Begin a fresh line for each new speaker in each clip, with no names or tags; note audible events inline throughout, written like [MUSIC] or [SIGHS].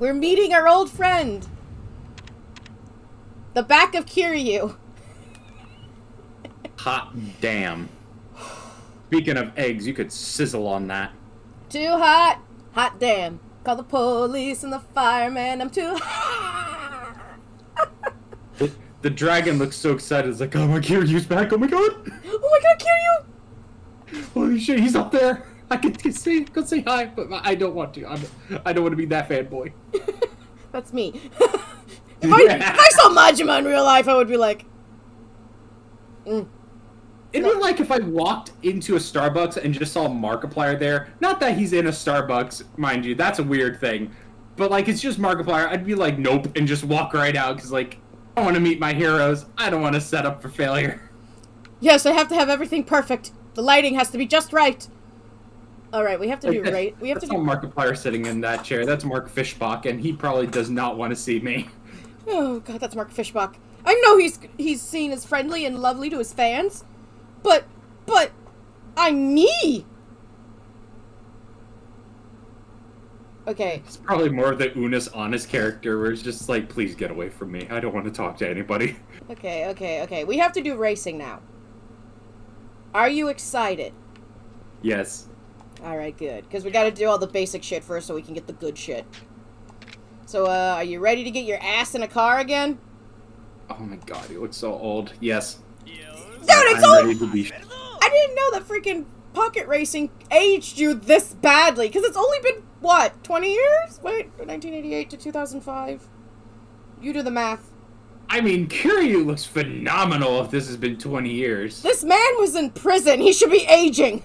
We're meeting our old friend. The back of Kiryu.
Hot damn. Speaking of eggs, you could sizzle on that.
Too hot. Hot damn. Call the police and the fireman. I'm too hot.
The, the dragon looks so excited. It's like, oh my Kiryu's back. Oh my god.
Oh my god, Kiryu!
Holy shit, he's up there. [LAUGHS] I could say, could say hi, but I don't want to. I'm, I don't want to be that fanboy. [LAUGHS]
That's me. [LAUGHS] if, I, if I saw Majima in real life, I would be like, mm.
It'd be like if I walked into a Starbucks and just saw Markiplier there. Not that he's in a Starbucks, mind you. That's a weird thing. But like, it's just Markiplier. I'd be like, nope, and just walk right out because like, I want to meet my heroes. I don't want to set up for failure.
Yes, I have to have everything perfect. The lighting has to be just right. All right, we have to do right. We have to do.
Markiplier sitting in that chair. That's Mark Fischbach, and he probably does not want to see me.
Oh god, that's Mark Fischbach. I know he's he's seen as friendly and lovely to his fans, but but I'm me. Okay,
It's probably more of the Unis honest character where it's just like, please get away from me. I don't want to talk to anybody. [LAUGHS]
okay, okay, okay. We have to do racing now. Are you excited?
Yes.
All right, good. Because we got to do all the basic shit first, so we can get the good shit. So, uh, are you ready to get your ass in a car again?
Oh my god, he looks so old. Yes.
Dude, it's
I'm
all.
ready to be.
I didn't know that freaking pocket racing aged you this badly. Because it's only been what, 20 years? Wait, 1988 to 2005. You do the math.
I mean, Kiryu looks phenomenal if this has been 20 years.
This man was in prison. He should be aging.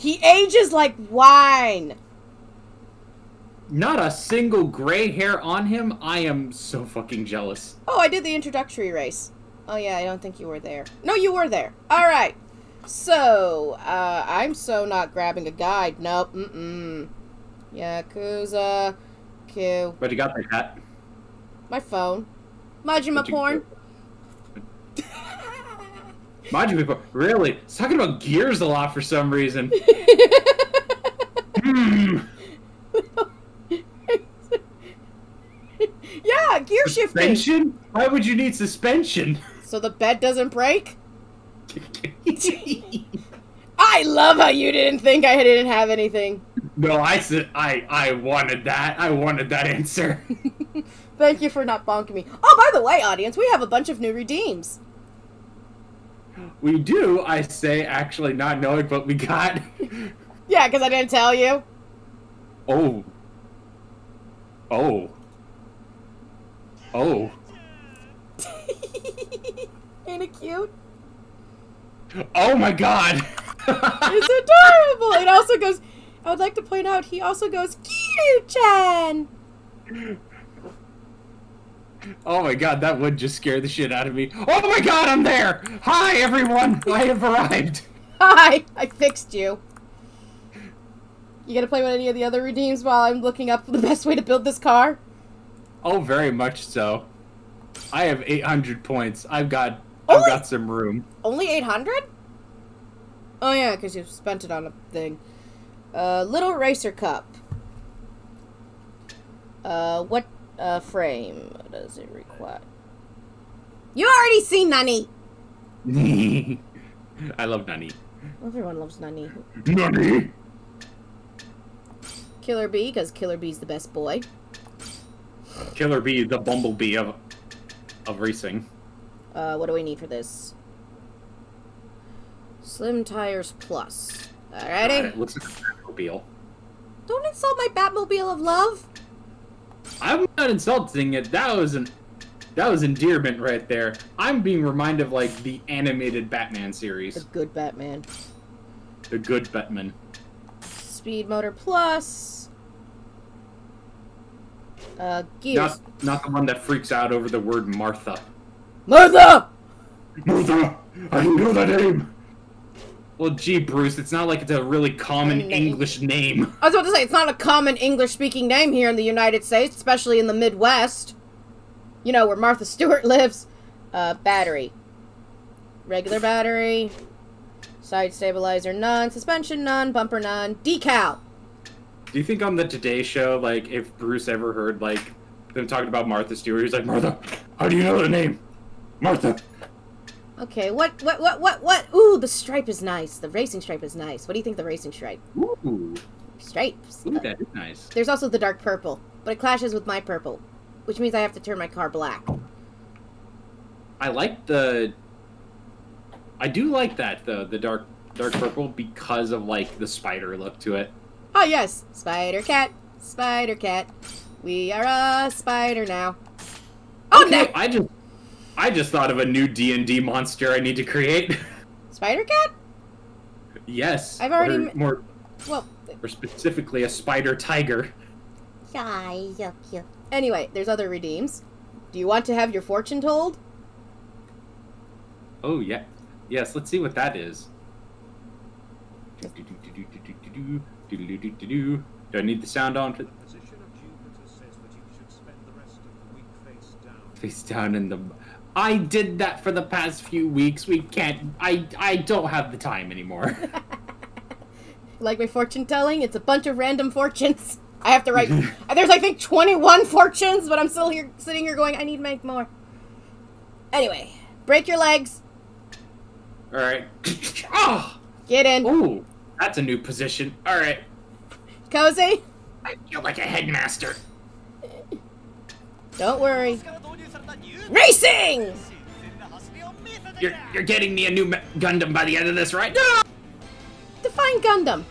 He ages like wine.
Not a single gray hair on him. I am so fucking jealous.
Oh, I did the introductory race. Oh yeah, I don't think you were there. No, you were there. All right. So, uh, I'm so not grabbing a guide. Nope. Mm-mm. Yakuza. Q.
But you got the hat.
My phone. Majima
you-
porn. [LAUGHS]
Mind you, people, really, it's talking about gears a lot for some reason. [LAUGHS] Hmm.
yeah, gear shifting.
Suspension? Why would you need suspension?
So the bed doesn't break? [LAUGHS] I love how you didn't think I didn't have anything.
no, I said I I wanted that. I wanted that answer. [LAUGHS]
Thank you for not bonking me. Oh, by the way, audience, we have a bunch of new redeems.
We do, I say, actually not knowing what we got. [LAUGHS]
Yeah, because I didn't tell you.
Oh. Oh. Oh. [LAUGHS]
Ain't it cute?
Oh my god! [LAUGHS]
It's adorable. It also goes. I would like to point out he also goes Kiryu-chan.
Oh my god, that would just scare the shit out of me. Oh my god, I'm there! Hi everyone! I have arrived!
Hi, I fixed you. You gonna play with any of the other redeems while I'm looking up the best way to build this car?
Oh, very much so. I have 800 points. I've got I've got some room.
Only 800? Oh yeah, because you spent it on a thing. Uh, Little Racer Cup. Uh, what uh, frame does it require? You already seen Nani! [LAUGHS]
I love Nani.
Everyone loves Nani.
Nani?
Killer Bee, because Killer Bee's the best boy.
Killer Bee, the bumblebee of of racing.
Uh, what do we need for this? Slim Tires Plus. Alrighty.
It looks like a Batmobile.
Don't insult my Batmobile of love.
I'm not insulting it. That was an that was endearment right there. I'm being reminded of like the animated Batman series.
The good Batman.
the good Batman.
Speed Motor Plus. Uh, Gears.
Not not the one that freaks out over the word Martha.
Martha!
Martha, I know that name. Well, gee, Bruce, it's not like it's a really common
Name.
English name.
I was about to say, it's not a common English speaking name here in the United States, especially in the Midwest. You know, where Martha Stewart [LAUGHS] lives. Uh, battery. Regular battery. Side stabilizer, none. Suspension, none. Bumper, none. Decal.
Do you think on the Today Show, like, if Bruce ever heard like them talking about Martha Stewart, he's like, Martha, how do you know the name? Martha.
Okay, what, what, what, what, what? Ooh, the stripe is nice. The racing stripe is nice. What do you think the racing stripe?
Ooh,
Stripes.
ooh, that is nice.
There's also the dark purple, but it clashes with my purple, which means I have to turn my car black.
I like the. I do like that though, the dark dark purple because of like the spider look to it.
Oh yes, Spider Cat, Spider Cat. We are a spider now. Oh
Okay,
no,
I just I just thought of a new D and D monster I need to create. [LAUGHS]
Spider Cat?
yes.
I've already
or more
Well,
or specifically a spider tiger.
anyway, there's other redeems. Do you want to have your fortune told?
Oh yeah. Yes, let's see what that is. Do I need the sound on?
The position of Jupiter says that you should spend the rest of the week face down.
Face down in the. I did that for the past few weeks. We can't. I I don't have the time anymore. [LAUGHS] [LAUGHS]
Like my fortune telling? It's a bunch of random fortunes. [LAUGHS] I have to write. there's I think 21 fortunes, but I'm still here, sitting here going, I need to make more. Anyway, break your legs.
All right. Oh, ah!
Get in.
Ooh, that's a new position. All right.
Cozy.
I feel like a headmaster.
Don't worry. Racing!
You're, you're getting me a new Gundam by the end of this, right? No!
Define Gundam.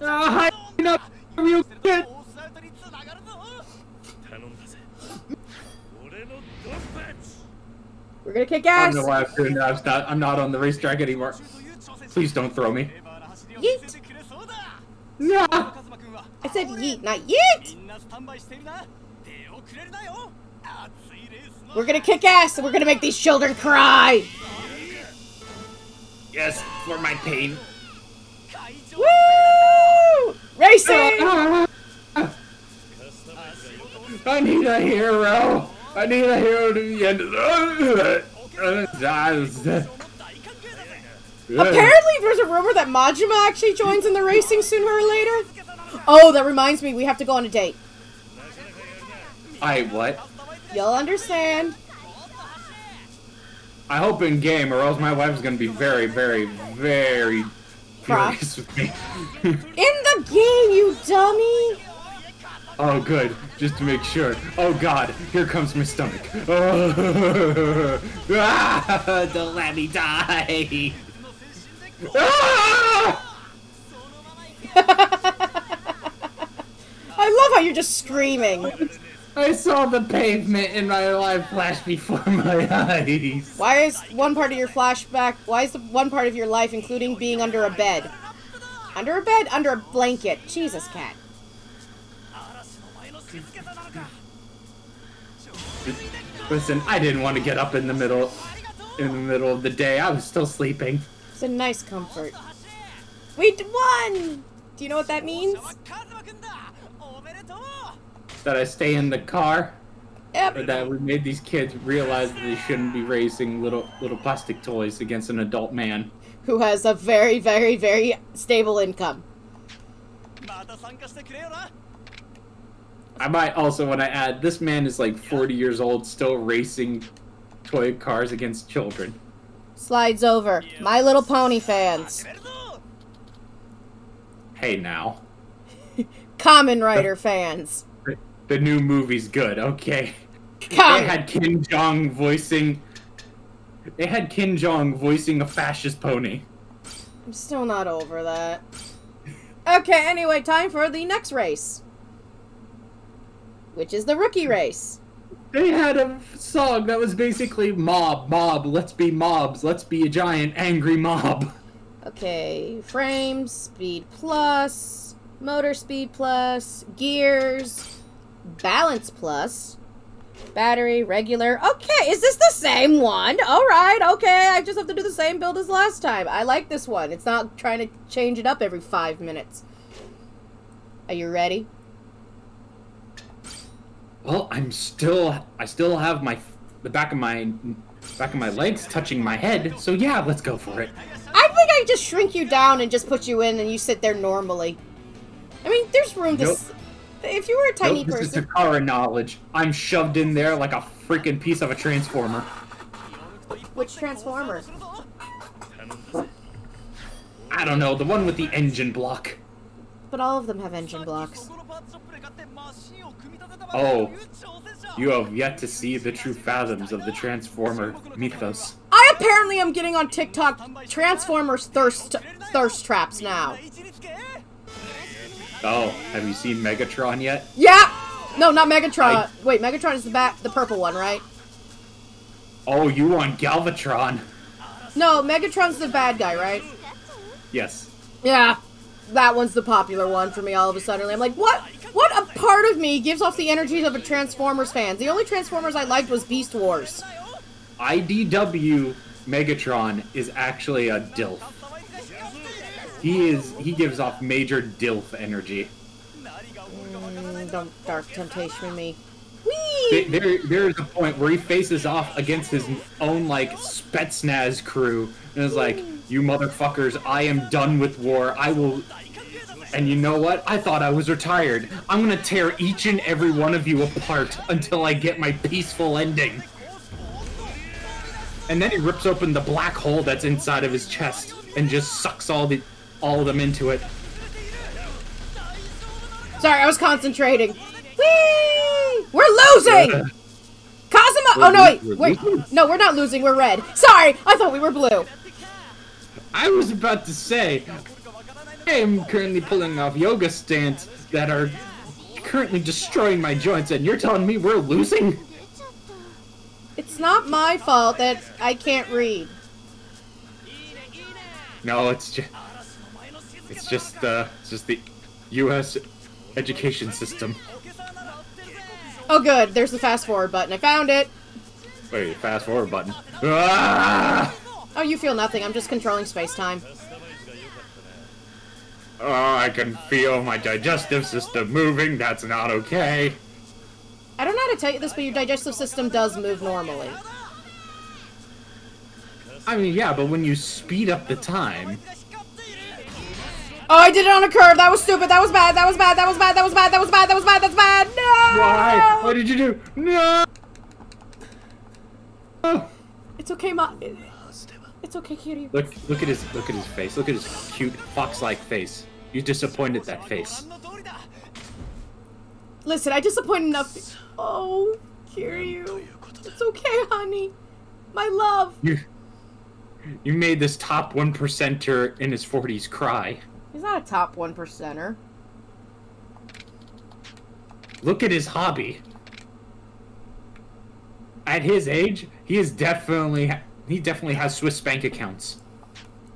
Uh, hi,
We're gonna kick ass.
I'm the last why I'm not, I'm not on the racetrack anymore. Please don't throw me.
Yeet.
No.
I said yeet, not yeet. We're gonna kick ass and we're gonna make these children cry.
Yes, for my pain.
Woo! Racing!
I need a hero. I need a hero to the end of the.
Apparently, there's a rumor that Majima actually joins in the racing sooner or later. Oh, that reminds me, we have to go on a date.
I what?
You'll understand.
I hope in game, or else my wife's gonna be very, very, very
Cross.
furious with me. [LAUGHS]
In the game, you dummy!
oh, good. Just to make sure. Oh God, here comes my stomach. Oh. [LAUGHS] Ah, don't let me die. [LAUGHS] Ah!
I love how you're just screaming.
I saw the pavement in my life flash before my eyes.
Why is one part of your flashback, why is the one part of your life including being under a bed? Under a bed? Under a blanket. Jesus, cat.
Listen, I didn't want to get up in the middle, in the middle of the day. I was still sleeping.
It's a nice comfort. We won! Do you know what that means?
That I stay in the car, or
Yep.
that we made these kids realize that they shouldn't be racing little little plastic toys against an adult man.
Who has a very, very, very stable income.
I might also want to add, this man is like 40 years old, still racing toy cars against children.
Slides over. My Little Pony fans.
Hey now,
Common Rider fans.
the new movie's good. Okay. They had Ken Jeong voicing. They had Ken Jeong voicing a fascist pony.
I'm still not over that. Okay, anyway, time for the next race. Which is the rookie race.
They had a song that was basically mob, mob, let's be mobs, let's be a giant angry mob.
Okay, frames, speed plus, motor speed plus, gears, balance plus, battery, regular. Okay, is this the same one? Alright, okay, I just have to do the same build as last time. I like this one. It's not trying to change it up every five minutes. Are you ready?
Well, I'm still, I still have my, the back of my, back of my legs touching my head. So yeah, let's go for it.
I think I just shrink you down and just put you in and you sit there normally? I mean, there's room to.
Nope.
s- If you were a tiny
Nope, this is
person.
Takara knowledge. I'm shoved in there like a freaking piece of a transformer.
Which transformer?
I don't know, the one with the engine block.
But all of them have engine blocks.
Oh, You have yet to see the true fathoms of the transformer mythos.
I apparently am getting on TikTok Transformers thirst thirst traps now.
Oh, have you seen Megatron yet?
Yeah. No, not Megatron.
I-
Wait, Megatron is the back, the purple one, right?
Oh, you want Galvatron?
No, Megatron's the bad guy, right?
Yes.
Yeah, that one's the popular one for me. All of a sudden, I'm like, what? What a part of me gives off the energies of a Transformers fan? The only Transformers I liked was Beast Wars.
IDW Megatron is actually a DILF. He is he gives off major DILF energy.
Mm, don't dark temptation me. Whee!
there there is a point where he faces off against his own like Spetsnaz crew and is like, "You motherfuckers, I am done with war. I will." [LAUGHS] And you know what? I thought I was retired. I'm gonna tear each and every one of you apart until I get my peaceful ending. And then he rips open the black hole that's inside of his chest and just sucks all the all of them into it.
Sorry, I was concentrating. Whee! We're losing. Kazuma.
We're
Oh no, wait,
we're
wait.
losing?
No, we're not losing. We're red. Sorry, I thought we were blue.
I was about to say, I am currently pulling off yoga stance that are currently destroying my joints, and you're telling me we're losing?
It's not my fault that I can't read.
No, it's just, it's just, uh, it's just the U.S. education system.
Oh, good. There's the fast forward button. I found it.
Wait, fast forward button. Ah!
Oh, you feel nothing. I'm just controlling space time.
Oh, I can feel my digestive system moving. That's not okay.
I don't know how to tell you this, but your digestive system does move normally.
I mean, yeah, but when you speed up the time,
Oh, I did it on a curve. That was stupid. That was bad. That was bad. That was bad. That was bad. That was bad. That was bad. That's bad. No.
why? What did you do? No.
It's okay, Ma. It's okay, Kiryu.
Look, look at his, look at his face. Look at his cute fox-like face. You disappointed that face.
Listen, I disappointed enough. Oh, Kiryu. It's okay, honey. My love.
You, you made this top one percenter in his forties cry.
He's not a top one percenter.
Look at his hobby. At his age, he is definitely, he definitely has Swiss bank accounts.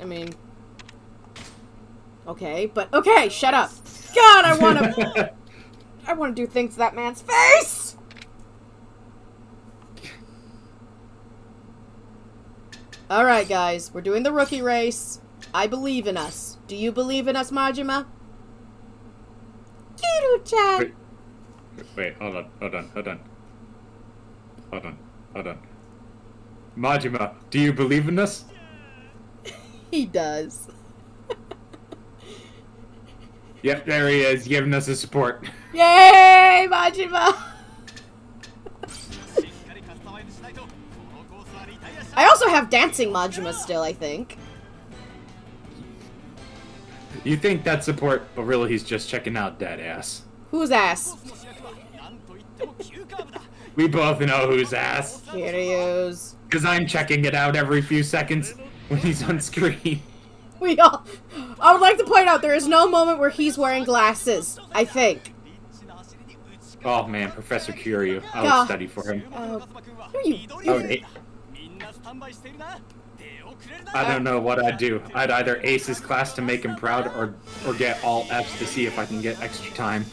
I mean, okay, but okay, shut up. God, I want to. [LAUGHS] I want to do things to that man's face. All right, guys, we're doing the rookie race. I believe in us. Do you believe in us, Majima? Kiryu-chan.
Wait. Wait, hold on, hold on, hold on. Hold on, hold on. Majima, do you believe in us? [LAUGHS]
He does. [LAUGHS]
Yep, there he is, giving us his support. [LAUGHS]
Yay, Majima! I also have dancing Majima still, I think.
You think that's support, but really he's just checking out that ass.
Whose ass?
We both know whose ass.
Kiryu's.
Because I'm checking it out every few seconds when he's on screen.
We all. I would like to point out there is no moment where he's wearing glasses. I think.
Oh man, Professor Kiryu. I would
Yeah.
study for him.
Oh, no, you. You
I don't know what I'd do. I'd either ace his class to make him proud or, or get all F's to see if I can get extra time.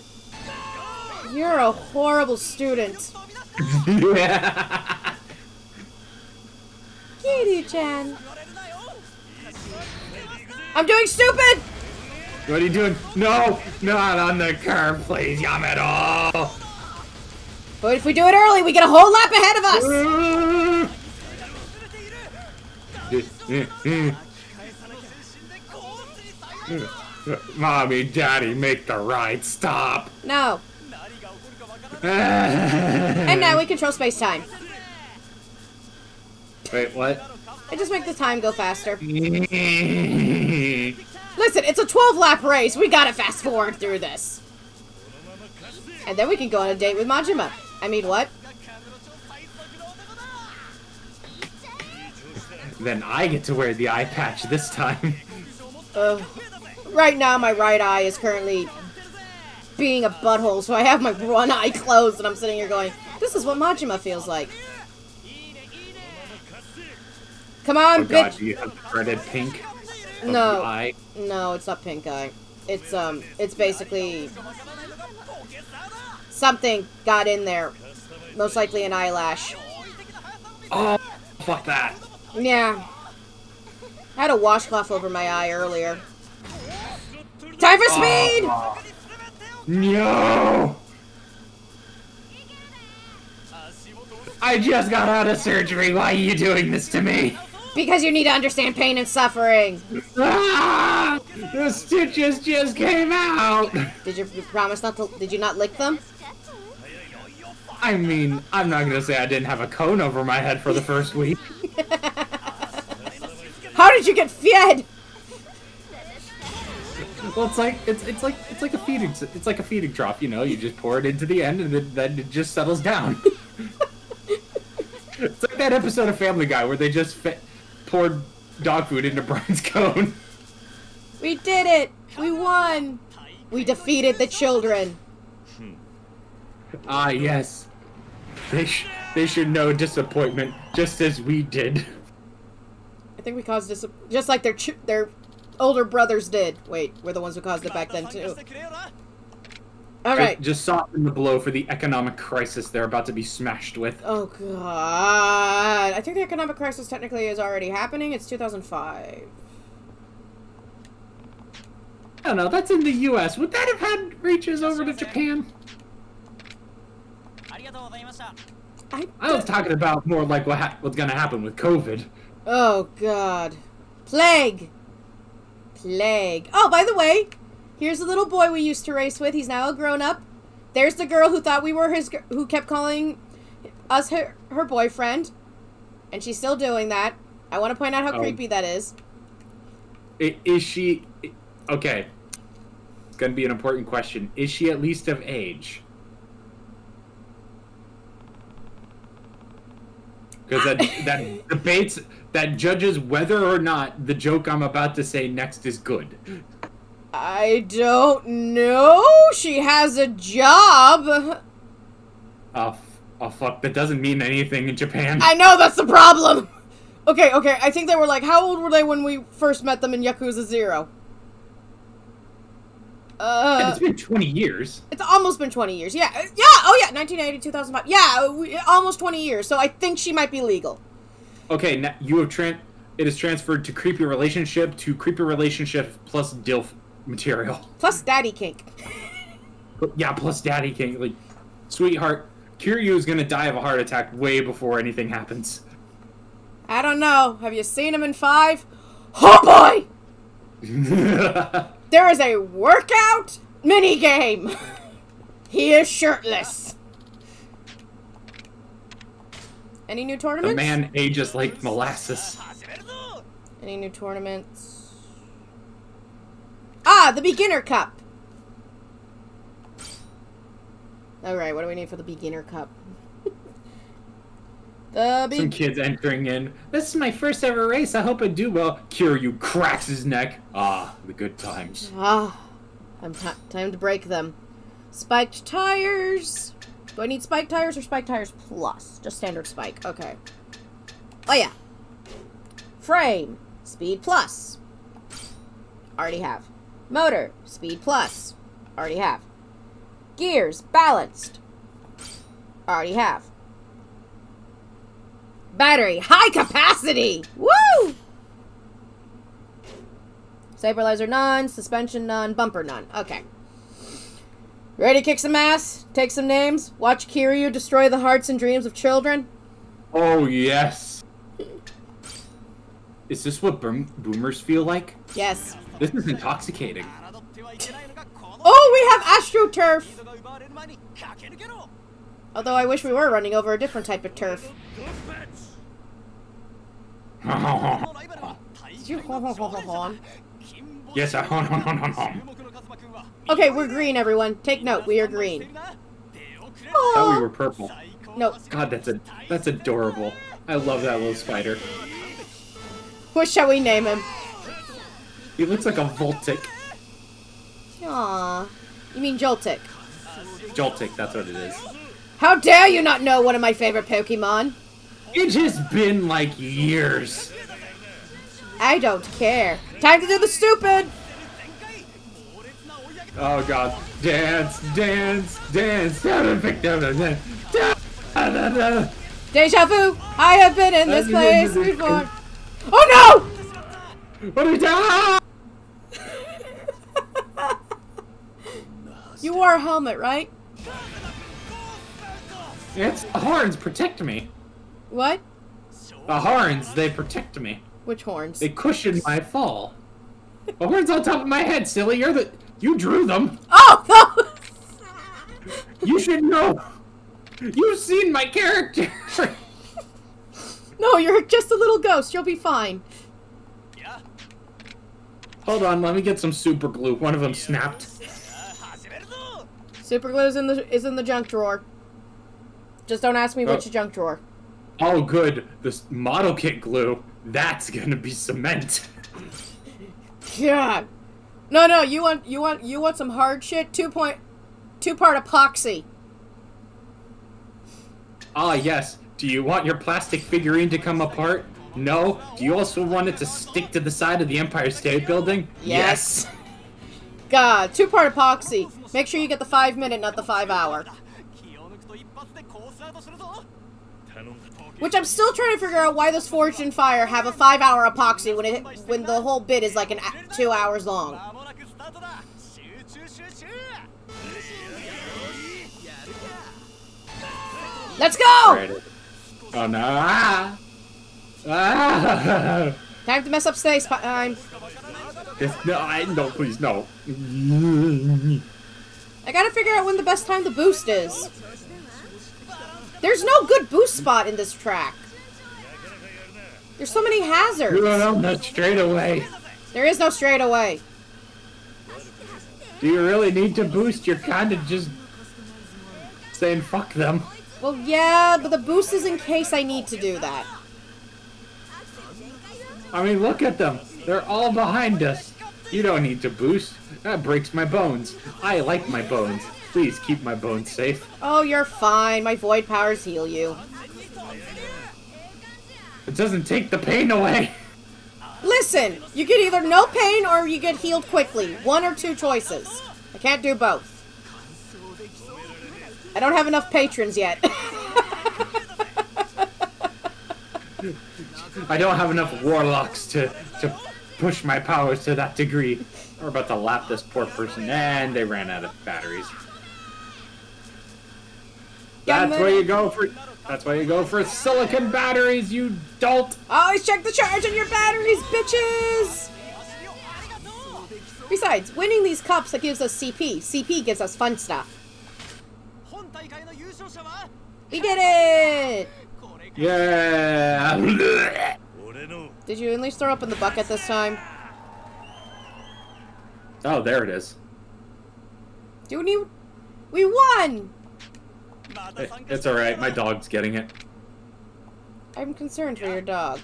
you're a horrible student. [LAUGHS]
yeah.
Kiryu-chan. I'm doing stupid!
What are you doing? No, not on the curb, please, Yamato.
But if we do it early, we get a whole lap ahead of us! [LAUGHS] Mm, mm.
Mommy, daddy, make the ride stop.
No. [LAUGHS] and now we control space time.
Wait, what?
I just make the time go faster. [LAUGHS]
Listen,
it's a 12 lap race. We gotta fast forward through this. And then we can go on a date with Majima. I mean, what?
Then I get to wear the eye patch this time.
Uh, right now, my right eye is currently being a butthole, so I have my one eye closed, and I'm sitting here going, this is what Majima feels like. Come on,
Oh god,
bitch.
do you have the threaded pink?
No, no, it's not pink eye. It's, um, it's basically something got in there. Most likely an eyelash.
Oh, fuck that.
Yeah. I had a washcloth over my eye earlier. Time for speed!
Oh, no! I just got out of surgery. Why are you doing this to me?
Because you need to understand pain and suffering.
Ah! The stitches just came out.
Did you promise not to? Did you not lick them?
I mean, I'm not gonna say I didn't have a cone over my head for the first week. [LAUGHS]
How did you get fed?
Well, it's like it's it's like it's like a feeding it's like a feeding trough. You know, you just pour it into the end, and then, then it just settles down. [LAUGHS] it's like that episode of Family Guy where they just fe- poured dog food into [LAUGHS] Brian's cone.
We did it. We won. We defeated the children.
Ah, yes. They, sh they should know disappointment, just as we did.
I think we caused this just like their their older brothers did. Wait, we're the ones who caused it back then too. All right.
Just soften the blow for the economic crisis they're about to be smashed with.
Oh god. I think the economic crisis technically is already happening. It's 2005.
I don't know. That's in the U.S. Would that have had reaches over to Japan?
I,
I was talking about more like what ha- what's gonna happen with COVID.
Oh god. Plague. Plague. Oh, by the way, here's a little boy we used to race with. He's now a grown up. There's the girl who thought we were his who kept calling us her, her boyfriend. And she's still doing that. I want to point out how
Oh.
creepy that is.
Is she okay? It's gonna be an important question. Is she at least of age? Because that that debates that judges whether or not the joke I'm about to say next is good.
I don't know. She has a job.
Oh, oh fuck! That doesn't mean anything in Japan.
I know that's the problem. Okay, okay. I think they were like, how old were they when we first met them in Yakuza Zero? Uh,
it's been 20 years.
It's almost been 20 years. Yeah. uh, Yeah. Oh, yeah. 1980, 2005. Yeah. we- Almost 20 years. So I think she might be legal.
Okay, now you have tran. It is transferred to creepy relationship to creepy relationship plus dilf material.
Plus daddy kink.
Yeah, plus Daddy King. Like, sweetheart, Kiryu is gonna die of a heart attack way before anything happens.
I don't know. Have you seen him in five? Oh, boy! [LAUGHS] There is a workout mini game. [LAUGHS] he is shirtless. Any new tournaments?
The man ages like molasses.
Any new tournaments? Ah, the Beginner Cup. Alright, what do we need for the Beginner Cup? The
Some kids entering in. This is my first ever race. I hope I do well. Kiryu cracks his neck. Ah, the good times.
Ah, I'm ti time to break them. Spiked tires. Do I need spiked tires or spiked tires plus? Just standard spike. Okay. Oh yeah. Frame. Speed plus. Already have. Motor. Speed plus. Already have. Gears. Balanced. Already have. Battery. High capacity. Woo! Stabilizer none, suspension none, bumper none. Okay. Ready to kick some ass? Take some names? Watch Kiryu destroy the hearts and dreams of children?
Oh yes. Is this what boom- boomers feel like?
Yes.
This is intoxicating.
Oh, we have AstroTurf! Although I wish we were running over a different type of turf. Did you
yes, uh, [LAUGHS] I hon.
Okay, we're green, everyone. Take note, we are green.
I thought we were purple.
No,
God, that's a that's adorable. I love that little spider.
what shall we name him?
He looks like a Voltic.
Aw. You mean Joltik.
Joltic, that's what it is.
How dare you not know one of my favorite Pokemon?
It's just been like years.
I don't care. Time to do the stupid!
Oh god. Dance, dance, dance.
Deja vu! I have been in this place before. Oh no!
What are we doing? [LAUGHS]
you wore a helmet, right?
It's horns protect me.
What?
The horns, they protect me.
Which horns?
They cushion my fall. The horns on top of my head, silly. You're the you drew them.
Oh! [LAUGHS] No!
You should know. You've seen my character.
No, you're just a little ghost. You'll be fine.
Hold on, let me get some super glue. One of them snapped.
Super glue is in the is in the junk drawer. Just don't ask me which
Oh.
junk drawer.
Oh, good. This model kit glue. That's gonna be cement.
God. No, no, you want you want you want some hard shit? Two point two part epoxy.
Ah, yes. Do you want your plastic figurine to come apart? No. Do you also want it to stick to the side of the Empire State Building?
Yes. God, two part epoxy. Make sure you get the five minute, not the five hour. Which I'm still trying to figure out why this Forged in Fire have a five hour epoxy when it when the whole bit is like an two hours long. Let's go!
Oh no. Ah! Ah!
Time to mess up space time.
It's, no, I, no, please, no.
I gotta figure out when the best time to boost is. There's no good boost spot in this track. There's so many
You
hazards.
don't know that straight away.
There is no straight away.
Do you really need to boost? You're kind of just saying fuck them.
Well, yeah, but the boost is in case I need to do that.
I mean, look at them. They're all behind us. You don't need to boost. That breaks my bones. I like my bones. Please keep my bones safe.
Oh, you're fine. My void powers heal you.
It doesn't take the pain away.
Listen, you get either no pain or you get healed quickly. One or two choices. I can't do both. I don't have enough patrons yet. [LAUGHS]
I don't have enough warlocks to, to push my powers to that degree. We're about to lap this poor person, and they ran out of batteries. That's where you go for. That's why you go for silicon batteries, you dolt.
Always check the charge on your batteries, bitches! Besides, winning these cups that gives us CP. CP gives us fun stuff. We did it!
Yeah.
Did you at least throw up in the bucket this time?
oh, there it is.
Do we? We won!
It- eh, It's all right. My dog's getting it.
I'm concerned for your dog.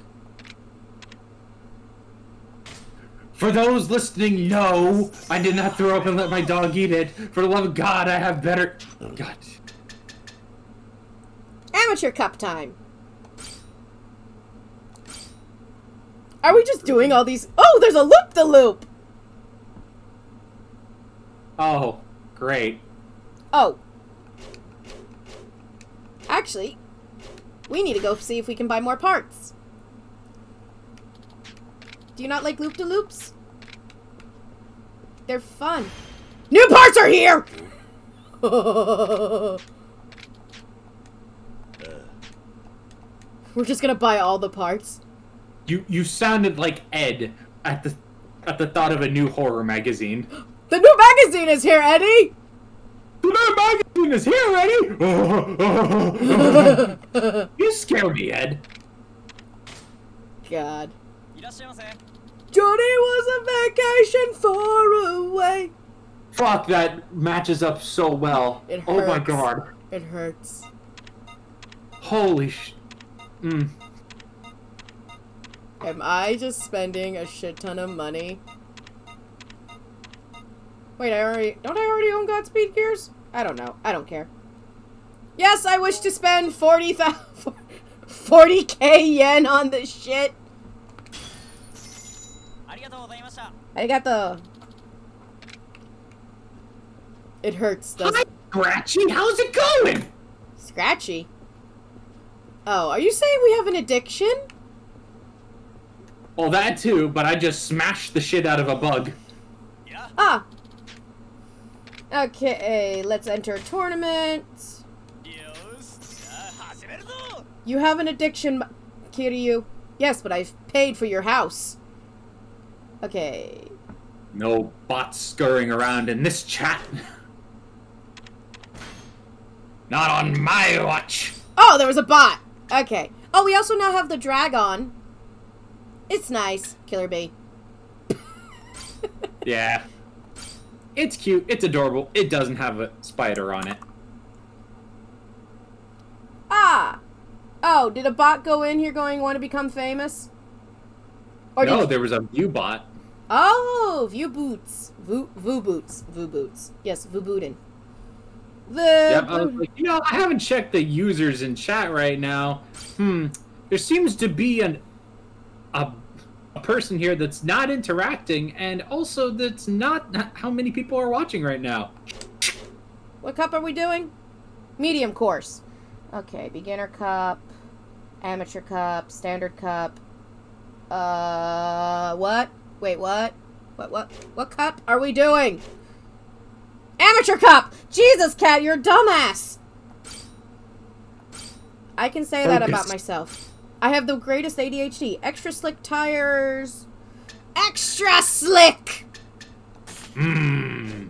For those listening, no, I did not throw up and let my dog eat it. For the love of God, I have better. Oh, God.
Amateur cup time. Are we just doing all these? Oh, there's a loop the loop.
Oh, great.
Oh. Actually, we need to go see if we can buy more parts. Do you not like loop de loops? They're fun. New parts are here! [LAUGHS] We're just gonna buy all the parts.
You you sounded like Ed at the at the thought of a new horror magazine. [GASPS]
The new magazine is here, Eddie!
The magazine is here already! [LAUGHS] you scare me, Ed.
God. Johnny was a vacation far away.
Fuck, that matches up so well.
It hurts.
Oh my god.
It hurts.
Holy sh. Mm.
Am I just spending a shit ton of money? Wait, I already. Don't I already own Godspeed Gears? I don't know. I don't care. Yes, I wish to spend 40,000... [LAUGHS] 40k yen on this shit. I got the... It hurts, doesn't
Hi, Scratchy! How's it going?
Scratchy? Oh, are you saying we have an addiction?
Well, that too, but I just smashed the shit out of a bug.
Yeah.
Ah, Okay, let's enter a tournament. You have an addiction, Kiryu. Yes, but I've paid for your house. Okay.
No bots scurrying around in this chat. [LAUGHS] Not on my watch.
Oh, there was a bot. Okay. Oh, we also now have the dragon. It's nice, Killer Bee. [LAUGHS]
yeah. It's cute. It's adorable. It doesn't have a spider on it.
Ah. Oh, did a bot go in here going want to become famous? Or
no, there was a view bot.
Oh, View Boots. Voo, Voo Boots. Voo Boots. Yes, Voo Bootin. The
Yep, I was like, you know, I haven't checked the users in chat right now. Hmm. There seems to be an a, a person here that's not interacting, and also that's not how many people are watching right now.
What cup are we doing? Medium course. Okay, beginner cup, amateur cup, standard cup. Uh, what? Wait, what? What, what, what cup are we doing? Amateur cup! Jesus, Cat, you're a dumbass! I can say that about myself. I have the greatest ADHD. Extra slick tires. Extra slick!
Mmm.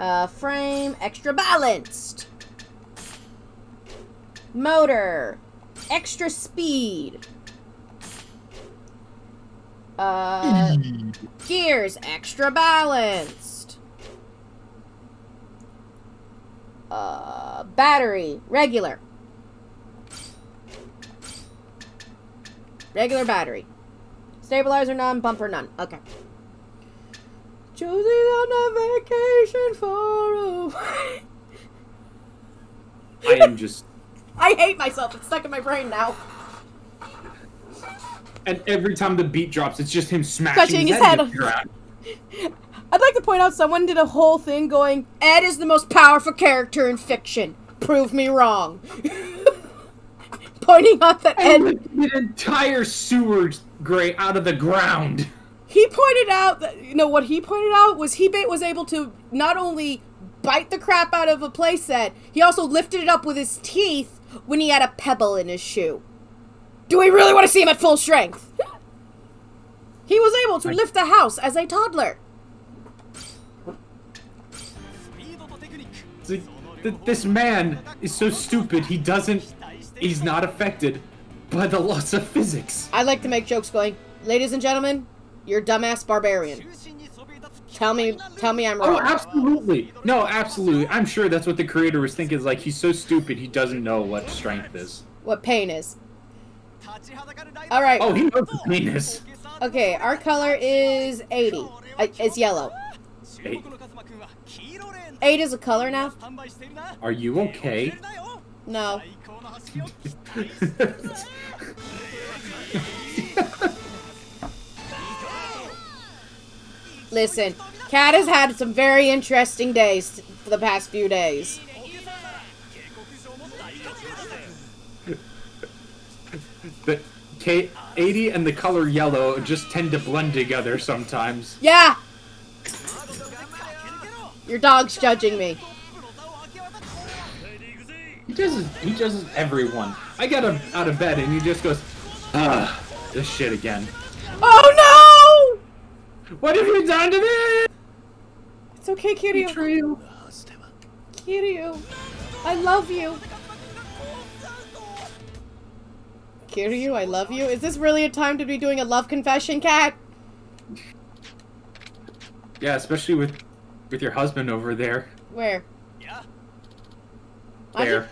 Uh, frame, extra balanced. Motor, extra speed. Uh, gears, extra balanced. Uh, battery, regular. Regular battery. Stabilizer none, bumper none. Okay. Josie's on a vacation far away.
I am just. [LAUGHS]
I hate myself. It's stuck in my brain now.
And every time the beat drops, it's just him smashing
Touching
his,
his
head.
head.
into the ground. [LAUGHS]
I'd like to point out someone did a whole thing going, Ed is the most powerful character in fiction. Prove me wrong. [LAUGHS] pointing out
the
end.
An entire sewer grate out of the ground.
He pointed out that you know what he pointed out was he was able to not only bite the crap out of a playset, he also lifted it up with his teeth when he had a pebble in his shoe. Do we really want to see him at full strength? he was able to
I...
lift the house as a toddler.
Like, this man is so stupid he doesn't He's not affected by the loss of physics.
I like to make jokes going, ladies and gentlemen, you're dumbass barbarian. Tell me, tell me I'm
oh,
wrong.
Oh, absolutely. No, absolutely. I'm sure that's what the creator was thinking. Is like he's so stupid he doesn't know what strength is.
What pain is. All right.
Oh, he knows what pain is.
Okay, our color is 80. Uh, it's yellow.
Eight.
Eight is a color now.
Are you okay?
No. [LAUGHS] Listen, Cat has had some very interesting days for the past few days. [LAUGHS]
But K 80 and the color yellow just tend to blend together sometimes.
Yeah. Your dog's judging me.
He just he just everyone. I get him out of bed and he just goes, ah, this shit again.
Oh no!
What have you done to me?
It's okay, Kiryu.
Kiryu.
Kiryu, I love you. Kiryu, I love you. Is this really a time to be doing a love confession, cat?
Yeah, especially with with your husband over there.
Where?
Yeah.
There.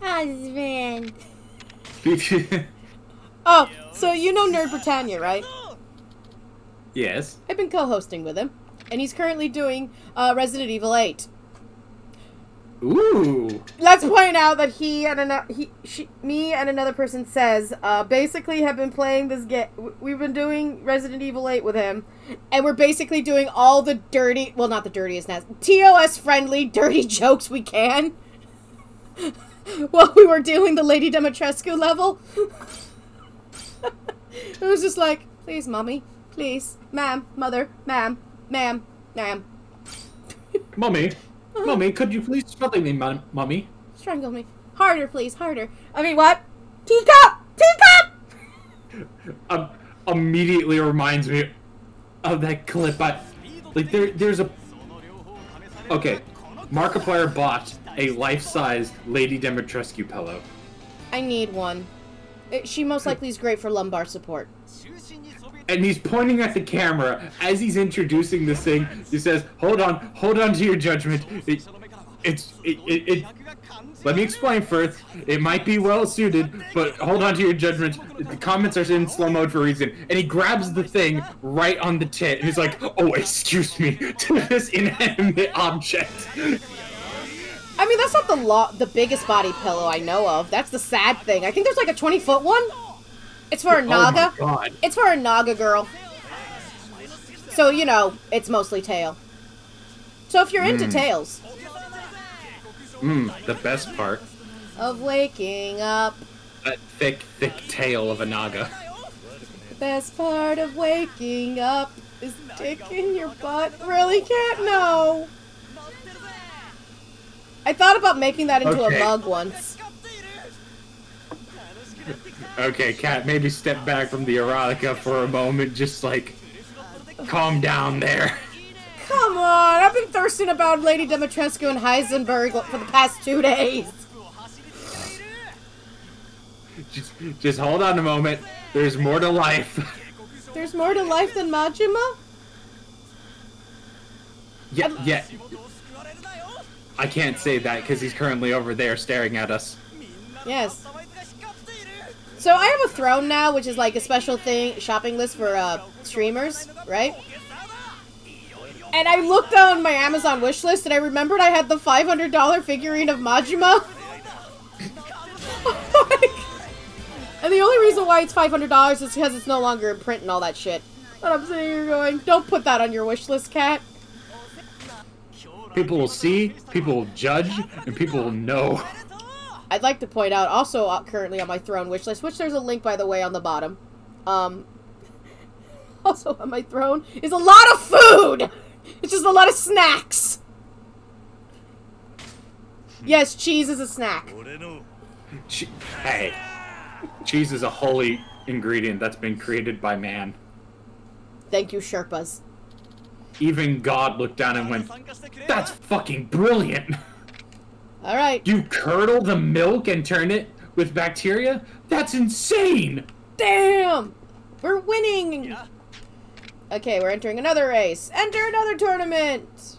Husband. [LAUGHS] Oh, so you know Nerd Britannia, right?
yes.
I've been co-hosting with him, and he's currently doing uh, Resident Evil 8.
Ooh.
Let's point out that he and another he she, me and another person says uh, basically have been playing this game. We've been doing Resident Evil 8 with him, and we're basically doing all the dirty, well, not the dirtiest, nas- TOS friendly dirty [LAUGHS] jokes we can. [LAUGHS] While we were doing the Lady Dimitrescu level, [LAUGHS] it was just like, please, mommy, please, ma'am, mother, ma'am, ma'am, ma'am, [LAUGHS]
Mummy. Mummy, could you please strangle me, mum- mummy?
strangle me harder, please, harder. I mean, what? Teacup, teacup.
Um, immediately reminds me of that clip. I, like there, there's a okay. Markiplier bought a life-sized Lady Dimitrescu pillow.
I need one. She most likely is great for lumbar support.
And he's pointing at the camera as he's introducing this thing. He says, "Hold on, hold on to your judgment. It, it's it, it, it let me explain first. It might be well suited, but hold on to your judgment. The comments are in slow mode for a reason. And he grabs the thing right on the tit and he's like, Oh, excuse me, [LAUGHS] to this inanimate object.
I mean, that's not the lo- the biggest body pillow I know of. That's the sad thing. I think there's like a 20 foot one. It's for a Naga.
Oh my god.
It's for a Naga girl. So, you know, it's mostly tail. So if you're into
Mm.
tails
Mmm, the best part.
of waking up,
That thick, thick tail of a naga.
the best part of waking up is dick in your butt. Really can't know. I thought about making that into
Okay.
a mug once.
Okay, Cat, maybe step back from the erotica for a moment. Just like, calm down there.
Come on, I've been thirsting about Lady Dimitrescu and Heisenberg for the past two days.
Just, just hold on a moment. There's more to life.
There's more to life than Majima?
yeah, yeah. I can't say that because he's currently over there staring at us.
Yes. So I have a throne now, which is like a special thing, shopping list for uh, streamers, right? And I looked on my Amazon wish list and I remembered I had the $500 figurine of Majima. [LAUGHS] and the only reason why it's $500 is because it's no longer in print and all that shit. And I'm sitting here going, don't put that on your wish list, cat.
People will see, people will judge, and people will know.
I'd like to point out, also uh, currently on my throne wish list, which there's a link by the way on the bottom. Um, [LAUGHS] also on my throne is a lot of food. It's just a lot of snacks. Yes, cheese is a snack.
Che- hey, cheese is a holy ingredient that's been created by man.
Thank you, Sherpas.
Even God looked down and went, That's fucking brilliant!
Alright.
You curdle the milk and turn it with bacteria? That's insane!
Damn! We're winning! Yeah. Okay, we're entering another race. Enter another tournament!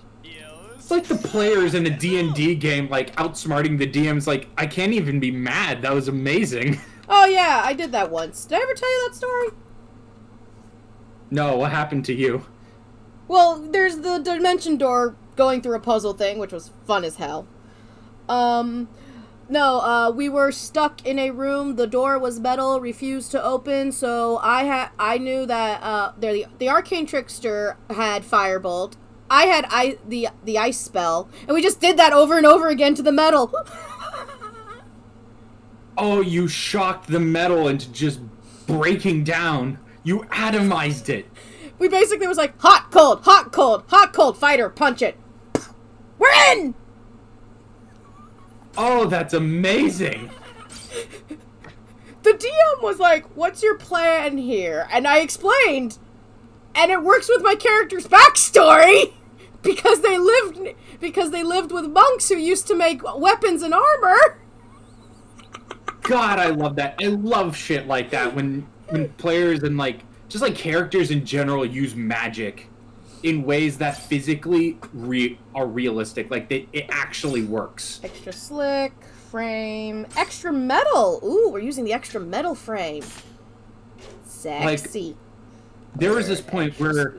It's like the players in a D&D game, like, outsmarting the DMs, like, I can't even be mad. That was amazing. [LAUGHS]
Oh, yeah, I did that once. Did I ever tell you that story?
No, what happened to you?
Well, there's the dimension door going through a puzzle thing, which was fun as hell. Um, no, uh, we were stuck in a room. The door was metal, refused to open. So I had, I knew that uh, the the arcane trickster had firebolt. I had I the the ice spell, and we just did that over and over again to the metal. [LAUGHS]
Oh, you shocked the metal into just breaking down. You atomized it.
We basically was like hot, cold, hot, cold, hot, cold, fighter, punch it. We're in.
Oh, that's amazing.
the DM was like, "What's your plan here?" And I explained, and it works with my character's backstory [LAUGHS] because they lived because they lived with monks who used to make weapons and armor.
God, I love that. I love shit like that when when players and like just like characters in general use magic in ways that physically re- are realistic. Like they, it actually works.
Extra slick frame, extra metal. Ooh, we're using the extra metal frame. Sexy.
There was this point where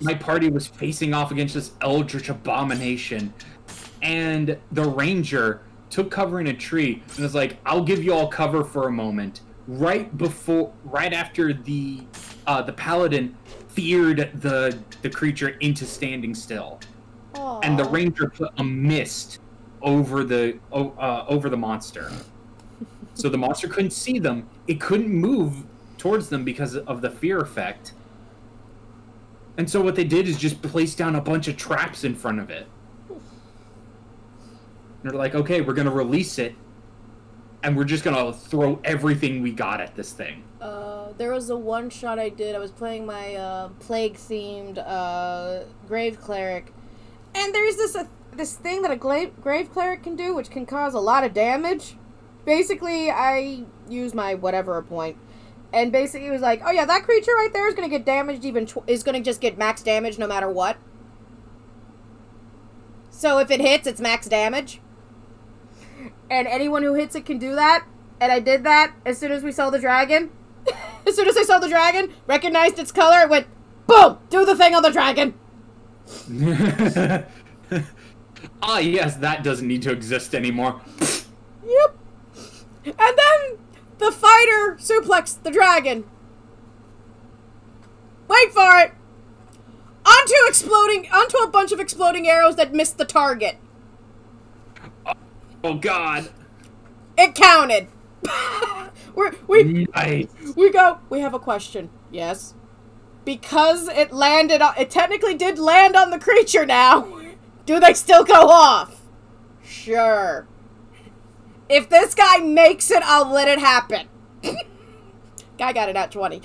my party was facing off against this eldritch abomination and the ranger took cover in a tree and was like i'll give you all cover for a moment right before right after the uh, the paladin feared the the creature into standing still. And the ranger put a mist over the uh, over the monster. [LAUGHS] So the monster couldn't see them. It couldn't move towards them because of the fear effect. And so what they did is just place down a bunch of traps in front of it. And they're like okay we're gonna release it and we're just gonna throw everything we got at this thing
Uh, there was a one shot I did. I was playing my uh, plague themed uh, grave cleric, and there's this uh, this thing that a gla- grave cleric can do, which can cause a lot of damage. Basically, I use my whatever point, and basically it was like, oh yeah, that creature right there is gonna get damaged. Even tw- is gonna just get max damage no matter what. So if it hits, it's max damage. And anyone who hits it can do that. And I did that as soon as we saw the dragon. [LAUGHS] as soon as I saw the dragon, recognized its color, it went, boom, do the thing on the dragon. [LAUGHS]
ah yes that doesn't need to exist anymore
Yep. And then the fighter suplexed the dragon. Wait for it. Onto exploding, onto a bunch of exploding arrows that missed the target.
Oh god
It counted. [LAUGHS] We're, we
nice
we go. We have a question. Yes. Because it landed on. It technically did land on the creature now. [LAUGHS] Do they still go off? Sure. If this guy makes it, I'll let it happen. [LAUGHS] guy got it at 20.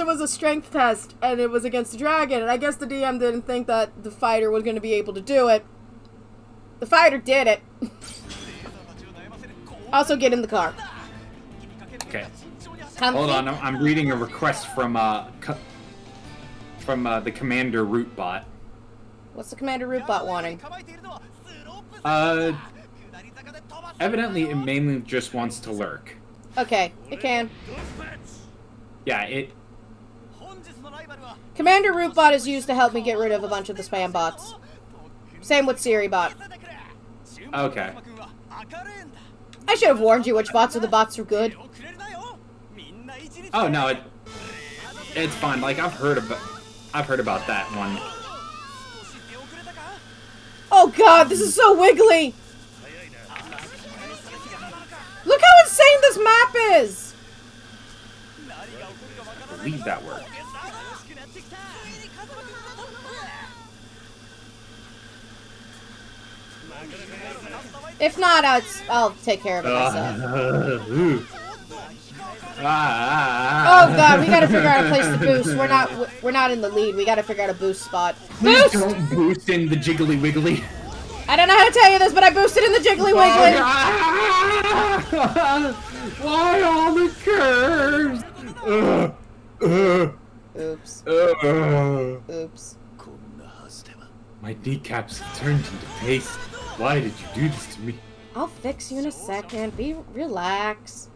It was a strength test and it was against the dragon, and I guess the DM didn't think that the fighter was going to be able to do it. The fighter did it. [LAUGHS] Also, get in the car.
okay
Come
hold on I'm, I'm reading a request from uh from uh, the commander root bot
What's the Commander Rootbot wanting?
uh evidently it mainly just wants to lurk
Okay, it can.
yeah it
Commander Rootbot is used to help me get rid of a bunch of the spam bots. Same with SiriBot.
Okay.
I should have warned you which bots are the bots are good.
oh no it it's fine like i've heard about i've heard about that one
Oh god, this is so wiggly! Look how insane this map is!
I believe that worked
If not, I'll, I'll take care of it myself.
Ooh. [LAUGHS] Ah, ah,
Oh
ah.
god, we gotta figure out a place to boost. We're not we're not in the lead. We gotta figure out a boost spot.
Please
Boost!
don't boost in the jiggly wiggly.
I don't know how to tell you this, but I boosted in the Jiggly Wiggly.
Ah! [LAUGHS] Why all the curves? Uh, uh,
Oops.
uh.
Oops.
My decaps turned into paste. Why did you do this to me?
I'll fix you in a second. Be relax.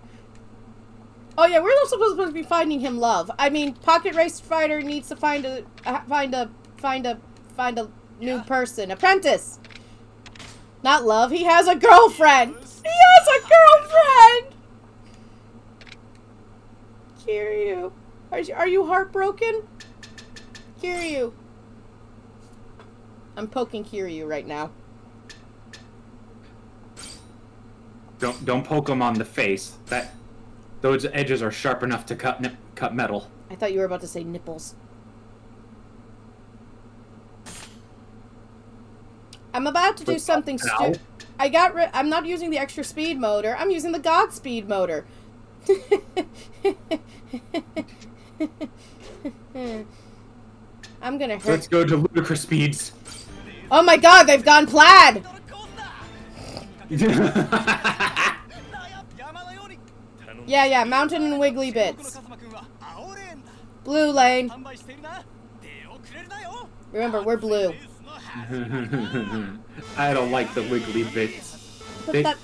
Oh yeah, we're not supposed to be finding him love. I mean, Pocket Race Fighter needs to find a uh, find a find a find a new person, apprentice. Not love. He has a girlfriend. He has a girlfriend. Kiryu, are you, are you heartbroken? Kiryu. I'm poking Kiryu right now.
Don't don't poke him on the face. That those edges are sharp enough to cut nip, cut metal.
I thought you were about to say nipples. I'm about to do something stupid. I got rid. I'm not using the extra speed motor. I'm using the God speed motor. [LAUGHS] I'm gonna hurt.
Let's go to ludicrous speeds.
Oh my god, they've gone plaid! [LAUGHS] yeah, yeah, Mountain and Wiggly Bits. Blue lane. Remember, we're blue. [LAUGHS]
I don't like the Wiggly Bits.
That...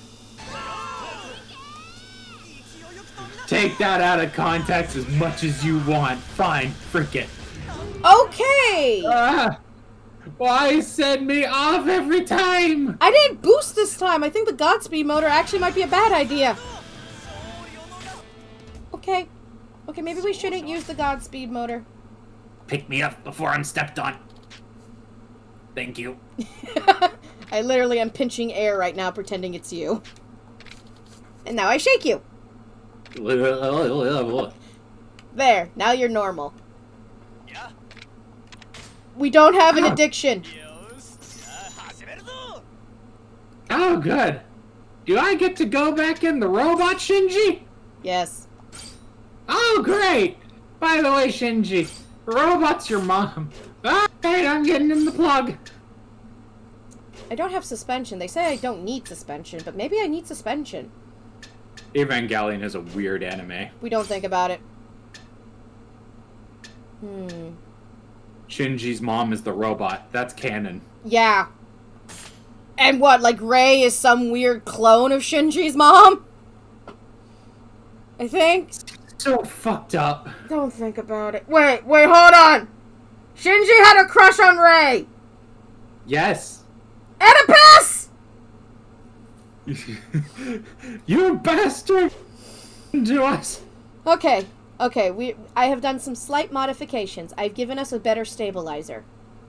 Take that out of context as much as you want. Fine, frick it.
Okay!
Ah why send me off every time?
I didn't boost this time. I think the Godspeed motor actually might be a bad idea. Okay. Okay, maybe we shouldn't use the Godspeed motor.
Pick me up before I'm stepped on. Thank you. [LAUGHS]
I literally am pinching air right now, pretending it's you. And now I shake you. There, now you're normal. We don't have an addiction.
Oh, good. Do I get to go back in the robot, Shinji?
Yes.
Oh, great! By the way, Shinji, robot's your mom. Alright, I'm getting in the plug.
I don't have suspension. They say I don't need suspension, but maybe I need suspension.
Evangelion is a weird anime.
We don't think about it. Hmm.
Shinji's mom is the robot. That's canon.
Yeah. And what, like Rei is some weird clone of Shinji's mom? I think.
So fucked up.
Don't think about it. Wait, wait, hold on. Shinji had a crush on Rei.
Yes.
Oedipus! [LAUGHS]
you bastard! Do us.
Okay, Okay, we I have done some slight modifications. I've given us a better stabilizer.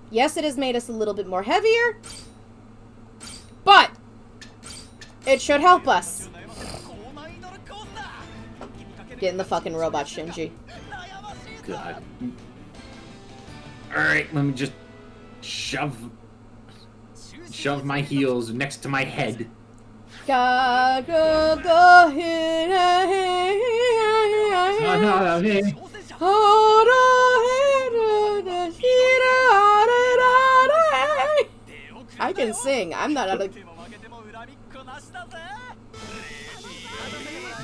Yes, it has made us a little bit more heavier, but it should help us. Get in the fucking robot, Shinji.
God. Alright, let me just shove shove my heels next to my head. [LAUGHS]
I can sing. I'm not out of.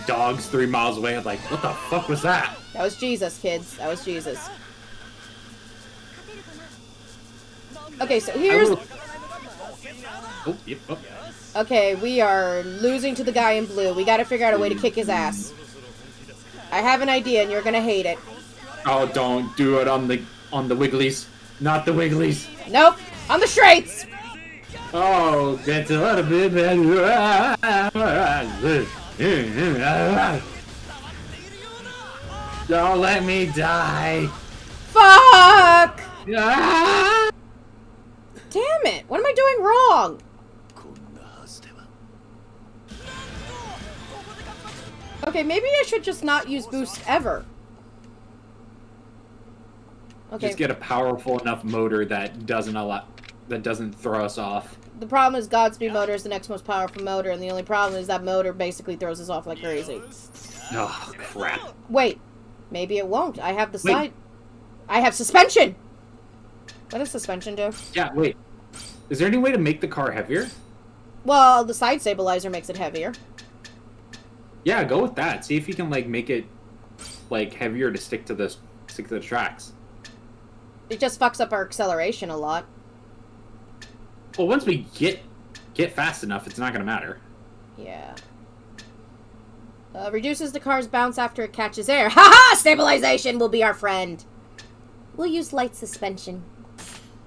Dogs three miles away. I'm like, what the fuck was that?
That was Jesus, kids. That was Jesus. Okay, so here's.
Oh, yep, oh.
Okay, we are losing to the guy in blue. We gotta figure out a way to kick his ass. I have an idea, and you're gonna hate it.
oh, don't do it on the on the Wigglies, not the Wigglies.
Nope, on the straights.
Oh, that's a little bit better. Don't let me die.
Fuck!
Ah!
Damn it! What am I doing wrong? Okay, maybe I should just not use boost ever. Okay.
Just get a powerful enough motor that doesn't allow that doesn't throw us off.
The problem is Godspeed motor is the next most powerful motor, and the only problem is that motor basically throws us off like crazy.
Oh crap!
Wait, maybe it won't. I have the
Wait.
side. I have suspension. What does suspension do?
Yeah, wait. Is there any way to make the car heavier?
Well, the side stabilizer makes it heavier.
Yeah, go with that. See if you can like make it like heavier to stick to the stick to the tracks.
It just fucks up our acceleration a lot.
Well, once we get get fast enough, it's not gonna matter.
Yeah. Uh, reduces the car's bounce after it catches air. [LAUGHS] Haha! Stabilization will be our friend. We'll use light suspension.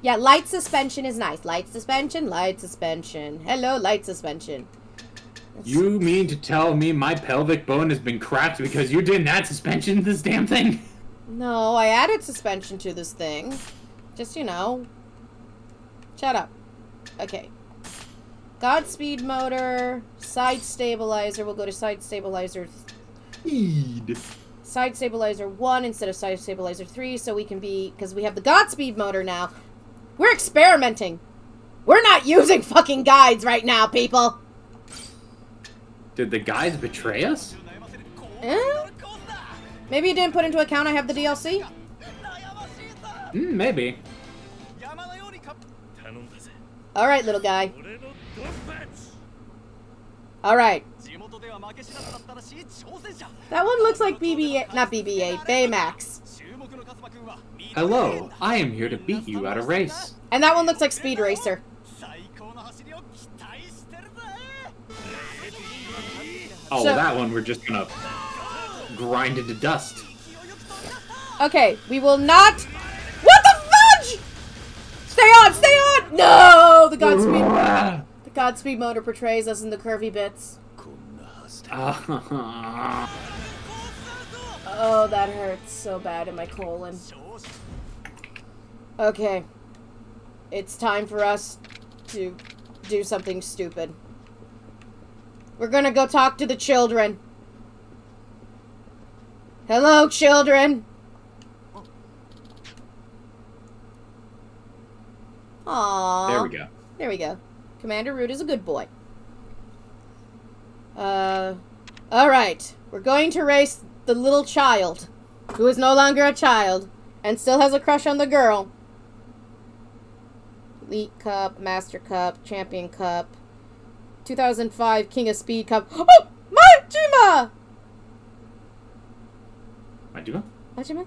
Yeah, light suspension is nice. Light suspension, light suspension. Hello, light suspension. That's-
You mean to tell me my pelvic bone has been cracked because you didn't add suspension to this damn thing?
No, I added suspension to this thing. Just, you know. Shut up. Okay. Godspeed motor, side stabilizer. We'll go to side stabilizer
Speed.
side stabilizer 1 instead of side stabilizer 3 so we can be because we have the godspeed motor now we're experimenting we're not using fucking guides right now people
did the guys betray us?
Eh? Maybe you didn't put into account I have the DLC?
Mm, maybe.
Alright, little guy. Alright. That one looks like BB... Not BB-8. Baymax.
Hello, I am here to beat you at a race.
And that one looks like Speed Racer.
Oh,
So-
that one we're just gonna grind into dust.
Okay, we will not... What the fudge?! Stay on, stay on! No! The Godspeed... [LAUGHS] The Godspeed motor portrays us in the curvy bits. [LAUGHS] Oh, that hurts so bad in my colon. Okay. It's time for us to do something stupid. We're gonna go talk to the children. Hello, children. Aww.
there we go.
There we go. Commander Root is a good boy. Uh, alright. We're going to race the little child, who is no longer a child, and still has a crush on the girl. Elite Cup, Master Cup, Champion Cup, 2005 King of Speed Cup. Oh! Majima!
Majima?
Majima?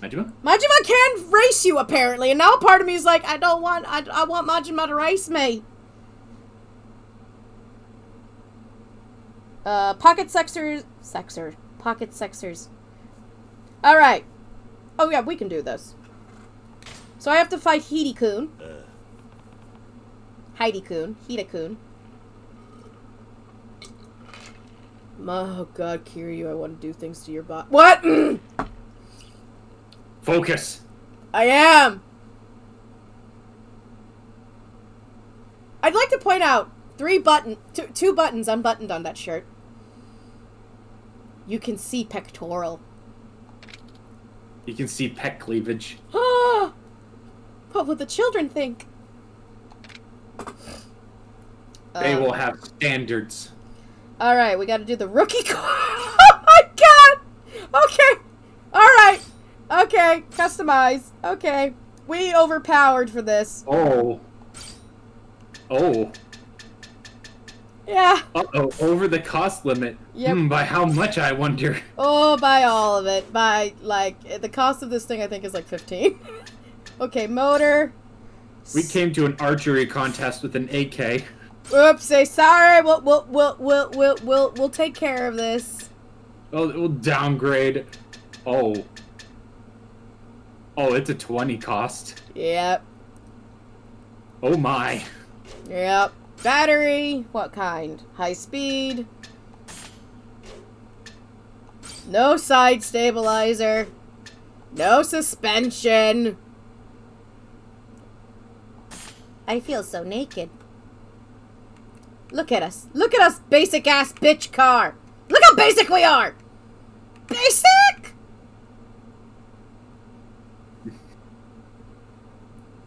Majima?
Majima can race you, apparently, and now part of me is like, I don't want, I, I want Majima to race me. Uh, pocket sexers, sexer, pocket sexers. All right. Oh yeah, we can do this. So I have to fight Heidi-kun. Heidi-kun, Hida-kun. Oh God, Kiryu, I want to do things to your body. What? [CLEARS THROAT]
Focus.
I am. I'd like to point out three button, two, two buttons unbuttoned on that shirt. You can see pectoral.
You can see pet cleavage.
Ah, [GASPS] what would the children think?
They
Uh,
will have standards.
All right, we got to do the rookie card. [LAUGHS] oh my god. Okay. All right. Okay. Customize. Okay. We overpowered for this.
Oh. Oh.
Yeah.
Uh oh. Over the cost limit.
Yep.
Hmm, by how much, I wonder?
Oh, by all of it. By, like, the cost of this thing, I think, is like 15. [LAUGHS] okay, motor.
We came to an archery contest with an AK.
Oops, say sorry. We'll, we'll, we'll, we'll, we'll, we'll, we'll take care of this.
Oh, it will downgrade. Oh. Oh, it's a 20 cost.
Yep.
Oh my.
Yep. Battery. What kind? High speed. No side stabilizer. No suspension. I feel so naked. Look at us. Look at us, basic ass bitch car. Look how basic we are. Basic? [LAUGHS]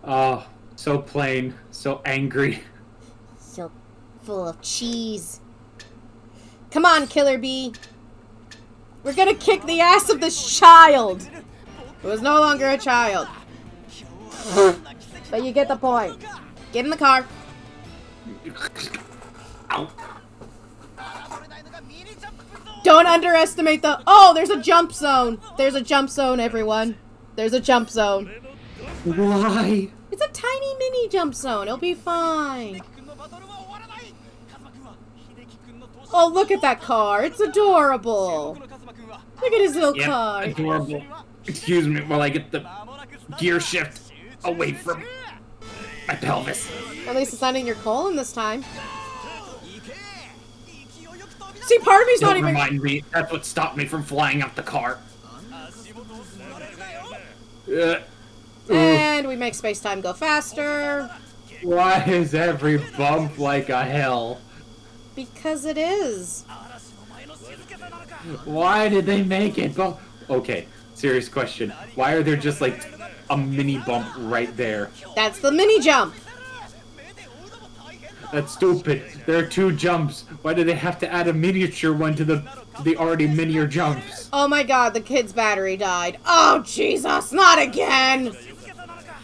Oh, so plain, so angry.
So full of cheese. Come on, Killer Bee. We're gonna kick the ass of this child. Who is no longer a child. [LAUGHS] But you get the point. Get in the car. [LAUGHS]
Ow.
Don't underestimate the- Oh, there's a jump zone! There's a jump zone, everyone. There's a jump zone.
Why?
It's a tiny mini jump zone. It'll be fine. Oh, look at that car. It's adorable. Look at his little
yep,
car.
adorable. Excuse me while I get the gear shift away from my pelvis.
At least it's not in your colon this time. See, part of me's
Don't not
even.
Remind me. That's what stopped me from flying out the car. Uh,
and we make space time go faster.
Why is every bump like a hell?
Because it is.
Why did they make it? bump? okay, serious question. Why are there just like a mini bump right there?
That's the mini jump.
That's stupid. There are two jumps. Why do they have to add a miniature one to the the already minier jumps.
Oh my god, the kid's battery died. Oh Jesus, not again!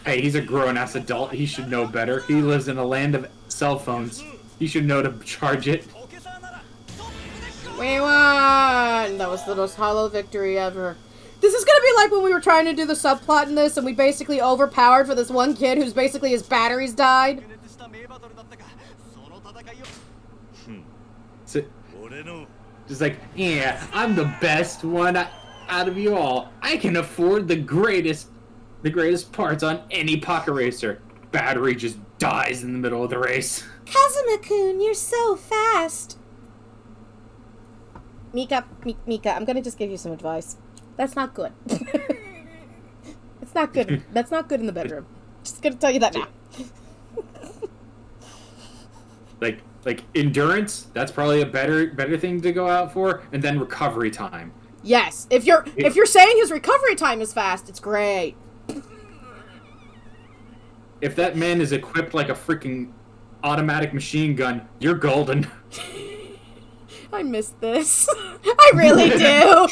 Hey, he's a grown-ass adult. He should know better. He lives in a land of cell phones. He should know to charge it.
We won! That was the most hollow victory ever. This is gonna be like when we were trying to do the subplot in this and we basically overpowered for this one kid who's basically his batteries died.
Just like, yeah, I'm the best one out of you all. I can afford the greatest, the greatest parts on any pocket racer. Battery just dies in the middle of the race.
Kazuma-kun, you're so fast! Mika, Mi- Mika, I'm gonna just give you some advice. That's not good. [LAUGHS] it's not good. [LAUGHS] That's not good in the bedroom. Just gonna tell you that now.
Like, like endurance. That's probably a better, better thing to go out for. And then recovery time.
Yes, if you're if you're saying his recovery time is fast, it's great.
If that man is equipped like a freaking automatic machine gun, you're golden. [LAUGHS]
I missed this. [LAUGHS] I really [LAUGHS] do.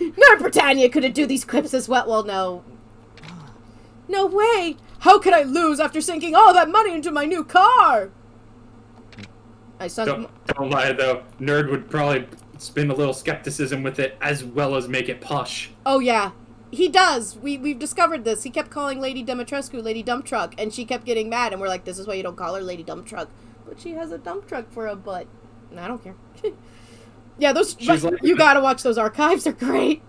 Nerd Britannia couldn't do these quips as well. Well, no. [GASPS] No way! How could I lose after sinking all that money into my new car? I sunk.
Don't, don't lie though. Nerd would probably spin a little skepticism with it as well as make it posh.
Oh yeah, he does. We we've discovered this. He kept calling Lady Dimitrescu Lady Dump Truck, and she kept getting mad. And we're like, this is why you don't call her Lady Dump Truck. But she has a dump truck for a butt. And I don't care. [LAUGHS] yeah, those.
Like-
you gotta watch those archives. They're great.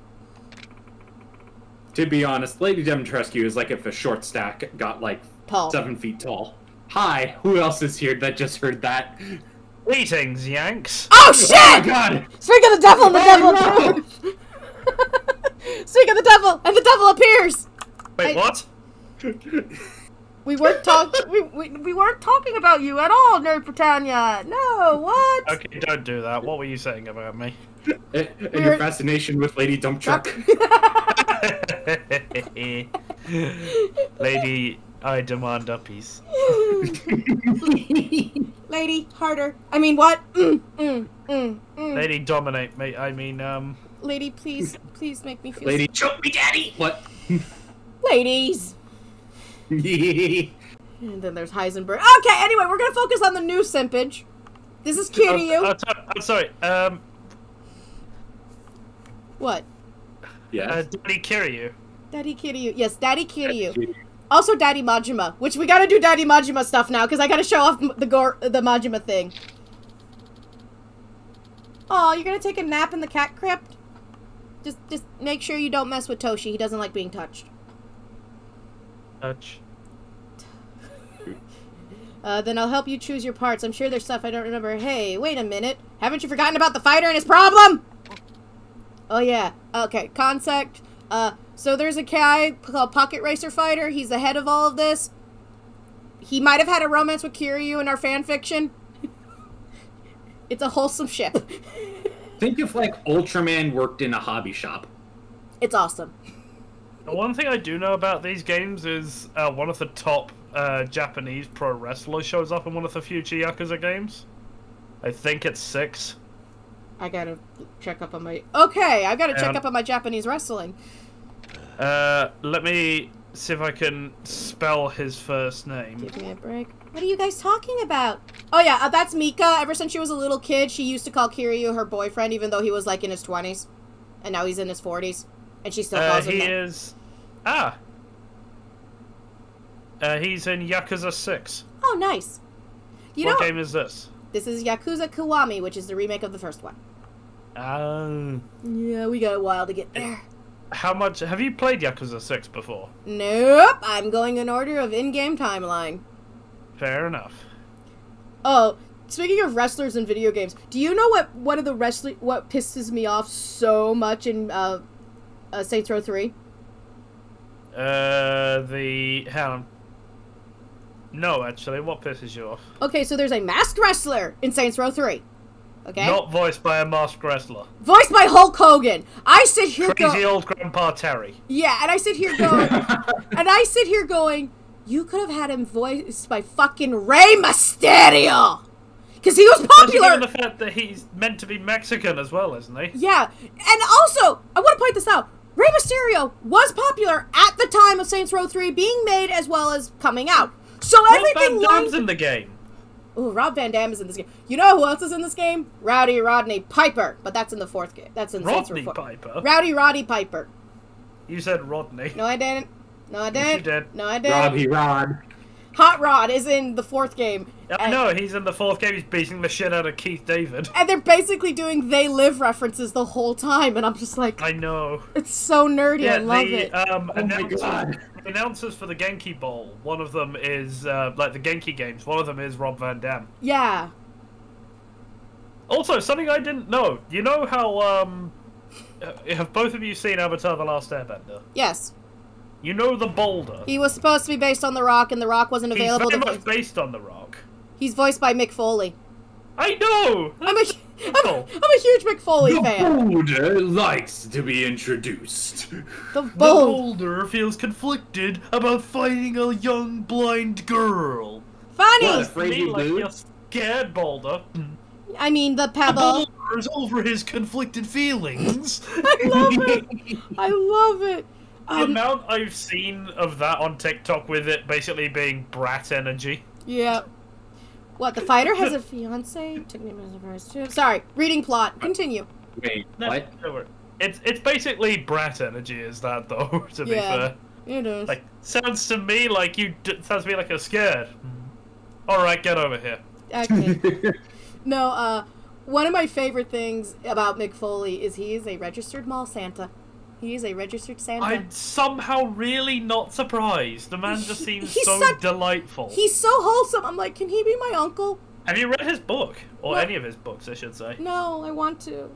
To be honest, Lady Dimitrescu is like if a short stack got like
Tall.
seven feet tall. Hi, who else is here that just heard that?
Greetings, Yanks.
Oh
Oh
shit!
god!
Speak of the devil, and the oh, devil
Oh, no! [LAUGHS]
Speak of the devil, and the devil appears.
Wait,
I-
what?
We weren't talking. [LAUGHS] we, we we weren't talking about you at all, Nerd Britannia. No, what?
Okay, don't do that. What were you saying about me?
Eh, and and
We're-
your fascination with Lady Dump Truck. [LAUGHS] [LAUGHS]
Lady, I demand uppies. [LAUGHS]
Lady, harder. I mean, what? Mm, mm, mm, mm.
Lady, dominate me. I mean, um,
Lady, please, please make me feel.
Lady, choke me, daddy! What? [LAUGHS]
Ladies. And then there's Heisenberg. Okay, anyway, we're gonna focus on the new simpage. This is
oh,
Kiryu.
oh, so- oh, sorry. Um,
what?
Uh,
yes.
Daddy Kiryu.
Daddy Kiryu. Yes, Daddy Kiryu. Also, Daddy Majima, which we gotta do Daddy Majima stuff now because I gotta show off the gore, the Majima thing. Oh, you're gonna take a nap in the cat crypt? Just, just make sure you don't mess with Toshi. He doesn't like being touched.
Touch. [LAUGHS]
Uh, then I'll help you choose your parts. I'm sure there's stuff I don't remember. Hey, wait a minute. Haven't you forgotten about the fighter and his problem? Oh yeah. Okay. Concept. Uh, so there's a guy called Pocket Racer Fighter. He's the head of all of this. He might have had a romance with Kiryu in our fan fiction. [LAUGHS] it's a wholesome ship.
Think if like Ultraman worked in a hobby shop.
it's awesome.
The one thing I do know about these games is uh, one of the top uh, Japanese pro wrestlers shows up in one of the future Yakuza games. I think it's six.
I gotta check up on my. Okay, I gotta check
Um,
up on my Japanese wrestling.
Uh, let me see if I can spell his first name.
Give me a break. What are you guys talking about? Oh yeah, uh, that's Mika. Ever since she was a little kid, she used to call Kiryu her boyfriend, even though he was like in his twenties, and now he's in his forties, and she still
Uh,
him.
he
that.
is. Ah. Uh, he's in Yakuza 6.
Oh, nice. You
what
know,
game is this?
this is Yakuza Kiwami, which is the remake of the first one.
Uh,
Yeah, we got a while to get there.
how much. Have you played Yakuza 6 before?
Nope, I'm going in order of in-game timeline.
Fair enough.
Oh, speaking of wrestlers in video games, do you know what one of the wrestling what pisses me off so much in uh, uh Saints Row Three?
Uh, the. Hang on. No, actually, what pisses you off?
Okay, so there's a masked wrestler in Saints Row 3. Okay?
Not voiced by a masked wrestler.
Voiced by Hulk Hogan. I sit here
Crazy
going.
old Grandpa Terry.
Yeah, and I sit here going. [LAUGHS] and I sit here going, you could have had him voiced by fucking Rey Mysterio! because he was popular.
given the fact that he's meant to be Mexican as well, isn't he?
Yeah, and also I want to point this out. Rey Mysterio was popular at the time of Saints Row 3 being made as well as coming out. So
Rob
everything
Van Dam's
lines.
in the game.
Ooh, Rob Van Dam is in this game. You know who else is in this game? Rowdy Rodney Piper, but that's in the fourth game. That's in Saints Row
Rodney
4.
Piper.
Rowdy Roddy Piper.
You said Rodney.
No, I didn't. No, I didn't.
you did.
No, I didn't.
Robbie Rod.
Hot Rod is in the fourth game.
I
and,
know he's in the fourth game. He's beating the shit out of Keith David.
and they're basically doing "They Live" references the whole time, and I'm just like,
I know.
it's so nerdy.
Yeah,
I love
the
it.
um,
Oh my
announcer-
God.
The announcers for the Genki Bowl. One of them is uh, like the Genki games. One of them is Rob Van Dam.
yeah.
Also, something I didn't know. You know how um, uh, have both of you seen Avatar: The Last Airbender?
Yes.
You know the boulder.
He was supposed to be based on The Rock, and The Rock wasn't available.
He's very
To
much
voice.
based on the Rock.
He's voiced by Mick Foley.
I know.
I'm a, I'm,
cool.
I'm a huge Mick Foley
The
fan.
boulder likes to be introduced.
The
The boulder feels conflicted about fighting a young blind girl.
funny.
What?
To
Afraid you
like
lose?
you're scared, Boulder.
I mean, the
The
pebble.
boulder is over his conflicted feelings. [LAUGHS]
I love it. I love it.
the
Um,
amount I've seen of that on TikTok with it basically being brat energy.
yeah. What? The fighter has a fiance. Took me by surprise too. Sorry. Reading plot. Continue.
Wait,
No,
what?
don't. It's it's basically brat energy, is that though? [LAUGHS] to be
Yeah.
fair,
It is.
like sounds to me like you d- sounds to me like you're scared. All right, get over here.
Okay. [LAUGHS] No, uh, one of my favorite things about Mick Foley is he is a registered mall Santa. He is a registered Santa.
I'm somehow really not surprised. The man just seems
He's
so
such-
delightful.
He's so wholesome. I'm like, can he be my uncle?
Have you read his book or any of his books? I should say.
No, I want to.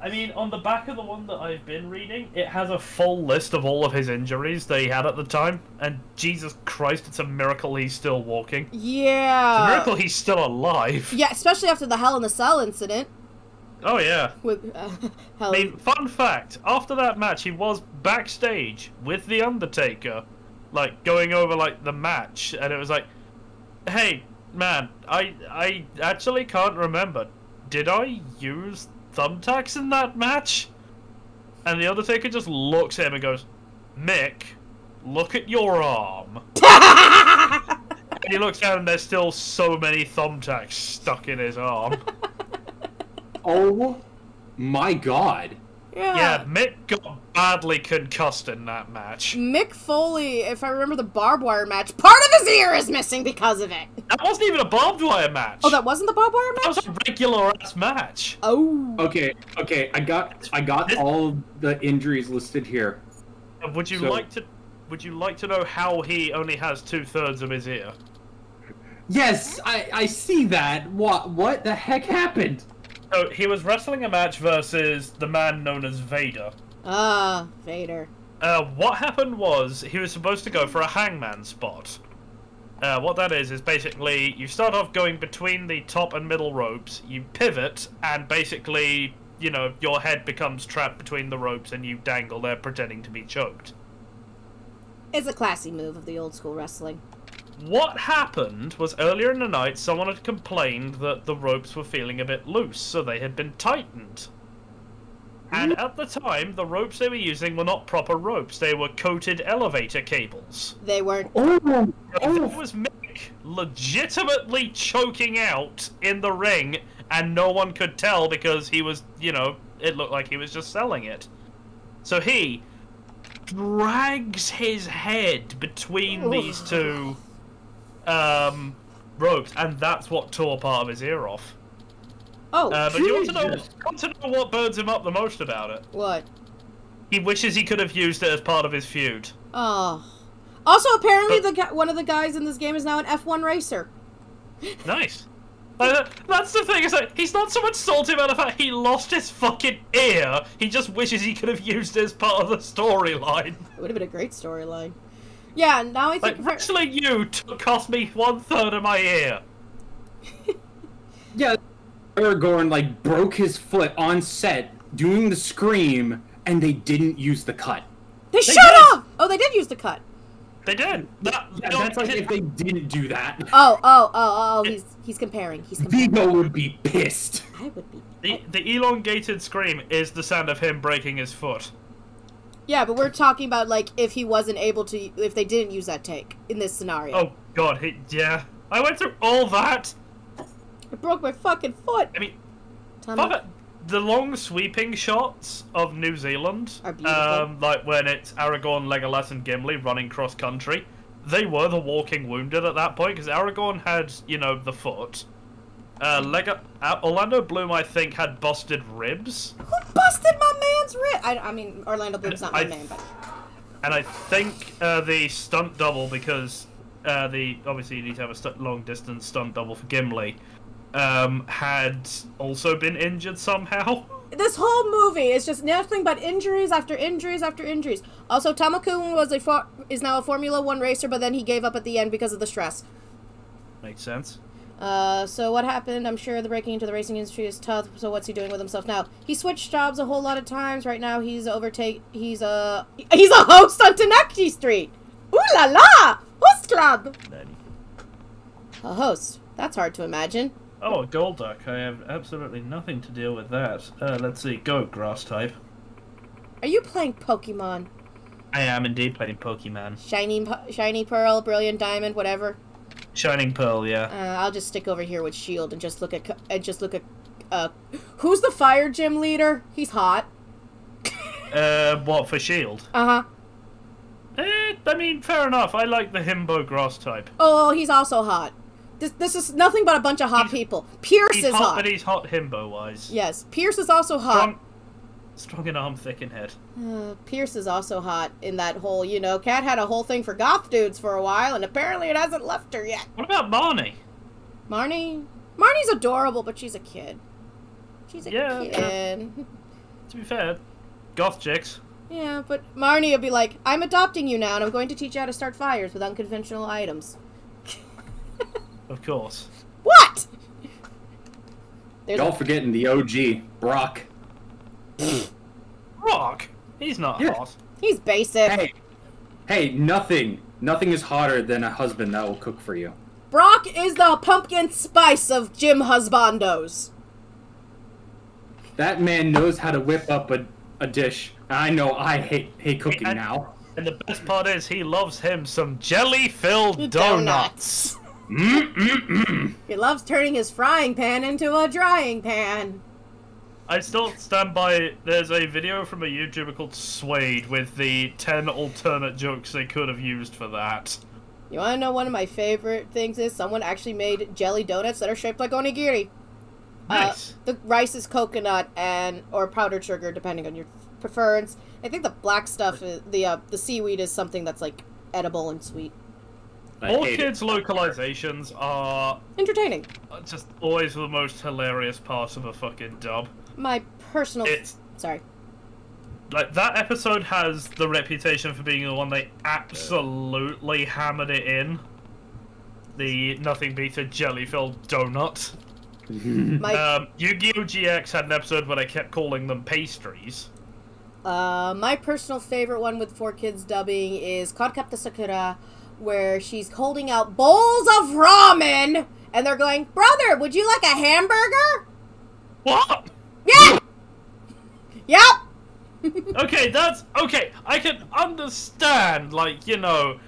I mean, on the back of the one that I've been reading, it has a full list of all of his injuries that he had at the time, and Jesus Christ, it's a miracle he's still walking. It's a
Yeah.
miracle he's still alive.
Yeah, especially after the Hell in the Cell incident
Oh yeah.
with uh. [LAUGHS]
I mean, fun fact: after that match, he was backstage with the Undertaker, like going over like the match, and it was like, "Hey, man, I I actually can't remember. Did I use thumbtacks in that match?" And the Undertaker just looks at him and goes, "Mick, look at your arm." [LAUGHS] And he looks down, and there's still so many thumbtacks stuck in his arm. [LAUGHS]
oh my god.
yeah.
yeah, Mick got badly concussed in that match.
Mick Foley, if I remember the barbed wire match, part of his ear is missing because of it.
That wasn't even a barbed wire match.
Oh, that wasn't the barbed wire match.
That was a regular ass match.
Oh.
Okay, okay, I got I got all the injuries listed here.
Would you
So-
like to? Would you like to know how he only has two thirds of his ear?
Yes, I I see that. What what the heck happened?
So he was wrestling a match versus the man known as Vader.
Ah, Vader.
Uh, what happened was he was supposed to go for a hangman spot. Uh, what that is is basically you start off going between the top and middle ropes, you pivot, and basically, you know, your head becomes trapped between the ropes and you dangle there pretending to be choked.
It's a classy move of the old school wrestling.
What happened was earlier in the night, someone had complained that the ropes were feeling a bit loose, so they had been tightened. And at the time, the ropes they were using were not proper ropes, they were coated elevator cables.
They weren't.
Oh, oh.
That was Mick legitimately choking out in the ring, and no one could tell because he was, you know, it looked like he was just selling it. So he drags his head between these oh. two um, ropes, and that's what tore part of his ear off.
Oh,
Uh, but you want to know
Jesus.
want to know what burns him up the most about it?
what?
He wishes he could have used it as part of his feud.
Oh. Also, apparently,
But-
the one of the guys in this game is now an F1 racer. [LAUGHS]
Nice. That- that's the thing, is like, he's not so much salty about the fact he lost his fucking ear, he just wishes he could have used it as part of the storyline.
It would have been a great storyline. Yeah, now I think.
Like, actually, you t- cost me one third of my ear.
yeah. Aragorn like broke his foot on set doing the scream, and they didn't use the cut.
they
they
shut
did.
up! Oh, they did use the cut.
They did. That,
Yeah, that's like if they didn't do that.
Oh, oh, oh, oh, oh, he's he's comparing. He's comparing.
Viggo would be pissed.
I would be.
the, the elongated scream is the sound of him breaking his foot.
Yeah, but we're talking about like if he wasn't able to, if they didn't use that take in this scenario.
Oh god, he, yeah. I went through all that.
I broke my fucking foot.
I mean, fuck The long sweeping shots of New Zealand,
Are
um, like when it's Aragorn, Legolas, and Gimli running cross country, they were the walking wounded at that point because Aragorn had, you know, the foot. Uh, Lego- uh, Orlando Bloom, I think, had busted ribs.
Who busted my man's rib? I, I mean, Orlando Bloom's not my
I-
man, but
And I think uh, the stunt double, because uh, the obviously you need to have a long distance stunt double for Gimli, um, had also been injured somehow.
this whole movie is just nothing but injuries after injuries after injuries. Also, Tamakun was a for- is now a Formula One racer, but then he gave up at the end because of the stress.
Makes sense.
Uh, so what happened? I'm sure the breaking into the racing industry is tough. So what's he doing with himself now? He switched jobs a whole lot of times. Right now, he's overtake. He's a he's a host on Tanaki Street. Ooh la la! Host club. A host. That's hard to imagine.
Oh, a Golduck. I have absolutely nothing to deal with that. Uh, let's see. Go, grass type.
Are you playing Pokemon?
I am indeed playing Pokemon.
Shiny, shiny pearl, brilliant diamond, whatever.
Shining Pearl, yeah.
Uh, I'll just stick over here with Shield and just look at and just look at. Uh, who's the fire gym leader? He's hot. [LAUGHS]
Uh, what for Shield?
Uh huh.
Eh, I mean, fair enough. I like the Himbo grass type.
Oh, he's also hot. This this is nothing but a bunch of hot people. Piers
He's
is
hot,
hot.
but he's hot Himbo wise.
Yes, Piers is also hot.
Strong in arm, thick in head.
Uh, Piers is also hot in that whole, you know, Cat had a whole thing for goth dudes for a while, and apparently it hasn't left her yet.
What about Marnie?
Marnie, Marnie's adorable, but she's a kid. She's a
Yeah,
kid.
To be fair, goth chicks.
Yeah, but Marnie would be like, I'm adopting you now, and I'm going to teach you how to start fires with unconventional items. [LAUGHS]
Of course.
What? There's
Y'all
a,
forgetting the OG, Brock. [GASPS]
Rock. He's not
Yeah.
hot.
he's basic.
Hey, hey, nothing, nothing is hotter than a husband that will cook for you.
Brock is the pumpkin spice of Gym Husbandos.
That man knows how to whip up a, a dish. I know I hate hate cooking
I-
now.
And the best part is he loves him some jelly-filled donuts.
Mm-mm-mm.
He loves turning his frying pan into a drying pan.
I still stand by. There's a video from a YouTuber called Suede with the 10 alternate jokes they could have used for that.
You want to know one of my favorite things is someone actually made jelly donuts that are shaped like onigiri.
Nice.
Uh, the rice is coconut and or powdered sugar, depending on your preference. I think the black stuff, is, the uh, the seaweed, is something that's like edible and sweet,
I hate it.
4Kids' localizations are
entertaining.
just always the most hilarious part of a fucking dub.
My personal,
It's
sorry,
like that episode has the reputation for being the one they absolutely hammered it in. The nothing beats a jelly-filled donut. [LAUGHS]
my
Um, Yu-Gi-Oh! GX had an episode where they kept calling them pastries.
Uh, my personal favorite one with four kids dubbing is Cardcaptor Sakura, where she's holding out bowls of ramen, and they're going, "Brother, would you like a hamburger?"
What?
Yeah. yep. [LAUGHS]
Okay, that's okay. I can understand, like you know,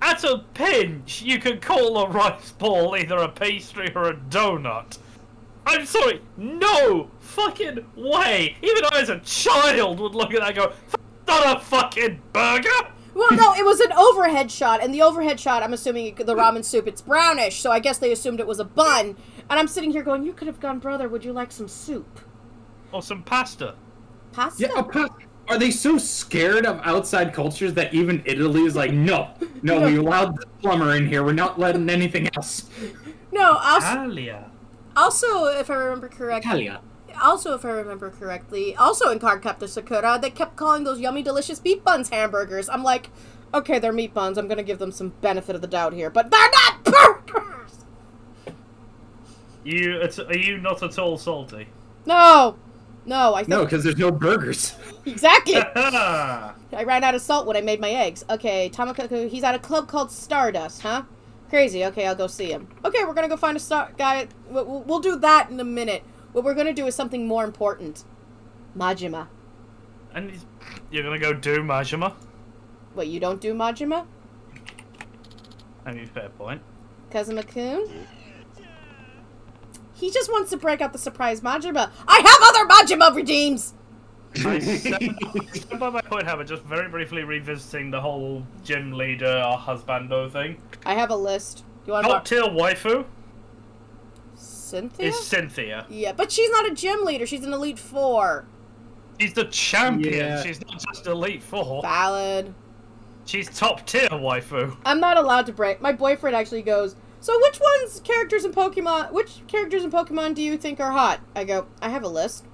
at a pinch, you can call a rice ball either a pastry or a donut. I'm sorry, no fucking way. Even I, as a child, would look at that and go, "Not a fucking burger."
Well, no, it was an overhead shot, and the overhead shot, I'm assuming the ramen soup, it's brownish, so I guess they assumed it was a bun. And I'm sitting here going, "You could have gone, brother. Would you like some soup?
Or some pasta.
Pasta?"
Yeah, oh, a pa- are they so scared of outside cultures that even Italy is like, no, no, we [LAUGHS] allowed the plumber in here. We're not letting anything else.
no. Also,
Italia.
also, if I remember correctly,
Italia.
also if I remember correctly, also in Cardcaptor Sakura, they kept calling those yummy, delicious meat buns hamburgers. I'm like, okay, they're meat buns. I'm gonna give them some benefit of the doubt here, but they're not burgers.
You are you not at all salty?
No, No, I think
No, because there's no burgers. [LAUGHS]
exactly. [LAUGHS] I ran out of salt when I made my eggs. Okay, Tamakoku, he's at a club called Stardust, huh? Crazy. Okay, I'll go see him. Okay, we're gonna go find a star guy. We'll, we'll- we'll do that in a minute. What we're gonna do is something more important. Majima.
and you're gonna go do Majima?
What, you don't do Majima?
I mean, fair point.
Kazuma-kun? He just wants to break out the surprise Majima. I have other Majima redeems!
I stand, stand by my point, Hammer, just very briefly revisiting the whole gym leader or husbando thing.
I have a list. You want
Top
to
tier waifu
Cynthia?
is Cynthia.
Yeah, but she's not a gym leader. She's an Elite Four.
She's the champion.
Yeah.
She's not just Elite Four.
Valid.
She's top tier waifu.
I'm not allowed to break. My boyfriend actually goes, So which ones characters in Pokemon which characters in Pokemon do you think are hot? I go, I have a list.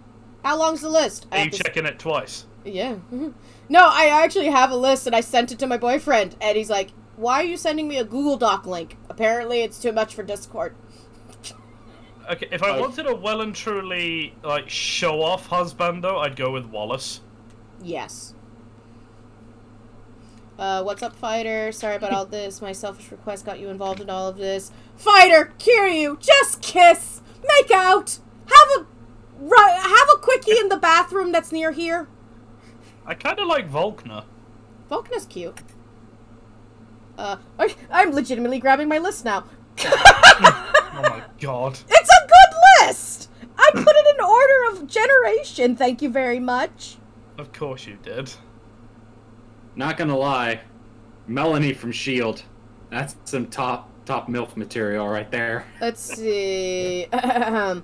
How long's the list? I
Are
have
you
to s-
checking it twice?
Yeah. [LAUGHS] no, I actually have a list and I sent it to my boyfriend and he's like, Why are you sending me a Google Doc link? Apparently it's too much for Discord. [LAUGHS]
Okay, if I wanted a well and truly like show off husbando, I'd go with Wallace.
Yes. Uh, what's up, Fighter? Sorry about all this. My selfish request got you involved in all of this. Fighter, Kiryu, just kiss, make out, have a have a quickie in the bathroom that's near here.
I kind of like Volkner.
Is cute. Uh, I, I'm legitimately grabbing my list now. [LAUGHS]
Oh my god.
It's a good list. I put it in order of generation. Thank you very much.
Of course you did.
Not gonna lie, Melony from Shield. That's some top top milf material right there. [LAUGHS]
Let's see. oh,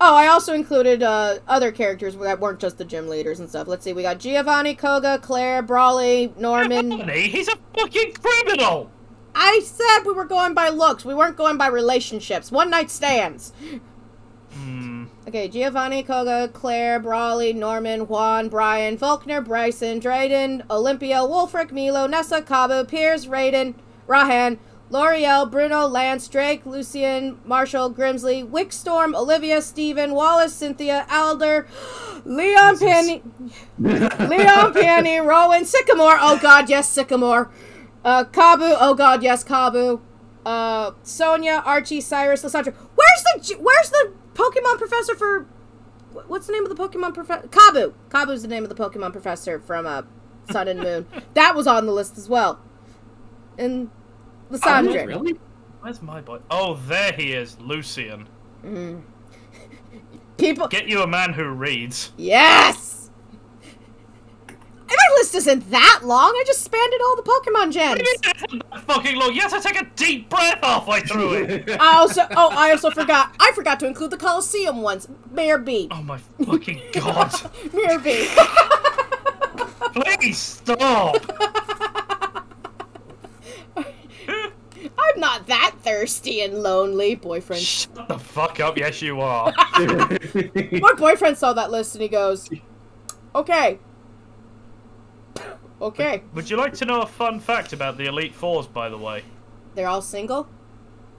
I also included uh, other characters that weren't just the gym leaders and stuff. Let's see. We got Giovanni, Koga, Clair, Brawley, Norman.
Honey, he's a fucking criminal.
I said we were going by looks. We weren't going by relationships. One night stands.
Hmm.
Okay, Giovanni, Koga, Clair, Brawley, Norman, Juan, Brian, Falkner, Brycen, Drayden, Olympia, Wulfric, Milo, Nessa, Kabu, Piers, Raiden, Raihan, Lorelei, Bruno, Lance, Drake, Lucian, Marshal, Grimsley, Wikstrom, Olivia, Steven, Wallace, Cynthia, Alder, [GASPS] Leon. Penny, [LAUGHS] Leon Penny, Rowan, Sycamore, oh god, yes, Sycamore, uh, Kukui, oh god, yes, Kukui, uh, Sonia, Archie, Cyrus, Lysandre. Where's the, where's the Pokemon professor for, what's the name of the Pokemon professor? Kukui. Kukui's the name of the Pokemon professor from, uh, Sun and Moon. [LAUGHS] that was on the list as well. And Lysandre.
really?
Where's my boy? Oh, there he is, Lucian. [LAUGHS]
People,
Get you a man who reads.
yes! And my list isn't that long. I just spanned all the Pokemon gens.
That fucking long. You have to take a deep breath halfway through it. [LAUGHS]
I also, oh, I also forgot. I forgot to include the Colosseum ones. Miror B.
Oh my fucking god. [LAUGHS]
Miror B.
Please stop. [LAUGHS]
I'm not that thirsty and lonely, boyfriend.
Shut the fuck up. Yes, you are.
My boyfriend saw that list and he goes, "Okay, okay."
Would you like to know a fun fact about the Elite Fours, by the way?
They're all single.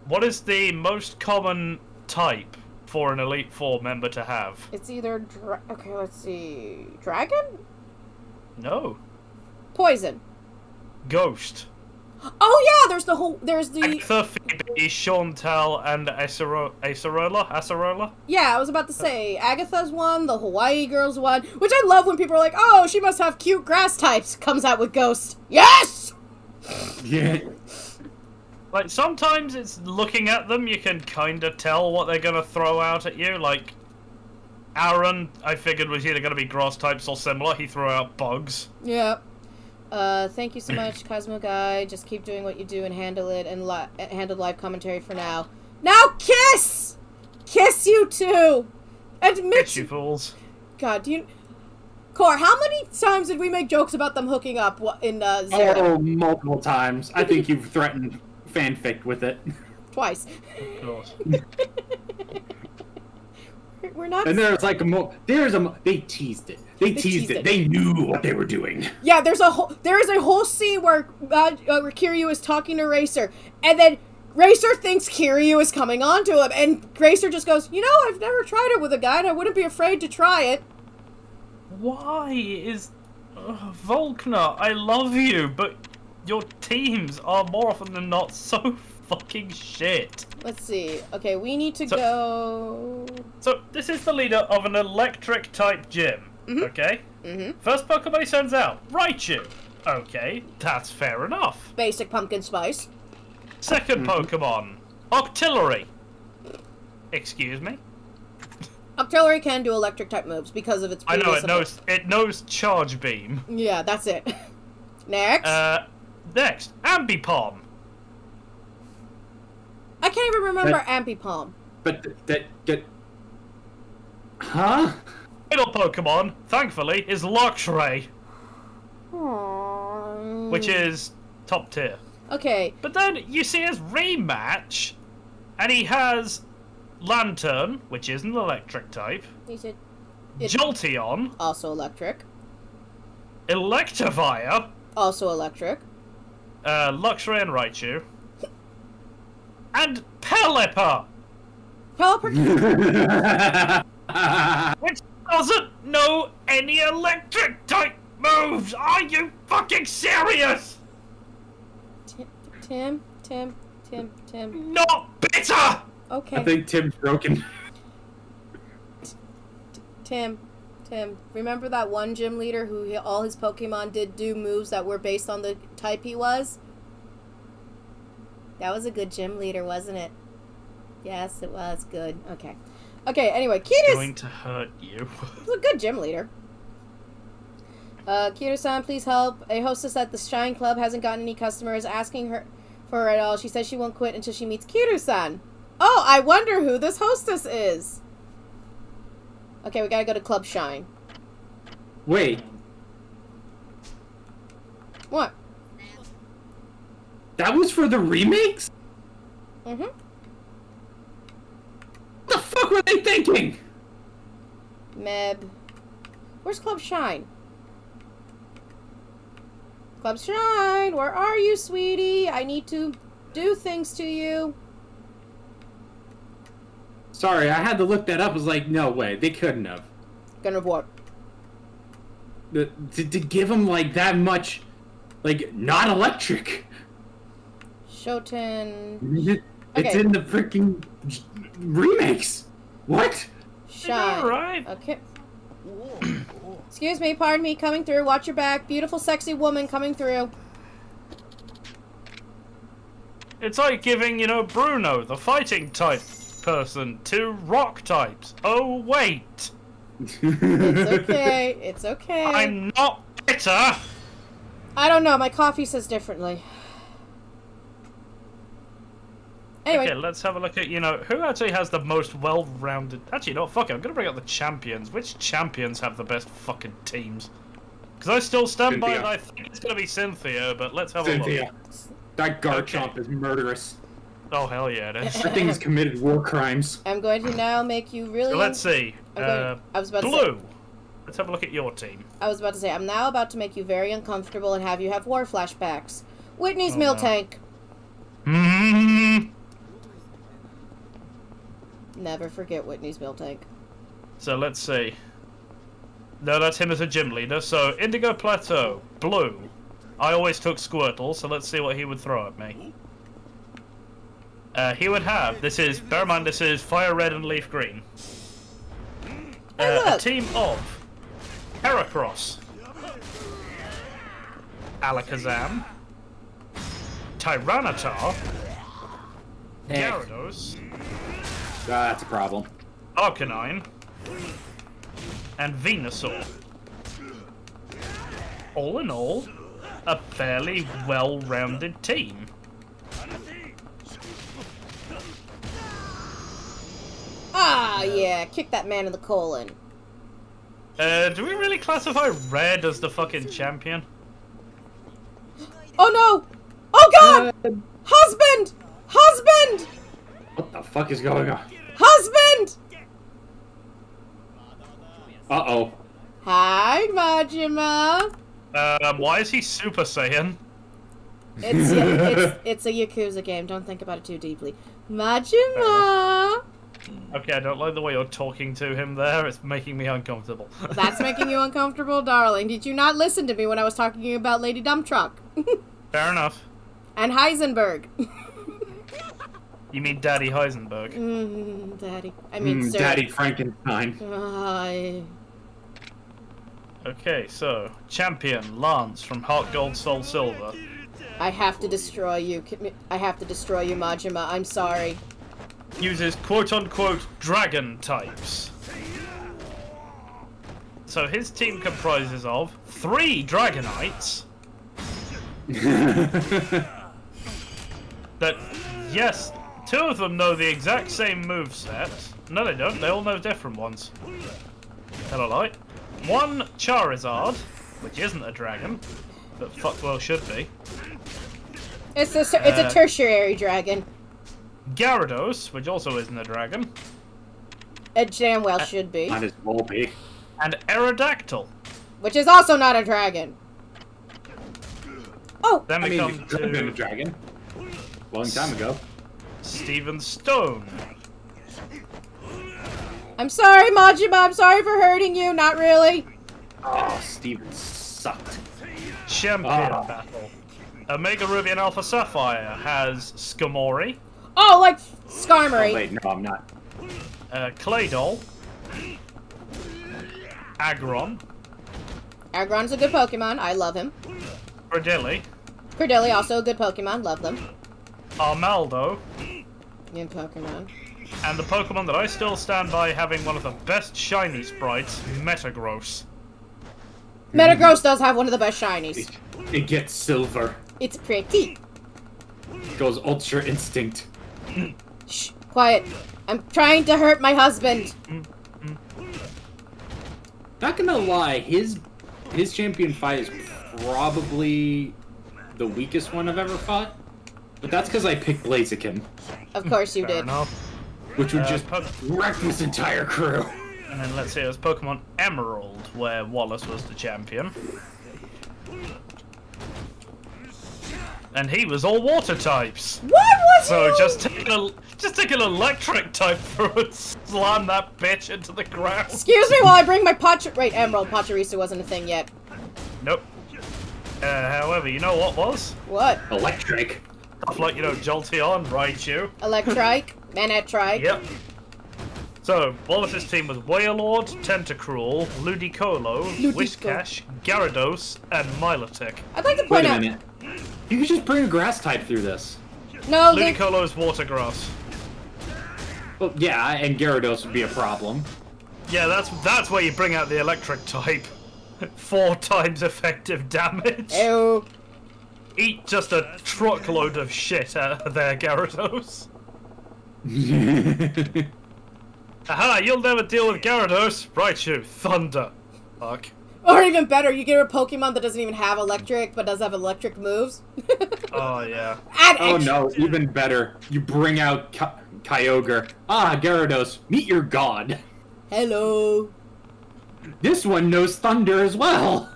What is the most common type for an Elite Four member to have?
It's either okay. Let's see, dragon,
No.
poison.
Ghost.
Oh yeah, there's the whole. There's the
Agatha, Phoebe, Shauntal, and Acero- Acerola? Acerola?
yeah. I was about to say Agatha's one, the Hawaii girls one, which I love when people are like, "Oh, she must have cute grass types." Comes out with Ghost. Yes.
yeah.
Like, sometimes it's looking at them, you can kind of tell what they're going to throw out at you. Like, Aaron, I figured was either going to be grass types or similar. He threw out bugs.
Yeah. Uh, thank you so much, Cosmo Guy. Just keep doing what you do and handle it and li- uh, handle live commentary for now. Now kiss, kiss you too. Admit
Bitch, you
you.
fools.
God, do you? Core, how many times did we make jokes about them hooking up in uh, Zero?
Oh, multiple times. I think you've threatened fanfic with it.
Twice.
Of course. [LAUGHS]
We're not.
And there's like a mo- there's a mo- they teased it. They, teased,
teased
it.
it.
They knew what they were doing.
Yeah, there's a whole there is a whole scene where uh, uh, where Kiryu is talking to Racer, and then Racer thinks Kiryu is coming on to him, and Racer just goes, "You know, I've never tried it with a guy, and I wouldn't be afraid to try it."
why is uh, Volkner? I love you, but your teams are more often than not so [LAUGHS] fucking shit.
Let's see. Okay, we need to
So-
go.
So this is the leader of an electric type gym. Okay.
Mm-hmm.
First Pokemon he sends out, Raichu. Okay, that's fair enough.
Basic pumpkin spice.
2nd Pokemon, Octillery. Excuse me.
Octillery can do electric type moves because of its.
I know
previous
it knows it knows Charge Beam.
Yeah, that's it. [LAUGHS] Next.
Uh, next, Ambipom.
I can't even remember
that-
Ambipom.
But th- that get. Huh?
Middle Pokemon, thankfully, is Luxray, which is top tier.
Okay,
But then you see his rematch, and he has Lanturn, which is an electric type,
he said
Jolteon,
also electric.
Electivire,
Also electric.
uh, Luxray and Raichu, and Pelipper,
Pelipper. [LAUGHS]
which doesn't know any electric type moves. Are you fucking serious?
Tim, Tim, Tim, Tim, Tim.
Not bitter.
Okay.
I think Tim's broken.
Tim, Tim. Remember that one gym leader who he, all his Pokemon did do moves that were based on the type he was? That was a good gym leader, wasn't it? Yes, it was good. Okay. Okay, anyway, Kiris
Going to hurt you. [LAUGHS]
was a good gym leader. Uh, Kira-san, please help. A hostess at the Shine Club hasn't gotten any customers asking her for her at all. She says she won't quit until she meets Kiryu-san. Oh, I wonder who this hostess is. Okay, we gotta go to Club Shine.
Wait,
What?
that was for the remakes?
Mm-hmm.
What the fuck were they thinking?
Meb. Where's Club Shine? Club Shine, where are you, sweetie? I need to do things to you.
Sorry, I had to look that up. I was like, no way, they couldn't have.
Gonna what?
To, to give them like that much, like not electric.
Shoten. [LAUGHS]
It's
Okay.
in the freaking remakes. What?
Shine.
Alright.
Okay. Excuse me, pardon me, coming through. Watch your back. Beautiful, sexy woman coming through.
It's like giving, you know, Bruno, the fighting type person, to rock types. Oh, wait.
It's [LAUGHS] okay. It's okay.
I'm not bitter.
I don't know. My coffee says differently. Anyway,
Okay, let's have a look at, you know, who actually has the most well-rounded... Actually, no, fuck it, I'm gonna bring up the champions. Which champions have the best fucking teams? Because I still stand by
Cynthia.
I think it's gonna be Cynthia, but let's have a look.
Cynthia. That Garchomp
Okay.
is murderous.
Oh, hell yeah, it is.
That thing has [LAUGHS] committed war crimes.
I'm going to now make you really.
so let's see.
I'm
Uh,
going, I was about to say.
blue. Let's have a look at your team.
I was about to say. I'm now about to make you very uncomfortable and have you have war flashbacks. Whitney's
Oh,
Mill
no.
Tank.
Mm-hmm.
Never forget Whitney's Miltank.
So let's see. No, that's him as a gym leader. So Indigo Plateau, blue. I always took Squirtle, so let's see what he would throw at me. Uh, he would have. This is. Bear in mind, this is Fire Red and Leaf Green.
Hey,
Uh, a team of Heracross, Alakazam, Tyranitar, Gyarados,
that's a problem.
Arcanine, and Venusaur. All in all, a fairly well-rounded team.
Ah, yeah. Kick that man in the colon.
Uh, do we really classify Red as the fucking champion?
Oh no! Oh god! Husband! Husband!
What the fuck is going on?
Husband!
Uh oh.
Hi, Majima.
Um, why is he Super Saiyan?
It's, [LAUGHS] it's it's a Yakuza game. Don't think about it too deeply. Majima.
Okay, I don't like the way you're talking to him there. It's making me uncomfortable. [LAUGHS]
That's making you uncomfortable, darling. Did you not listen to me when I was talking about Lady Dump Truck? [LAUGHS]
Fair enough.
and Heisenberg.
You mean Daddy Heisenberg?
mm, Daddy. I mean,
Mm,
sir.
Daddy Frankenstein.
Uh,
Okay, so champion Lance from Heart Gold Soul Silver.
I have to destroy you. I have to destroy you, Majima. I'm sorry.
uses quote unquote dragon types. So his team comprises of three Dragonites [LAUGHS] that, yes, two of them know the exact same move moveset. No, they don't. They all know different ones. Hello, Light. One Charizard, which isn't a dragon, but fuck well should be.
It's a it's a
Uh,
tertiary dragon.
Gyarados, which also isn't a dragon.
It damn well should be.
Might as well be.
And Aerodactyl.
Which is also not a dragon. Oh,
Then
I mean,
come
it could have been a dragon. Long time ago.
Steven Stone.
I'm sorry, Majima. I'm sorry for hurting you. Not really.
Oh, Steven sucked.
Champion
Ah.
battle. Omega Ruby and Alpha Sapphire has Skarmory,
Oh, like
Oh,
Skarmory.
wait, no, I'm not.
uh, Claydol, Aggron,
Aggron's a good Pokemon. I love him.
Bradilli,
Cradily also a good Pokemon. Love them.
Armaldo,
Good Pokemon.
and the Pokemon that I still stand by having one of the best shiny sprites, Metagross.
Metagross does have one of the best shinies.
It, it gets silver.
It's pretty.
It goes Ultra Instinct.
Shh, quiet. I'm trying to hurt my husband.
Not gonna lie, his his champion fight is probably the weakest one I've ever fought. But that's because I picked Blaziken,
Of course you
Fair
did.
enough.
which would
Uh,
just wreck this entire crew.
And then let's see, it was Pokemon Emerald, where Wallace was the champion. And he was all water types.
What was
So
you?
just take an just take an electric type [LAUGHS] through and slam that bitch into the ground.
Excuse me while I bring my Pach- Wait, Emerald. Pachirisu wasn't a thing yet.
Nope. Uh, however, you know what was?
What?
Electric.
Stuff like, you know, Jolteon, Raichu.
Electrike? Manetrike?
Yep. So, Wallace's team was Wailord, Tentacruel, Ludicolo,
Ludico.
Whiscash, Gyarados, and Milotic.
I'd like to
Wait
point
a
out.
minute. You could just bring a grass type through this.
No, Ludicolo
is water grass.
Well, yeah, and Gyarados would be a problem.
Yeah, that's that's where you bring out the electric type. [LAUGHS] Four times effective damage.
Ew.
Eat just a truckload of shit out of there, Gyarados. [LAUGHS] Aha, you'll never deal with Gyarados. Right, you. Thunder. Fuck.
Or even better, you get a Pokemon that doesn't even have electric, but does have electric moves. [LAUGHS]
Oh, yeah.
Add
oh no, even better. You bring out Ky- Kyogre. Ah, Gyarados, meet your god.
Hello.
This one knows thunder as well.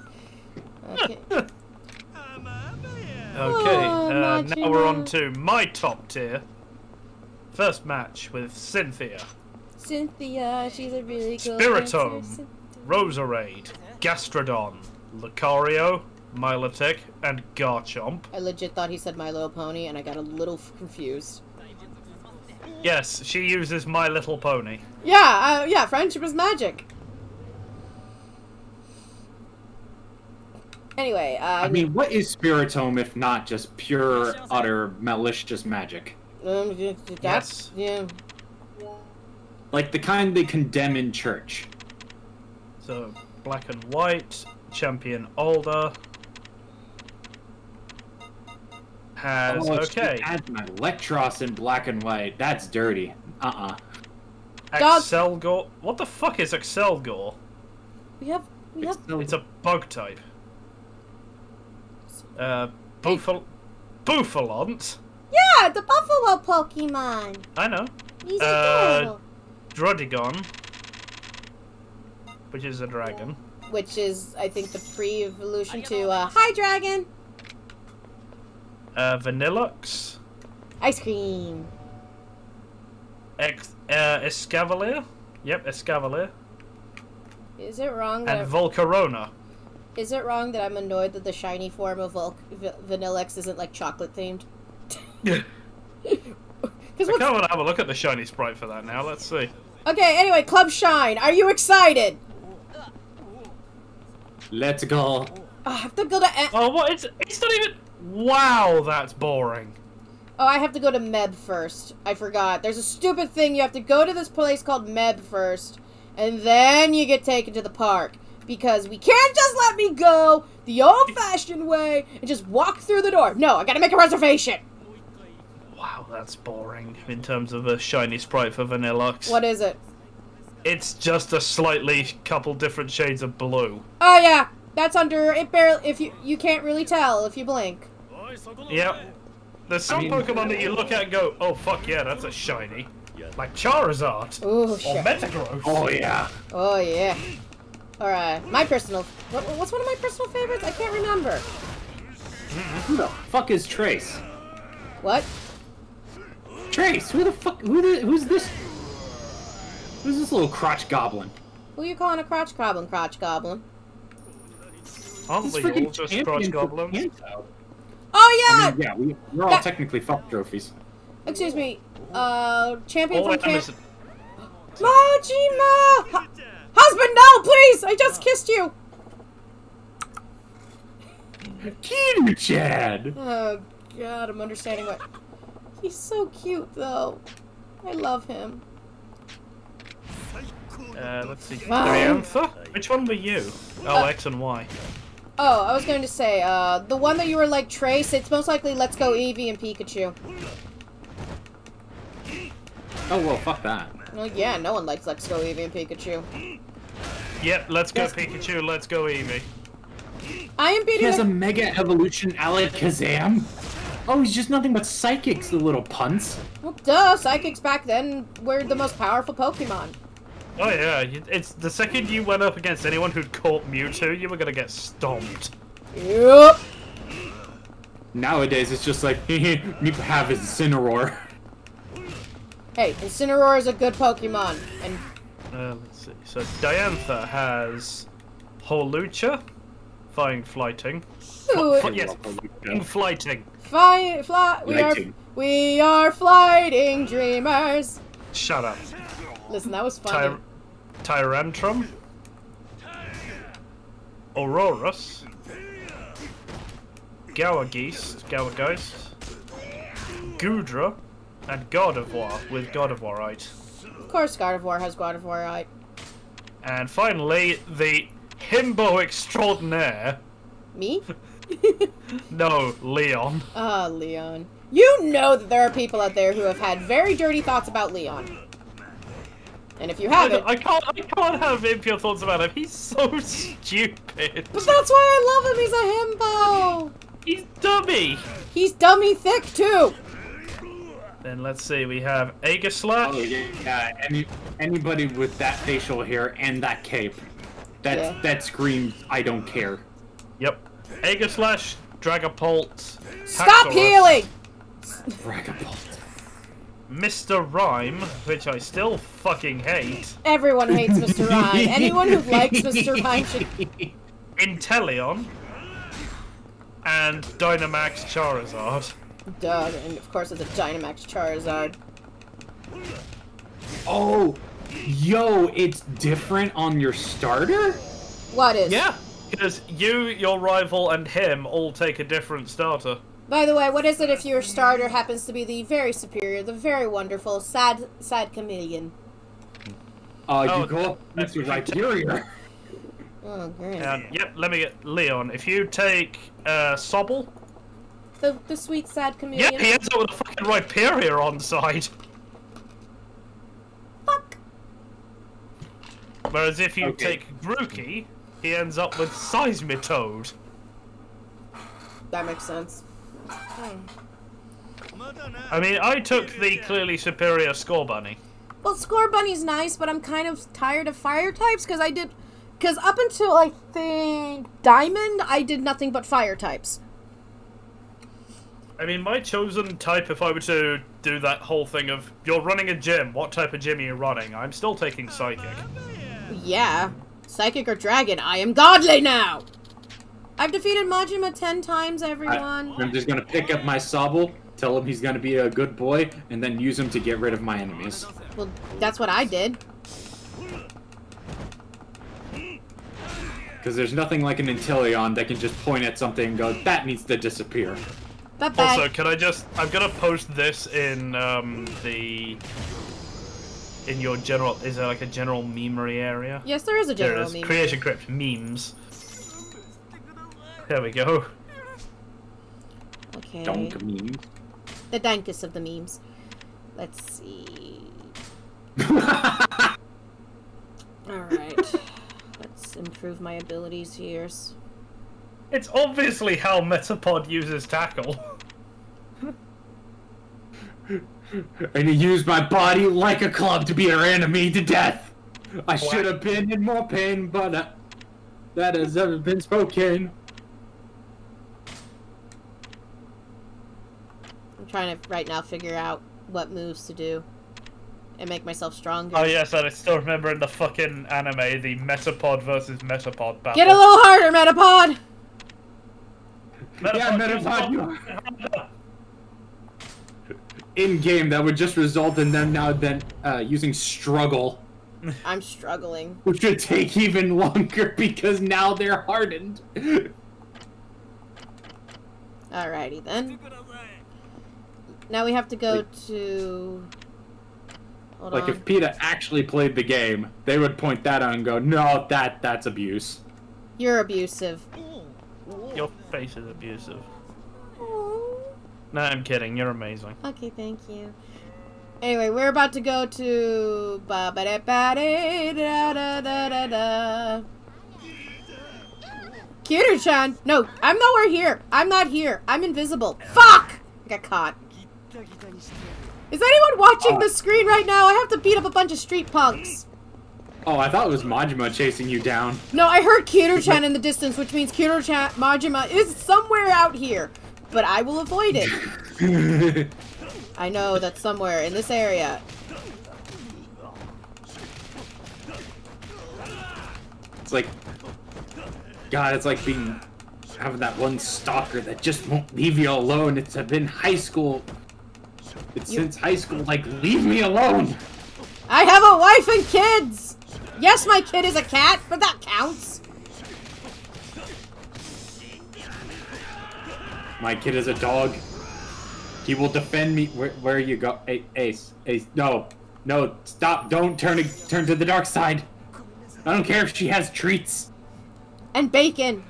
Okay. [LAUGHS]
Okay,
Oh,
uh, now we're on to my top tier. First match with Cynthia,
Cynthia, she's a really cool
Spiritomb.
dancer.
Roserade, Gastrodon, Lucario, Milotic, and Garchomp.
I legit thought he said My Little Pony, and I got a little confused.
Yes, she uses My Little Pony.
Yeah, uh, yeah, friendship is magic. Anyway, uh,
I mean, what is Spiritomb if not just pure, utter, malicious magic?
um, that's yeah.
Like the kind they condemn in church.
So, black and white, champion Alder. Has,
Oh, she
okay,
adds an Electros in black and white. That's dirty. Uh-uh.
Dog-
Accelgor. What the fuck is Accelgor?
We have we have
It's a bug type. Uh, Bufal- Bouffalant.
yeah the Buffalo Pokemon.
I know.
He's
Uh,
adorable.
Druddigon. Which is a dragon.
Which is, I think, the pre-evolution to uh, Hi Dragon
Uh, Vanilluxe.
ice cream.
Ex- uh, Escavalier. Yep, Escavalier.
Is it wrong that
And Volcarona.
Is it wrong that I'm annoyed that the shiny form of Vul- v- Vanilluxe isn't like chocolate themed? [LAUGHS]
I
Because
kind of want to have a look at the shiny sprite for that now. Let's see.
okay, anyway, Club Shine, are you excited?
Let's go.
Oh, I have to go to. A-
Oh, what? It's it's not even. Wow, that's boring.
oh, I have to go to Meb first. I forgot. There's a stupid thing. You have to go to this place called Meb first, and then you get taken to the park. Because we can't just let me go the old-fashioned way and just walk through the door. No, I gotta make a reservation.
Wow, that's boring in terms of a shiny sprite for Vanilluxe.
What is it?
It's just a slightly couple different shades of blue.
Oh yeah, that's under it. Barely if you you can't really tell if you blink.
Yep. There's some
mean-
Pokemon that you look at and go, oh fuck yeah, that's a shiny. Like Charizard.
Oh
Or
shit.
Metagross.
Oh yeah.
Oh yeah. All right, my personal. What, what's one of my personal favorites? I can't remember.
Who the fuck is Trace?
What?
Trace, who the fuck? Who the? Who's this? Who's this little crotch goblin?
Who are you calling a crotch goblin? Crotch goblin.
Aren't
This
they all
freaking
just
champion
crotch
for
goblins?
Kanto.
Oh yeah.
I mean, yeah, we, we're all
That-
technically fuck trophies.
Excuse me. Uh, champion
All
from
am [GASPS]
Majima! Hu- Husband, no, please! I just kissed you!
Kiru Chad!
Oh, God, I'm understanding what. He's so cute, though. I love him.
Uh, let's see.
Fine.
Diantha? Which one were you? Oh, X and Y.
Oh, I was going to say, uh, the one that you were like Trace, it's most likely Let's Go Eevee and Pikachu.
Oh well, fuck that.
Well, yeah, no one likes Let's Go Eevee and Pikachu.
Yep, let's go
Yes.
Pikachu, let's go Eevee.
I am beating.
He
has
a Mega Evolution Alakazam. Oh, he's just nothing but psychics, the little punts.
Well, duh, Psychics back then were the most powerful Pokemon.
Oh yeah, it's the second you went up against anyone who'd caught Mewtwo, you were gonna get stomped.
Yep.
Nowadays, it's just like, [LAUGHS] need to have his Incineroar. [LAUGHS]
Hey, Incineroar is a good Pokemon, and
Uh, let's see. So Diantha has Hawlucha, Flying Flighting.
Ooh,
Fl- yes, Flying Flighting.
fly, fly, we are, we are flighting dreamers.
Shut up.
Listen, that was funny.
Ty- Tyrantrum. Aurorus. Gourgeist, Gourgeist. Goodra. And Gardevoir with Gardevoirite.
Of Warite. Of course, Gardevoir has Gardevoirite.
And finally, the Himbo Extraordinaire.
Me? [LAUGHS] [LAUGHS]
No, Leon.
Ah, Leon. You know that there are people out there who have had very dirty thoughts about Leon. And if you haven't,
I can't I can't have impure thoughts about him. He's so [LAUGHS] stupid.
but that's why I love him. He's a himbo.
He's dummy.
He's dummy thick too.
Then let's see, we have Aegislash.
Oh yeah, yeah. Any anybody with that facial hair and that cape, that
Yeah.
that screams, I don't care.
Yep. Aegislash, Dragapult.
Stop
Haxorus,
healing.
Dragapult.
Mr. Rime, which I still fucking hate.
Everyone hates Mr. Rime. [LAUGHS] Anyone who likes Mr. Rime should.
Inteleon. And Dynamax Charizard.
Duh, and of course it's a Dynamax Charizard.
Oh, yo, it's different on your starter.
What is?
Yeah, because you, your rival, and him all take a different starter.
By the way, what is it if your starter happens to be the very superior, the very wonderful, sad, sad chameleon?
Uh,
Oh,
you go up
that's
against
what
Rhyperior.
Oh, great.
And yep, let me get Leon. If you take uh, Sobble,
The the sweet sad chameleon.
yep, he ends up with a fucking Rhyperior on side.
Fuck.
Whereas if you
Okay.
take Grookey, he ends up with Seismitoad.
That makes sense. Hmm.
I mean, I took the clearly superior Scorbunny.
Well, Scorbunny's nice, but I'm kind of tired of fire types because I did. Because up until I think Diamond, I did nothing but fire types.
I mean, my chosen type, if I were to do that whole thing of you're running a gym, what type of gym are you running? I'm still taking psychic.
Yeah. Psychic or dragon, I am godly now! I've defeated Majima ten times, everyone.
I'm just gonna pick up my Sobble, tell him he's gonna be a good boy, and then use him to get rid of my enemies.
Well, that's what I did.
Because there's nothing like an Inteleon that can just point at something and go, that needs to disappear.
Bye bye.
Also, can I just? I'm gonna post this in um, the in your general. Is there like a general memery area?
yes, there is a general
is.
meme.
Creation crypt memes. There we go.
Okay.
Don't mean.
The dankest of the memes. Let's see. [LAUGHS] Alright. Let's improve my abilities here. S-
It's obviously how Metapod uses tackle.
and he used my body like a club to beat our enemy to death. I should have been in more pain, but uh, that has ever been spoken.
I'm trying to right now figure out what moves to do and make myself stronger.
Oh yes, and I still remember in the fucking anime the Metapod versus Metapod battle.
Get a little harder, Metapod!
Yeah, Metapod, you [LAUGHS] In game, that would just result in them now then uh, using struggle,
I'm struggling.
which would take even longer because now they're hardened.
Alrighty then. Now we have to go to. Hold
Like
on.
if PETA actually played the game, they would point that out and go, "No, that that's abuse."
You're abusive.
Your face is abusive. No, I'm kidding. You're amazing.
Okay, thank you. Anyway, we're about to go to ba ba da ba da da da da da da. Kiryu-chan! No, I'm nowhere here. I'm not here. I'm invisible. Fuck! I got caught. Is anyone watching oh. the screen right now? I have to beat up a bunch of street punks.
Oh, I thought it was Majima chasing you down.
No, I heard Kiryu-chan [LAUGHS] in the distance, which means Kiryu-chan Majima is somewhere out here. But I will avoid it. [LAUGHS] I know that's somewhere in this area.
It's like, God, it's like being having that one stalker that just won't leave you alone. It's been high school. It's
You-
since high school. Like, leave me alone.
I have a wife and kids! Yes, my kid is a cat, but that counts.
My kid is a dog. He will defend me. Where, where you go, A- Ace? Ace, no, no, stop! Don't turn turn to the dark side. I don't care if she has treats.
And bacon.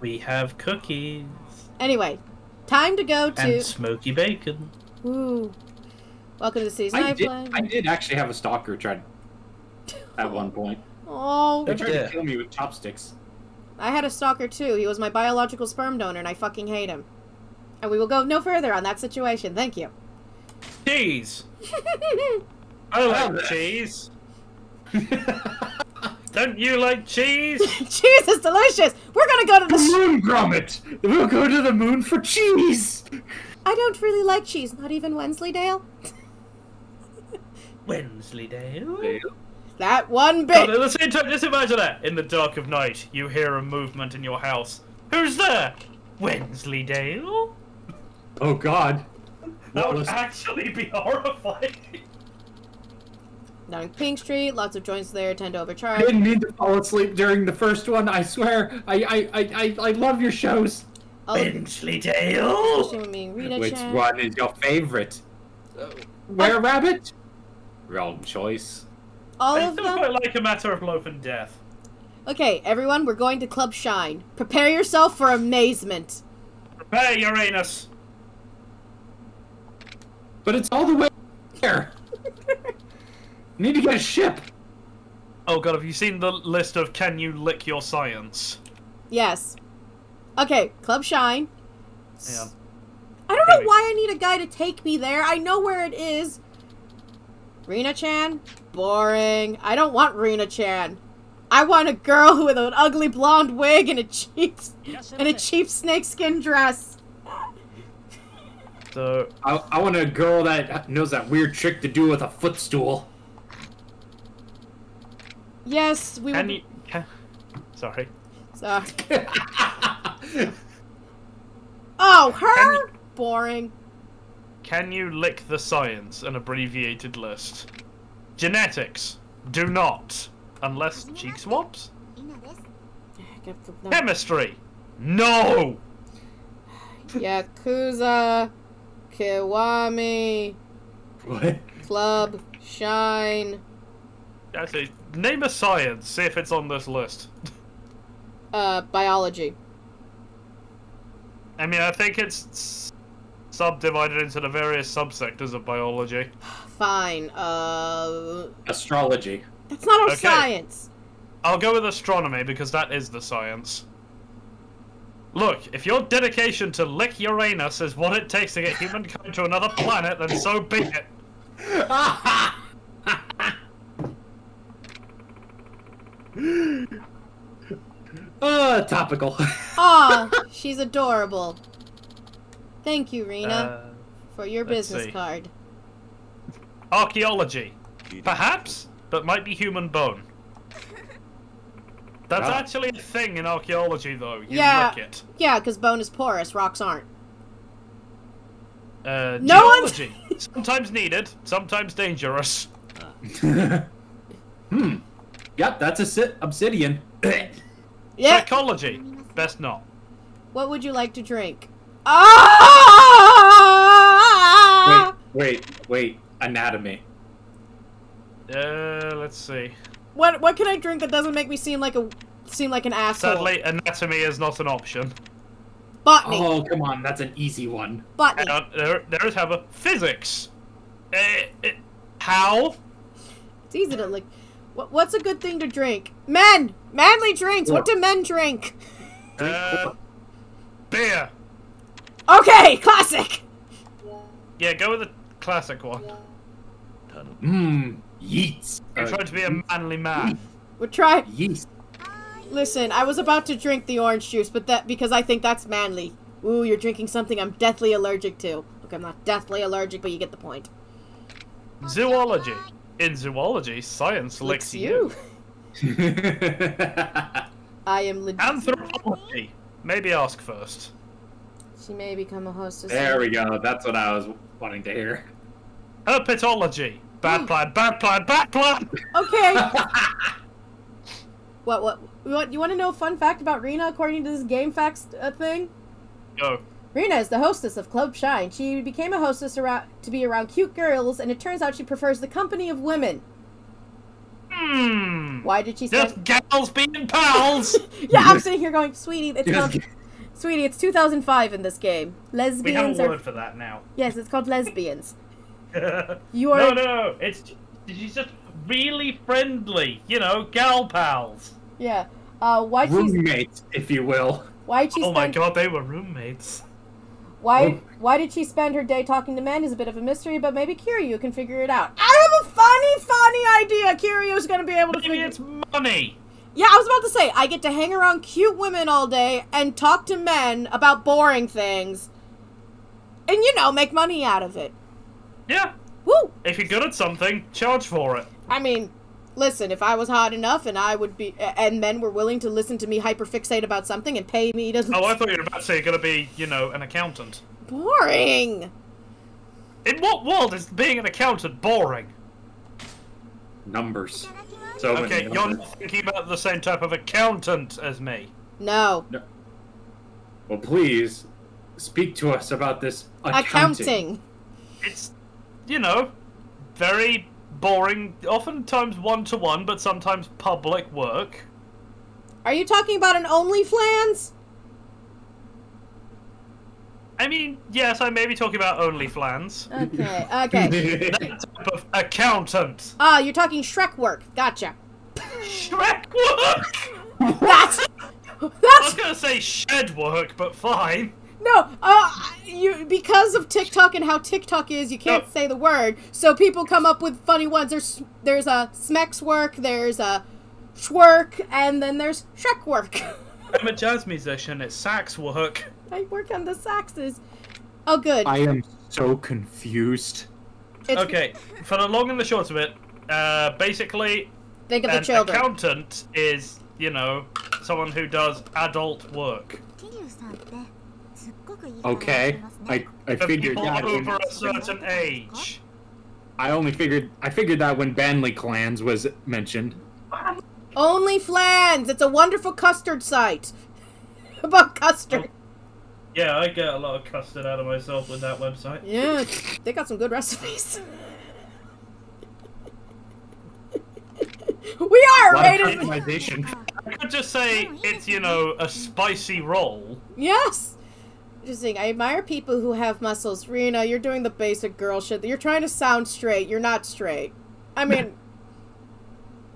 We have cookies
Anyway, time to go to.
and smoky bacon.
Ooh. Welcome to the season
I
I
did,
play.
I did actually have a stalker try at one point.
Oh,
They tried
Yeah.
to kill me with chopsticks.
I had a stalker too. He was my biological sperm donor, and I fucking hate him. And we will go no further on that situation. Thank you.
Cheese. [LAUGHS] I like cheese. [LAUGHS] Don't you like cheese? [LAUGHS]
Cheese is delicious. We're gonna go to the.
The moon Gromit! We'll go to the moon for cheese!
I don't really like cheese. Not even Wensleydale.
Wensleydale.
That one bit.
at the same time, just imagine that. In the dark of night, you hear a movement in your house. Who's there? Wensleydale?
Oh god.
That would
was-
actually be [LAUGHS] horrifying.
Down in Pink Street, lots of joints there tend to overcharge.
I didn't mean to fall asleep during the first one, I swear. I I, I, I, I love your shows.
All
Wensleydale?
especially when being Rita
Which
Chan.
one is your favorite? Oh. Where oh. Rabbit? Wrong choice.
All
I
of
still
them.
quite like a matter of life and death.
Okay, everyone, we're going to Club Shine. Prepare yourself for amazement.
Prepare, Uranus.
But it's all the way there. [LAUGHS] Need to get a ship.
Oh god, have you seen the list of can you lick your science?
Yes. Okay, Club Shine.
Yeah.
I don't know why I need a guy to take me there. I know where it is. Rena Chan? Boring. I don't want Rena Chan. I want a girl with an ugly blonde wig and a cheap and a cheap snakeskin dress.
So
I, I want a girl that knows that weird trick to do with a footstool.
Yes, we
can
would.
you? Can, sorry.
Sorry. [LAUGHS] Oh,
Can
her? Boring.
Can you lick the science? An abbreviated list. Genetics. Do not. Unless cheek swaps. Chemistry. No.
Yakuza, Kiwami,
what?
Club, Shine,
Actually, name a science. See if it's on this list.
uh, Biology.
I mean, I think it's subdivided into the various subsectors of biology.
Fine. Uh,
Astrology.
that's not our
Okay.
science.
I'll go with astronomy because that is the science. Look, if your dedication to lick Uranus is what it takes to get humankind to another planet, then so be it. [LAUGHS]
Ah, Uh, topical.
Aw, she's adorable. [LAUGHS] Thank you, Rena,
Uh,
for your business
see.
card.
archaeology. Perhaps, but might be human bone. [LAUGHS] That's
Yeah.
actually a thing in archaeology, though. You
Yeah.
lick it.
Yeah, because bone is porous, rocks aren't.
Uh,
No one's- [LAUGHS]
sometimes needed, sometimes dangerous. [LAUGHS]
hmm. Yep, that's a si- obsidian. [COUGHS]
Yeah.
Psychology. Best not.
What would you like to drink? Ah!
wait, wait, wait. Anatomy.
Uh, let's see.
What what can I drink that doesn't make me seem like a seem like an asshole?
Sadly, anatomy is not an option.
Botany.
Oh, come on, that's an easy one.
Botany.
Uh, there, there is however physics. Uh, uh, how?
It's easy to like. What, what's a good thing to drink? Men, manly drinks. What do men drink?
Uh, beer.
Okay, classic.
Yeah, go with the classic one.
Mmm. Yeets.
You're
Uh,
trying to be a manly man.
We're trying.
yeast.
Listen, I was about to drink the orange juice, but that because I think that's manly. Ooh, you're drinking something I'm deathly allergic to. Look, I'm not deathly allergic, but you get the point.
Zoology. In zoology, science licks, you. [LAUGHS]
I am legit.
Anthropology. Maybe ask first.
She may become a hostess.
there we go. That's what I was wanting to hear.
Herpetology. Bad plan, bad plan, bad plan!
Okay. [LAUGHS] what? What? You want, you want to know a fun fact about Rena according to this game facts uh, thing?
Go.
Rena is the hostess of Club Shine. She became a hostess around, to be around cute girls, and it turns out she prefers the company of women.
Hmm.
Why did she say?
Just gals being pals! [LAUGHS]
yeah, I'm sitting here going, sweetie, it's
Just
called,
g-
sweetie, it's 2005 in this game. Lesbians.
we have
Lesbians
a
are
word for that now.
yes, it's called lesbians. [LAUGHS] You are
no, no. It's she's just really friendly. You know, gal pals.
yeah. Uh, why'd she
Roommates, if you will.
why'd she
Oh my god, they were roommates.
why why did she spend her day talking to men is a bit of a mystery, but maybe Kiryu can figure it out. I have a funny, funny idea. Kiryu's gonna be able to
Maybe
figure.
it's money.
Yeah, I was about to say I get to hang around cute women all day and talk to men about boring things, and you know make money out of it.
Yeah.
Woo!
If you're good at something, charge for it.
I mean, listen, if I was hot enough and I would be, and men were willing to listen to me hyperfixate about something and pay me doesn't have to.
Oh, I thought you were about to say you're gonna be, you know, an accountant.
boring.
In what world is being an accountant boring?
Numbers. So
Okay,
many
you're not thinking about the same type of accountant as me.
No,
Well, please speak to us about this accounting.
accounting.
It's, you know, very boring, oftentimes one to one, but sometimes public work.
Are you talking about an OnlyFans?
I mean, yes, I may be talking about OnlyFlans.
Okay, [LAUGHS] okay.
that type of accountant.
Ah, you're talking Shrek work. Gotcha.
Shrek work!
That's
I was gonna say shed work, but fine.
no. Uh, you because of TikTok and how TikTok is, you can't
No.
say the word. So people come up with funny ones. There's there's a Smex work. There's a Schwerk, and then there's Shrek work.
I'm a jazz musician, it's sax work.
I work on the saxes. Oh, good.
I am so confused.
It's
okay, for the long and the short of it, uh, basically,
think of the
accountant is, you know, someone who does adult work.
Okay, I, I figured that
over a certain age.
I only figured I figured that when Banley Clans was mentioned.
Only Flans! It's a wonderful custard site. [LAUGHS] About custard.
Yeah, I get a lot of custard out of myself with that website.
Yeah, they got some good recipes. [LAUGHS] we are
A of
rated.
I could just say oh, it's, you know, a spicy roll.
Yes. Interesting. I admire people who have muscles. Rena, you're doing the basic girl shit. You're trying to sound straight. You're not straight. I mean, [LAUGHS]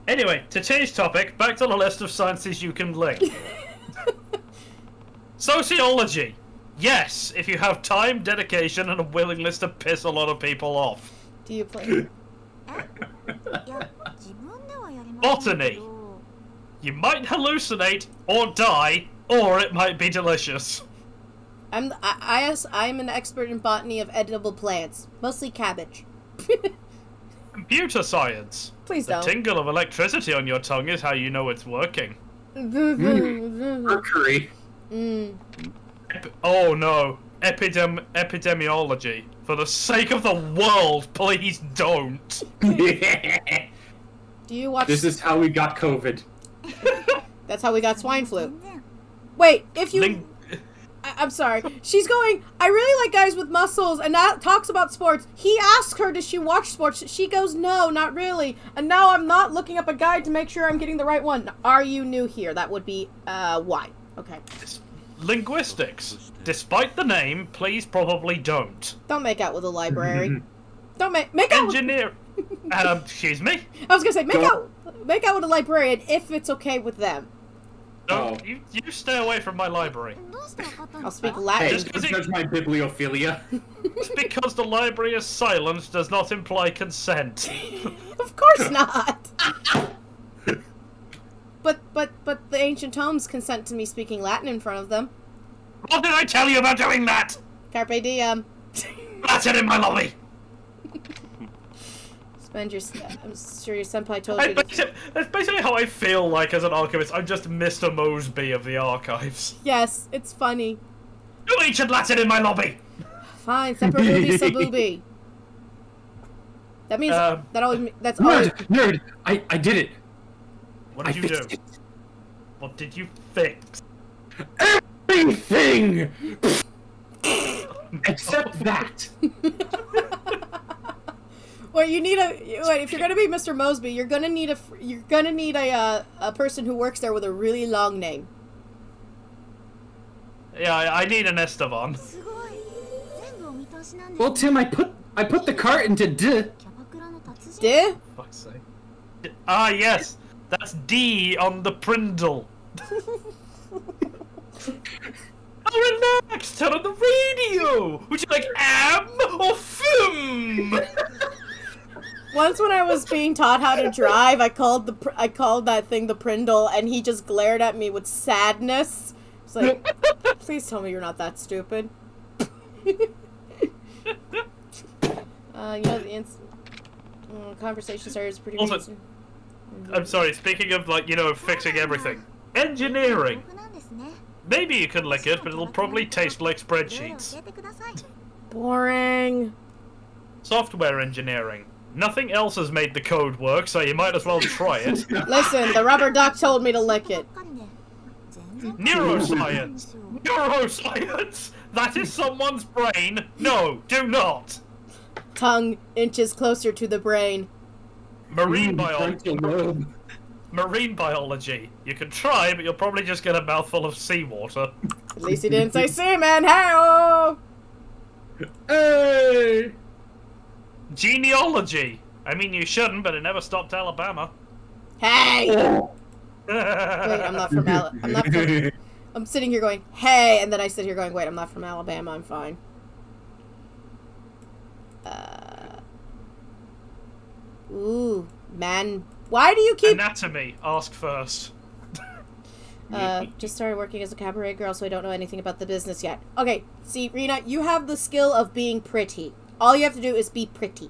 Anyway, to change topic, back to the list of sciences you can link. [LAUGHS] Sociology. Yes, if you have time, dedication, and a willingness to piss a lot of people off.
Do you play? [LAUGHS]
Botany.
You might hallucinate or die, or it might be delicious.
I'm I, I am an expert in botany of edible plants, mostly cabbage. [LAUGHS]
Computer science.
Please
the
don't.
The tingle of electricity on your tongue is how you know it's working. mm. [LAUGHS]
Mercury.
Mm.
Ep- oh no. Epidem- epidemiology. For the sake of the world, please don't. [LAUGHS]
Do you watch?
this is how we got COVID. [LAUGHS]
That's how we got swine flu. Wait, if you.
Ling-
I- I'm sorry. She's going. I really like guys with muscles, and that talks about sports. He asks her, "Does she watch sports?" She goes, "No, not really." And now I'm not looking up a guide to make sure I'm getting the right one. Are you new here? That would be uh why. Okay.
Linguistics. Despite the name, please probably don't.
Don't make out with a library. [LAUGHS] don't make make out.
Engineer. With... [LAUGHS] um, excuse me.
I was gonna say make
don't...
out make out with a librarian if it's okay with them.
No,
oh.
you, you stay away from my library.
I'll speak Latin.
Just because
it's my bibliophilia. [LAUGHS]
just because the library is silent does not imply consent.
of course not but but but the ancient tomes consent to me speaking Latin in front of them.
What did I tell you about doing that?
Carpe diem.
That's it in my lobby.
Spend your. I'm sure your senpai told
I
you. To,
basi- That's basically how I feel like as an archivist. I'm just Mr. Moseby of the archives.
yes, it's funny.
Do ancient Latin in my lobby.
Fine, semper booby sabubi. [LAUGHS] That means
Um,
that always me- that's always
Nerd, nerd, I, I did it.
What did I
you
do?
It.
What did you fix?
Everything! [LAUGHS] Except that. [LAUGHS]
Wait, you need a wait. If you're gonna be Mr. Moseby, you're gonna need a you're gonna need a uh, a person who works there with a really long name.
Yeah, I, I need an Esteban.
Well, Tim, I put I put the cart into D.
D? Ah, yes. That's D on the Prindle. [LAUGHS] oh, relax. Turn on the radio. Would you like am or fum? [LAUGHS]
Once when I was being taught how to drive, I called the pr- I called that thing the Prindle, and he just glared at me with sadness. It's like, [LAUGHS] please tell me you're not that stupid. uh, you know the ins- mm, conversation started is pretty.
Also-. I'm sorry, speaking of, like, you know, fixing everything. Engineering! Maybe you can lick it, but it'll probably taste like spreadsheets.
Boring.
Software engineering. Nothing else has made the code work, so you might as well try it. [LAUGHS]
Listen, the rubber duck told me to lick it.
Neuroscience! Neuroscience! That is someone's brain! No, do not!
Tongue inches closer to the brain.
Marine biology. Marine biology. You can try, but you'll probably just get a mouthful of seawater.
At least he didn't say [LAUGHS] semen. Hey!
Hey!
Genealogy. I mean, you shouldn't, but it never stopped Alabama.
Hey!
Oh.
Wait, I'm not from Alabama. I'm not from. [LAUGHS] I'm sitting here going, hey, and then I sit here going, wait, I'm not from Alabama. I'm fine. Uh. Ooh, man. Why do you keep?
Anatomy. Ask first. [LAUGHS]
Uh, just started working as a cabaret girl, so I don't know anything about the business yet. Okay, see, Rena, you have the skill of being pretty. All you have to do is be pretty.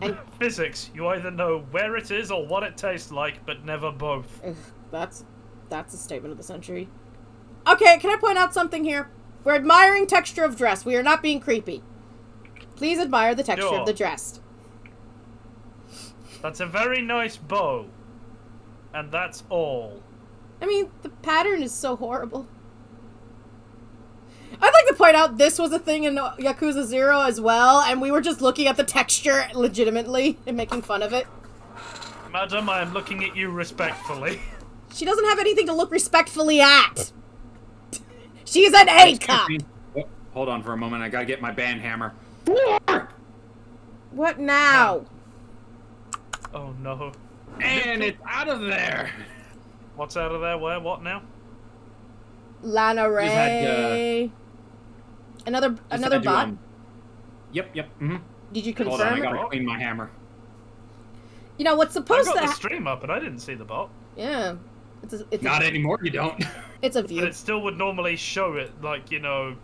And
Physics. You either know where it is or what it tastes like, but never both.
ugh, that's that's a statement of the century. Okay, can I point out something here? We're admiring texture of dress. We are not being creepy. Please admire the texture
Sure.
of the dress.
That's a very nice bow. And that's all.
I mean, the pattern is so horrible. I'd like to point out this was a thing in Yakuza 0 as well, and we were just looking at the texture legitimately and making fun of it.
Madam, I am looking at you respectfully.
She doesn't have anything to look respectfully at. She's an A cup.
Hold on for a moment. I gotta get my band hammer.
What now?
Oh no.
And it's out of there.
What's out of there? Where? What now?
Lana
Just had,
Ray. another another
had to,
bot.
um, Yep, yep. hmm
Did you
Hold on, I
it?
gotta clean my hammer.
You know what's
I
supposed
got
to?
the stream up and I didn't see the bot.
yeah, it's a, it's
Not
a,
anymore. You don't. [LAUGHS]
it's a view.
But
view.
it still would normally show it like, you know,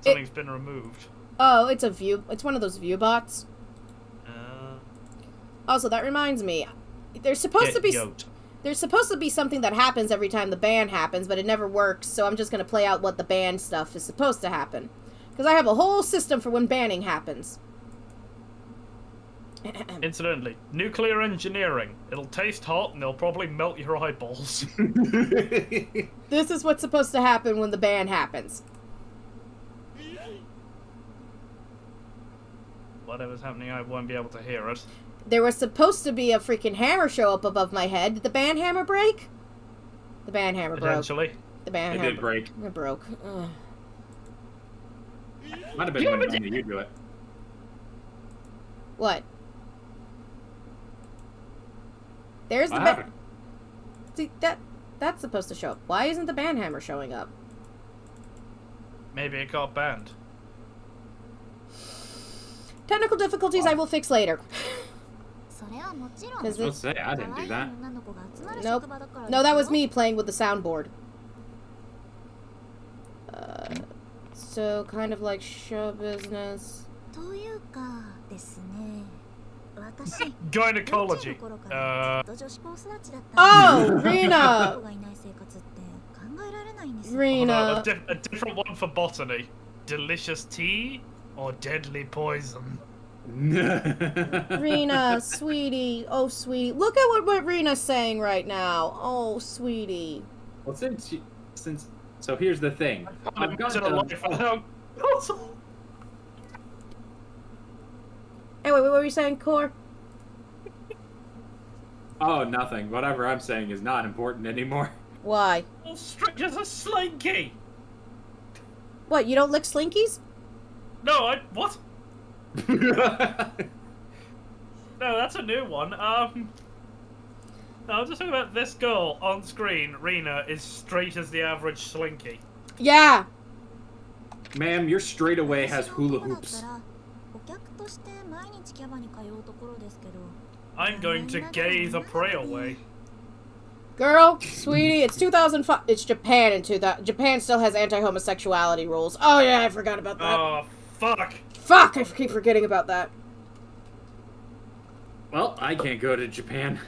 something's been removed.
Oh, it's a view. It's one of those view bots. Also, that reminds me. There's supposed
get
to be
yoked.
there's supposed to be something that happens every time the ban happens, but it never works. So I'm just gonna play out what the ban stuff is supposed to happen, because I have a whole system for when banning happens. [CLEARS THROAT]
Incidentally, nuclear engineering. It'll taste hot and it'll probably melt your eyeballs. [LAUGHS]
this is what's supposed to happen when the ban happens.
Whatever's happening, I won't be able to hear it.
There was supposed to be a freaking hammer show up above my head. Did the band hammer break? The band hammer broke.
Potentially.
The ban
It
hammer
did break.
It broke. Ugh.
Might have been when, when you do it.
What? There's the
What
ban.
happened?
See that that's supposed to show up. Why isn't the band hammer showing up?
Maybe it got banned.
Technical difficulties I will fix later. Because I,
say, I didn't do that.
Nope. No, that was me playing with the soundboard. Uh, so, kind of like show business. [LAUGHS]
Gynecology. Uh... [LAUGHS]
Oh, Rena!
Rena.
Oh, no, a, a different one for botany. Delicious tea or deadly poison? [LAUGHS]
Rena, sweetie. Oh, sweetie. Look at what, what Rena's saying right now. Oh, sweetie.
well, since you, since so here's the thing. I've got
to the
the-
life without console.
Anyway, what were you saying, Core?
Oh, nothing. Whatever I'm saying is not important anymore. [LAUGHS]
Why?
All straight as a slinky.
What, you don't lick slinkies?
No, I what? [LAUGHS] no, that's a new one. Um, no, I'm just talking about this girl on screen. Rena is straight as the average slinky.
Yeah.
Ma'am, your straightaway has hula hoops.
I'm going to gay the prey away.
Girl, sweetie, it's 2005. It's Japan in 2000. Japan still has anti-homosexuality rules. Oh yeah, I forgot about that.
Oh fuck.
Fuck, I keep forgetting about that.
Well, I can't go to Japan.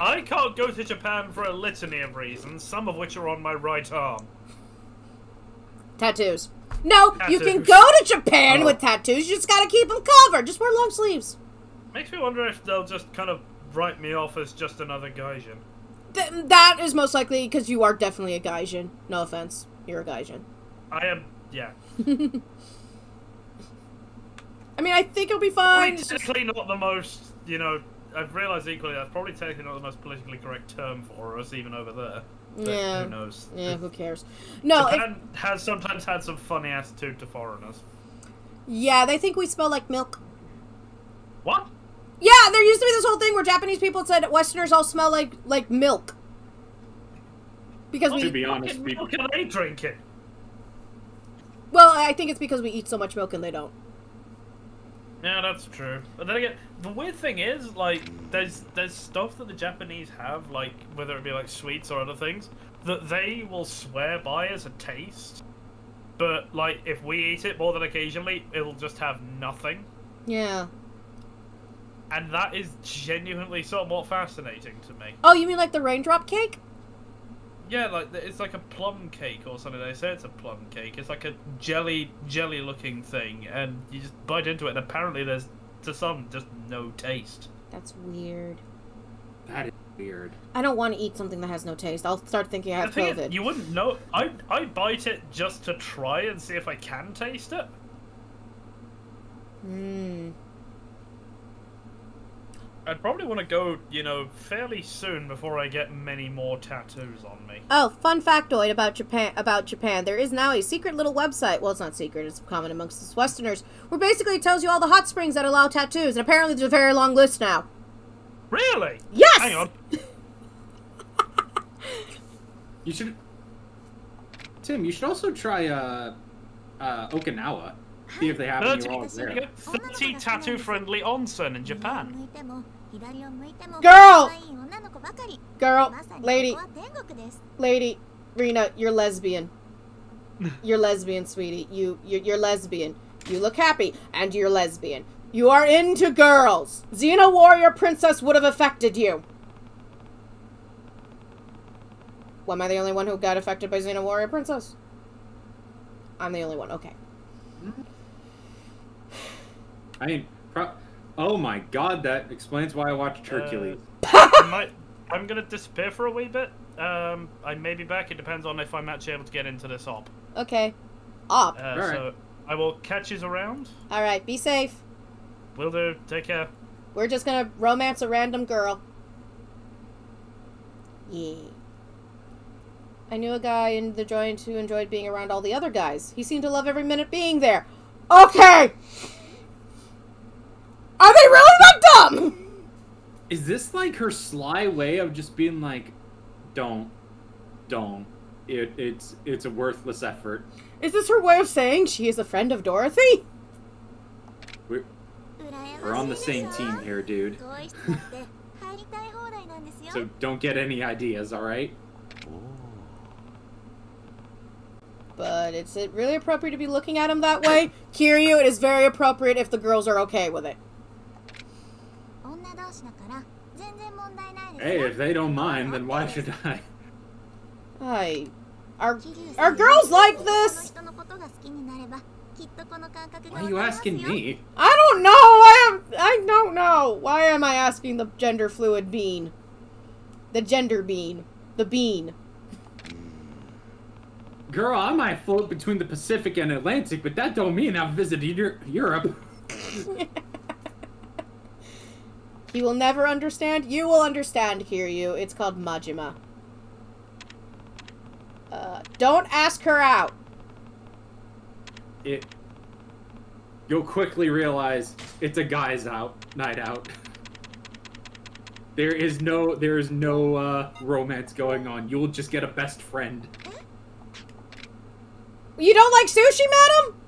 I can't go to Japan for a litany of reasons, some of which are on my right arm.
Tattoos. No, you can go to Japan
Oh.
with tattoos. You just gotta keep them covered. Just wear long sleeves.
Makes me wonder if they'll just kind of write me off as just another Gaijin.
Th- that is most likely because you are definitely a gaijin. No offense, you're a gaijin.
I am, yeah. [LAUGHS]
I mean, I think it'll be fine. It's just-
not the most, you know, I've realised equally that's probably technically not the most politically correct term for us, even over there. But
Yeah.
Who knows?
Yeah, who cares? [LAUGHS] No, if,
has sometimes had some funny attitude to foreigners.
yeah, they think we smell like milk.
What?
Yeah, there used to be this whole thing where Japanese people said Westerners all smell like like milk. Because
To
we,
be honest, people.
milk are they drinking?
well, I think it's because we eat so much milk and they don't.
Yeah, that's true. But then again, the weird thing is, like, there's there's stuff that the Japanese have, like whether it be like sweets or other things, that they will swear by as a taste. But like, if we eat it more than occasionally, it'll just have nothing,
Yeah.
and that is genuinely somewhat fascinating to me.
Oh, you mean like the raindrop cake?
Yeah, like it's like a plum cake or something. They say it's a plum cake. It's like a jelly, jelly-looking thing, and you just bite into it, and apparently there's to some just no taste.
That's weird.
That is weird.
I don't want to eat something that has no taste. I'll start thinking I have
thing
COVID.
is, you wouldn't know. I I bite it just to try and see if I can taste it.
Hmm.
I'd probably want to go, you know, fairly soon before I get many more tattoos on me.
Oh, fun factoid about Japan. About Japan, there is now a secret little website. Well, it's not secret; it's common amongst us Westerners, where basically it tells you all the hot springs that allow tattoos. And apparently, there's a very long list now.
Really?
Yes.
Hang on. [LAUGHS]
You should, Tim. You should also try uh, uh, Okinawa. See if they have any
30,
rolls there.
30 tattoo-friendly onsen in Japan.
Girl! Girl, lady, lady, Rena, you're lesbian. [LAUGHS] You're lesbian, sweetie. You, you're, you're lesbian. You look happy, and you're lesbian. You are into girls. Xena Warrior Princess would have affected you. Well, am I the only one who got affected by Xena Warrior Princess? I'm the only one. Okay.
I mean, oh my god, that explains why I watched Hercules.
I might, I'm gonna disappear for a wee bit. Um, I may be back. It depends on if I'm actually able to get into this op.
Okay. Op.
Uh,
Alright.
So I will catch you around.
All right. Be safe.
Will do. Take care.
We're just gonna romance a random girl. Yeah. I knew a guy in the joint who enjoyed being around all the other guys. He seemed to love every minute being there. Okay! Are they really that dumb?
Is this like her sly way of just being like, don't, don't. It, it's it's a worthless effort.
Is this her way of saying she is a friend of Dorothy?
We're, we're on the same team here, dude. [LAUGHS] so don't get any ideas, alright?
But is it really appropriate to be looking at him that way? Kiryu, it is very appropriate if the girls are okay with it.
Hey, if they don't mind, then why should I?
I. Are, are girls like this?
Why are you asking me?
I don't know. I am. I don't know. Why am I asking the gender fluid bean? The gender bean. The bean.
Girl, I might float between the Pacific and Atlantic, but that don't mean I've visited Europe. [LAUGHS]
He will never understand. You will understand, Kiryu. It's called Majima. Uh, don't ask her out.
It. You'll quickly realize it's a guys out night out. [LAUGHS] There is no there is no uh, romance going on. You'll just get a best friend.
You don't like sushi, madam?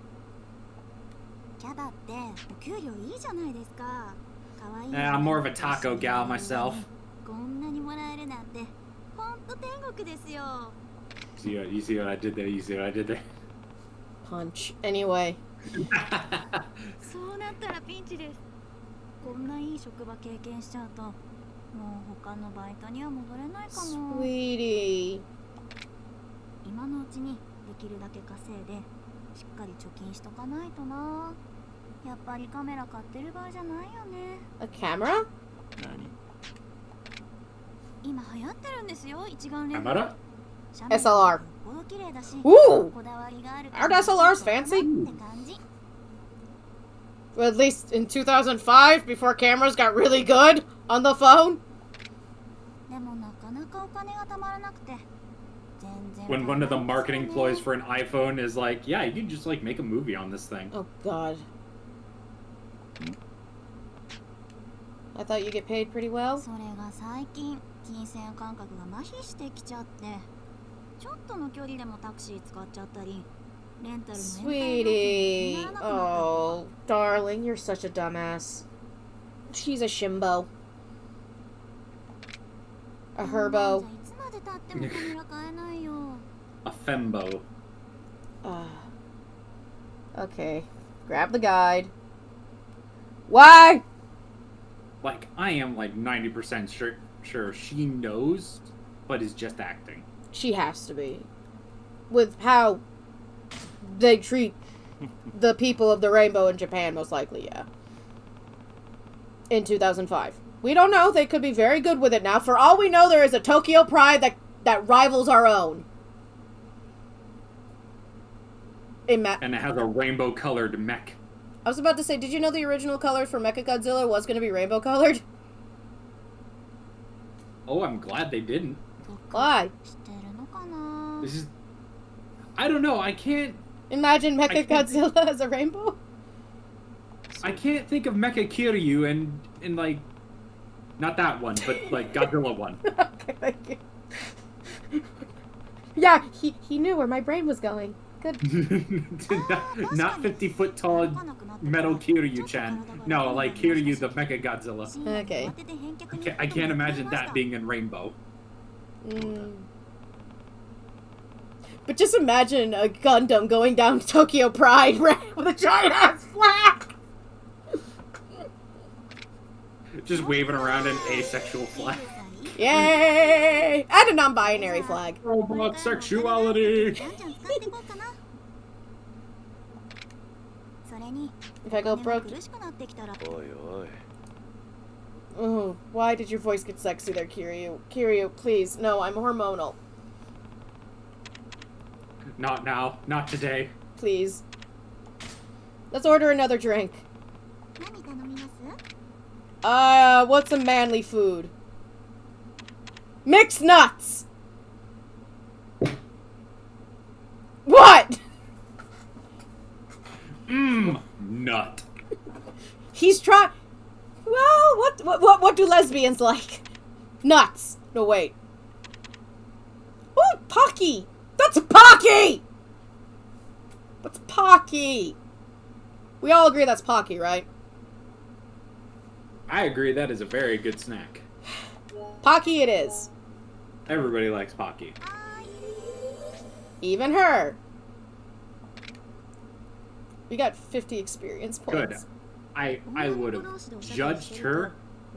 キャバってお給料いいじゃないですか可愛い
Eh, I'm more of a taco gal myself.
こんなにもらえるなんてほんと天国ですよ
See what you see what I did there? You see what I did there?
Punch. Anyway. [LAUGHS]
そうなったらピンチですこんないい職場経験しちゃうともう他のバイトには戻れないかも
Sweetie.
今のうちにできるだけ稼いでしっかり貯金しとかないとな やっぱりカメラ買ってる場合じゃないよね
A camera?
今流行ってるんですよ一眼レフ
Camera?
写メ
SLR
よっぽど綺麗だし
Ooh!
こだわりがある
Aren't SLRs fancy?
って感じ
Well, at least in 2005, before cameras got really good on the phone.
でもなかなかお金がたまらなくて全然
When one of the
足りない
marketing
ですよね
ploys for an iPhone is like, yeah, you can just like make a movie on this thing.
Oh, God. I thought you get paid pretty well.
それが最近金銭感覚が麻痺してきちゃってちょっとの距離でもタクシー使っちゃったりレンタルの延滞料金
Sweetie.
にならなくなったりとか
Oh, darling, you're such a dumbass. She's a shimbo. A
じゃ
herbo.
いつまでたってもカメラ買えないよ
A fembo.
Ah. okay. Grab the guide. Why?
Like I am like ninety percent sure sure she knows, but is just acting.
She has to be. With how they treat [LAUGHS] the people of the rainbow in Japan, most likely, yeah. In 2005. We don't know. They could be very good with it now. For all we know, there is a Tokyo Pride that, that rivals our own.
And it has a rainbow colored mech.
I was about to say, did you know the original colors for Mecha Godzilla was going to be rainbow colored?
Oh, I'm glad they didn't.
Why?
This is. I don't know. I can't.
Imagine Mecha
can't...
Godzilla [LAUGHS] as a rainbow.
I can't think of Mecha Kiryu and and like, not that one, but like [LAUGHS] Godzilla one.
okay, thank you. [LAUGHS] yeah, he he knew where my brain was going. Good. [LAUGHS]
not, not 50 foot tall metal Kiryu chan. No, like Kiryu the Mecha Godzilla.
Okay.
I can't, I can't imagine that being in Rainbow.
Mm. But just imagine a Gundam going down [LAUGHS] Tokyo Pride [LAUGHS] with a giant ass flag.
Just waving around an asexual flag.
Yay! And a non-binary flag.
Robot sexuality!
If I go broke... Ooh, why did your voice get sexy there, Kiryu? Kiryu, please. No, I'm hormonal.
Not now. Not today.
Please. Let's order another drink. Uh, what's a manly food? Mixed nuts! What?
Mmm, nut.
He's trying. Well, what, what what what do lesbians like? Nuts. No wait. Oh, Pocky. That's Pocky. That's Pocky. We all agree that's Pocky, right?
I agree, that is a very good snack.
Pocky it is.
Everybody likes Pocky.
Even her. We got 50 experience points.
Good.
points.
I I would have judged her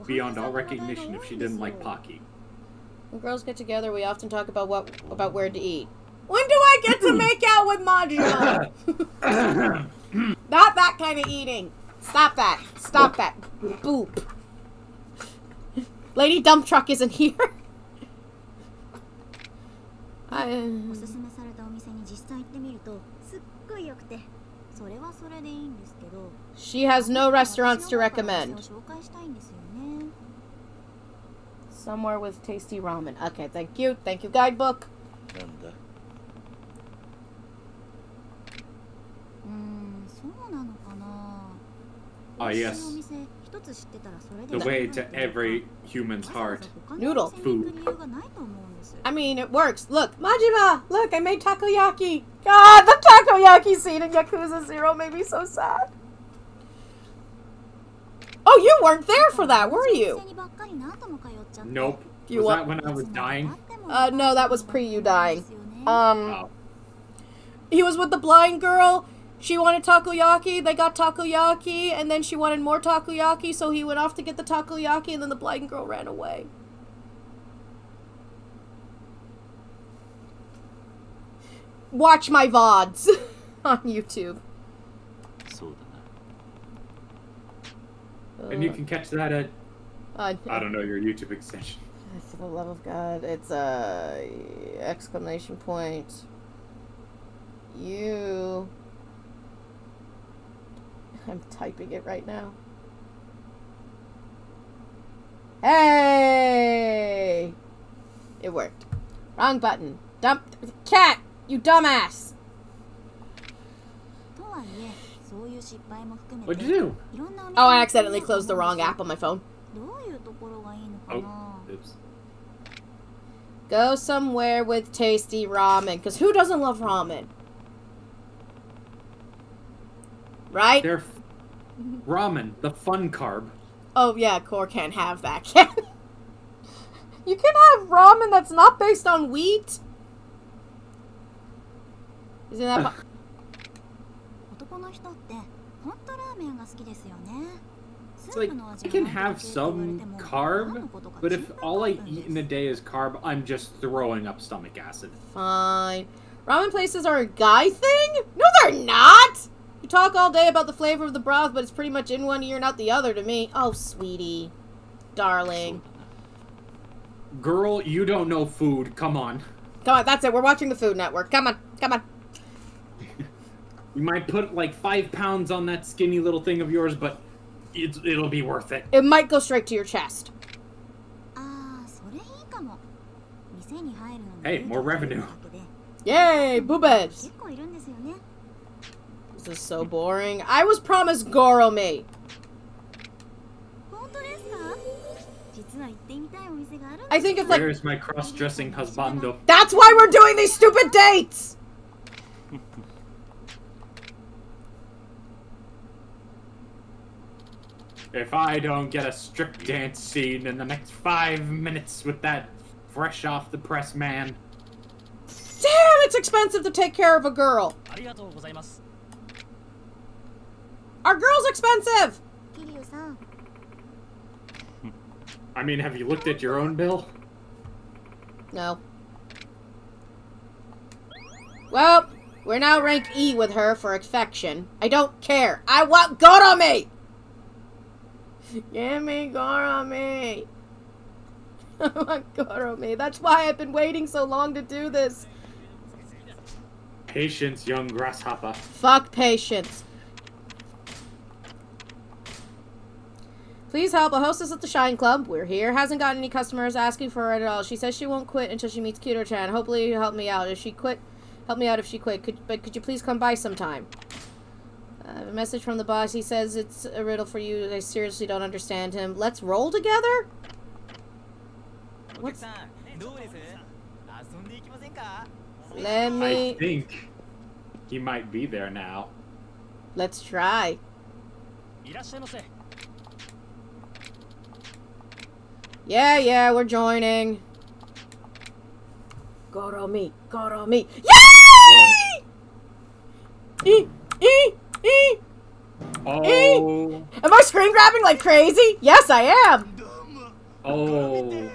beyond all recognition if she didn't like Pocky.
When girls get together, we often talk about what about where to eat. When do I get to make out with Majima? [COUGHS] Not that kind of eating. Stop that. Stop that. Boop. Lady Dump Truck isn't here.
お [LAUGHS]
I,
um,
She has no restaurants to recommend. Somewhere with tasty ramen. Okay, thank you. Thank you, guidebook.
Ah, yes. The way to every human's heart.
Noodle.
Food.
I mean, it works. Look, Majima, look, I made takoyaki. God, the takoyaki scene in Yakuza 0 made me so sad. Oh, you weren't there for that, were you?
Nope.
You
was
what?
that when I was dying?
Uh, no, that was pre you dying. Um,
oh.
he was with the blind girl. She wanted takoyaki. They got takoyaki, and then she wanted more takoyaki, so he went off to get the takoyaki, and then the blind girl ran away. watch my VODs [LAUGHS] on YouTube.
And you can catch that at,
uh,
I don't know, your YouTube extension.
For the love of God, it's a uh, exclamation point. You. I'm typing it right now. Hey! It worked. Wrong button. Dump cat! You dumbass!
What'd you do?
Oh, I accidentally closed the wrong app on my phone.
Oh, oops.
Go somewhere with tasty ramen, because who doesn't love ramen? Right?
They're ramen, the fun carb.
Oh, yeah, Core can't have that, can [LAUGHS] You can have ramen that's not based on wheat. Isn't that? po-
男の人って本当ラーメンが好きですよね
It's like I can have some carb, but if all I eat in a day is carb, I'm just throwing up stomach acid.
Fine. Ramen places are a guy thing? No, they're not. You talk all day about the flavor of the broth, but it's pretty much in one ear and out the other to me. Oh, sweetie, darling.
Girl, you don't know food. Come on.
Come on, that's it. We're watching the Food Network. Come on, come on.
You might put like five pounds on that skinny little thing of yours, but it, it'll be worth it.
It might go straight to your chest.
Hey, more revenue.
Yay,
boobeds!
This is so boring. I was promised
Goro mate.
I think it's like.
Where's my cross dressing husbando?
That's why we're doing these stupid dates!
If I don't get a strip dance scene in the next five minutes with that fresh off the press man.
Damn, it's expensive to take care of a girl. Our girl's expensive!
I mean, have you looked at your own bill?
No. Well, we're now rank E with her for affection. I don't care. I want Goromi! Give me Goromi! I want [LAUGHS] Goromi. That's why I've been waiting so long to do this.
Patience, young grasshopper.
Fuck patience. Please help. A hostess at the Shine Club. We're here. Hasn't gotten any customers asking for it at all. She says she won't quit until she meets Cuter Chan. Hopefully you help me out. If she quit, help me out if she quit. Could, but could you please come by sometime? Uh, a message from the boss. He says it's a riddle for you. I seriously don't understand him. Let's roll together?
What's...
Let me...
I think he might be there now.
Let's try. Yeah, yeah, we're joining. Goromi, Goro me. Yay! E, e,
Oh,
Am I screen grabbing like crazy? Yes, I am.
oh.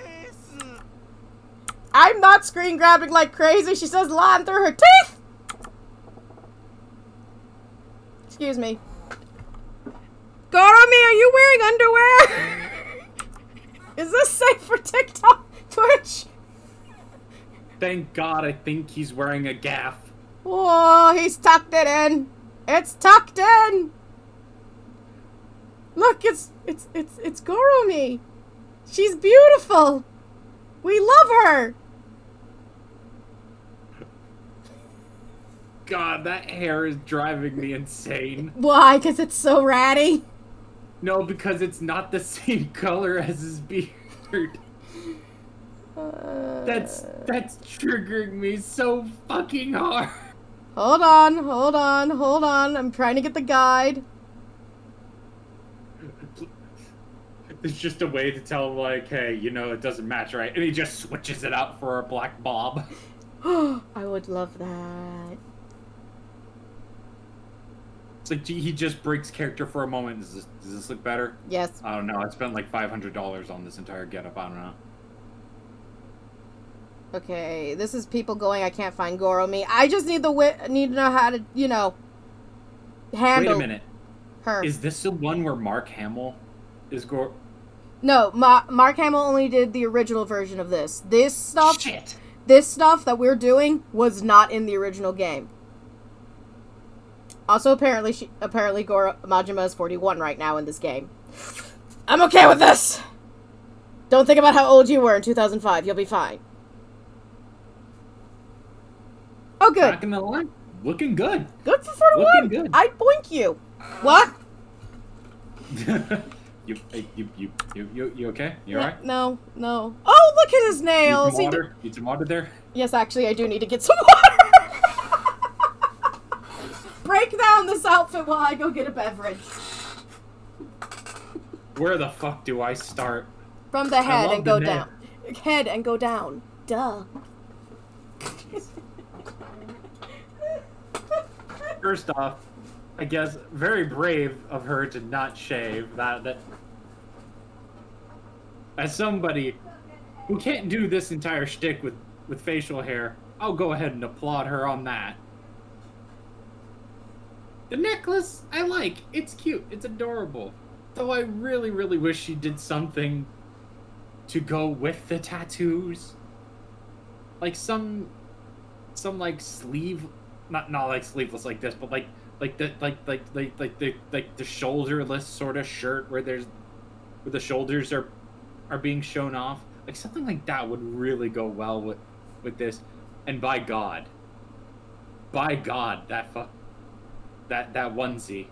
I'm not screen grabbing like crazy. She says lying through her teeth. Excuse me. Goromi, are you wearing underwear? [LAUGHS] Is this safe for TikTok, Twitch?
Thank God I think he's wearing a gaff.
Whoa, he's tucked it in. It's tucked in. Look, it's it's it's it's Goromi. She's beautiful. We love her.
God, that hair is driving me insane.
Why? Because it's so ratty.
No, because it's not the same [LAUGHS] color as his beard.
Uh,
That's that's triggering me so fucking hard.
Hold on, hold on, hold on. I'm trying to get the guide. [LAUGHS]
It's just a way to tell like, hey, you know, it doesn't match right, and he just switches it out for a black bob. [GASPS]
I would love that.
It's like, gee, he just breaks character for a moment. Does this, does this look better?
Yes.
I don't know. I spent like five hundred dollars on this entire getup. I don't know.
Okay, this is people going. I can't find Goromi. I just need the wit. Need to know how to, you know, handle
Wait a minute.
her.
Is this the one where Mark Hamill is Gor?
No, Ma- Mark Hamill only did the original version of this. This stuff,
Shit.
this stuff that we're doing was not in the original game. Also, apparently, she, apparently, Goro Majima is 41 right now in this game. I'm okay with this. Don't think about how old you were in 2005. You'll be fine. Oh, good.
Not gonna lie, looking good.
Good for 41.
Looking good.
I'd boink you. What? [LAUGHS]
you, you, you, you, you, you okay? You
Yeah,
alright?
No, no. Oh, look at his nails.
Need some
He
water? Need some water there?
Yes, actually, I do need to get some [LAUGHS] water. Break down this outfit while I go get a beverage.
Where the fuck do I start?
From the head and go down. Head and go down. Duh.
First off, I guess very brave of her to not shave. That that as somebody who can't do this entire shtick with with facial hair, I'll go ahead and applaud her on that. The necklace, I like. It's cute. It's adorable. Though I really, really wish she did something to go with the tattoos. Like some some like sleeve not not like sleeveless like this, but like like the like like like like the like the shoulderless sort of shirt where there's where the shoulders are are being shown off. Like something like that would really go well with with this. And by God, by God, that fuck that that onesie.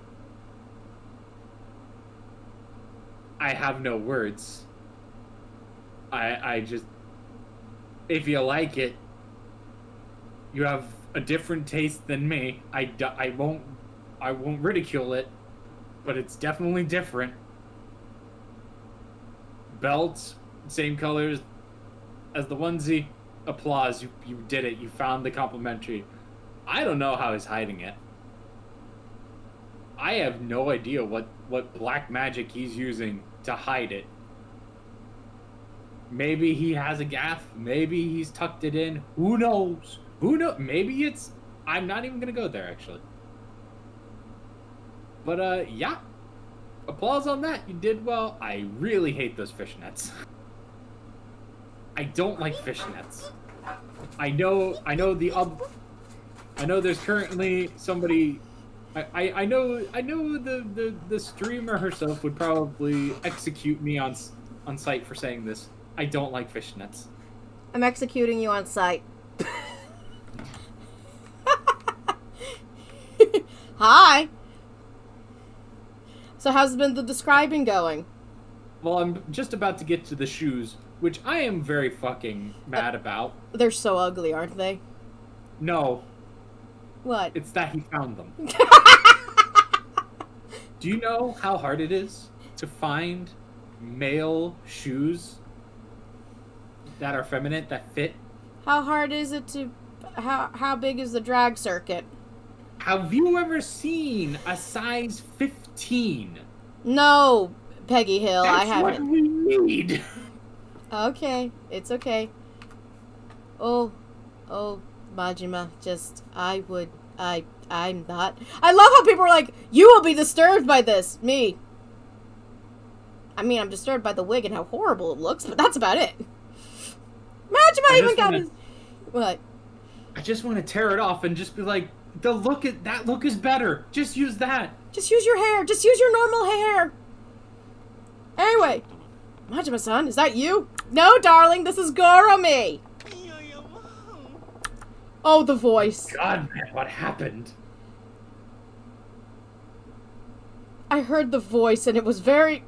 I have no words. I I just if you like it, you have a different taste than me. I, I won't I won't ridicule it, but it's definitely different. Belt, same colors as the onesie. Applause, you you did it. You found the complimentary. I don't know how he's hiding it. I have no idea what what black magic he's using to hide it. Maybe he has a gaff. Maybe he's tucked it in. Who knows? Who know? Maybe it's. I'm not even gonna go there actually. But uh, yeah. Applause on that. You did well. I really hate those fishnets. I don't like fishnets. I know. I know the um. I know there's currently somebody. I, I, I know I know the, the, the streamer herself would probably execute me on on site for saying this. I don't like fishnets.
I'm executing you on sight. [LAUGHS] Hi. So how's been the describing going?
Well, I'm just about to get to the shoes, which I am very fucking mad uh, about.
They're so ugly, aren't they?
No,
What?
it's that he found them. [LAUGHS] Do you know how hard it is to find male shoes that are feminine that fit?
How hard is it to how how big is the drag circuit?
Have you ever seen a size 15?
No, Peggy Hill,
That's
I haven't.
What we need.
Okay, it's okay. Oh, oh, Majima, just I would I I'm not. I love how people are like, "You will be disturbed by this." Me. I mean, I'm disturbed by the wig and how horrible it looks, but that's about it. Majima
I
even got
wanna-
his what?
I just want to tear it off and just be like, the look at that look is better. Just use that.
Just use your hair. Just use your normal hair. Anyway, Majima-san, is that you? No, darling, this is Goromi. Oh, the voice.
God, man, what happened?
I heard the voice and it was very.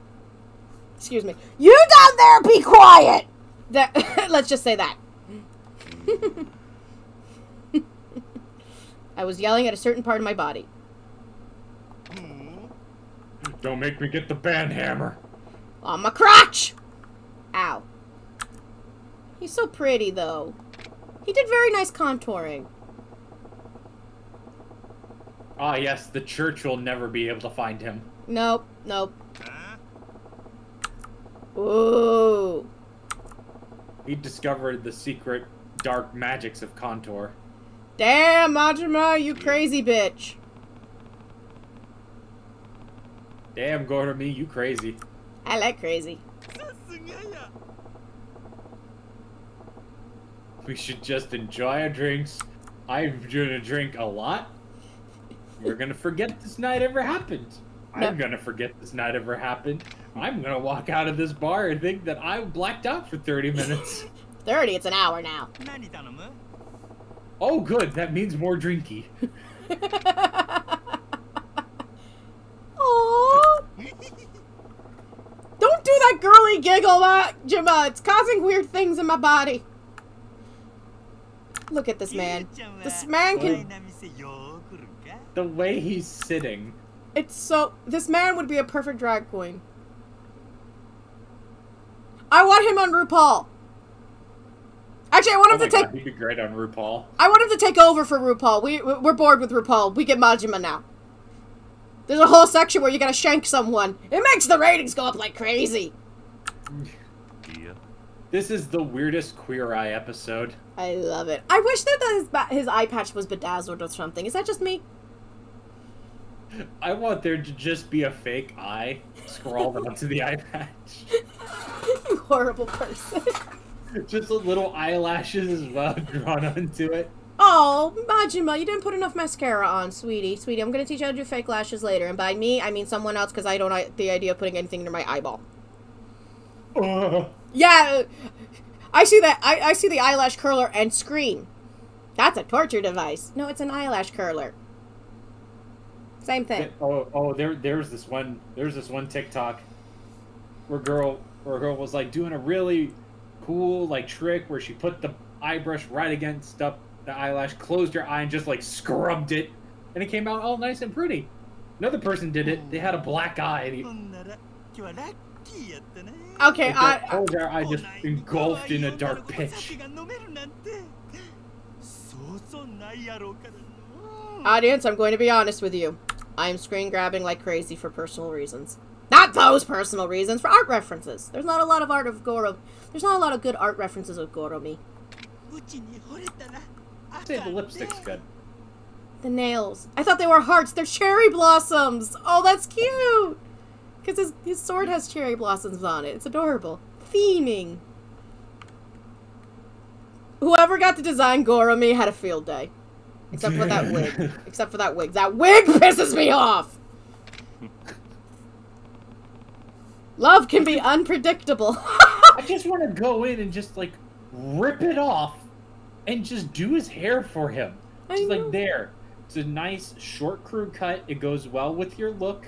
Excuse me. You down there, be quiet! That. [LAUGHS] Let's just say that. [LAUGHS] I was yelling at a certain part of my body.
Don't make me get the band hammer.
On my crotch! Ow. He's so pretty, though. He did very nice contouring.
Ah, yes, the church will never be able to find him.
Nope, nope. Ooh.
He discovered the secret dark magics of contour.
Damn, Majima, you crazy bitch.
Damn, Goromi, you crazy.
I like crazy.
We should just enjoy our drinks. I'm gonna drink a lot. We're gonna forget this night ever happened. I'm gonna forget this night ever happened. I'm gonna walk out of this bar and think that I blacked out for 30 minutes. [LAUGHS]
30, it's an hour now.
Oh, good. That means more drinky. [LAUGHS]
Aww. Don't do that girly giggle, uh, Jemma. It's causing weird things in my body. Look at this man. This man can...
The way he's sitting.
It's so... This man would be a perfect drag queen. I want him on RuPaul. Actually, I want
Oh
him
my
to take.
God, he'd be great on RuPaul.
I want him to take over for RuPaul. We we're bored with RuPaul. We get Majima now. There's a whole section where you gotta shank someone. It makes the ratings go up like crazy.
いや
This is the weirdest Queer Eye episode.
I love it. I wish that his his eye patch was bedazzled or something. Is that just me?
I want there to just be a fake eye scrawled [LAUGHS] onto the eye patch. [LAUGHS]
you horrible person. [LAUGHS]
Just a little eyelashes as well drawn onto it.
Oh, Majima, you didn't put enough mascara on, sweetie. Sweetie, I'm gonna teach you how to do fake lashes later. And by me, I mean someone else because I don't like the idea of putting anything into my eyeball.
Ugh. [LAUGHS]
Yeah, I see that. I, I see the eyelash curler and scream. That's a torture device. No, it's an eyelash curler. Same thing.
Oh, oh, there, there's this one. There's this one TikTok where girl, where girl was like doing a really cool like trick where she put the eye brush right against up the eyelash, closed her eye, and just like scrubbed it, and it came out all nice and pretty. Another person did it. They had a black eye.
Okay, I.
Their eye just engulfed in a dark pitch.
Audience, I'm going to be honest with you. I am screen grabbing like crazy for personal reasons. Not those personal reasons, for art references. There's not a lot of art of Goro. There's not a lot of good art references of Goromi.
I'd
say the lipstick's good.
The nails. I thought they were hearts. They're cherry blossoms. Oh, that's cute. Because his, his sword has cherry blossoms on it. It's adorable. Theming. Whoever got to design Goromi had a field day. Except for that [LAUGHS] wig. Except for that wig. That wig pisses me off! [LAUGHS] Love can be unpredictable. [LAUGHS]
I just want to go in and just like rip it off and just do his hair for him.
I
Just like there. It's a nice short crew cut. It goes well with your look.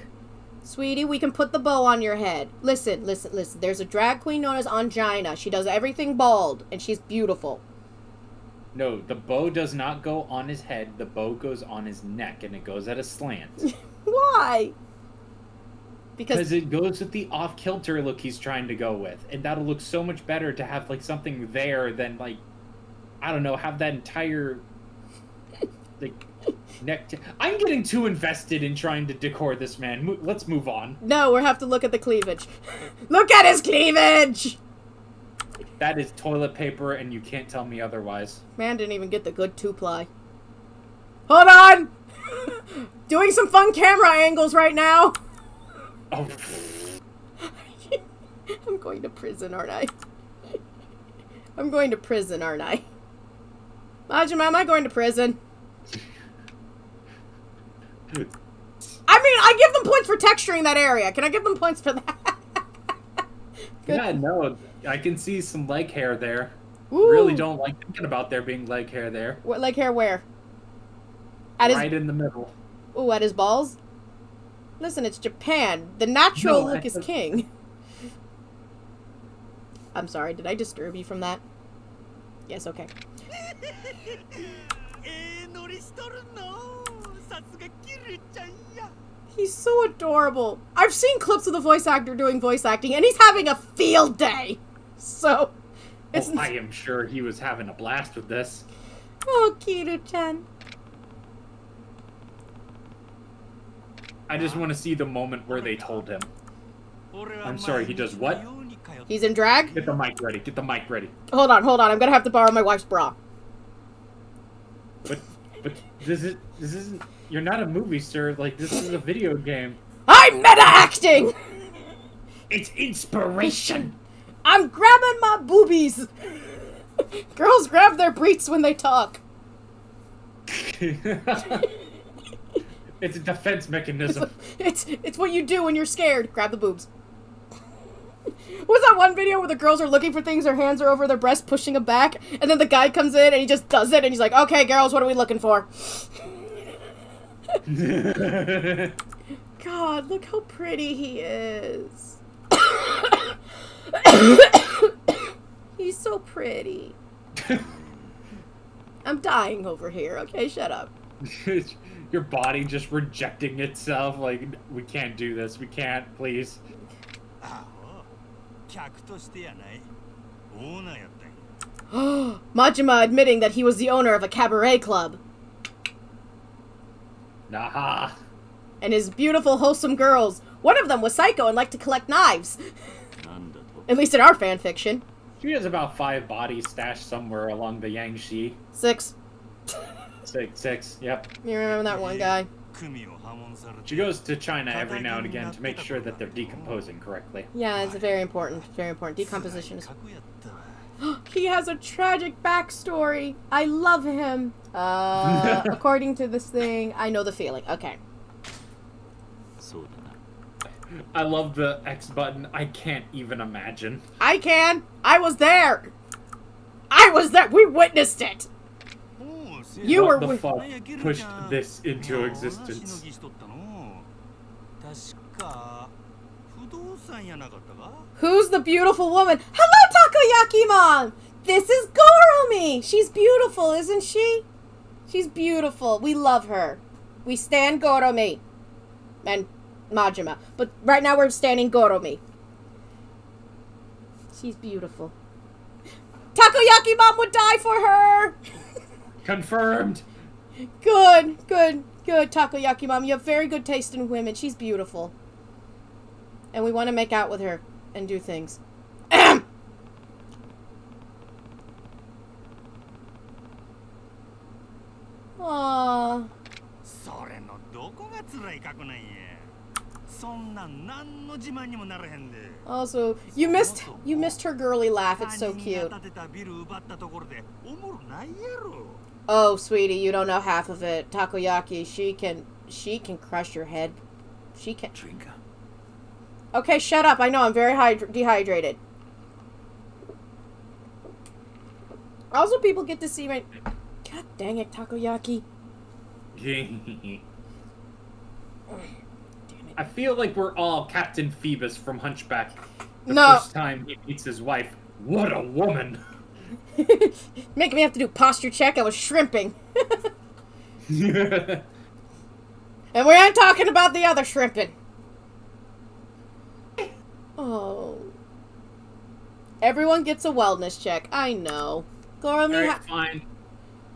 Sweetie, we can put the bow on your head. Listen, listen, listen. There's a drag queen known as Angina. She does everything bald, and she's beautiful.
No, the bow does not go on his head. The bow goes on his neck and it goes at a slant. [LAUGHS]
Why? Because
it goes with the off kilter look he's trying to go with. And that'll look so much better to have like something there than like I don't know, have that entire like neck t- I'm getting too invested in trying to decor this man. Mo- let's move on.
no, we have to look at the cleavage. [LAUGHS] look at his cleavage.
That is toilet paper and you can't tell me otherwise.
Man didn't even get the good two ply. Hold on. [LAUGHS] Doing some fun camera angles right now.
Oh,
I'm going to prison, aren't I? I'm going to prison, aren't I? Majima, am I going to prison? I mean, I give them points for texturing that area. Can I give them points for that? [LAUGHS]
Yeah, no. I can see some leg hair there.
Ooh.
Really don't like thinking about there being leg hair there.
What leg hair where? At his
right in the middle.
ooh, at his balls. Listen, it's Japan. The natural
no,
look
I,
is king. I'm sorry, did I disturb you from that? Yes, okay. He's so adorable. I've seen clips of the voice actor doing voice acting, and he's having a field day. So,
oh, I am sure he was having a blast with this.
Oh, Kiryu-chan.
I just want to see the moment where they told him. I'm sorry, he does what?
He's in drag?
Get the mic ready. Get the mic ready.
Hold on, hold on. I'm gonna have to borrow my wife's bra.
But, but this is this isn't. You're not a movie, sir. Like this is a video game.
I'm meta acting.
It's inspiration.
I'm grabbing my boobies. [LAUGHS] Girls grab their breets when they talk. [LAUGHS]
it's a defense mechanism.
It's it's what you do when you're scared. Grab the boobs. [LAUGHS] What's that one video where the girls are looking for things, their hands are over their breast, pushing them back, and then the guy comes in and he just does it, and he's like, "Okay, girls, what are we looking for?" [LAUGHS] God, look how pretty he is. [COUGHS] He's so pretty. [LAUGHS] I'm dying over here. Okay, shut up
your body just rejecting itself. Like we can't do this. We can't. Please.
ああ客としてやないオーナーやっ[GASPS] たんや
Majima admitting that he was the owner of a cabaret club.
Nah.
And his beautiful, wholesome girls. One of them was psycho and liked to collect knives.
なんだと
At least in our fan fiction.
She has about five bodies stashed somewhere along the Yangtze.
Six.
Six, six, yep.
You remember that one guy.
She goes to China every now and again to make sure that they're decomposing correctly.
Yeah, it's very important, very important. Decomposition is... [GASPS] he has a tragic backstory! I love him! Uh, [LAUGHS] according to this thing, I know the feeling. Okay.
I love the X button. I can't even imagine.
I can! I was there! I was there! We witnessed it! You
what
were
the fuck pushed this into existence?
Who's the beautiful woman? Hello, Takoyaki Mom! This is Goromi! She's beautiful, isn't she? She's beautiful. We love her. We stand Goromi. And Majima. But right now we're standing Goromi. She's beautiful. Takoyaki Mom would die for her!
Confirmed.
Good, good, good, Takoyaki Mom. You have very good taste in women. She's beautiful. And we want to make out with her and do things. Ahem. Aww.
それのどこが辛い過去なんやそんなん何の自慢にもならへんで
Also, you missed you missed her girly laugh. It's so
他人
cute.
が建てたビル奪ったところでおもろないやろ
Oh, sweetie, you don't know half of it. Takoyaki, she can she can crush your head. She can.
Drinker
Okay, shut up. I know I'm very hyd- dehydrated. Also, people get to see my. God dang it, Takoyaki. [LAUGHS]
I feel like we're all Captain Phoebus from Hunchback. The
No.
first time he meets his wife. What a woman! [LAUGHS]
Making me have to do posture check. I was shrimping. [LAUGHS] and we aren't talking about the other shrimping. Oh. Everyone gets a wellness check. I know. Gorm, All right,
fine.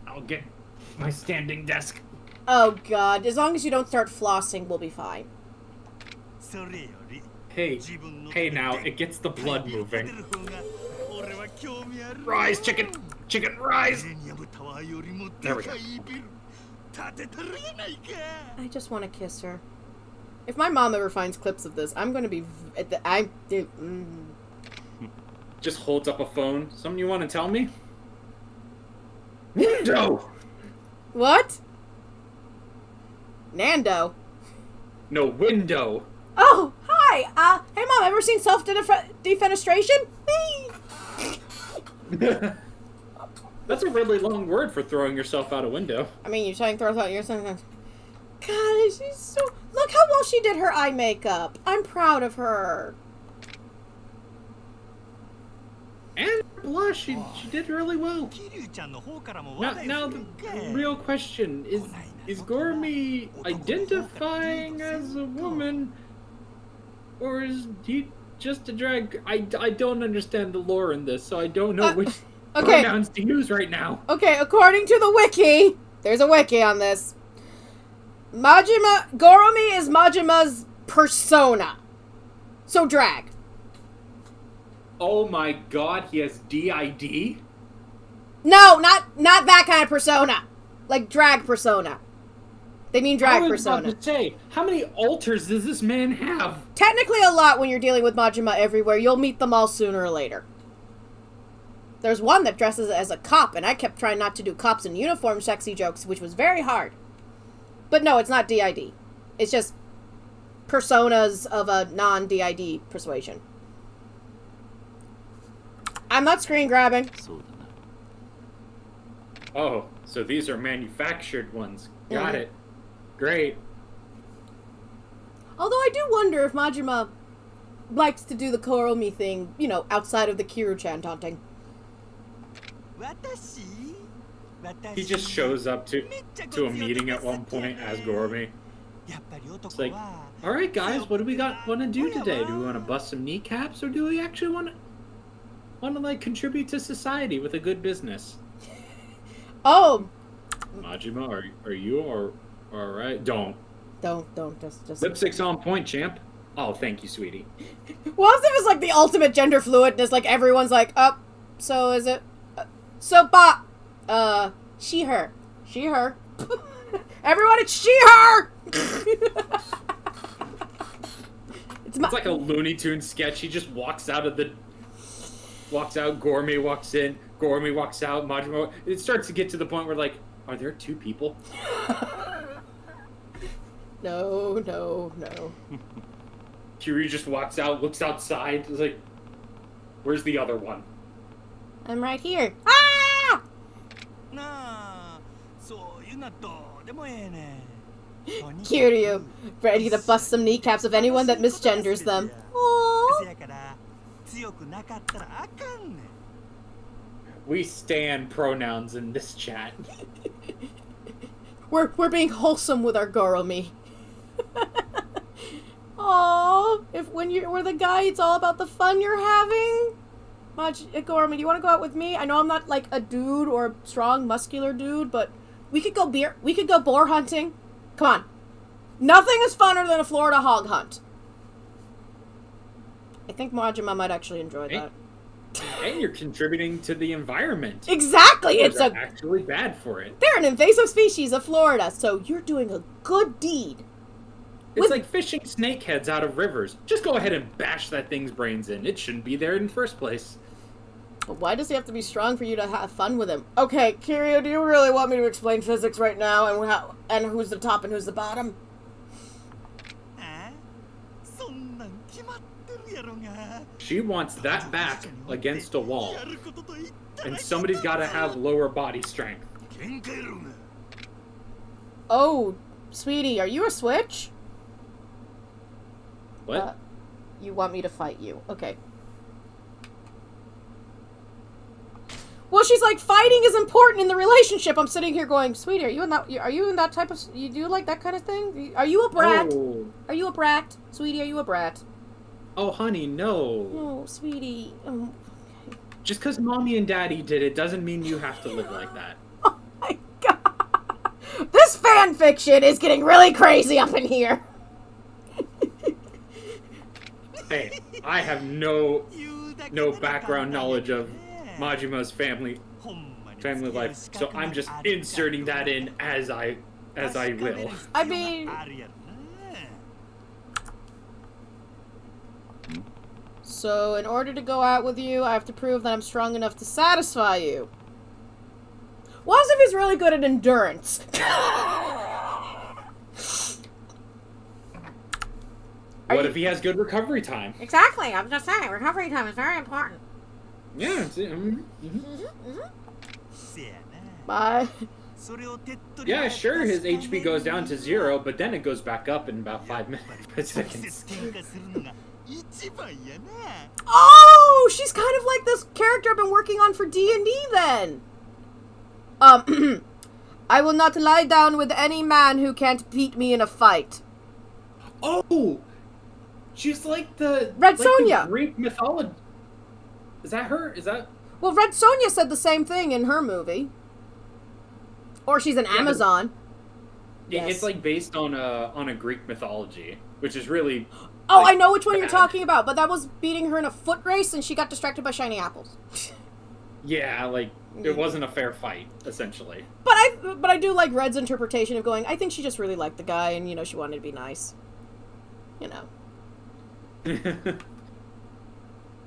I'll get my standing desk.
Oh god. As long as you don't start flossing, we'll be fine.
Hey, hey now, it gets the blood moving. Rise, chicken! Chicken, rise! There we go.
I just want to kiss her. If my mom ever finds clips of this, I'm going to be at the I. Mm.
Just holds up a phone. Something you want to tell me? Nando.
What? Nando.
No window.
Oh, hi. Uh, hey, mom. Ever seen self defenestration? Me. [LAUGHS]
That's a really long word for throwing yourself out a window.
I mean, you're trying to throw out your sentence. God, she's so. Look how well she did her eye makeup. I'm proud of her.
And blush, she, she did really well. Now, now the real question is: Is Gormy identifying as a woman, or is he just a drag? I, I don't understand the lore in this, so I don't know
Uh,
which [LAUGHS]
okay.
pronouns to use right now.
Okay, according to the wiki, there's a wiki on this. Majima Goromi is Majima's persona. So drag.
Oh my God, he has DID.
No, not not that kind of persona. Like drag persona. They mean drag
I was
persona.
About to say, how many alters does this man have?
Technically, a lot when you're dealing with Majima everywhere. You'll meet them all sooner or later. There's one that dresses as a cop, and I kept trying not to do cops in uniform sexy jokes, which was very hard. But no, it's not DID. It's just personas of a non DID persuasion. I'm not screen grabbing.
Oh, so these are manufactured ones. Got
mm -hmm.
it. Great.
Although I do wonder if Majima likes to do the Goromi thing, you know, outside of the Kiryu-chan taunting.
He just shows up to to a meeting at one point as Goromi. It's like, all right, guys, what do we got want to do today? Do we want to bust some kneecaps, or do we actually want to want to like contribute to society with a good business? [LAUGHS]
oh,
Majima, are are you or all right, don't.
Don't, don't, just, just.
Lipstick's on point, champ. Oh, thank you, sweetie. [LAUGHS]
What if it's like the ultimate gender fluidness? Like everyone's like, up. Oh, so is it? Uh, so bot. Uh, she her, she her. [LAUGHS] Everyone, it's she her. [LAUGHS] it's,
it's like a Looney Tune sketch. He just walks out of the, walks out. Goromi walks in. Goromi walks out. Majima. It starts to get to the point where like, are there two people?
No, no, no. [LAUGHS]
Kiryu just walks out, looks outside, is like, where's the other one?
I'm right here. Ah!
No. so you're not
Kiryu, ready to bust some kneecaps of anyone that misgenders them. [LAUGHS]
We stand pronouns in this chat. [LAUGHS]
we're, we're being wholesome with our Goromi. [LAUGHS] Oh, if when you're the guy, it's all about the fun you're having. Much uh, Gorman, do you want to go out with me? I know I'm not like a dude or a strong, muscular dude, but we could go beer. We could go boar hunting. Come on, nothing is funner than a Florida hog hunt. I think Majima might actually enjoy that.
And, you're contributing to the environment.
Exactly, it's a,
actually bad for it.
They're an invasive species of Florida, so you're doing a good deed
it's
with...
like fishing snakeheads out of rivers. Just go ahead and bash that thing's brains in. It shouldn't be there in the first place.
Why does he have to be strong for you to have fun with him? Okay, Kiryu, do you really want me to explain physics right now and how and who's the top and who's the bottom?
She wants that back against a wall. And somebody's got to have lower body strength.
Oh, sweetie, are you a switch?
What?
Uh, you want me to fight you. Okay. Well, she's like, fighting is important in the relationship. I'm sitting here going, sweetie, are you in that? Are you in that type of? You do like that kind of thing? Are you a brat?
Oh.
Are you a brat, sweetie? Are you a brat?
Oh, honey, no.
No, sweetie. Oh, okay.
Just because mommy and daddy did it doesn't mean you have to live like that. [LAUGHS]
oh my god! This fan fiction is getting really crazy up in here
hey, I have no no background knowledge of Majima's family family life, so I'm just inserting that in as I as I will.
I mean. So, in order to go out with you, I have to prove that I'm strong enough to satisfy you. Wazif is really good at endurance. [LAUGHS]
What
you...
if he has good recovery time?
Exactly. I'm just saying, recovery time is very important.
Yeah. Mm-hmm,
mm-hmm. Mm-hmm. Mm-hmm.
Bye.
Yeah, sure, his HP goes down to zero, but then it goes back up in about five minutes, [LAUGHS]
oh, she's kind of like this character I've been working on for D&D then. Um, [CLEARS THROAT] I will not lie down with any man who can't beat me in a fight.
Oh, She's like the
Red
like
Sonja.
Greek mythology. Is that her? Is that?
Well, Red Sonja said the same thing in her movie. Or she's an
yeah,
Amazon.
It,
yes.
It's like based on a on a Greek mythology, which is really.
Oh,
like,
I know which one
bad.
you're talking about, but that was beating her in a foot race, and she got distracted by shiny apples. [LAUGHS]
yeah, like it mm-hmm. wasn't a fair fight, essentially.
But I but I do like Red's interpretation of going. I think she just really liked the guy, and you know she wanted to be nice. You know. [LAUGHS]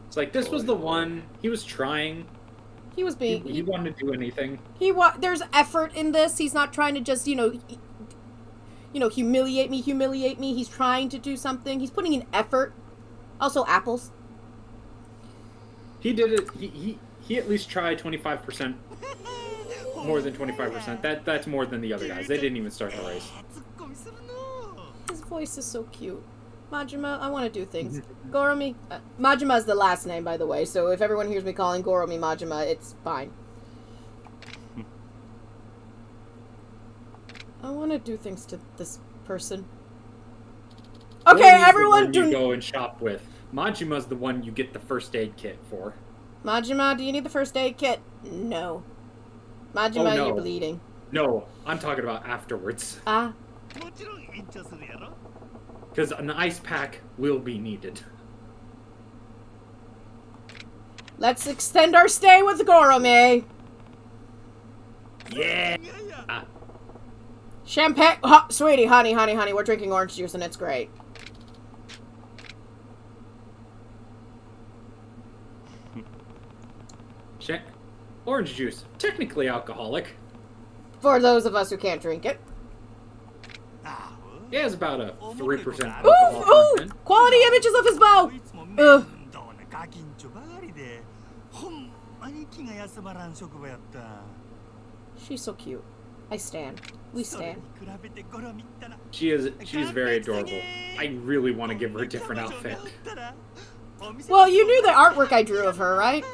it's like this was the one he was trying.
He was being.
He,
he,
he wanted to do anything.
He wa- There's effort in this. He's not trying to just you know, you know, humiliate me, humiliate me. He's trying to do something. He's putting in effort. Also, apples.
He did it. He he, he at least tried twenty five percent. More than twenty five percent. That that's more than the other guys. They didn't even start the race.
His voice is so cute. Majima, I want to do things. Mm-hmm. Goromi, uh, Majima is the last name, by the way, so if everyone hears me calling Goromi Majima, it's fine. Hmm. I want to do things to this person. Okay, everyone, do
you go and shop with. Majima's the one you get the first aid kit for.
Majima, do you need the first aid kit? No. Majima,
oh, no.
you're bleeding.
No, I'm talking about afterwards.
Ah.
Because an ice pack will be needed.
Let's extend our stay with Goromi.
Yeah.
Champagne. Sweetie, honey, honey, honey. We're drinking orange juice and it's great.
Orange juice. Technically alcoholic.
For those of us who can't drink it.
ああ
It has about a 3%
Ooh,
alcohol
ooh!
content.
Quality images of his bow.
こいつも面
Ugh.
倒なガキンチョばかりでほんまに気が休まらん職場やった
She's so cute. I stand. We
それ
stand.
に比べてゴロ見たら
She is she's very adorable. I really want to give her a different outfit.
Well, you knew the artwork I drew of her, right?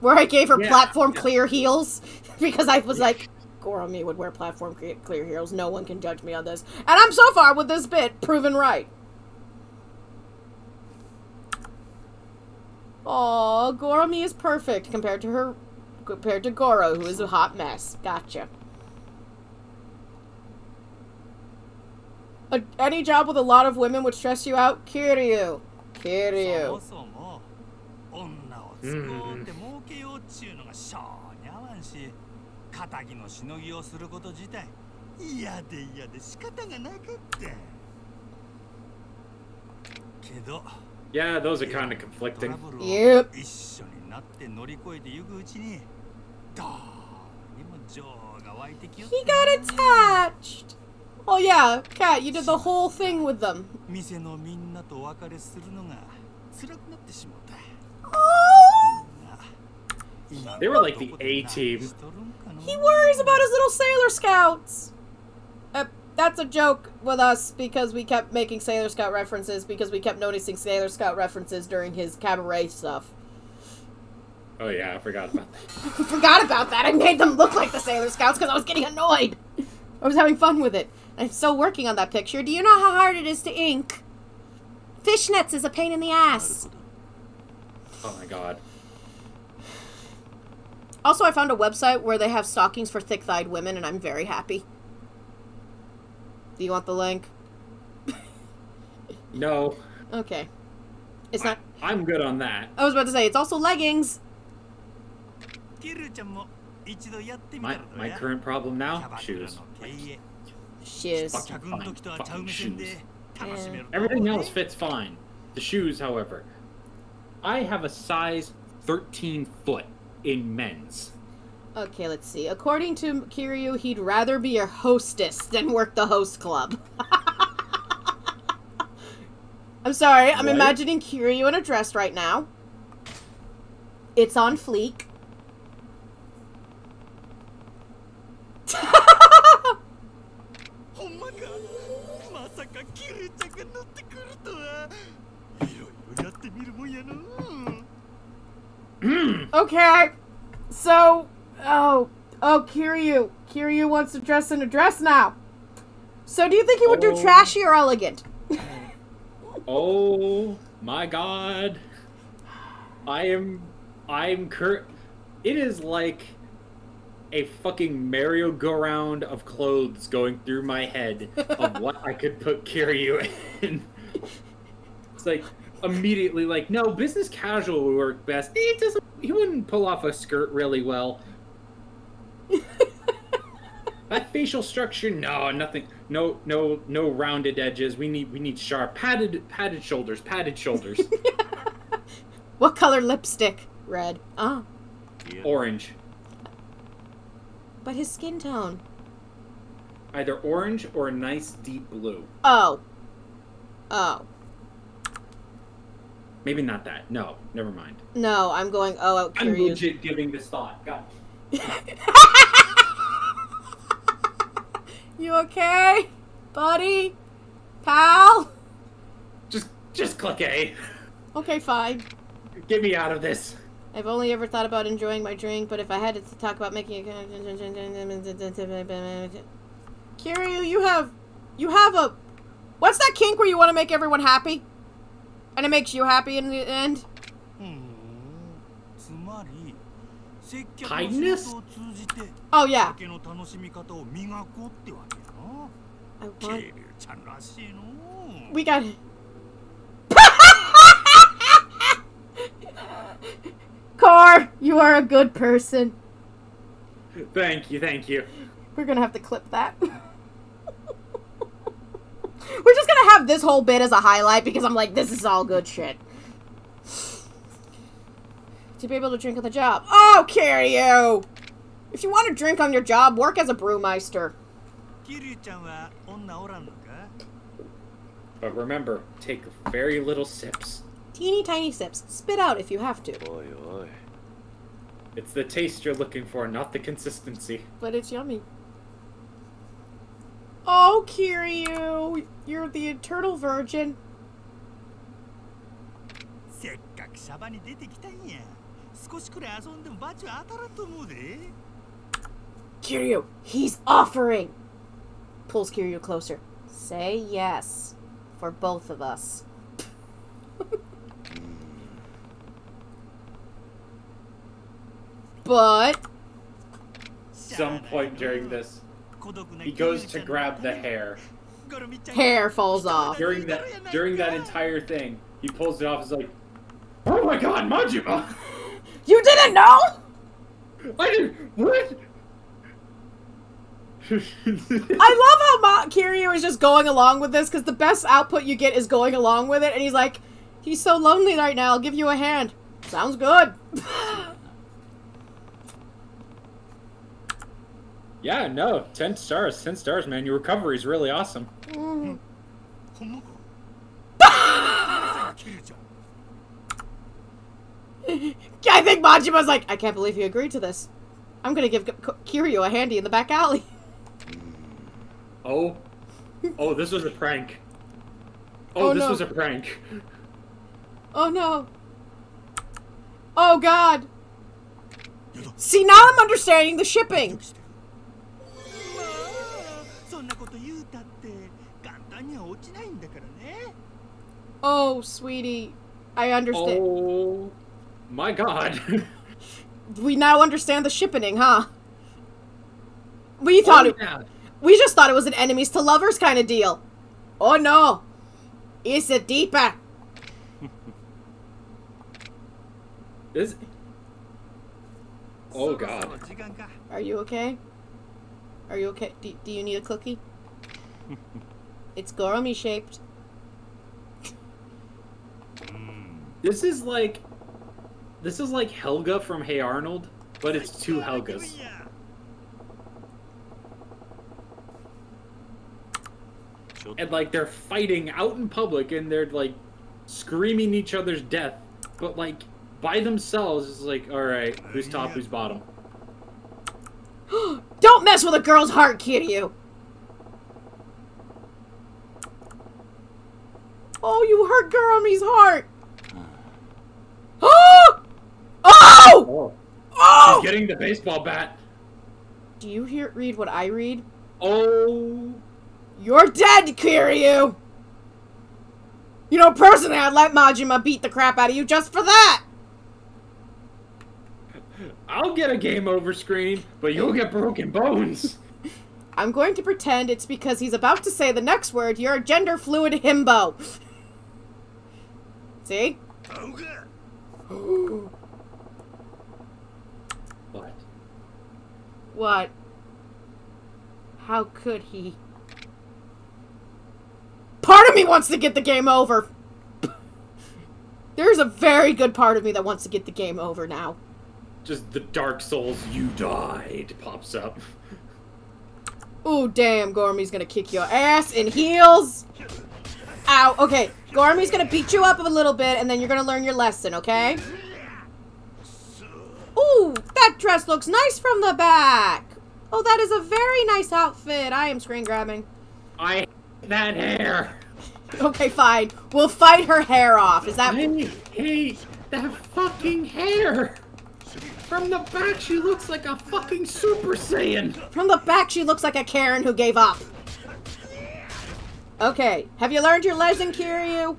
Where I gave her
Yeah.
platform clear heels [LAUGHS] because I was like, Goromi would wear platform clear heels. No one can judge me on this, and I'm so far with this bit proven right. Oh, Goromi is perfect compared to her, compared to Goro, who is a hot mess. Gotcha. A, any job with a lot of women would stress you out? Kiryu.
そ
Kiryu.
も仇のしのぎをすること自体嫌で嫌で仕方がなかったけど
Yeah, those are kind of
ト
conflicting.
ラブルを
Yep.
一緒になって乗り越えてゆくうちにどうにも情が湧いてきよっ
He
て
got
な
attached. Oh yeah, Kat, you did the whole thing with them.
店のみんなとお別れするのが辛くなってしまった
Oh,
みんな
They were like the A team.
he worries about his little Sailor Scouts. Uh, that's a joke with us because we kept making Sailor Scout references because we kept noticing Sailor Scout references during his cabaret stuff.
Oh yeah, I forgot about that. [LAUGHS]
I forgot about that. I made them look like the Sailor Scouts because I was getting annoyed. I was having fun with it. I'm still working on that picture. Do you know how hard it is to ink? Fishnets is a pain in the ass.
Oh my god.
Also, I found a website where they have stockings for thick-thighed women, and I'm very happy. Do you want the link? [LAUGHS]
no.
Okay. It's not.
I, am good on that.
I was about to say it's also leggings.
My, my current problem now shoes.
Shoes. Fucking, fucking shoes. Yeah.
Everything else fits fine. The shoes, however, I have a size 13 foot in men's.
Okay, let's see. According to Kiryu, he'd rather be a hostess than work the host club. [LAUGHS] I'm sorry, I'm imagining Kiryu in a dress right now. It's on fleek. [LAUGHS]
Hmm.
Okay. So, oh, oh, Kiryu. Kiryu wants to dress in a dress now. So, do you think he would do
Oh.
trashy or elegant? [LAUGHS]
Oh my god. I am I'm cur It is like a fucking merry-go-round of clothes going through my head of [LAUGHS] what I could put Kiryu in. It's like immediately like, no, business casual would work best. He doesn't he wouldn't pull off a skirt really well. [LAUGHS] That facial structure, no, nothing, no, no, no rounded edges. We need, we need sharp, padded, padded shoulders, padded shoulders, [LAUGHS]
What color lipstick? Red. Ah,
orange,
but his skin tone.
either orange or a nice deep blue.
Oh. Oh.
Maybe not that. No, never mind.
No, I'm going, oh, out
I'm legit giving this thought. God.
You okay? Buddy? Pal?
Just, just click A.
Okay, fine.
Get me out of this.
I've only ever thought about enjoying my drink, but if I had to talk about making a... Kiryu, you have, you have a, what's that kink where you want to make everyone happy, and it makes you happy in the end?
Kindness?
Oh, yeah. I. We got it. [LAUGHS] Car, you are a good person.
Thank you, thank you.
We're gonna have to clip that. [LAUGHS] We're just gonna have this whole bit as a highlight because I'm like, this is all good shit. To be able to drink on the job. Oh, Kiryu! If you want to drink on your job, work as a brewmeister.
But remember, take very little sips.
Teeny tiny sips. Spit out if you have to. Oy, oy.
It's the taste you're looking for, not the consistency.
But it's yummy. Oh, Kiryu! You're the eternal virgin.
せっかくシャバに出てきたんや少しくらい遊んでもバチは当たらんと思うで
Kiryu, he's offering! Pulls Kiryu closer. Say yes. For both of us. [LAUGHS] but
Some point during this,
孤独な
he goes to grab the hair.
Hair falls off.
During that during that entire thing, he pulls it off. Is like, oh my god, Majima!
You didn't know?
I didn't. What?
I love how Ma- Kiryu is just going along with this because the best output you get is going along with it, and he's like, he's so lonely right now. I'll give you a hand. Sounds good. [LAUGHS]
Yeah, no, 10 stars, 10 stars, man. Your recovery is really awesome. [LAUGHS]
I think Majima's like, I can't believe you agreed to this. I'm gonna give Kiryu a handy in the back alley.
Oh. Oh, this was a prank. Oh,
oh
this
no.
was a prank.
Oh no. Oh god. See, now I'm understanding the shipping. Oh, sweetie, I understand.
Oh, my God. [LAUGHS]
we now understand the shippening, huh? We oh, thought oh, it.
Yeah.
We just thought it was an enemies to lovers kind of deal. Oh no, it's a deeper. [LAUGHS]
Is Oh God.
Are you okay? Are you okay? Do, do you need a cookie? [LAUGHS] it's Goromi shaped.
This is like, this is like Helga from Hey Arnold, but it's two Helgas. And like they're fighting out in public and they're like screaming each other's death, but like by themselves it's like, all right, who's uh, top, who's bottom? [GASPS]
Don't mess with a girl's heart, kid you. Oh, you hurt Goromi's heart. [GASPS] oh! Oh!
Oh! He's getting the baseball bat.
Do you hear read what I read?
Oh.
You're dead, Kiryu! You know, personally, I'd let Majima beat the crap out of you just for that!
I'll get a game over screen, but you'll get broken bones. [LAUGHS]
I'm going to pretend it's because he's about to say the next word. You're a gender fluid himbo. [LAUGHS] See?
Okay. [GASPS]
What?
What? How could he? Part of me wants to get the game over. There's a very good part of me that wants to get the game over now.
Just the Dark Souls, you died, pops up.
Ooh, damn, Gormy's gonna kick your ass in heels. [LAUGHS] Ow, okay. Gormy's gonna beat you up a little bit, and then you're gonna learn your lesson, okay? Ooh, that dress looks nice from the back. Oh, that is a very nice outfit. I am screen grabbing.
I hate that hair.
Okay, fine. We'll fight her hair off. Is that...
I hate that fucking hair. From the back, she looks like a fucking Super Saiyan.
From the back, she looks like a Karen who gave up. Okay, have you learned your lesson, Kiryu?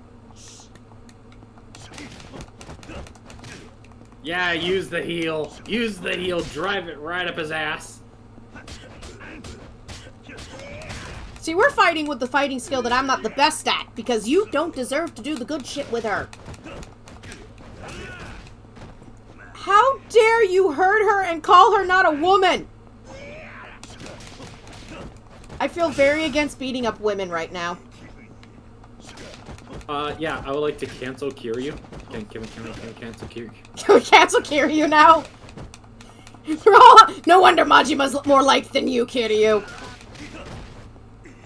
Yeah, use the heel. Use the heel. Drive it right up his ass.
See, we're fighting with the fighting skill that I'm not the best at, because you don't deserve to do the good shit with her. How dare you hurt her and call her not a woman? I feel very against beating up women right now.
Uh, yeah, I would like to cancel Kiryu. Can, can, we, can, we, can we cancel Kiryu? [LAUGHS]
Can we cancel Kiryu now? We're all- no wonder Majima's more liked than you, Kiryu.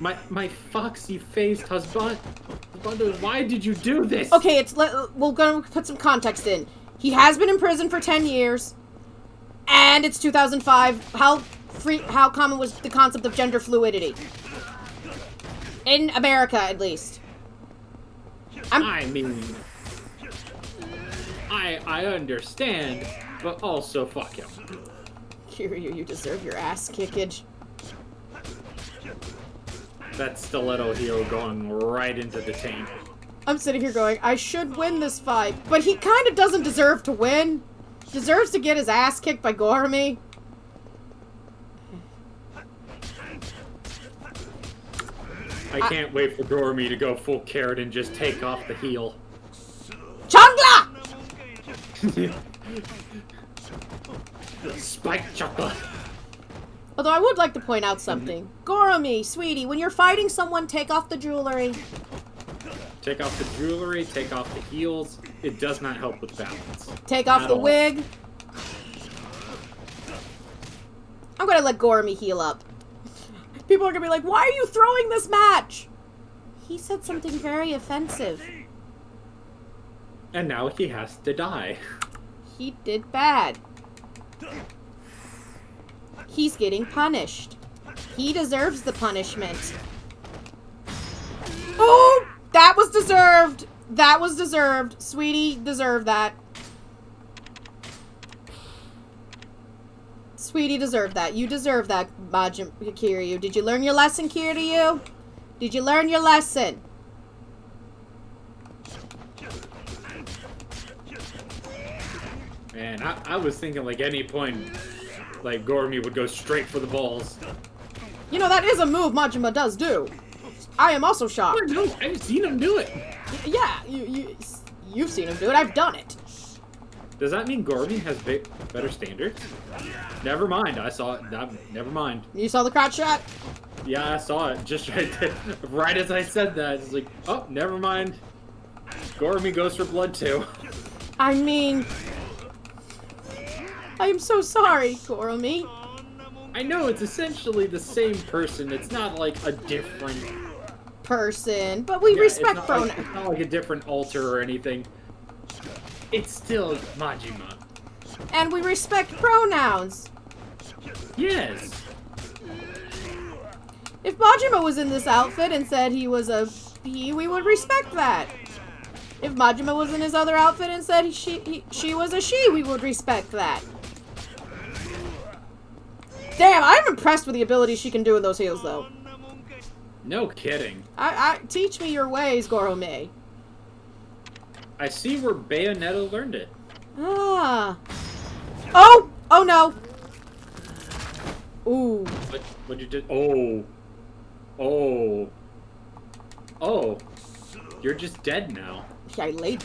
My my foxy faced husband. husband, Why did you do this?
Okay, it's le- we're gonna put some context in. He has been in prison for ten years, and it's 2005. How free? How common was the concept of gender fluidity in America, at least? I'm
I mean, I I understand, but also fuck him.
Kiryu. You deserve your ass kickage.
That stiletto heel going right into the taint.
I'm sitting here going, I should win this fight, but he kind of doesn't deserve to win. Deserves to get his ass kicked by Gormy.
I can't wait for Gormy to go full carrot and just take off the heel.
Changla!
Spike chocolate.
Although I would like to point out something. Goromi, sweetie, when you're fighting someone, take off the jewelry.
Take off the jewelry, take off the heels. It does not help with balance.
Take off
At
the
all.
wig. I'm gonna let Goromi heal up. People are gonna be like, why are you throwing this match? He said something very offensive.
And now he has to die.
He did bad. He's getting punished. He deserves the punishment. Oh, that was deserved. That was deserved. Sweetie deserved that. Sweetie deserved that. You deserve that, Majin Kiryu. Did you learn your lesson, Kiryu? Did you learn your lesson?
Man, I, I was thinking like any point, like Gormy would go straight for the balls.
You know, that is a move Majima does do. I am also shocked.
No, I've seen him do it.
Yeah, you, you, you've seen him do it. I've done it.
Does that mean Gormy has be- better standards? Never mind, I saw it. That, never mind.
You saw the crotch shot?
Yeah, I saw it. Just right there. [LAUGHS] Right as I said that, it's like, oh, never mind. Gormy goes for blood too.
I mean... I am so sorry, Goromi.
I know it's essentially the same person. It's not like a different.
Person. But we
Yeah,
respect
it's like, it's not like a different alter or anything. It's still Majima.
And we respect pronouns.
Yes.
If Majima was in this outfit and said he was a he, we would respect that. If Majima was in his other outfit and said she he, she was a she, we would respect that. Damn, I'm impressed with the ability she can do in those heels, though.
No kidding.
I, I teach me your ways, Goromi.
I see where Bayonetta learned it.
Ah. Oh! Oh no! Ooh.
What? What you did? Oh. Oh. Oh. You're just dead now.
Yeah, I laid.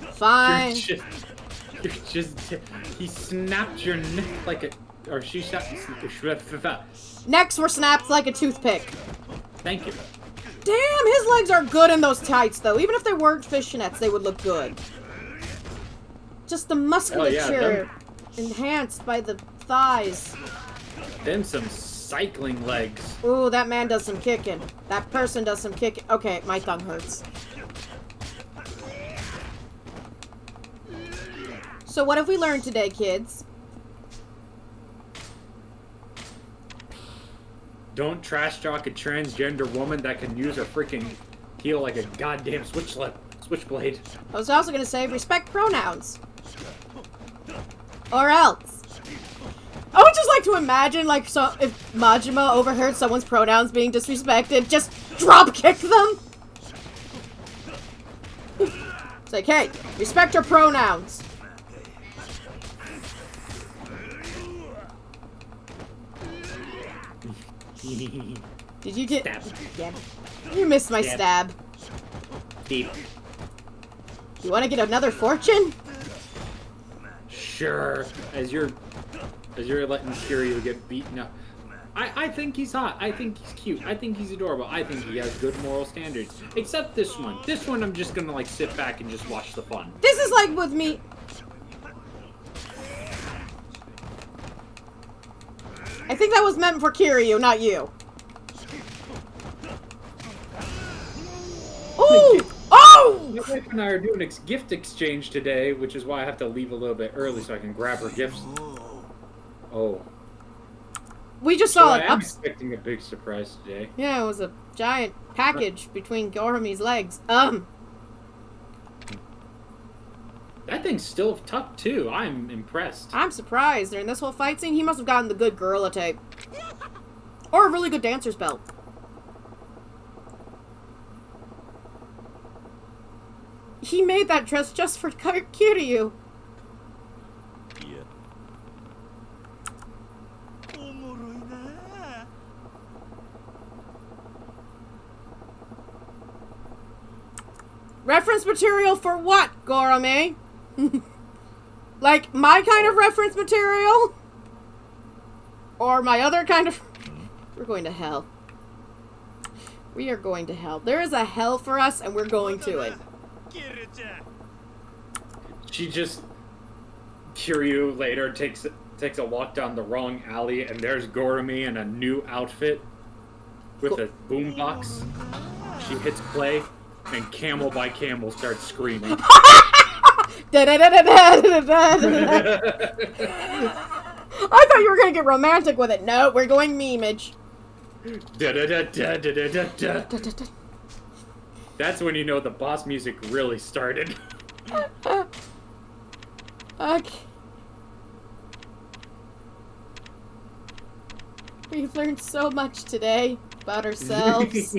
You're
Fine.
just. You're just. He snapped your neck like a. Or she snapped.
Next, we're snapped like a toothpick.
Thank you.
Damn, his legs are good in those tights, though. Even if they weren't fishnets, they would look good. Just the musculature enhanced by the thighs.
Then some cycling legs.
Ooh, that man does some kicking. That person does some kicking. Okay, my thumb hurts. So what have we learned today, kids?
Don't trash talk a transgender woman that can use her freaking heel like a goddamn switchlet, switchblade.
I was also gonna say respect pronouns. Or else. I would just like to imagine, like, so if Majima overheard someone's pronouns being disrespected, just drop kick them. It's like, hey, respect your pronouns. Did you get?
Stab.
Yeah. You missed my
Stab.
stab.
Deep.
You want to get another fortune?
Sure. As you're as you're letting Kiryu get beaten up. I, I think he's hot. I think he's cute. I think he's adorable. I think he has good moral standards. Except this one. This one I'm just gonna like sit back and just watch the fun.
This is like with me. I think that was meant for Kiryu, not you. Ooh! Oh!
My wife and I are doing a gift exchange today, which is why I have to leave a little bit early so I can grab her gifts. Oh.
We just
So
saw
I
it.
am expecting a big surprise today.
yeah, it was a giant package between Goromi's legs. Um,
that thing's still tough too. I'm impressed.
I'm surprised. During this whole fight scene, he must have gotten the good gorilla tape. Or a really good dancer's belt. He made that dress just for Kiryu.
Yeah.
Reference material for what, Goromi? [LAUGHS] like my kind of reference material? Or my other kind of... [LAUGHS] We're going to hell. We are going to hell. There is a hell for us, and we're going to it.
She just... Kiryu later takes takes a walk down the wrong alley, and there's Goromi in a new outfit with cool. a boombox. She hits play, and Camel by Camel starts screaming. [LAUGHS]
I thought you were gonna get romantic with it. No, we're going memeage.
That's when you know the boss music really started.
Okay. We've learned so much today about ourselves. [LAUGHS]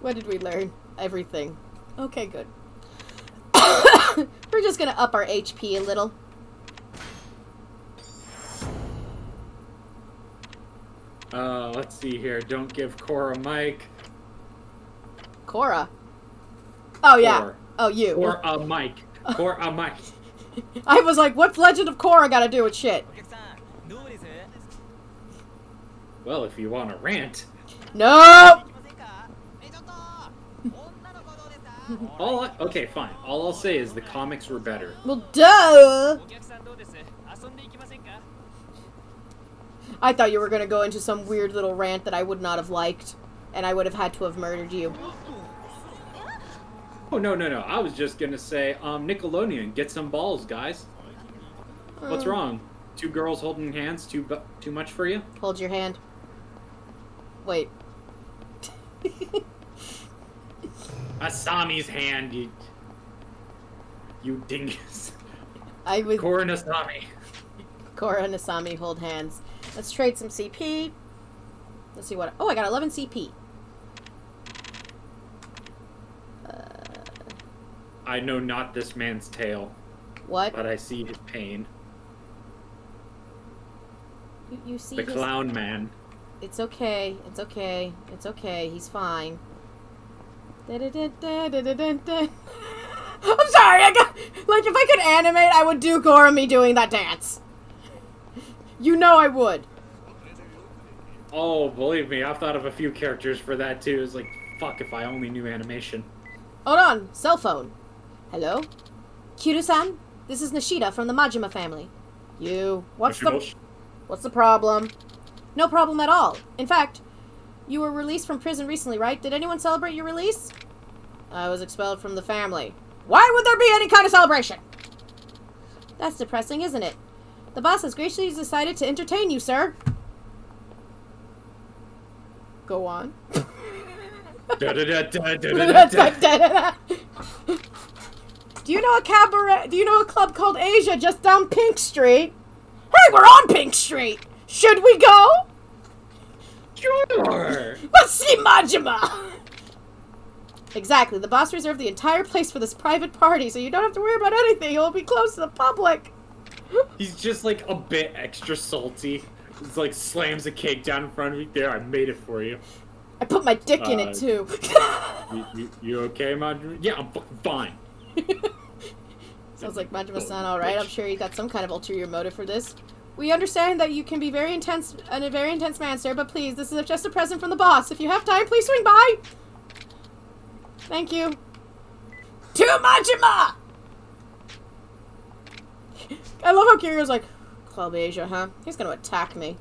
what did we learn? Everything. Okay, good. [LAUGHS] We're just gonna up our HP a little.
Uh, let's see here. Don't give Cora Mike.
Cora? Oh, yeah.
Cora.
Oh, you.
Cora a Mike. Cora a Mike. [LAUGHS]
I was like, what's Legend of Korra got to do with shit?
Well, if you want to rant.
No!
All I, okay, fine. All I'll say is the comics were better.
Well, duh. I thought you were gonna go into some weird little rant that I would not have liked, and I would have had to have murdered you.
Oh no no no! I was just gonna say, um, Nickelodeon, get some balls, guys. Um, What's
hmm.
wrong? Two girls holding hands? Too too much for you?
Hold your hand. Wait. [LAUGHS]
Asami's hand, you, you dingus.
I would.
Korin Asami.
Korra and Asami hold hands. Let's trade some CP. Let's see what. Oh, I got 11 CP.
Uh, I know not this man's tale,
What?
but I see his pain.
You, you see
The
his-
clown man.
It's okay. It's okay. It's okay. He's fine. I'm sorry. I got like if I could animate, I would do Goromi doing that dance. You know I would.
Oh, believe me, I've thought of a few characters for that too. It's like, fuck if I only knew animation.
Hold on. Cell phone. Hello? Kiryu-san? This is Nishida from the Majima family. You. What's the What's the problem? No problem at all. In fact, you were released from prison recently, right? Did anyone celebrate your release? I was expelled from the family. Why would there be any kind of celebration? That's depressing, isn't it? The boss has graciously decided to entertain you, sir. Go on. Do you know a cabaret? Do you know a club called Asia just down Pink Street? Hey, we're on Pink Street. Should we go?
Sure.
Let's see Majima. Exactly. The boss reserved the entire place for this private party, so you don't have to worry about anything. It will be closed to the public.
He's just like a bit extra salty. He's like slams a cake down in front of you. There, I made it for you.
I put my dick in
Uh,
it too.
You, you, you okay, Madra? Yeah, I'm fucking fine. [LAUGHS]
Sounds like Majima-san, all right. I'm sure you got some kind of ulterior motive for this. We understand that you can be very intense and a very intense man, sir, but please, this is just a present from the boss. If you have time, please swing by. Thank you. To Majima! I love how Kiryu's like, Club Asia, huh? He's gonna attack me.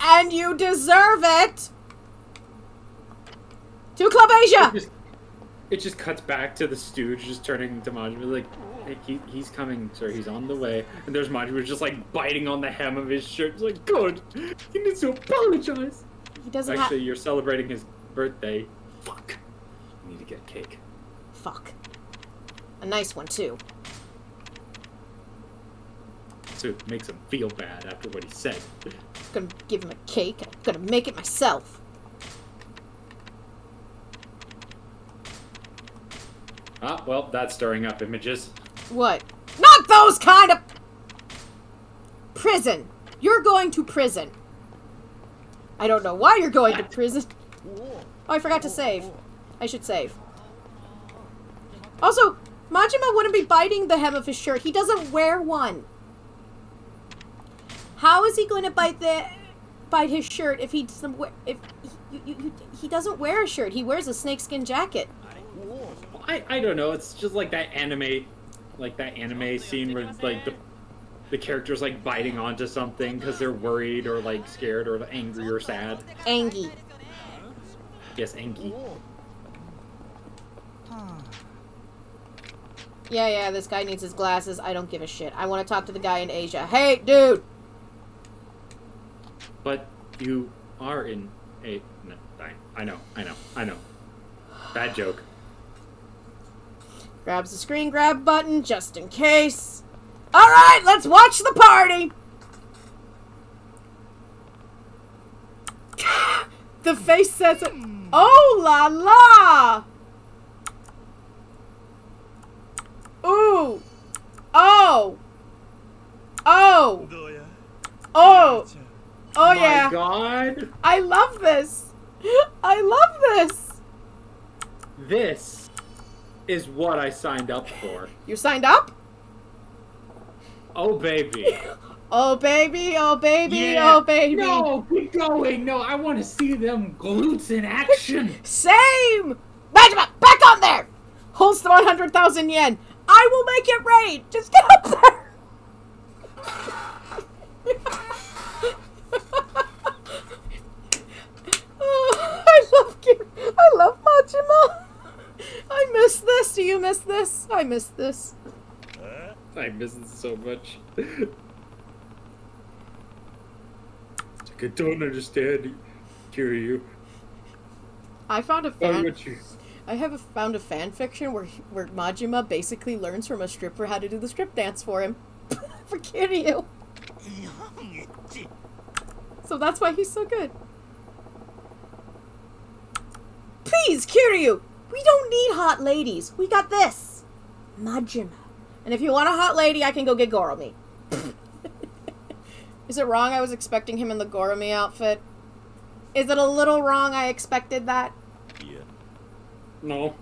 And you deserve it! To Club
It
Asia!
just, it just cuts back to the stooge just turning to Majima like, he, he's coming, sir. He's on the way. And there's Majima just like biting on the hem of his shirt. He's like, good. He needs to apologize.
He doesn't.
Actually, you're celebrating his birthday. Fuck. You need to get cake.
Fuck. A nice one, too.
So it makes him feel bad after what he said.
I'm gonna give him a cake. I'm gonna make it myself.
Ah, well, that's stirring up images.
What? Not those kind of. Prison. You're going to prison. I don't know why you're going to prison. Oh, I forgot to save. I should save. Also, Majima wouldn't be biting the hem of his shirt. He doesn't wear one. How is he going to bite the bite his shirt if he doesn't wear if he, you, you, he doesn't wear a shirt? He wears a snakeskin jacket.
I, I don't know. It's just like that anime, like that anime scene where like the the characters like biting onto something because they're worried or like scared or angry or sad.
Angie.
Yes, Enki.
Yeah, yeah, this guy needs his glasses. I don't give a shit. I want to talk to the guy in Asia. Hey, dude!
But you are in a. No, I, I know, I know, I know. Bad joke.
Grabs the screen grab button just in case. All right, let's watch the party. [GASPS] the face says it. Oh la la. Ooh. Oh. Oh. Oh. Oh yeah.
My god.
I love this. [GASPS] I love this.
This is what I signed up for.
You signed up?
Oh baby. [LAUGHS]
Oh baby, oh baby, oh baby.
No, keep going. No, I want to see them glutes in action. [LAUGHS]
Same! Majima, back on there! Holds the 100,000 yen. I will make it rain! Just get up there! oh, [LAUGHS] I love you. I love Majima. I miss this. Do you miss this? I miss this.
I miss it so much. I don't understand, Kiryu.
I found a fan. I have a, found a fan fiction where where Majima basically learns from a stripper how to do the strip dance for him, [LAUGHS] for Kiryu. so that's why he's so good. Please, Kiryu, we don't need hot ladies. We got this. Majima. And if you want a hot lady, I can go get Goromi. [LAUGHS] Is it wrong I was expecting him in the Goromi outfit? Is it a little wrong I expected that?
いや
No.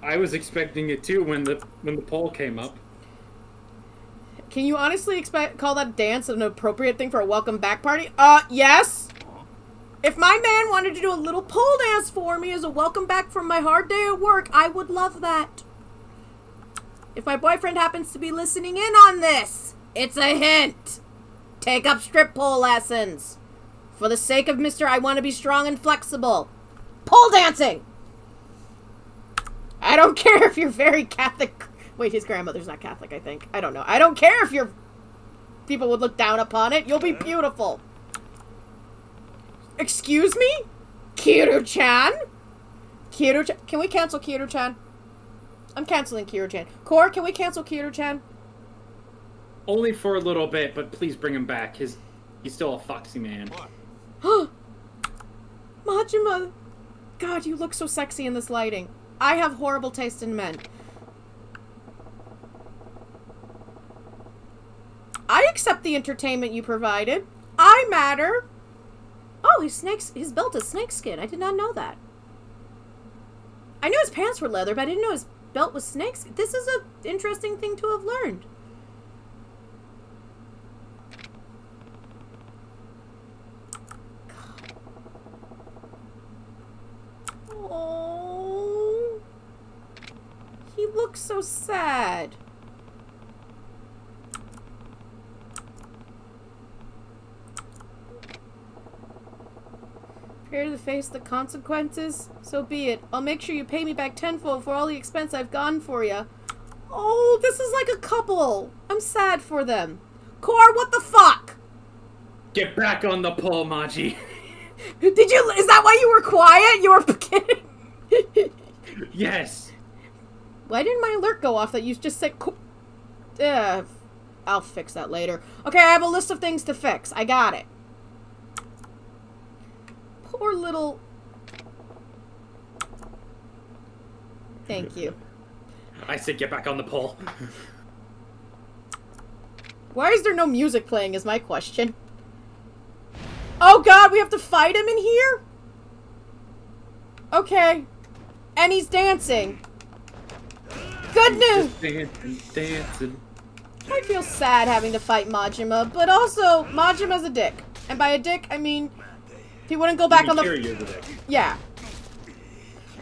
I was expecting it too when the when the poll came up.
Can you honestly expect call that dance an appropriate thing for a welcome back party? Uh, yes. If my man wanted to do a little pole dance for me as a welcome back from my hard day at work, I would love that. If my boyfriend happens to be listening in on this, it's a hint. Take up strip pole lessons. For the sake of Mr. I want to be strong and flexible. Pole dancing! I don't [LAUGHS] care if you're very Catholic. Wait, his grandmother's not Catholic, I think. I don't know. I don't care if your people would look down upon it. You'll be beautiful. Excuse me? Kiryu-chan? Kiryu-chan? Can we cancel Kiryu-chan? I'm canceling Kiryu-chan. Core, can we cancel Kiryu-chan?
Only for a little bit, but please bring him back. His he's still a foxy man. [GASPS]
Majima! God, you look so sexy in this lighting. I have horrible taste in men. I accept the entertainment you provided. I matter. Oh, his snakes his belt is snakeskin. I did not know that. I knew his pants were leather, but I didn't know his belt was snakes. This is an interesting thing to have learned. Oh, he looks so sad. Prepare to face the consequences? So be it. I'll make sure you pay me back tenfold for all the expense I've gone for you. Oh, this is like a couple. I'm sad for them. Core, what the fuck?
Get back on the pole, Maji. [LAUGHS]
Did you? Is that why you were quiet? You were [LAUGHS] kidding.
yes.
Why didn't my alert go off that you just said? Uh, I'll fix that later. Okay, I have a list of things to fix. I got it. Poor little. Thank you.
I said get back on the pole.
Why is there no music playing? Is my question. Oh God, we have to fight him in here. Okay, and he's dancing. Good news.
Dancing, dancing.
I feel sad having to fight Majima, but also Majima's a dick, and by a dick I mean he wouldn't go back on the
Kiryu the dick.
yeah.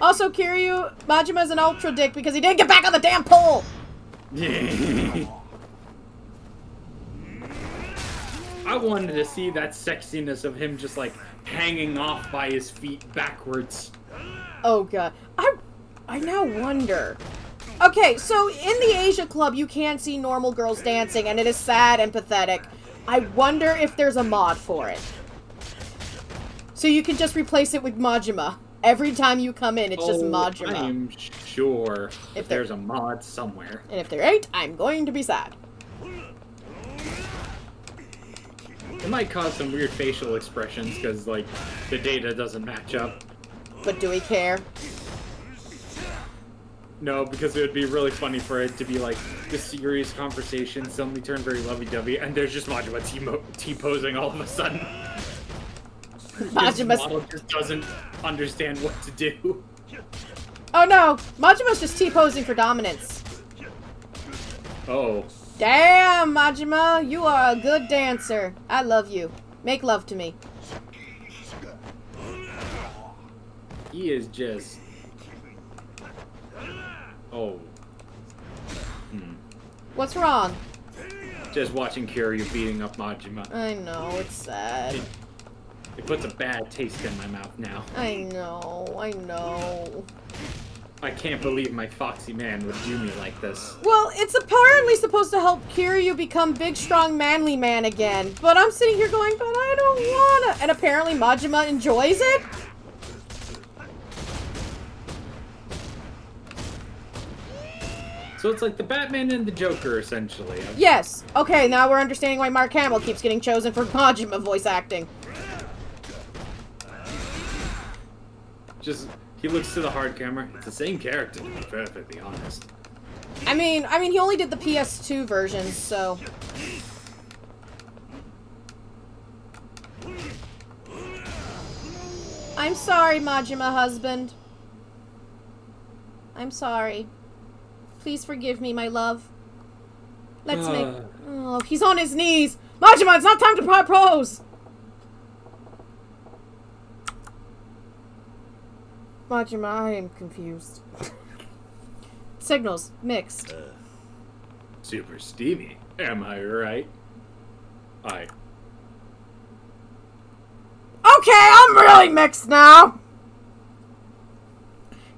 Also, Kiryu, Majima's an ultra dick because he didn't get back on the damn pole. [LAUGHS]
I wanted to see that sexiness of him just like hanging off by his feet backwards.
Oh god. I I now wonder. Okay, so in the Asia Club you can't see normal girls dancing and it is sad and pathetic. I wonder if there's a mod for it. So you can just replace it with Majima. Every time you come in, it's just
Oh,
Majima.
I'm sure
If
there's a mod somewhere.
And if there ain't, I'm going to be sad.
It might cause some weird facial expressions because like the data doesn't match up.
But do we care?
No, because it would be really funny for it to be like this serious conversation suddenly turn very lovey-dovey, and there's just Majima T-posing all of a sudden.
Majima's-
model just doesn't understand what to do.
Oh no! Majima's just T-posing for dominance.
Oh,
Damn, Majima, you are a good dancer. I love you. Make love to me.
he is just. Oh, hmm.
What's wrong?
just watching Kiryu beating up Majima.
I know, it's sad.
It puts a bad taste in my mouth now.
I know, I know.
I can't believe my foxy man would do me like this.
Well, it's apparently supposed to help cure you become big, strong, manly man again. But I'm sitting here going, but I don't wanna. And apparently Majima enjoys it?
So it's like the Batman and the Joker, essentially.
Yes. Okay, now we're understanding why Mark Hamill keeps getting chosen for Majima voice acting.
Just he looks to the hard camera. It's the same character, to be perfectly honest.
I mean, I mean, he only did the PS2 version, so. I'm sorry, Majima husband. I'm sorry. Please forgive me, my love. Let's make.
Uh.
Oh, he's on his knees. Majima, it's not time to propose. Majima, I am confused. [LAUGHS] Signals mixed.
Uh, super steamy. Am I right? I.
Okay, I'm really mixed now.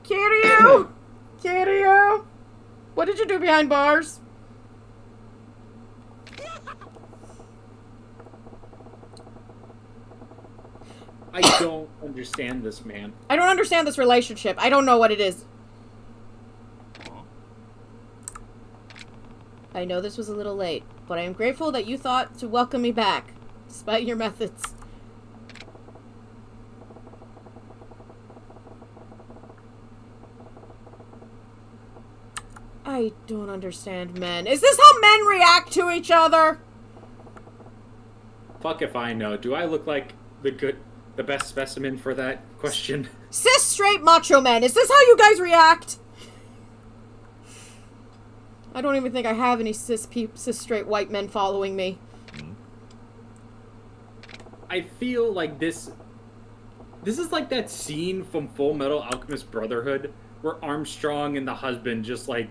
Kiryu, [COUGHS] Kiryu, what did you do behind bars?
I don't understand this man.
I don't understand this relationship. I don't know what it is. I know this was a little late, but I am grateful that you thought to welcome me back, despite your methods. I don't understand men. Is this how men react to each other?
Fuck if I know. Do I look like the good, the best specimen for that question?
Cis straight macho men. Is this how you guys react? I don't even think I have any cis peop cis straight white men following me.
I feel like this. This is like that scene from Full Metal Alchemist Brotherhood where Armstrong and the husband just like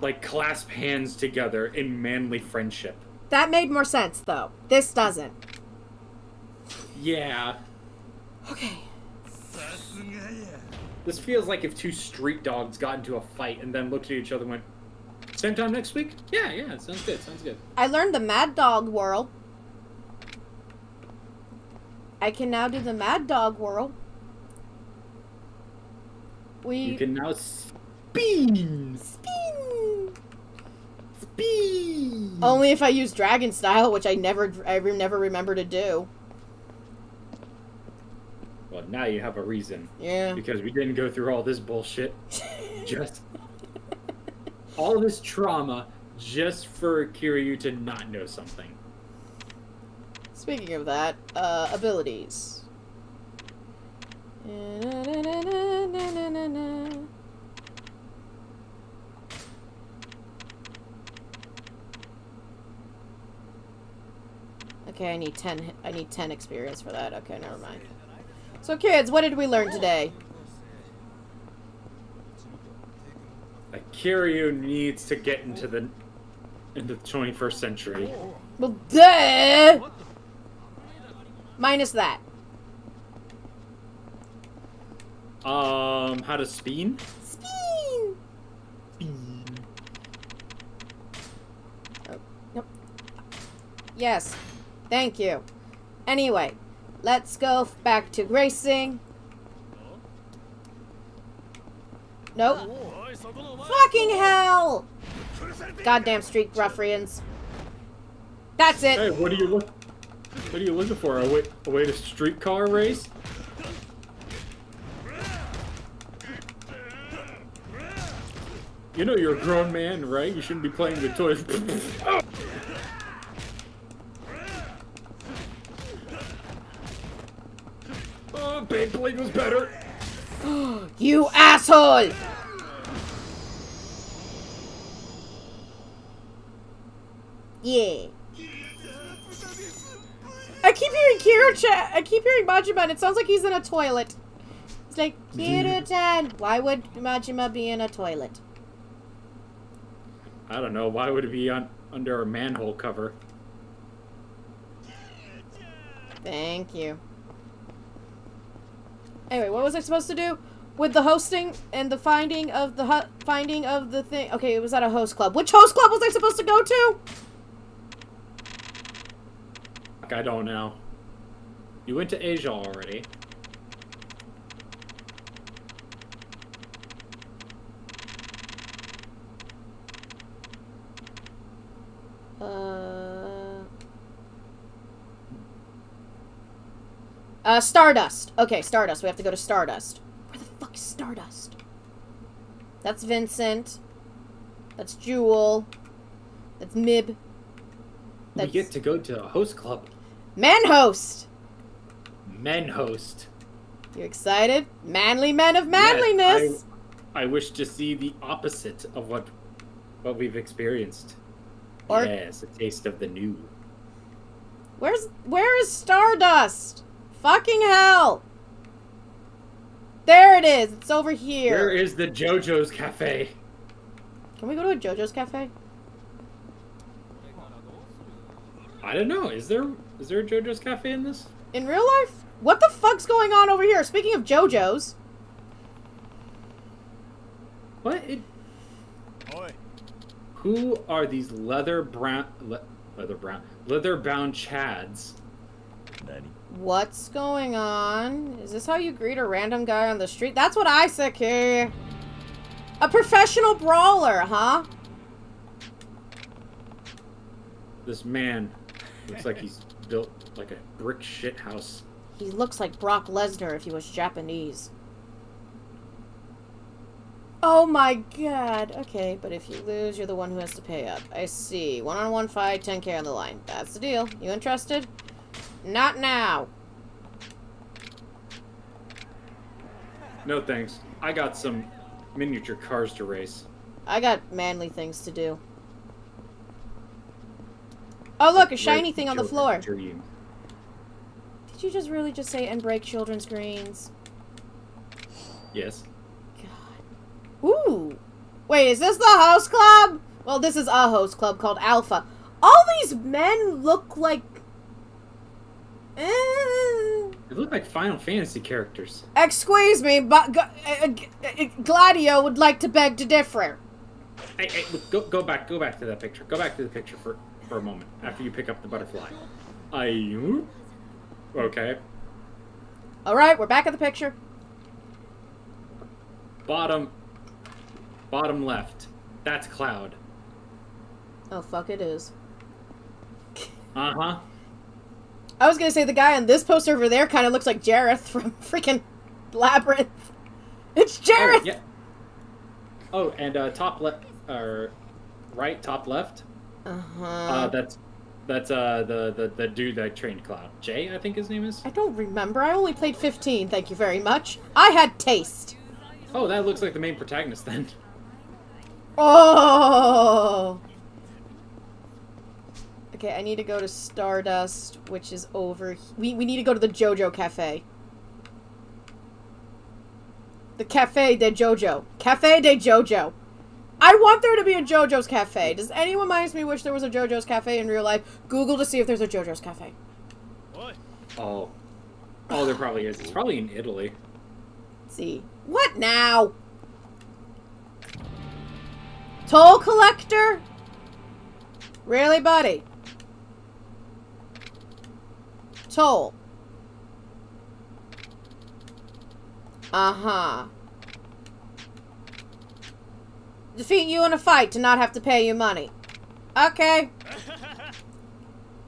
like clasp hands together in manly friendship.
That made more sense though. This doesn't.
Yeah.
Okay.
This feels like if two street dogs got into a fight and then looked at each other and went, same time next week? Yeah, yeah, sounds good, sounds good.
I learned the mad dog whirl. I can now do the mad dog whirl. We
You can now spin!
Spin!
Spin!
Only if I use dragon style, which I never I never remember to do.
Well, now you have a reason.
Yeah.
Because we didn't go through all this bullshit. [LAUGHS] Just. all this trauma just for Kiryu to not know something.
Speaking of that, uh, abilities. Okay, I need 10 I need 10 experience for that. Okay, never mind. So kids, what did we learn today?
Like, Kiryu needs to get into the into the 21st century.
Well, duh! Minus that.
Um, how to spin?
Spin! Oh, nope. Yes. Thank you. Anyway, let's go back to racing. Nope. Fucking hell! Goddamn street ruffians. That's it.
Hey, what are you look? What are you looking for? A way, a way to streetcar race? You know you're a grown man, right? You shouldn't be playing with toys. [LAUGHS] oh, Beyblade was better. [GASPS]
You asshole! Yeah. I keep hearing Kiryu-chan. I keep hearing Majima, and it sounds like he's in a toilet. It's like, Kiryu-chan. Why would Majima be in a toilet?
I don't know. Why would it be on under a manhole cover?
Thank you. Anyway, what was I supposed to do with the hosting and the finding of the finding of the thing? Okay, it was at a host club. Which host club was I supposed to go to?
I don't know. You went to Asia already.
Uh. Uh, Stardust. Okay, Stardust. We have to go to Stardust. Where the fuck is Stardust? That's Vincent. That's Jewel. That's Mib.
We get to go to a host club.
Man host.
Men host.
You excited? Manly men of
Yes,
manliness.
I, I wish to see the opposite of what what we've experienced.
Or-
yes, a taste of the new.
Where's where is Stardust? Fucking hell! There it is. It's over here.
Where is the JoJo's Cafe?
Can we go to a JoJo's Cafe?
I don't know. Is there is there a JoJo's Cafe in this?
In real life? What the fuck's going on over here? Speaking of JoJo's.
What? It...
Oi.
Who are these leather brown... Le leather brown... Leather bound chads?
What's going on? Is this how you greet a random guy on the street? That's what I said, Kay. A professional brawler, huh?
This man looks like he's built like a brick shit house.
He looks like Brock Lesnar if he was Japanese. Oh my god. Okay, but if you lose, you're the one who has to pay up. I see. One on one fight, 10k on the line. That's the deal. You interested? Not now.
No thanks. I got some miniature cars to race.
I got manly things to do. Oh, look, a shiny thing on the floor.
dream.
Did you just really just say and break children's greens?
Yes. God.
Ooh. Wait, is this the host club? Well, this is a host club called Alpha. All these men look like. Eh.
They look like Final Fantasy characters.
Excuse me, but uh, G- uh, Gladio would like to beg to differ.
Hey, hey, look, go, go back, go back to that picture. Go back to the picture for, for a moment after you pick up the butterfly. I. Okay.
All right, we're back at the picture.
Bottom. Bottom left. That's Cloud.
Oh fuck, it is.
Uh huh.
I was gonna say the guy on this poster over there kind of looks like Jareth from [LAUGHS] freaking Labyrinth. It's
Oh, yeah. Oh, and uh, top left, or right, top left.
Uh-huh.
Uh, that's that's uh the, the the dude that trained Cloud. Jay, I think his name is.
I don't remember. I only played 15. Thank you very much. I had taste.
Oh, that looks like the main protagonist then.
Oh. Okay, I need to go to Stardust, which is over. We we need to go to the JoJo Cafe. The Cafe de JoJo. Cafe de JoJo. I want there to be a JoJo's Cafe. Does anyone minus me wish there was a JoJo's Cafe in real life? Google to see if there's a JoJo's Cafe. What?
Oh. Oh, there probably is. It's probably in Italy.
Let's see. What now? Toll collector? Really, buddy? Toll. Uh-huh. Defeat you in a fight to not have to pay you money. Okay. [LAUGHS]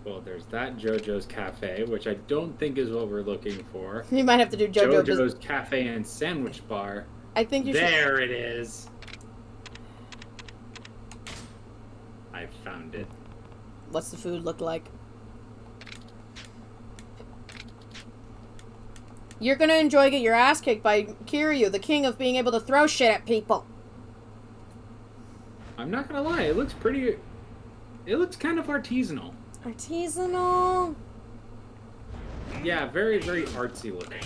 Well, there's that JoJo's Cafe, which I don't think is what we're looking for. [LAUGHS]
You might have to do JoJo.
JoJo's Cafe and Sandwich Bar.
I think you should.
There it is. I found it.
What's the food look like? You're gonna enjoy get your ass kicked by Kiryu, the king of being able to throw shit at people.
I'm not gonna lie, it looks pretty. It looks kind of artisanal.
Artisanal.
Yeah, very, very artsy looking.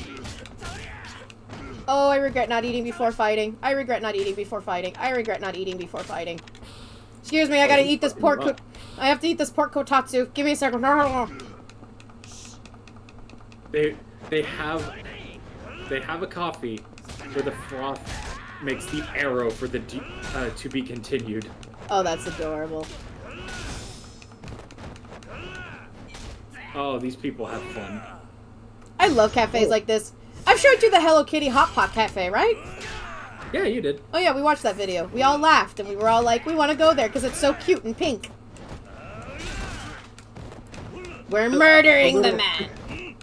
Oh, I regret not eating before fighting. I regret not eating before fighting. I regret not eating before fighting. Excuse me, I gotta
Oh,
eat this pork. I have to eat this pork kotatsu. Give me a second.
They they have they have a coffee where the froth makes the arrow for the d- uh, to be continued.
Oh, that's adorable.
Oh, these people have fun.
I love cafes
Oh.
like this. I've showed you the Hello Kitty Hot Pot Cafe, right?
Yeah, you did.
Oh yeah, we watched that video. We all laughed and we were all like, we want to go there because it's so cute and pink. We're murdering the
little-
man.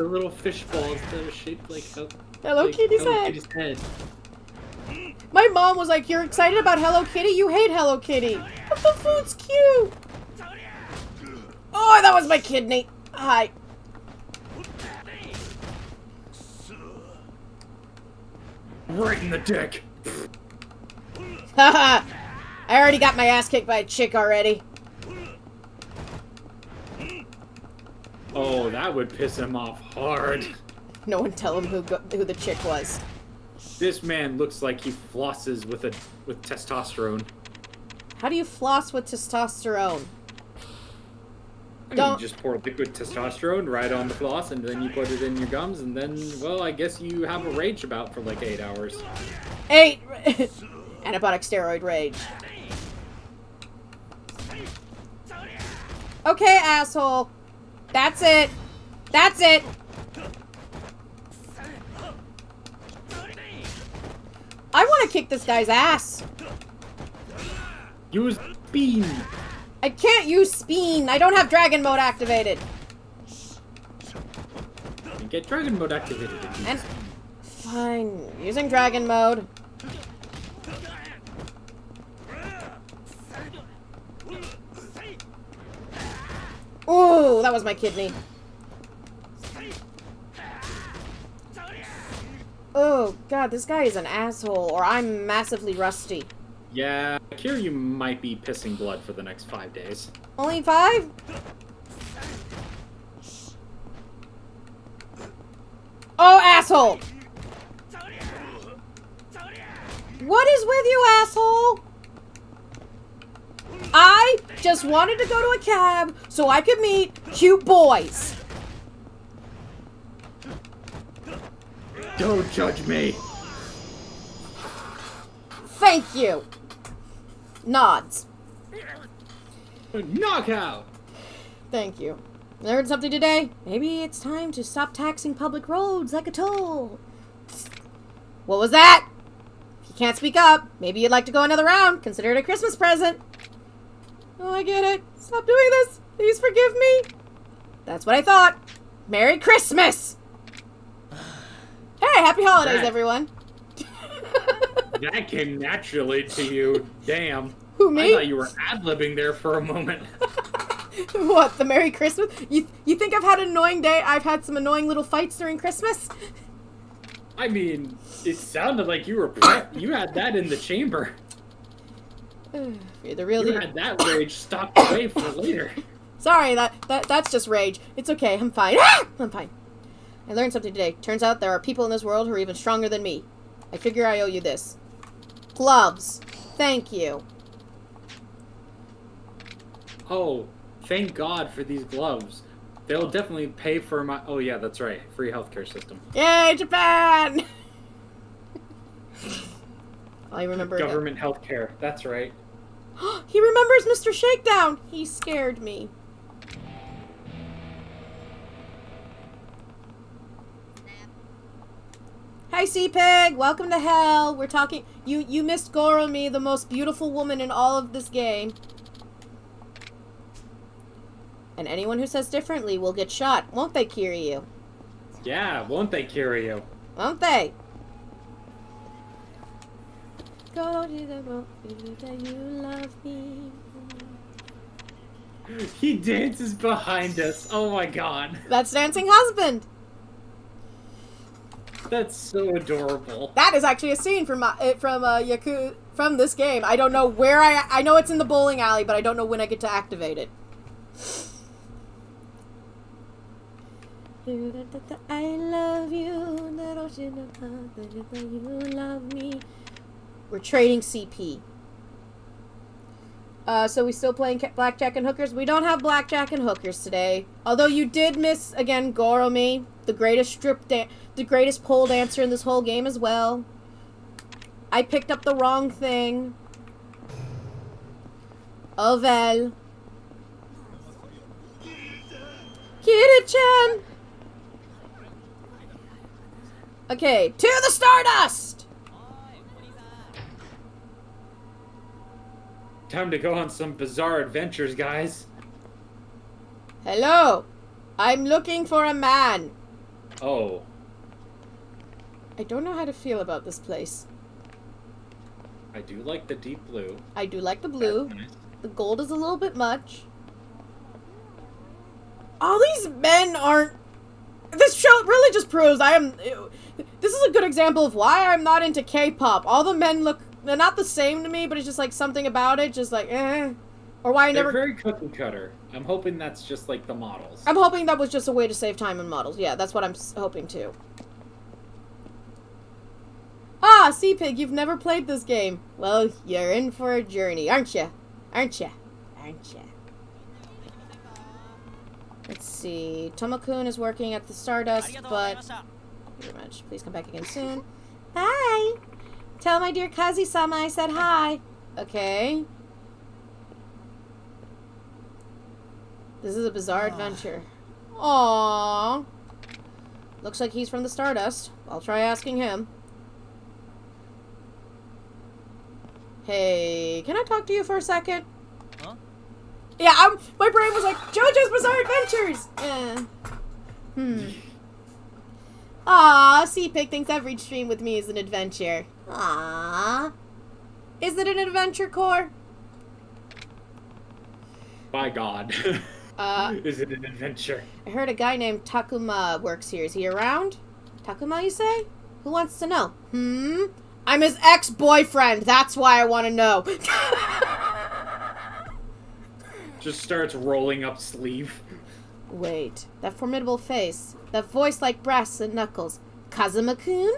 The little fish balls that are shaped like
Hello
like
Kitty's
Hello
head.
Kitty's head.
My mom was like, "You're excited about Hello Kitty? You hate Hello Kitty, but the food's cute." Oh, that was my kidney. Hi.
Right in the dick.
Haha. [LAUGHS] I already got my ass kicked by a chick already.
Oh, that would piss him off hard.
No one tell him who who the chick was.
This man looks like he flosses with a with testosterone.
How do you floss with testosterone?
I mean, you just pour liquid testosterone right on the floss, and then you put it in your gums, and then, well, I guess you have a rage about for like eight hours.
Eight. [LAUGHS] Antibiotic steroid rage. Okay, asshole. That's it. That's it. I want to kick this guy's ass.
Use beam.
I can't use Speen. I don't have Dragon Mode activated.
And get dragon mode activated.
And fine, using Dragon Mode. Ooh, that was my kidney. Oh god, this guy is an asshole, or I'm massively rusty.
Yeah, Kiryu might be pissing blood for the next five days.
Only five? Oh, asshole! What is with you, asshole? I just wanted to go to a cab so I could meet cute boys.
Don't judge me.
Thank you. Nods.
Knockout.
Thank you. Learned something today? Maybe it's time to stop taxing public roads like a toll. What was that? If you can't speak up, maybe you'd like to go another round. Consider it a Christmas present. Oh, I get it. Stop doing this. Please forgive me. That's what I thought. Merry Christmas! Hey, happy holidays,
That-
everyone. [LAUGHS]
That came naturally to you. Damn.
Who, me?
I thought you were ad-libbing there for a moment. [LAUGHS]
what, the Merry Christmas? You, you think I've had an annoying day? I've had some annoying little fights during Christmas?
I mean, it sounded like you were you had that in the chamber.
You're the real
You had that rage stocked away for [COUGHS] later.
Sorry, that, that that's just rage. It's okay. I'm fine. Ah! I'm fine. I learned something today. Turns out there are people in this world who are even stronger than me. I figure I owe you this. Gloves. Thank you.
Oh, thank God for these gloves. They'll definitely pay for my. Oh yeah, that's right. Free healthcare system.
Yay, Japan! [LAUGHS] I remember. it.
Government healthcare. That's right. [GASPS]
he remembers Mr. Shakedown. He scared me. Hi, Sea Pig. Welcome to hell. We're talking. You you missed Goromi, the most beautiful woman in all of this game. And anyone who says differently will get shot, won't they, Kiryu?
Yeah, won't they, Kiryu?
Won't they? Go to the boat, that you love me.
He dances behind us. Oh my God,
That's Dancing Husband.
that's so adorable.
That is actually a scene from uh, eh, from uh, Yaku from this game. I don't know where I I know it's in the bowling alley, but I don't know when I get to activate it. I love you, that ocean of love, that you love me. We're trading CP. Uh, so we still playing blackjack and hookers? We don't have blackjack and hookers today. Although you did miss again Goromi, the greatest strip the greatest pole dancer in this whole game as well. I picked up the wrong thing. Well. Kiryu-chan! Okay, to the Stardust!
Time to go on some bizarre adventures, guys.
Hello! I'm looking for a man.
Oh,
I don't know how to feel about this place.
I do like the deep blue.
I do like the blue.
Nice.
The gold is a little bit much. All these men aren't. This show really just proves I am. This is a good example of why I'm not into K-pop. All the men look. They're not the same to me, but it's just like something about it, just like eh. Or why I
They're
never.
very cookie cutter. I'm hoping that's just like the models.
I'm hoping that was just a way to save time in models. Yeah, that's what I'm hoping too. Ah, Sea Pig, you've never played this game. Well, you're in for a journey, aren't you? Aren't you? Aren't you? Let's see. Tomo-kun is working at the Stardust, but... Thank you very much. Please come back again soon. Bye! Tell my dear Kazi-sama I said hi. Okay. This is a bizarre adventure. Aww. Looks like he's from the Stardust. I'll try asking him. Hey, can I talk to you for a second?
Huh?
Yeah, I'm, my brain was like, JoJo's Bizarre Adventures! Eh. Hmm. Aw, C-Pig thinks every stream with me is an adventure. Aw. Is it an adventure, Core?
By God. [LAUGHS]
Uh, [LAUGHS]
Is it an adventure?
I heard a guy named Takuma works here. Is he around? Takuma, you say? Who wants to know? Hmm? I'm his ex-boyfriend. That's why I want to know. [LAUGHS]
Just starts rolling up sleeve.
Wait, that formidable face, that voice like brass and knuckles. Kazuma-kun?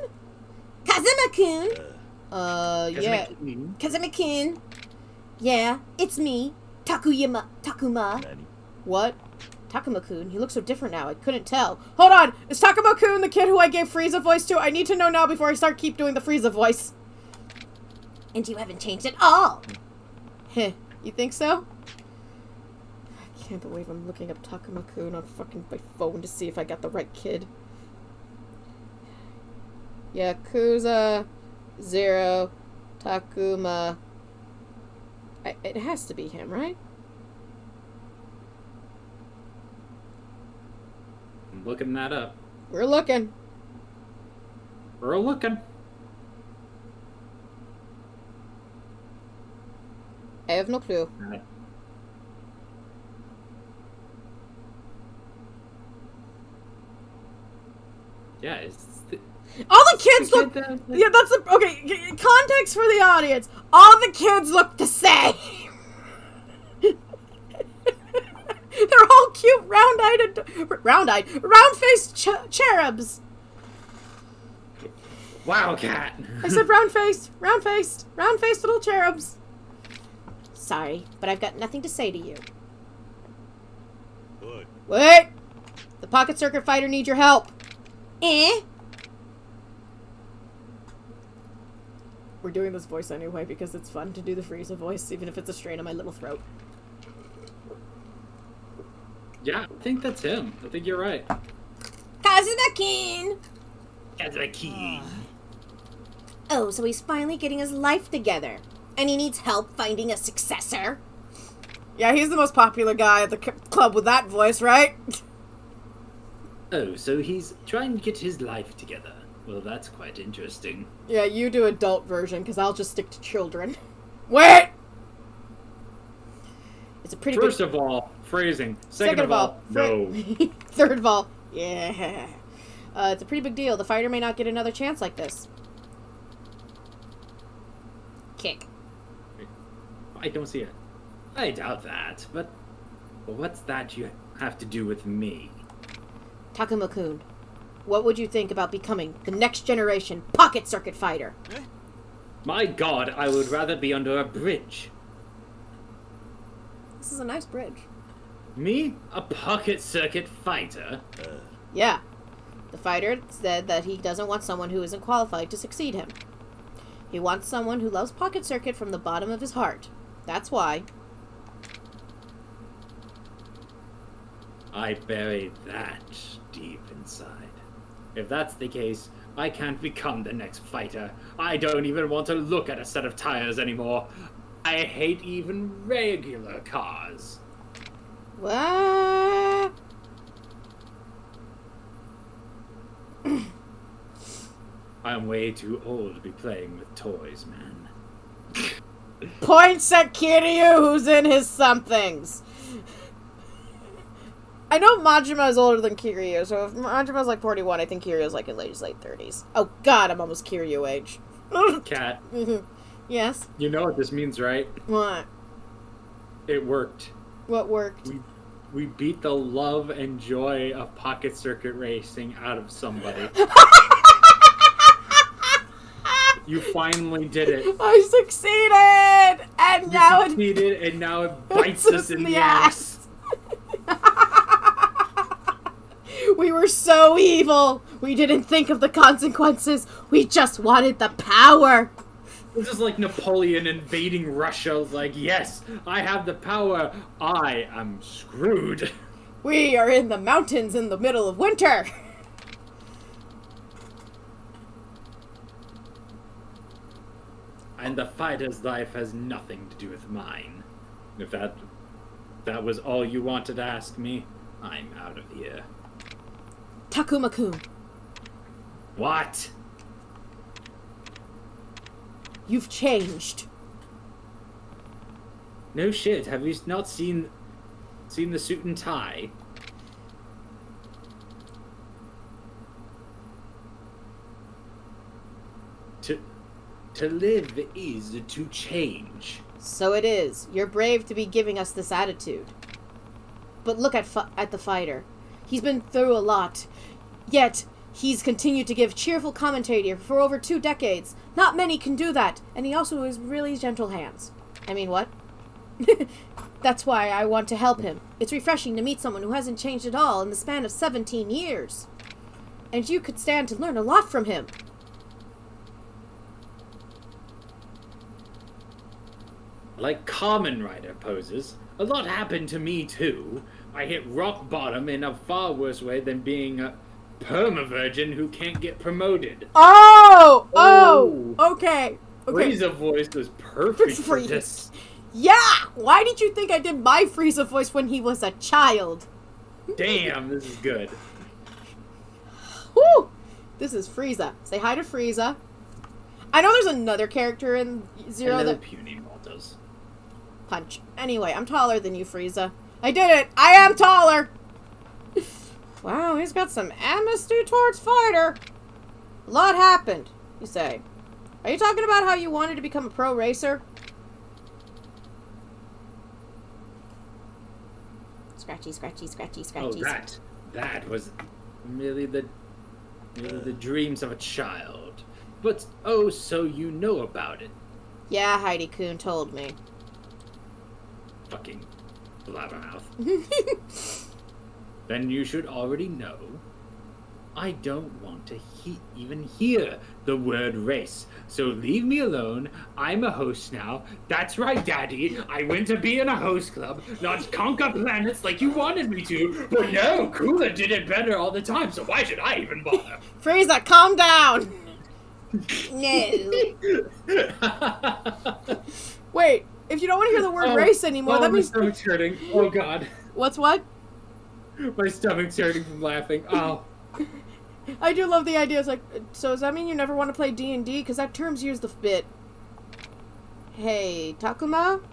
Kazuma-kun? Uh, yeah. Kazuma-kun? Yeah, it's me, Takuyama, Takuma. What? Takuma-kun? He looks so different now, I couldn't tell. Hold on! Is Takuma-kun the kid who I gave Frieza voice to? I need to know now before I start keep doing the Frieza voice. And you haven't changed at all! Heh, you think so? I can't believe I'm looking up Takuma-kun on fucking my phone to see if I got the right kid. Yakuza Zero Takuma. I, it has to be him, right?
I'm looking that up.
We're looking.
We're looking.
I have no clue.
Yeah, it's
All the kids
the
look.
kid that-
Yeah, that's the okay. Context for the audience. All the kids look the same. [LAUGHS] They're all cute, round-eyed, round-eyed, round-faced ch- cherubs.
Wildcat.
I said round-faced, round-faced, round-faced little cherubs. Sorry, but I've got nothing to say to you.
おい
Wait! The pocket circuit fighter needs your help. Eh? We're doing this voice anyway because it's fun to do the Frieza voice, even if it's a strain on my little throat.
Yeah, I think that's him. I think you're right.
Kazuma-kin!
That's a. Ah.
Oh, so he's finally getting his life together. And he needs help finding a successor? Yeah, he's the most popular guy at the c- club with that voice, right? [LAUGHS]
Oh, so he's trying to get his life together. Well, that's quite interesting.
Yeah, you do adult version, because I'll just stick to children. [LAUGHS] Wait! It's a pretty
First
big...
of all, phrasing. Second, of all, no. [LAUGHS]
Third of all, yeah. Uh, it's a pretty big deal. The fighter may not get another chance like this. Kick.
I don't see it. I doubt that, but what's that you have to do with me?
Takuma-kun, what would you think about becoming the next generation pocket circuit fighter?
My god, I would rather be under a bridge.
This is a nice bridge.
Me? A pocket circuit fighter? Uh.
Yeah. The fighter said that he doesn't want someone who isn't qualified to succeed him. He wants someone who loves Pocket Circuit from the bottom of his heart. That's why.
I buried that deep inside. If that's the case, I can't become the next fighter. I don't even want to look at a set of tires anymore. I hate even regular cars.
What?
I'm way too old to be playing with toys, man.
Points at Kiryu, who's in his somethings. I know Majima is older than Kiryu, so if Majima's like 41, I think Kiryu's like in his late 30s. Oh god, I'm almost Kiryu age. [LAUGHS]
Cat, mm-hmm.
yes?
you know what this means, right?
What?
It worked.
What worked?
We we beat the love and joy of pocket circuit racing out of somebody. [LAUGHS] you finally did it.
I succeeded! And
You
now it
succeeded, and now it [LAUGHS] bites
bites
us in the ass.
We were so evil. We didn't think of the consequences. We just wanted the power.
This is like Napoleon invading Russia. Like, yes, I have the power. I am screwed.
We are in the mountains in the middle of winter.
And the fighter's life has nothing to do with mine. If that that was all you wanted to ask me, I'm out of here.
Takuma-kun,
What?
you've changed.
No shit. Have you not seen seen the suit and tie? To to live is to change.
So it is. You're brave to be giving us this attitude. But look at at the fighter. He's been through a lot. Yet he's continued to give cheerful commentary for over two decades. Not many can do that, and he also has really gentle hands. I mean, what? [LAUGHS] That's why I want to help him. It's refreshing to meet someone who hasn't changed at all in the span of 17 years. And you could stand to learn a lot from him.
Like Kamen Rider poses, a lot happened to me too. I hit rock bottom in a far worse way than being a perma virgin who can't get promoted.
Oh, oh! Oh! Okay. Okay.
Frieza voice was perfect for this.
Yeah! Why did you think I did my Frieza voice when he was a child?
Damn, this is good.
Woo! This is Frieza. Say hi to Frieza. I know there's another character in Zero
Hello,
that
puny mortals.
punch. Anyway, I'm taller than you, Frieza. I did it! I am taller! Wow, he's got some amnesty towards Fighter. A lot happened, you say. Are you talking about how you wanted to become a pro racer? Scratchy, scratchy, scratchy, scratchy.
Oh,
scratchy.
that that was merely the merely the dreams of a child. But oh, so you know about it,
Yeah, Heidi Kun told me.
fucking blabbermouth. [LAUGHS] then you should already know. I don't want to he- even hear the word race. So leave me alone. I'm a host now. That's right, Daddy. I went to be in a host club, not conquer planets like you wanted me to. But no, Cooler did it better all the time, so why should I even bother? [LAUGHS]
Frieza, calm down! [LAUGHS] no. [LAUGHS] Wait, if you don't want to hear the word
Oh,
race anymore,
oh,
that
my
means.
stomach's hurting. Oh god.
What's what? [LAUGHS]
My stomach's hurting from laughing. Oh. [LAUGHS]
I do love the idea. It's like, so does that mean you never want to play D and D? Because that term's used a bit. Hey, Takuma,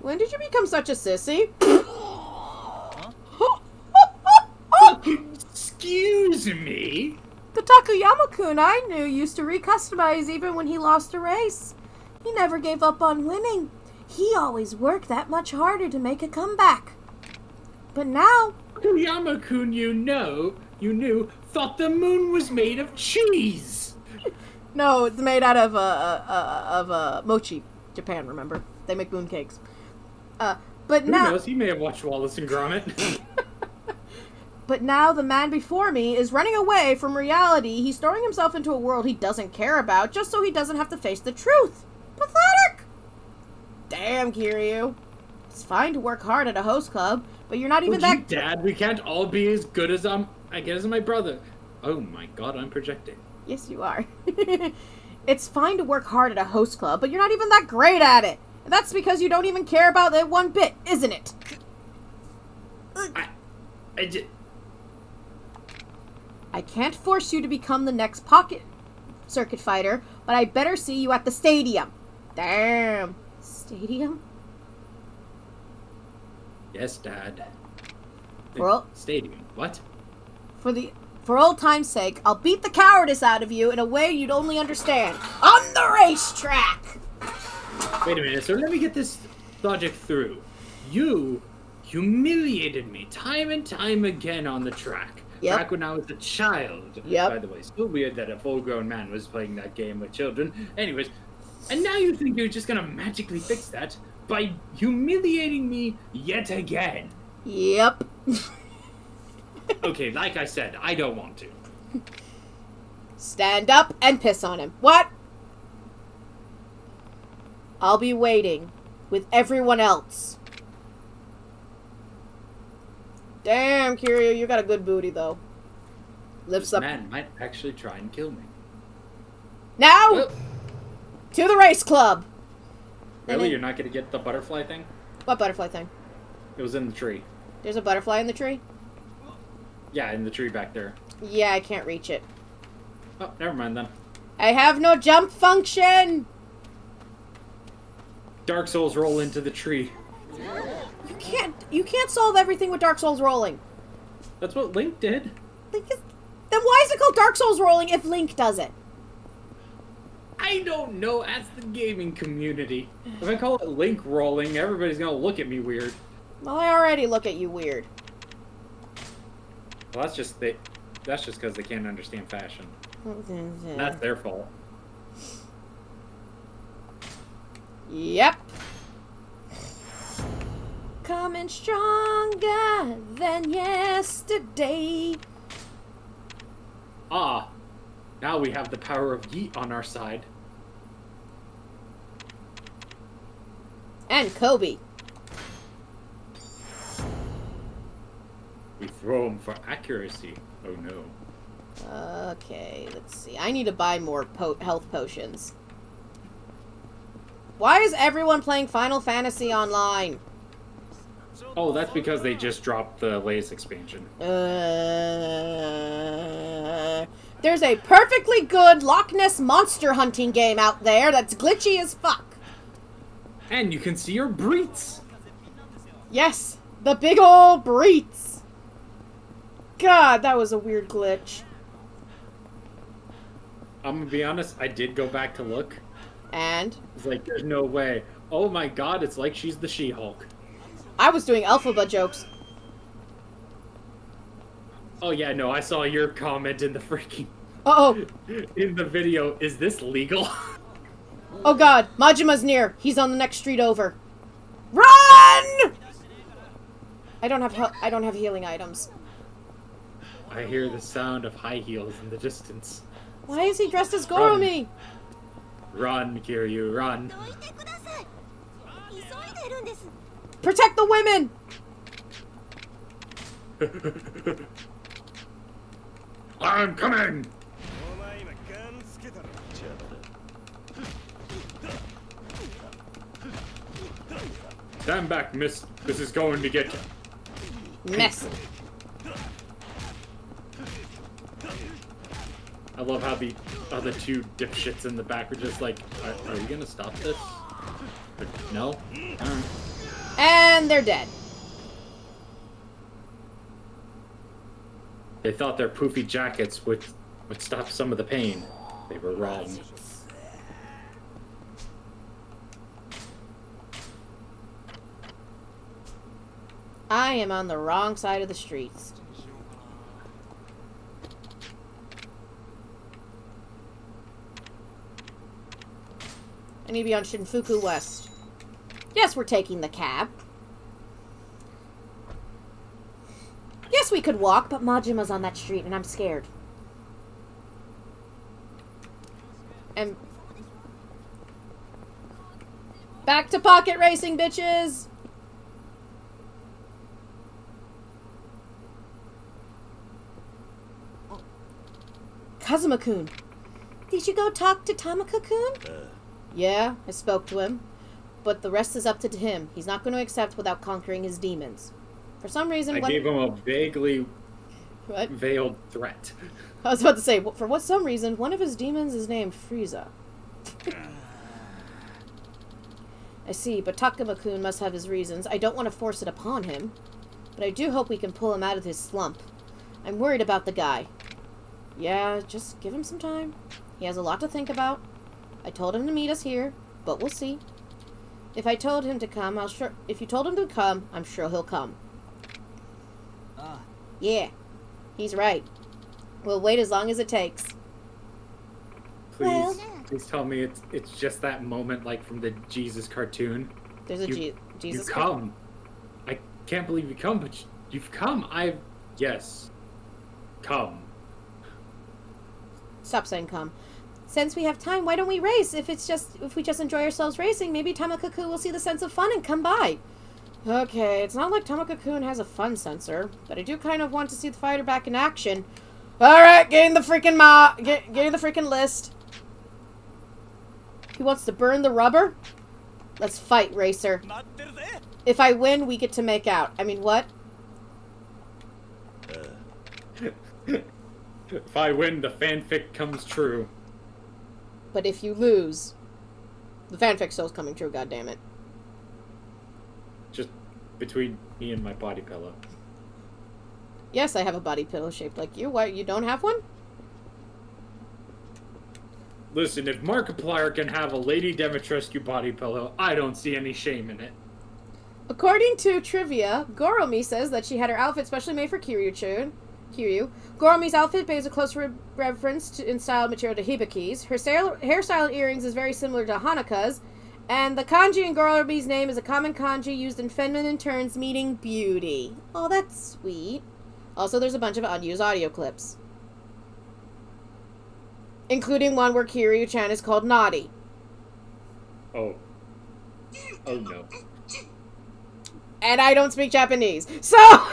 when did you become such a sissy? [GASPS]
Excuse me?
the Takuyama-kun I knew used to recustomize even when he lost a race. He never gave up on winning. He always worked that much harder to make a comeback. But now,
Kuyama-kun, you know, you knew, thought the moon was made of cheese.
no, it's made out of uh, uh, uh of uh, mochi. Japan, remember? They make mooncakes. Uh, but
Who
now.
knows? He may have watched Wallace and Gromit. [LAUGHS]
But now the man before me is running away from reality. He's throwing himself into a world he doesn't care about just so he doesn't have to face the truth. Pathetic! Damn, Kiryu. It's fine to work hard at a host club, but you're not even
Would you,
that.
Dad, we can't all be as good as um, I guess, as my brother. Oh my god, I'm projecting.
Yes, you are. [LAUGHS] it's fine to work hard at a host club, but you're not even that great at it. And that's because you don't even care about it one bit, isn't it?
I, I just,
I can't force you to become the next pocket circuit fighter, but I better see you at the stadium. Damn. Stadium?
Yes, Dad.
Well-
stadium. What?
For the for old time's sake, I'll beat the cowardice out of you in a way you'd only understand. On the racetrack!
Wait a minute. So let me get this logic through. You humiliated me time and time again on the track.
Yep.
Back when I was a child.
Yep.
By the way, still weird that a full-grown man was playing that game with children. Anyways, and now you think you're just gonna magically fix that by humiliating me yet again.
Yep. [LAUGHS]
Okay, like I said, I don't want to.
Stand up and piss on him. What? I'll be waiting with everyone else. Damn, Kiryu, you got a good booty though. Lifts
This
up.
man might actually try and kill me.
Now
Oh,
to the race club.
Really? You're not gonna get the butterfly thing?
What butterfly thing?
It was in the tree.
There's a butterfly in the tree?
Yeah, in the tree back there.
Yeah, I can't reach it.
Oh, never mind then.
I have no jump function!
Dark Souls roll into the tree.
You can't you can't solve everything with Dark Souls rolling.
That's what Link did.
Link is, then why is it called Dark Souls rolling if Link does it?
I don't know. As the gaming community, if I call it Link rolling, everybody's gonna look at me weird.
Well, I already look at you weird.
Well, that's just they. That's just because they can't understand fashion. That's their fault.
Yep. Coming stronger than yesterday.
Ah, now we have the power of Yeet on our side.
And Kobe.
We throw them for accuracy. Oh no.
Okay, let's see. I need to buy more po health potions. Why is everyone playing Final Fantasy online?
Oh, that's because they just dropped the latest expansion.
Uh, there's a perfectly good Loch Ness monster hunting game out there that's glitchy as fuck.
And you can see your breets.
Yes, the big old breets. God, that was a weird glitch.
I'm gonna be honest. I did go back to look.
And
It's like there's no way. Oh my god! It's like she's the She-Hulk.
I was doing alphabet jokes.
Oh yeah, no, I saw your comment in the freaking.
Oh. [LAUGHS]
In the video, is this legal? [LAUGHS]
oh God, Majima's near. He's on the next street over. Run! I don't have I don't have healing items.
I hear the sound of high heels in the distance.
Why is he dressed as Goromi?
Run, run
Kiryu, run.
Protect the women! [LAUGHS]
I'm coming! Stand back, miss. This is going to get
you. Miss.
I love how the other two dipshits in the back are just like, are, are you gonna stop this? No? Right.
And they're dead.
They thought their poofy jackets would, would stop some of the pain. They were wrong.
I am on the wrong side of the streets. I need to be on Shinfuku West. Yes, we're taking the cab. Yes, we could walk, but Majima's on that street and I'm scared. And back to pocket racing, bitches! Kazuma-kun, did you go talk to Tamaka-kun? Uh. Yeah, I spoke to him. But the rest is up to him. He's not going to accept without conquering his demons. For some reason,
I gave him a vaguely
What?
veiled threat.
I was about to say, for what some reason, one of his demons is named Frieza. [SIGHS] I see, but Takuma-kun must have his reasons. I don't want to force it upon him. But I do hope we can pull him out of his slump. I'm worried about the guy. Yeah, just give him some time. He has a lot to think about. I told him to meet us here, but we'll see. If I told him to come, I'll sure. If you told him to come, I'm sure he'll come.
Ah,
Yeah, he's right. We'll wait as long as it takes.
Please,
Well-
please tell me it's it's just that moment like from the Jesus cartoon.
There's a
You-
Je- Jesus.
you come. I can't believe you come, but you've come. I've yes, come.
Stop saying come. Since we have time, why don't we race? If it's just if we just enjoy ourselves racing, maybe Tamakaku will see the sense of fun and come by. Okay, it's not like Tomokakun has a fun sensor, but I do kind of want to see the fighter back in action. Alright, getting the freaking ma- get, getting the freaking list. He wants to burn the rubber? Let's fight, Racer. If I win, we get to make out. I mean, what? [LAUGHS]
if I win, the fanfic comes true.
But if you lose, the fanfic still is coming true,
goddammit between me and my body pillow.
Yes, I have a body pillow shaped like you. Why you don't have one?
Listen, if Markiplier can have a Lady Dimitrescu body pillow, I don't see any shame in it.
According to trivia, Goromi says that she had her outfit specially made for Kiryu-chan. Kiryu. Goromi's outfit bears a close re- reference to, in style material to Hibiki's. Her hairstyle and earrings is very similar to Hanaka's. And the kanji in Goromi's name is a common kanji used in feminine terms meaning beauty. Oh, that's sweet. Also, there's a bunch of unused audio clips. Including one where Kiryu-chan is called naughty.
Oh. Oh no.
And I don't speak Japanese. So... [LAUGHS]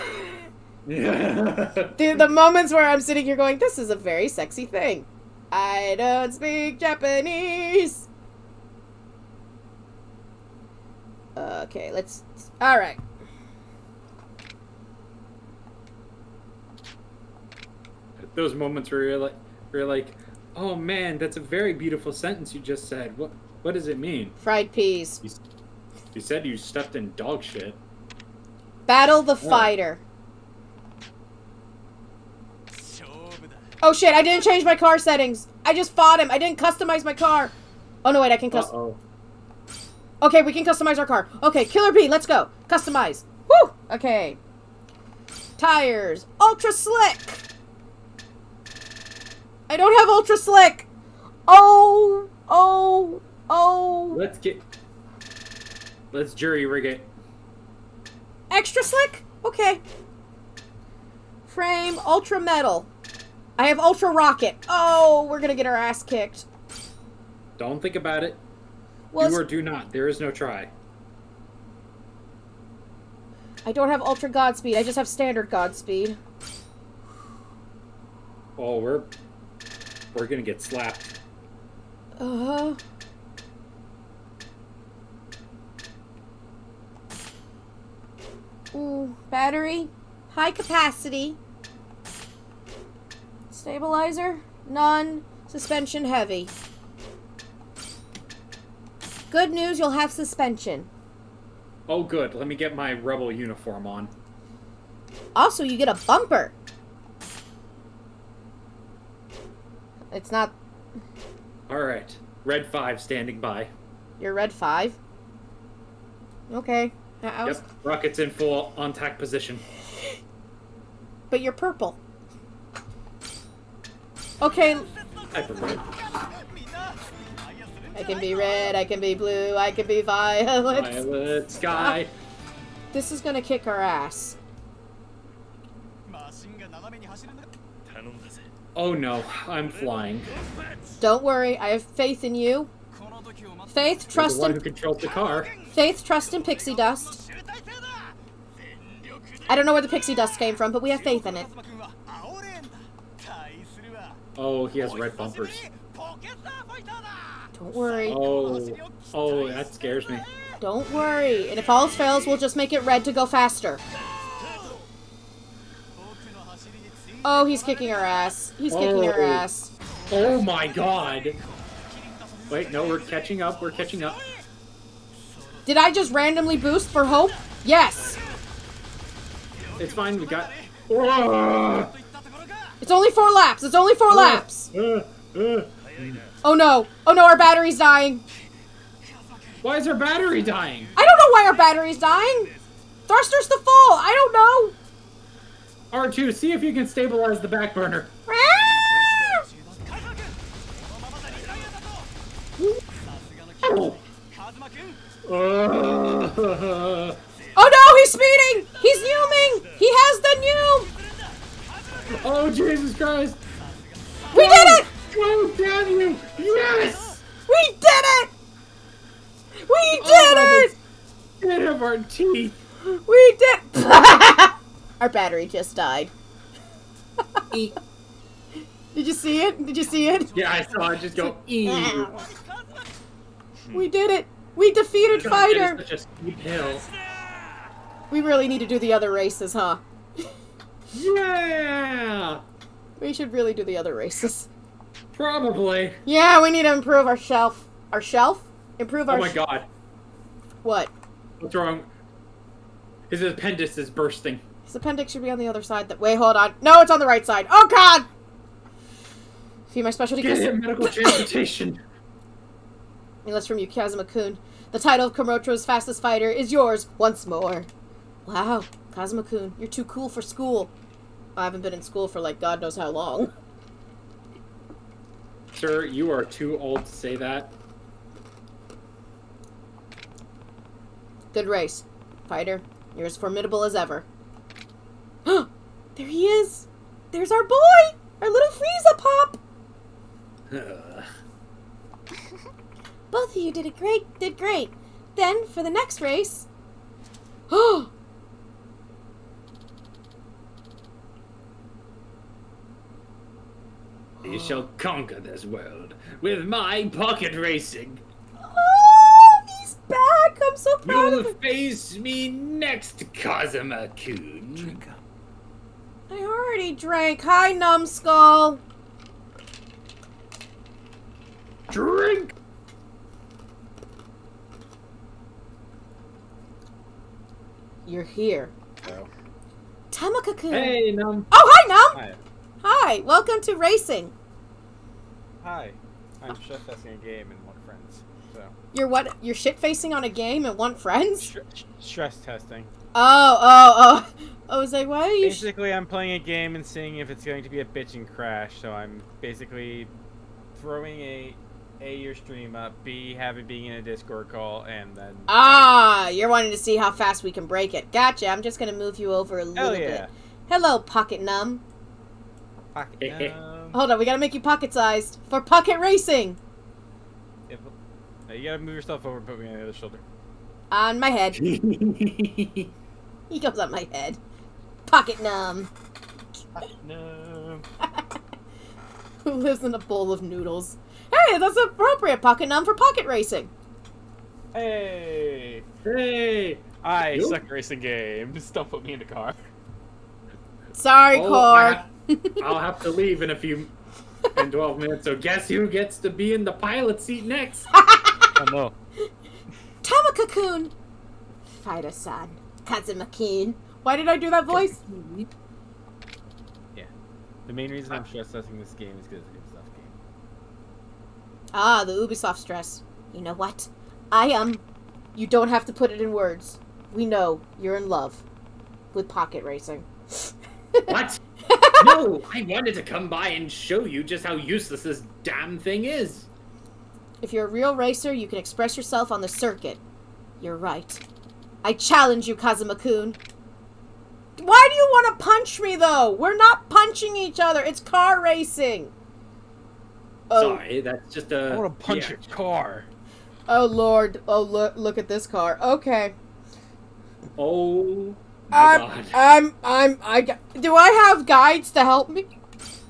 [LAUGHS] The, the moments where I'm sitting here going, this is a very sexy thing. I don't speak Japanese. Okay, let's... Alright.
Those moments where you're like, where you're like, oh man, that's a very beautiful sentence you just said. What what does it mean?
Fried peas.
You, you said you stepped in dog shit.
Battle the
oh. fighter.
Oh shit, I didn't change my car settings. I just fought him. I didn't customize my car. Oh no, wait, I can
customize.
Uh
-oh.
Okay, we can customize our car. Okay, Killer B, let's go. Customize. Woo! Okay. Tires. Ultra slick. I don't have ultra slick. Oh, oh, oh.
Let's get. Let's jury rig it.
Extra slick? Okay. Frame, ultra metal. I have ultra rocket. Oh, we're gonna get our ass kicked.
Don't think about it.
Well,
do or do not. There is no try.
I don't have ultra Godspeed. I just have standard Godspeed.
Oh, we're we're gonna get slapped.
Uh. huh. Ooh, battery, high capacity. Stabilizer, none. Suspension heavy. Good news, you'll have suspension.
Oh, good. Let me get my rebel uniform on.
Also, you get a bumper. It's not
All right. Red five standing by.
your red five. Okay. I- I was-
Yep. Rockets in full on tack position.
But you're purple. Okay,
Hyper red.
I can be red, I can be blue, I can be violet.
Violet sky.
This is gonna kick our ass.
Oh no, I'm flying.
Don't worry, I have faith in you. Faith, trust in-
controls the car.
Faith, trust in pixie dust. I don't know where the pixie dust came from, but we have faith in it.
Oh, he has red bumpers.
Don't worry.
Oh, oh, that scares me.
Don't worry. And if all fails, we'll just make it red to go faster. Oh, he's kicking our ass. He's oh. kicking our
oh.
ass.
Oh my god. Wait, no, we're catching up. We're catching up.
Did I just randomly boost for hope? Yes.
It's fine. We got...
It's only four laps. It's only four uh, laps.
Uh, uh.
Oh no. Oh no, our battery's dying.
Why is our battery dying?
I don't know why our battery's dying. Thruster's the fall. I don't know.
R2, see if you can stabilize the back burner. [LAUGHS]
oh no, he's speeding! He's numing! He has the new!
Oh Jesus Christ!
We did it!
Oh, damn you! Yes!
We did it. We oh, did
Oh,
it.
Get of our teeth.
We did. [LAUGHS] our battery just died.
Eek.
Did you see it? Did you see it?
Yeah, I saw it just go. [LAUGHS] Ew.
We did it. We defeated Fighter.
Such a steep hill.
We really need to do the other races, huh?
Yeah,
We should really do the other races.
Probably.
Yeah, we need to improve our shelf. Our shelf? Improve our.
Oh
my
god,
What?
what's wrong? His appendix is bursting.
His appendix should be on the other side. That. Wait, hold on. No, it's on the right side. Oh God! See my specialty.
Get him medical transportation. [LAUGHS] [LAUGHS]
English from you, Kazuma-kun. The title of Kamurocho's fastest fighter is yours once more. Wow, Kazuma-kun, you're too cool for school. I haven't been in school for like God knows how long.
Sir, you are too old to say that.
Good race, fighter. You're as formidable as ever. [GASPS] there he is. There's our boy, our little Frieza pop. [LAUGHS] Both of you did a great, did great. Then for the next race. [GASPS] [GASPS] Oh,
You shall conquer this world with my pocket racing.
Ah, oh, he's back. I'm so proud
You'll
of him.
face me next, Kazuma Kun.
I already drank. Hi, numbskull.
Drink!
You're here.
Oh.
Tamaka-kun.
Hey, Num.
Oh, hi, Num.
Hi.
Hi. Welcome to racing.
Hi. I'm stress testing a game and want friends. So
You're what? You're shit facing on a game and want friends?
Str- stress testing.
Oh, oh, oh. I was like, why are you? Sh-
Basically, I'm playing a game and seeing if it's going to be a bitch and crash. So I'm basically throwing a a your stream up, b having being in a Discord call, and then
ah, you're wanting to see how fast we can break it. Gotcha. I'm just gonna move you over a little
hell
bit. Hello, Pocket Numb.
Pocket, um,
Hold on, we gotta make you pocket sized for pocket racing.
if- no, you gotta move yourself over and put me on the other shoulder.
On my head. [LAUGHS] He comes on my head. Pocket Numb.
No. [LAUGHS]
Who lives in a bowl of noodles? Hey, that's appropriate. Pocket Numb for pocket racing.
Hey.
Hey!
I
You?
suck at racing games. Don't put me in the car.
Sorry,
Oh, I
Core.
Have- I'll have to leave in a few in 12 minutes, so guess who gets to be in the pilot seat next? [LAUGHS]
Oh no.
Tamaka-kun. Fighter-san. Kazuma-kun. Why did I do that voice? Yeah.
The main reason I'm stress testing this game is because it's a good stuff game.
Ah, the Ubisoft stress. You know what? I am. Um, you don't have to put it in words. We know you're in love with pocket racing.
What? No, [LAUGHS] I wanted to come by and show you just how useless this damn thing is.
If you're a real racer, you can express yourself on the circuit. You're right. I challenge you, Kazuma-kun. Why do you want to punch me, though? We're not punching each other. It's car racing. Oh,
Sorry, that's just a.
I want to punch
yeah.
your car.
oh Lord. Oh, look, look at this car. Okay.
Oh my
I'm,
god.
I'm, I'm, I, got- do I have guides to help me?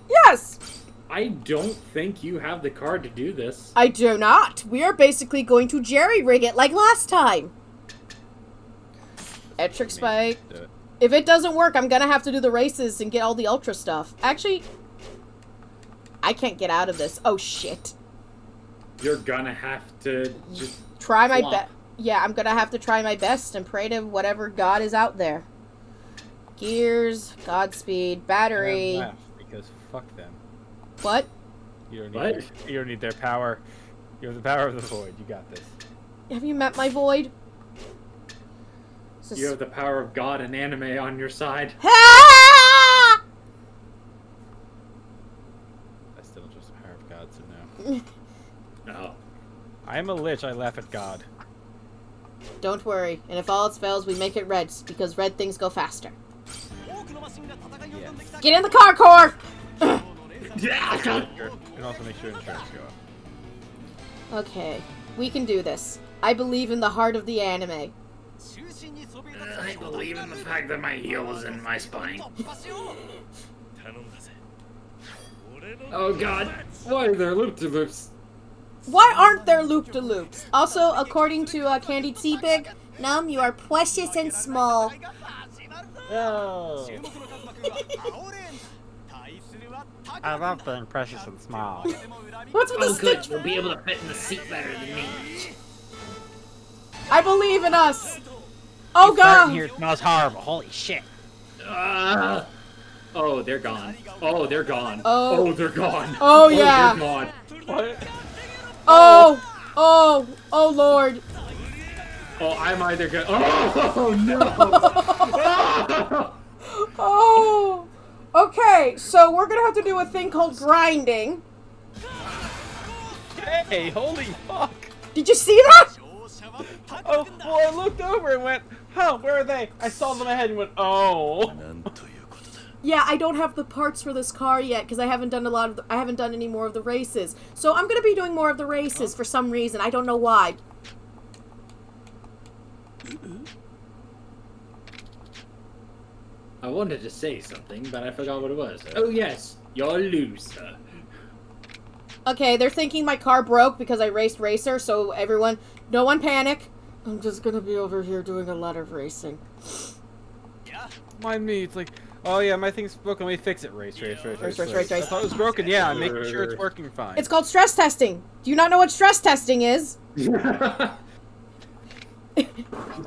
Yes.
I don't think you have the card to do this.
I do not. We are basically going to jerry rig it like last time. Etric Spike.
It.
If it doesn't work, I'm gonna have to do the races and get all the ultra stuff. Actually, I can't get out of this. Oh shit.
You're gonna have to just.
Try my best. Yeah, I'm gonna have to try my best and pray to whatever god is out there. Gears, Godspeed, battery.
I laugh because fuck them.
What?
You don't need
What?
Their, you don't need their power. You have the power of the void. You got this.
Have you met my void?
You have the power of God and anime on your side. [LAUGHS]
Ah!
That's still just the power of God, so no. [LAUGHS]
No.
I am a lich. I laugh at God.
Don't worry, and if all else fails, we make it red because red things go faster. Get in the car, core. [LAUGHS]
Yeah.
And also make sure insurance go up.
Okay, we can do this. I believe in the heart of the anime.
I believe in the fact that my heel is in my spine. [LAUGHS] Oh god. Why are there loop loops?
Why aren't there loop-de-loops? Also, according to uh, Candy Tseepig, Num, you are precious and small.
Oh. [LAUGHS]
I love being precious and small.
What's with
oh, the
good.
You'll be able to fit in the seat better than me.
I believe in us. Oh
He's
god.
Here smells horrible. Holy shit.
Uh, oh, they're gone. Oh, they're gone.
Oh, oh
they're gone.
Oh, oh yeah.
They're gone.
What?
Oh. Oh. Oh lord.
Oh, I'm either gonna. Oh, [LAUGHS] oh no. [LAUGHS]
Oh. Okay, so we're gonna have to do a thing called grinding.
Hey, holy fuck!
Did you see that?
Oh, well, I looked over and went, huh, where are they? I saw them ahead and went, oh. [LAUGHS]
Yeah, I don't have the parts for this car yet because I haven't done a lot of the, I haven't done any more of the races. So I'm gonna be doing more of the races for some reason. I don't know why.
I wanted to say something, but I forgot what it was. Oh, yes. You're a loser.
Okay, they're thinking my car broke because I raced racer. So everyone, no one panic. I'm just gonna be over here doing a lot of racing.
Yeah, mind me, it's like, oh yeah, my thing's broken, let me fix it. Race, race, race,
Race, race, race, race.
I thought it was broken, yeah, I'm making sure it's working fine.
It's called stress testing. Do you not know what stress testing is? [LAUGHS] [LAUGHS]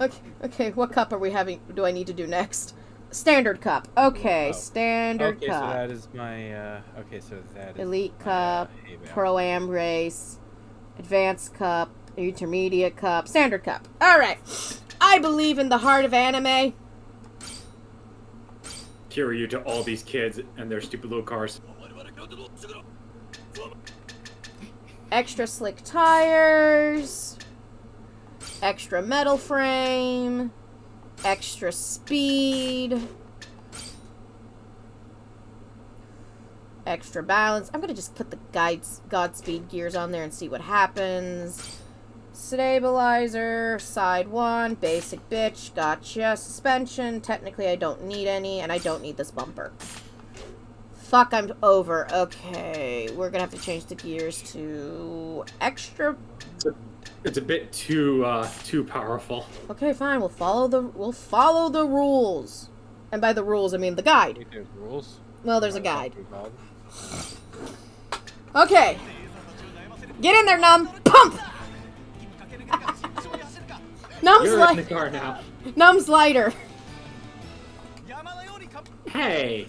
Okay, okay, what cup are we having? Do I need to do next? Standard cup. Okay, standard cup.
okay, so that is my, uh, okay, so that is
Elite
my,
cup,
uh,
pro am race, advanced cup, intermediate cup, standard cup. All right. I believe in the heart of anime.
Kiryu to all these kids and their stupid little cars.
Extra slick tires, extra metal frame, extra speed, extra balance. I'm gonna just put the guides Godspeed gears on there and see what happens. Stabilizer, side one, basic bitch, gotcha. Suspension, technically I don't need any, and I don't need this bumper. Fuck, I'm over. Okay, we're gonna have to change the gears to extra.
It's a, it's a bit too, uh, too powerful.
Okay, fine. We'll follow the we'll follow the rules, and by the rules I mean the guide.
There's rules?
Well, there's a guide. Okay, get in there, Num. Pump. [LAUGHS] Nums
You're in the car now.
Numb's lighter.
Hey.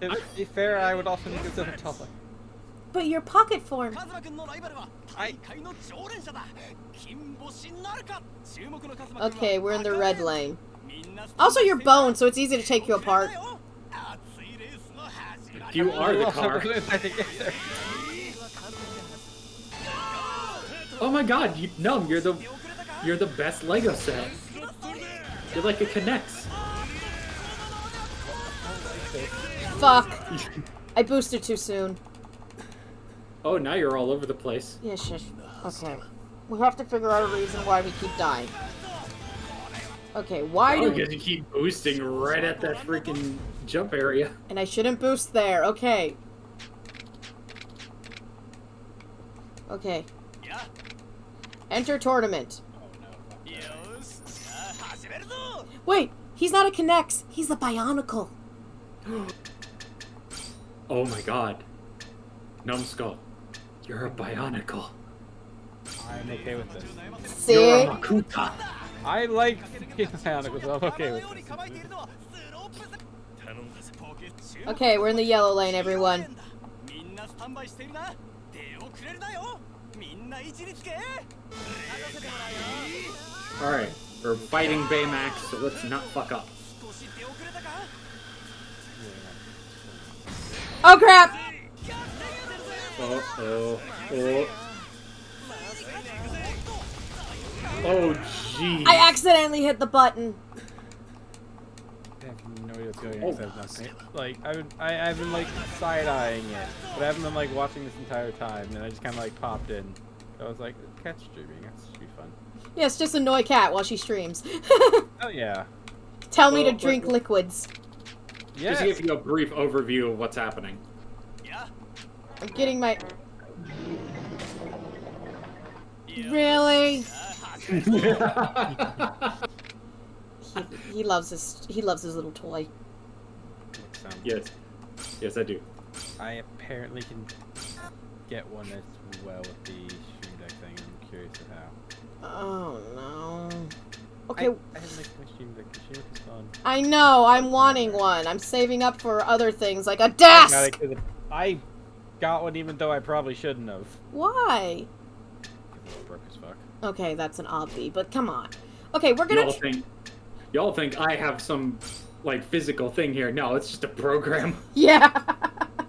to be fair, I would also need to go to
But your pocket form.
I...
Okay, we're in the red lane. Also, you're bone, so it's easy to take you apart.
You are the [LAUGHS] car. Oh my god, you, no, you're the, you're the best Lego set. You're like a K'Nex.
Fuck. I boosted too soon.
Oh, now you're all over the place.
Yeah, shush. Okay. We have to figure out a reason why we keep dying. Okay, why
Oh,
do...
because you keep boosting right at that freaking jump area.
And I shouldn't boost there. Okay. Okay. Enter tournament. Wait, he's not a K'Nex. He's a Bionicle.
oh my god. Numbskull, you're a Bionicle.
I'm okay with this.
See?
You're.
I like Bionicles. I'm okay with this.
Okay, we're in the yellow lane, everyone.
Alright, we're fighting Baymax, so let's not fuck up.
Oh crap!
Oh, oh, oh. Oh, jeez.
I accidentally hit the button. Oh.
I have no idea what's going on.
Oh.
except. Like I've been, I, I've been like side eyeing it, but I haven't been like watching this entire time, and I just kind of like popped in. I was like, cat streaming, that should be fun.
Yes, just annoy Cat while she streams. [LAUGHS]
Oh yeah,
Tell me to drink
what-
liquids.
yeah.
Just give you a brief overview of what's happening. Yeah.
I'm getting my... Really? [LAUGHS] [LAUGHS] he, he loves his he loves his little toy.
Yes. Yes, I do.
I apparently can get one as well with the stream deck thing. I'm curious of how.
Oh no. Okay,
I, I haven't mixed my stream deck. The stream deck is fun.
I know. I'm wanting one. I'm saving up for other things like a
got,
desk.
it 'cause it- I got one even though I probably shouldn't have.
Why?
broke as fuck.
Okay, that's an obvi, but come on. Okay, we're gonna.
Y'all think, y'all think I have some like physical thing here? No, it's just a program. [LAUGHS]
Yeah.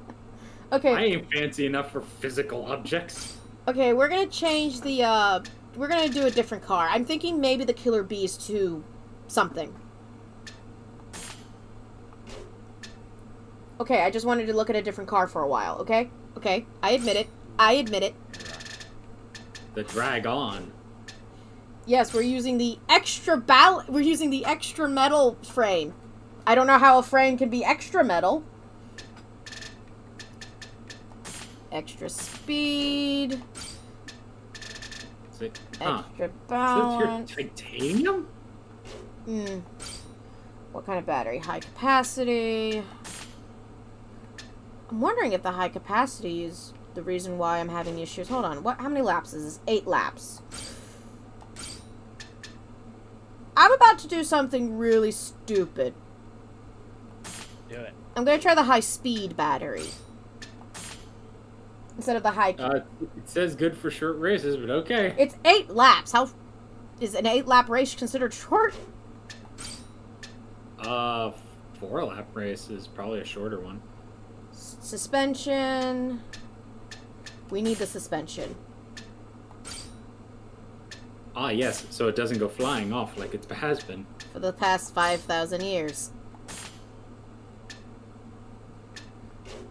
[LAUGHS] okay.
I ain't fancy enough for physical objects.
Okay, we're gonna change the, uh, we're gonna do a different car. I'm thinking maybe the Killer Bees to something. Okay, I just wanted to look at a different car for a while, okay? Okay, I admit it. I admit it.
The drag on.
Yes, we're using the extra bal- we're using the extra metal frame. I don't know how a frame can be extra metal. Extra speed,
Is it, huh.
extra
Is it
balance.
your titanium?
Hmm. What kind of battery? High capacity. I'm wondering if the high capacity is the reason why I'm having issues. Hold on. What? How many laps is this? Eight laps. I'm about to do something really stupid.
Do it.
I'm gonna try the high speed battery instead of the high.
Uh, it says good for short races, but okay.
It's eight laps. How is an eight lap race considered short?
Uh, four lap race is probably a shorter one.
S- suspension. We need the suspension.
Ah, yes, so it doesn't go flying off like it has been.
For the past 5,000 years.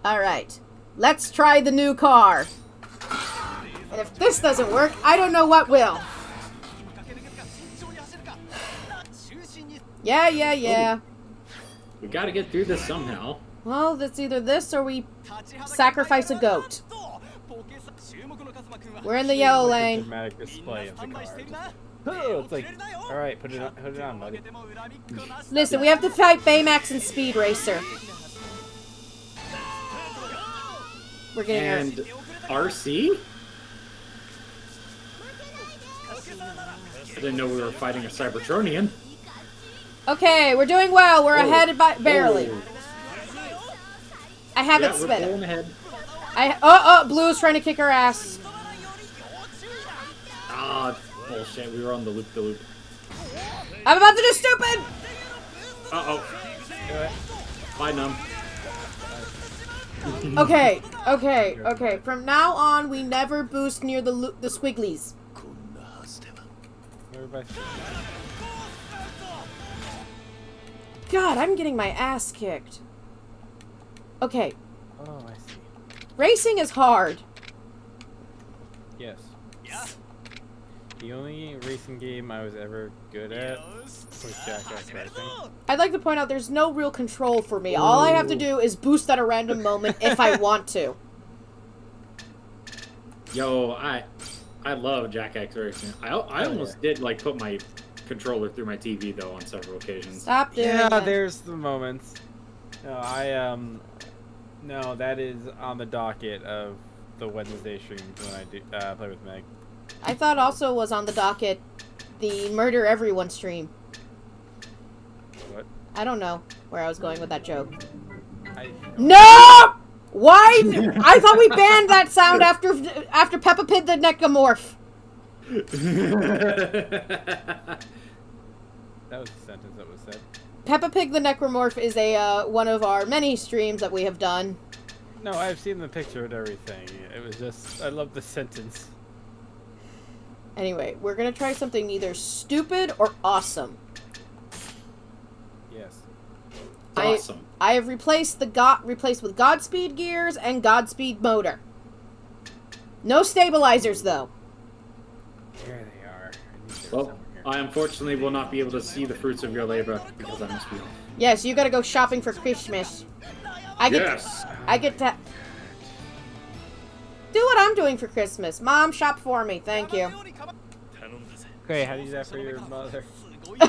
Alright, let's try the new car. And if this doesn't work, I don't know what will. Yeah, yeah, yeah.
We gotta get through this somehow.
Well, it's either this or we sacrifice a goat. We're in the yellow lane.
Dramatic display of the. Oh, it's like, all right, put it on, put it on, buddy. [LAUGHS]
Listen, we have to fight Baymax and Speed Racer. We're getting
and. RC. I didn't know we were fighting a Cybertronian.
Okay, we're doing well. We're
Whoa.
ahead by barely.
Whoa.
I haven't
yeah,
it. I oh oh, Blue is trying to kick her ass.
Ah, bullshit. We were on the loop the loop.
I'm about to do stupid.
Uh oh. Bye, Num.
Okay, okay, okay. From now on, we never boost near the lo- the squigglies. God, I'm getting my ass kicked. Okay,
Oh, I see.
racing is hard.
Yes. The only racing game I was ever good at was Jak X Racing.
I'd like to point out there's no real control for me. All I have to do is boost at a random moment if I [LAUGHS] want to.
Yo, I I love Jak X Racing. I, I almost did like put my controller through my TV though on several occasions.
Stop doing
Yeah,
that.
there's the moments. No, I um, no, that is on the docket of the Wednesday streams when I do uh, play with Meg.
I thought also was on the docket the Murder Everyone stream.
What?
I don't know where I was going with that joke.
I
No! Why? I thought we banned that sound after after Peppa Pig the Necromorph. [LAUGHS]
that was the sentence that was said.
Peppa Pig the Necromorph is a uh, one of our many streams that we have done.
No, I've seen the picture and everything. It was just I love the sentence.
Anyway, we're gonna try something either stupid or awesome.
Yes.
I-
awesome.
I have replaced the got replaced with Godspeed gears and Godspeed motor. No stabilizers though.
There they are. I knew they were
Well. I unfortunately will not be able to see the fruits of your labor because I'm be off.
Yes, you gotta go shopping for Christmas. I get
Yes.
I get to do what I'm doing for Christmas. Mom, shop for me. Thank you.
Okay, how do you do that for your mother? [LAUGHS]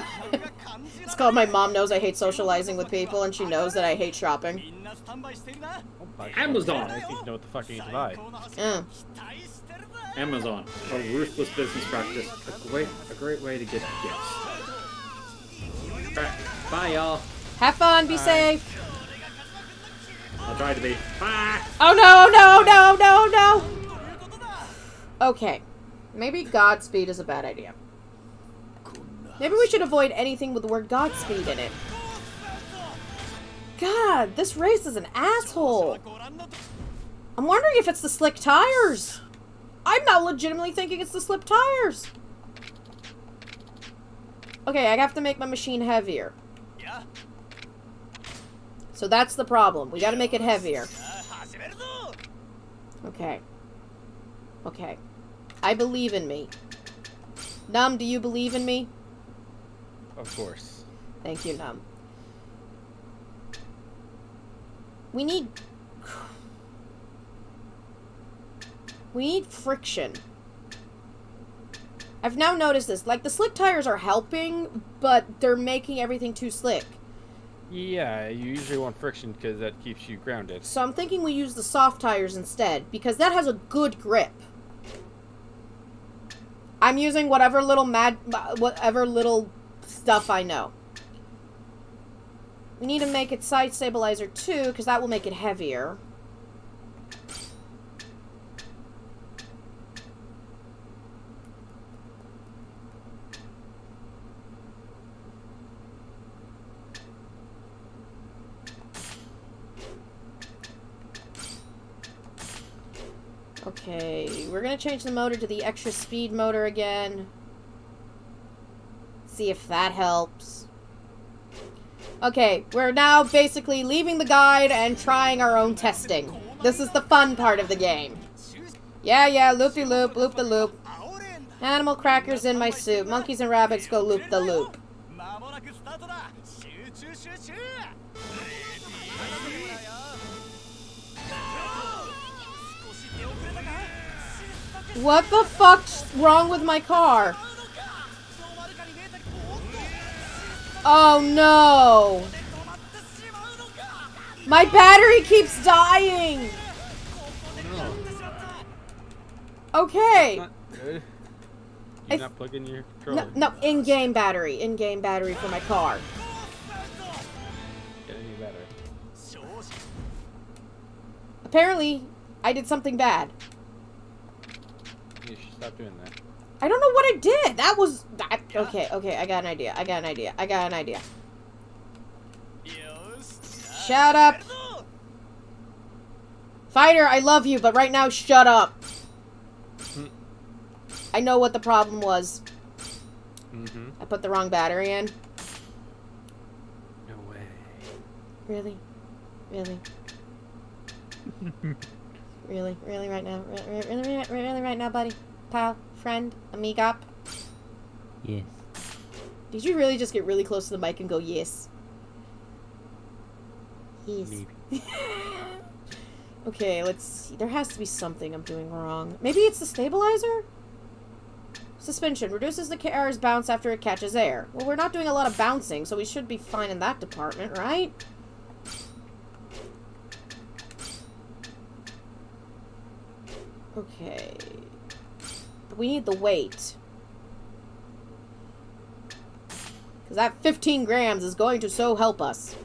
it's called My Mom Knows I Hate Socializing with People and She Knows That I Hate Shopping.
Amazon!
I need to know what the fuck I need to buy.
Yeah.
Amazon, a ruthless business practice. A great, a great way to get gifts. Alright, bye y'all.
Have fun, be Bye. safe.
I'll try to be. Ah!
Oh no, oh, no, oh, no, oh, no, no! Okay. Maybe Godspeed is a bad idea. Maybe we should avoid anything with the word Godspeed in it. God, this race is an asshole. I'm wondering if it's the slick tires. I'm not legitimately thinking it's the slip tires. Okay, I have to make my machine heavier.
Yeah.
So that's the problem. We gotta make it heavier. Okay. Okay. I believe in me. Num, do you believe in me?
Of course.
Thank you, Num. We need... [SIGHS] We need friction. I've now noticed this. Like, the slick tires are helping, but they're making everything too slick.
Yeah, you usually want friction because that keeps you grounded.
So I'm thinking we use the soft tires instead, because that has a good grip. I'm using whatever little mad, whatever little stuff I know. We need to make it side stabilizer too, because that will make it heavier. Okay, we're gonna change the motor to the extra speed motor again. See if that helps. Okay, we're now basically leaving the guide and trying our own testing. This is the fun part of the game. Yeah, yeah, loop-de-loop,
loop the loop. -loop.
Animal crackers in my soup. Monkeys and rabbits go loop-the-loop.
-loop.
What the fuck's wrong with my car? Oh no! My battery keeps dying! Okay.
Not good. You
th-
not plug in your
No,
controller.
no, in-game battery. In-game battery for my car.
Get any better.
Apparently, I did something bad.
Stop doing that.
I don't know what I did. That was that. Okay, okay. I got an idea. I got an idea. I got an idea. Shut up, fighter. I love you, but right now, shut up. I know what the problem was.
Mm-hmm.
I put the wrong battery in.
No way.
Really, really, [LAUGHS] really, really, right now, Re- re- really, really, really, right now, buddy, pal, friend, amigop.
Yes.
Did you really just get really close to the mic and go yes? Yes.
Maybe. [LAUGHS]
Okay, let's see. There has to be something I'm doing wrong. Maybe it's the stabilizer? Suspension. Reduces the car's bounce after it catches air. Well, we're not doing a lot of bouncing, so we should be fine in that department, right? Okay we need the weight. Because that 15 grams is going to so help us.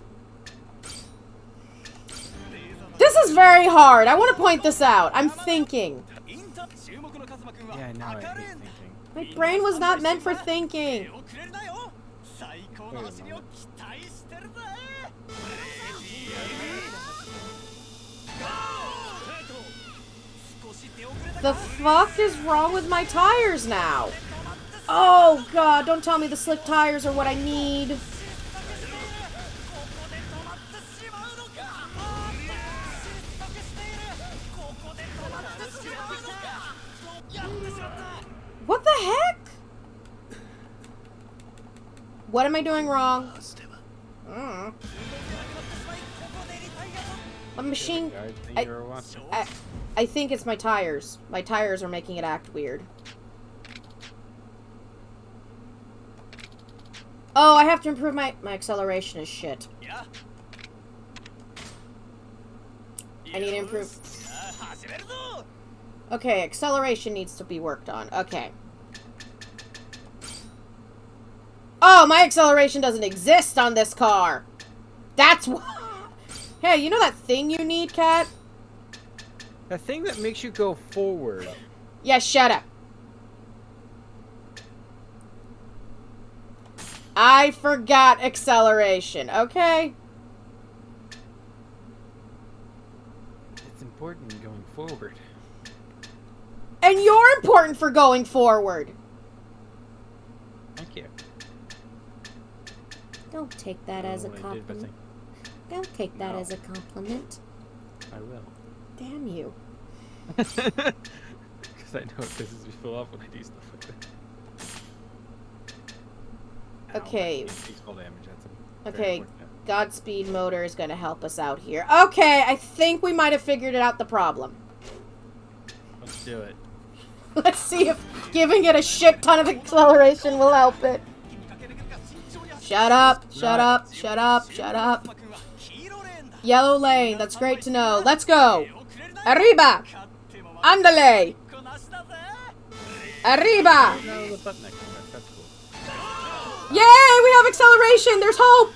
This is very hard. I want to point this out. I'm thinking.
Yeah, I thinking.
My brain was not meant for thinking. The fuck is wrong with my tires now? Oh god, don't tell me the slick tires are what I need. What the heck? What am I doing wrong? Mm. My machine. I-
you ever want?
I, I think it's my tires. My tires are making it act weird. Oh, I have to improve my... My acceleration is shit.
Yeah.
I need to improve... Okay, acceleration needs to be worked on. Okay. Oh, my acceleration doesn't exist on this car! That's why... [LAUGHS] Hey, you know that thing you need, Cat?
The thing that makes you go forward.
Yeah, shut up. I forgot acceleration, okay?
It's important going forward.
And you're important for going forward.
Thank you.
Don't take that as a
I did, but
compliment. Don't take that
No.
as a compliment.
I will.
Damn you.
Because I know it pisses full off when I do stuff like that.
Okay. Okay. Godspeed motor is going to help us out here. Okay, I think we might have figured out the problem.
Let's do it. [LAUGHS]
Let's see if giving it a shit ton of acceleration will help it. Shut up, shut up, shut up, shut up. Yellow lane, that's great to know. Let's go. Arriba! Andale! Arriba! Yay! We have acceleration! There's hope!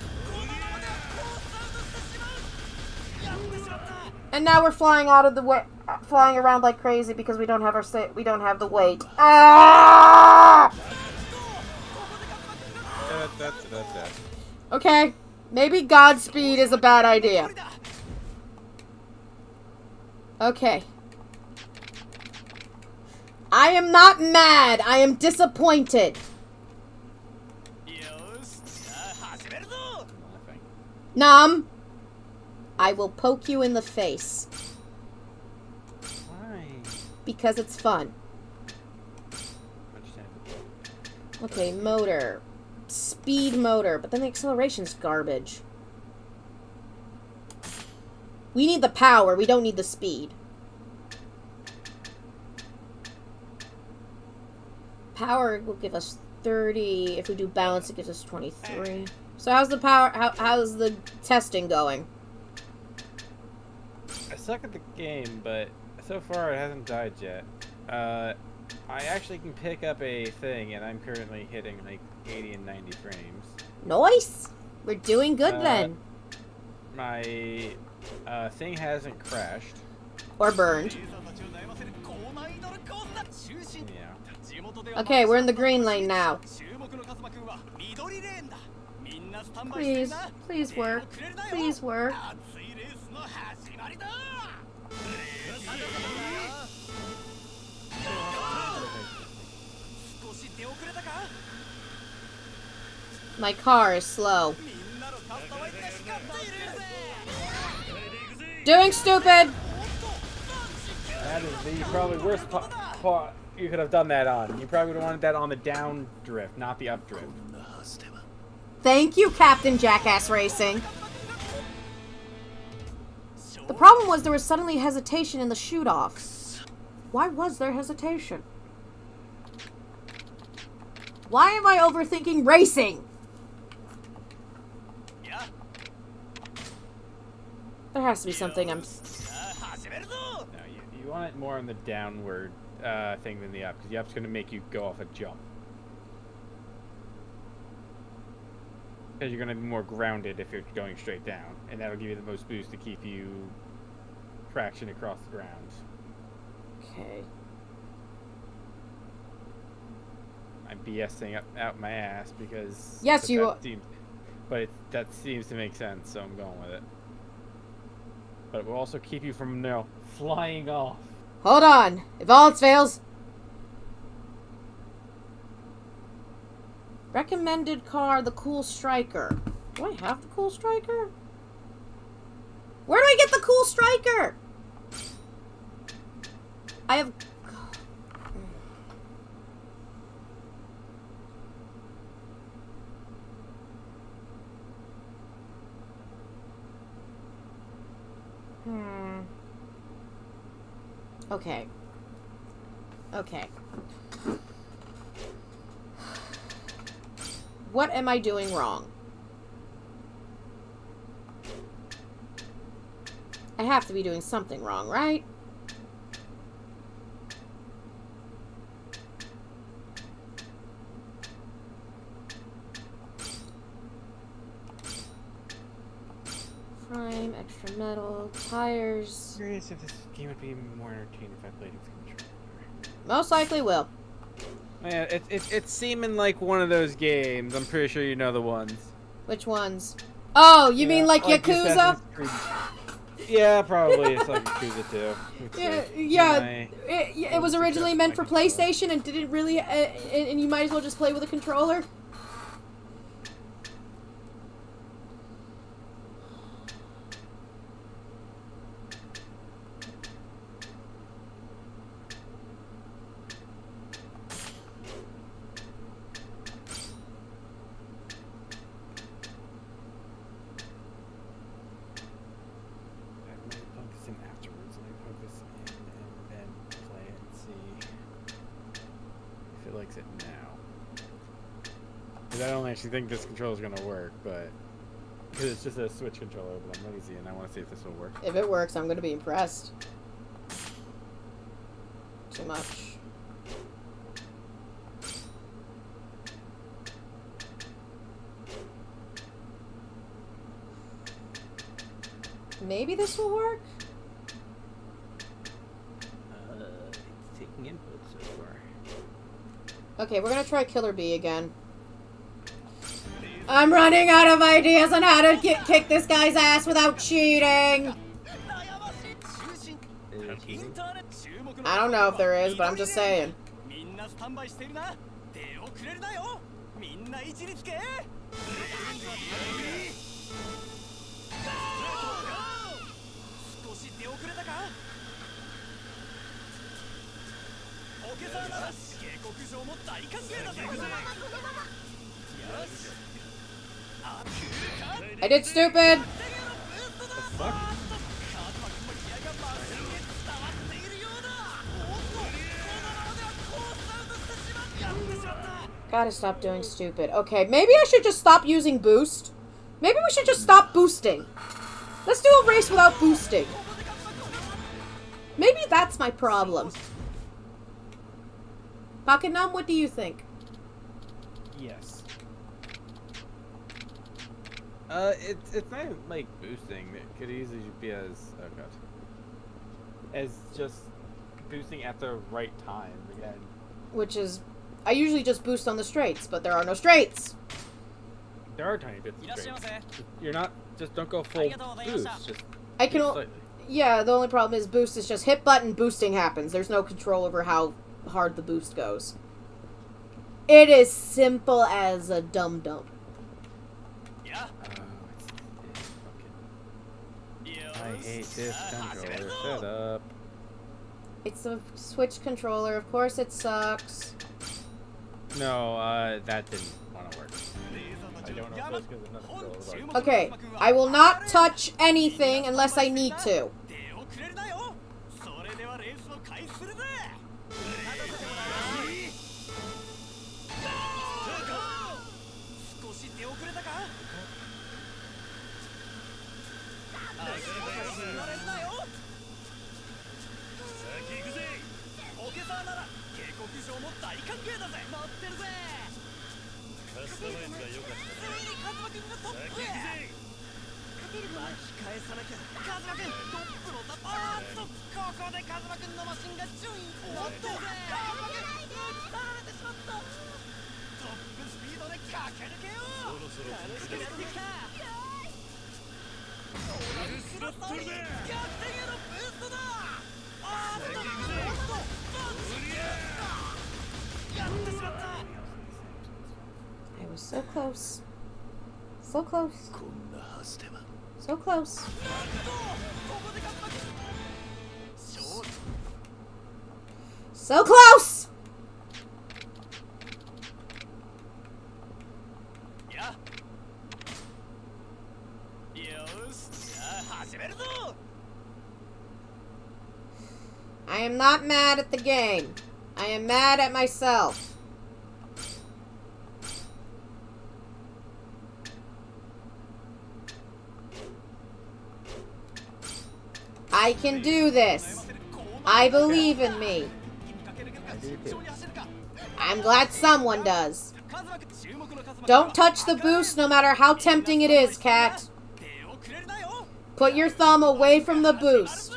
And now we're flying out of the way, flying around like crazy because we don't have our we don't have the weight. Ah! Okay, maybe Godspeed is a bad idea. Okay. I am not mad. I am disappointed. Nam. I will poke you in the face.
Why?
Because it's fun. Okay, motor. Speed motor. But then the acceleration's garbage. We need the power, we don't need the speed. Power will give us 30. If we do balance, it gives us 23. So how's the power, how, how's the testing going?
I suck at the game, but so far it hasn't died yet. Uh, I actually can pick up a thing, and I'm currently hitting like 80 and 90 frames.
Nice! We're doing good
Uh,
then.
My uh, thing hasn't crashed.
Or burned.
Yeah.
Okay, we're in the green lane now. Please, please work. Please work. My car is slow. Doing stupid!
That is the probably worst pa- part you could have done that on. You probably would have wanted that on the down drift, not the up drift.
Thank you, Captain Jak X Racing. The problem was there was suddenly hesitation in the shoot off. Why was there hesitation? Why am I overthinking racing?
いや
there has to be something I'm...
No, you, you, want it more on the downward uh, thing than the up, because the up's going to make you go off a jump. Because you're going to be more grounded if you're going straight down, and that'll give you the most boost to keep you traction across the ground.
Okay.
I'm BSing up out my ass because
yes, you.
Seems, but it, that seems to make sense, so I'm going with it. But it will also keep you from you know, flying off.
Hold on. If all else fails. Recommended car, the Cool Striker. Do I have the Cool Striker? Where do I get the Cool Striker? I have. Hmm. Okay. Okay. What am I doing wrong? I have to be doing something wrong, right? Frame, extra metal, tires.
Curious if this game would be more entertaining if I played it with controller.
Most likely will.
Yeah, it, it, it's seeming like one of those games. I'm pretty sure you know the ones.
Which ones? Oh, you mean
Yeah,
like Yakuza?
Yeah, probably. It's like Yakuza too. It's
Yeah,
like,
yeah.
my-
It, it was originally meant for PlayStation and didn't really, uh, and and you might as well just play with a controller.
Let me plug this in afterwards. Let me plug this in and then play it and see if it likes it now. Because I don't actually think this controller is going to work, but it's just a Switch controller, but I'm lazy and I want to see if this will work.
If it works, I'm gonna be impressed. Too much. Maybe this will work?
Uh, it's taking input so far.
Okay, we're gonna try Killer Bee again. I'm running out of ideas on how to get, kick this guy's ass without cheating. I don't know if there is, but I'm just saying. I did stupid! Gotta stop doing stupid. Okay, maybe I should just stop using boost. Maybe we should just stop boosting. Let's do a race without boosting. Maybe that's my problem. Bakanum, what do you think?
Yes. Uh, it's it's not like boosting. It could easily be as oh god, as just boosting at the right time again.
Which is, I usually just boost on the straights, but there are no straights.
There are tiny bits of
straights.
You're not just don't go full boost. Just
I can.
only
Yeah, the only problem is boost is just hit button boosting happens. There's no control over how hard the boost goes. It is simple as a dum dum.
Yeah.
Uh,
I hate this
ah,
controller setup.
It's a Switch controller. Of course it sucks.
No, uh, that didn't want to work. I
okay, I will not touch anything unless I need to. So close. So close. So close! I am not mad at the game. I am mad at myself. I can do this. I believe in me. I'm glad someone does. Don't touch the boost no matter how tempting it is, cat. Put your thumb away from the boost.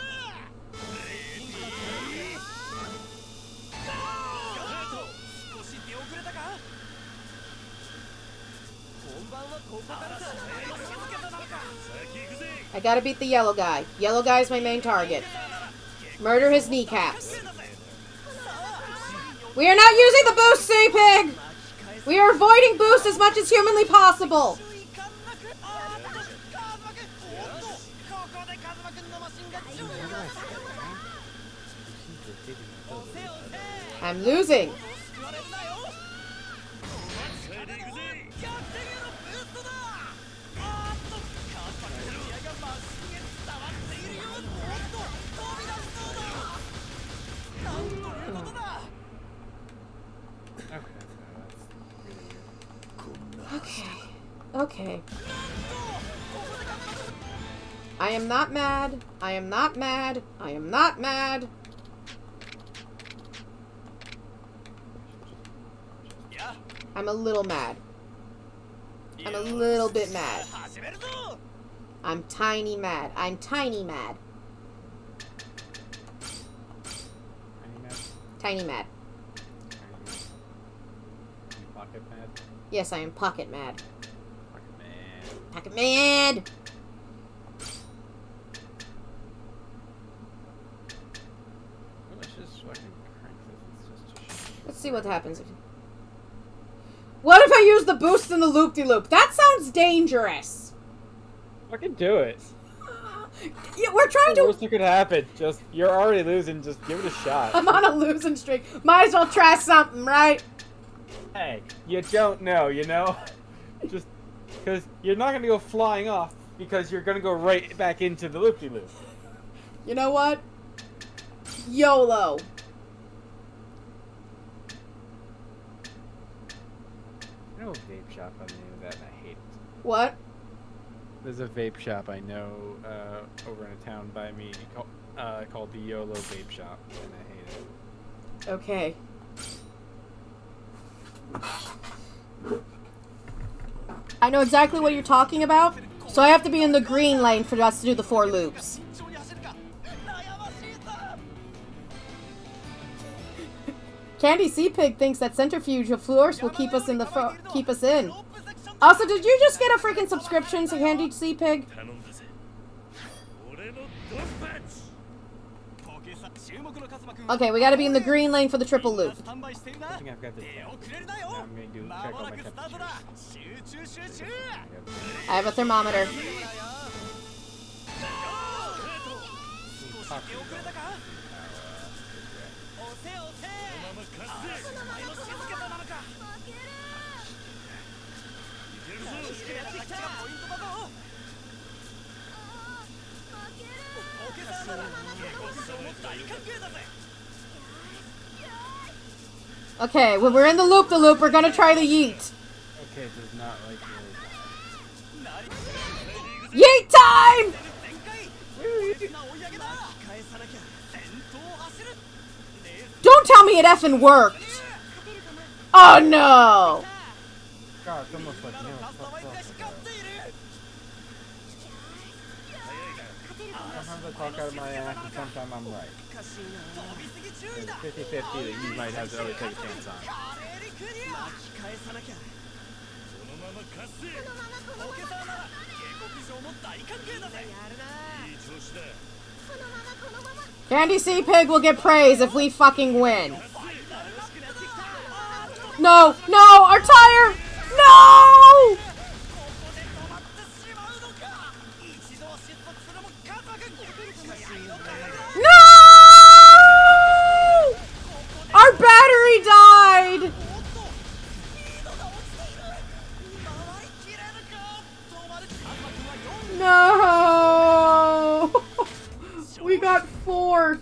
I gotta beat the yellow guy. Yellow guy's my main target. Murder his kneecaps. We are not using the boost, Sea Pig! We are avoiding boost as much as humanly possible. I'm losing.
Okay.
I am not mad. I am not mad. I am not mad. Yeah. I'm a little mad. I'm a little bit mad. I'm tiny mad. I'm tiny mad.
Tiny mad,
Tiny mad.
tiny mad. Pocket mad,
Yes, I am pocket mad.
Pocket mad.
Pocket
let's just fucking crank this. It's just.
Let's see what happens. if- What if I use the boost in the loop-de-loop? That sounds dangerous.
I can do it. [LAUGHS]
Yeah, we're trying
The
to
worst that could happen. Just you're already losing. Just give it a shot.
I'm on a losing streak. Might as well try something, right?
hey, you don't know, you know. [LAUGHS] just because you're not gonna go flying off because you're gonna go right back into the loopy loop.
You know what? YOLO.
I know a vape shop by the name of that, and I hate it.
What?
There's a vape shop I know uh, over in a town by me called, uh, called the YOLO Vape Shop, and I hate it.
Okay. I know exactly what you're talking about, so I have to be in the green lane for us to do the four loops. Candy Sea Pig thinks that centrifuge of force will keep us in the keep us in. Also, did you just get a freaking subscription to Candy Sea Okay, we gotta be in the green lane for the triple loop.
I.
I have a thermometer. Okay, when we're in the loop the loop, we're gonna try the yeet.
Okay, does not like really.
Yeet time! Don't tell me it effing worked. Oh no!
God, it's almost like. Sometimes I talk out of my ass, and sometimes I'm right. 50-50 that you might have to take a chance on.
Candy Sea Pig will get praise if we fucking win. No! No! Our tire! No! Our battery died! No! [LAUGHS] we got four.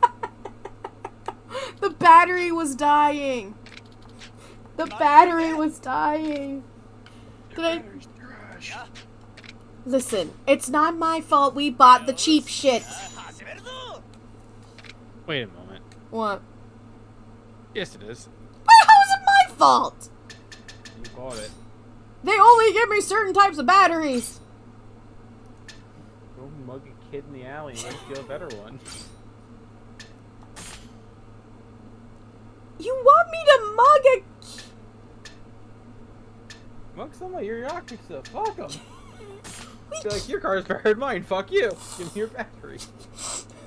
[LAUGHS] the battery was dying. The battery was dying. Did I... Listen, it's not my fault we bought the cheap shit.
Wait a moment.
What?
Yes, it is.
But how is it my fault?
You bought it.
They only give me certain types of batteries.
Go mug a kid in the alley and steal a better one.
You want me to mug a
Mug some of your Yaku stuff. Fuck them. [LAUGHS] Like, your car's better than mine. Fuck you. Give me your battery. [LAUGHS]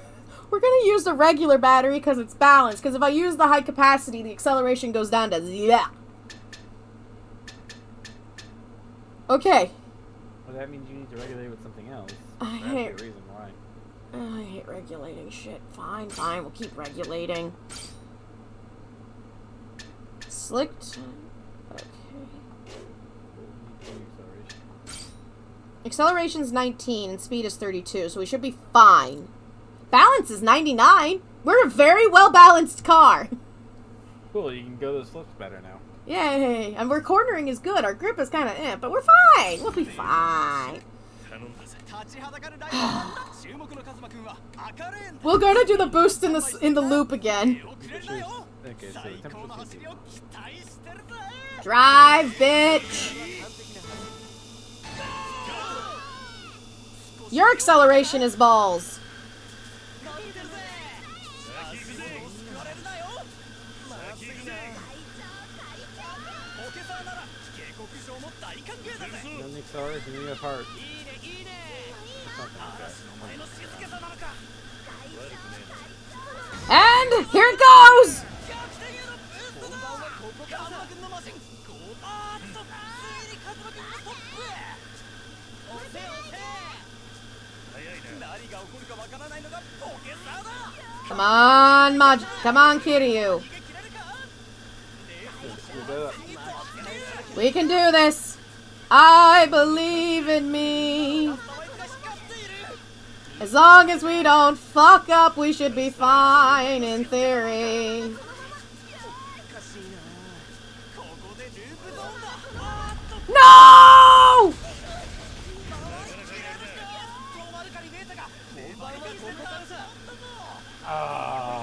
We're gonna use the regular battery because it's balanced. Because if I use the high capacity, the acceleration goes down to yeah. Okay.
Well, that means you need to regulate with something else.
I
That's
hate-
the reason why.
Oh, I hate regulating shit. Fine, fine, we'll keep regulating. Slicked. Okay. Acceleration's 19 and speed is 32, so we should be fine. Balance is 99. We're a very well balanced car.
Cool, you can go to the slips better now.
Yay, and we're cornering is good. Our grip is kind of in, but we're fine. We'll be fine. [SIGHS] we're gonna do the boost in the in the loop again.
Okay, so
Drive, bitch! Your acceleration is balls.
Sorry, Community of Hearts.
And here it goes! Come on, Maj. Come on, Kiryu. We can do this. I believe in me. As long as we don't fuck up, we should be fine in theory. No! Uh.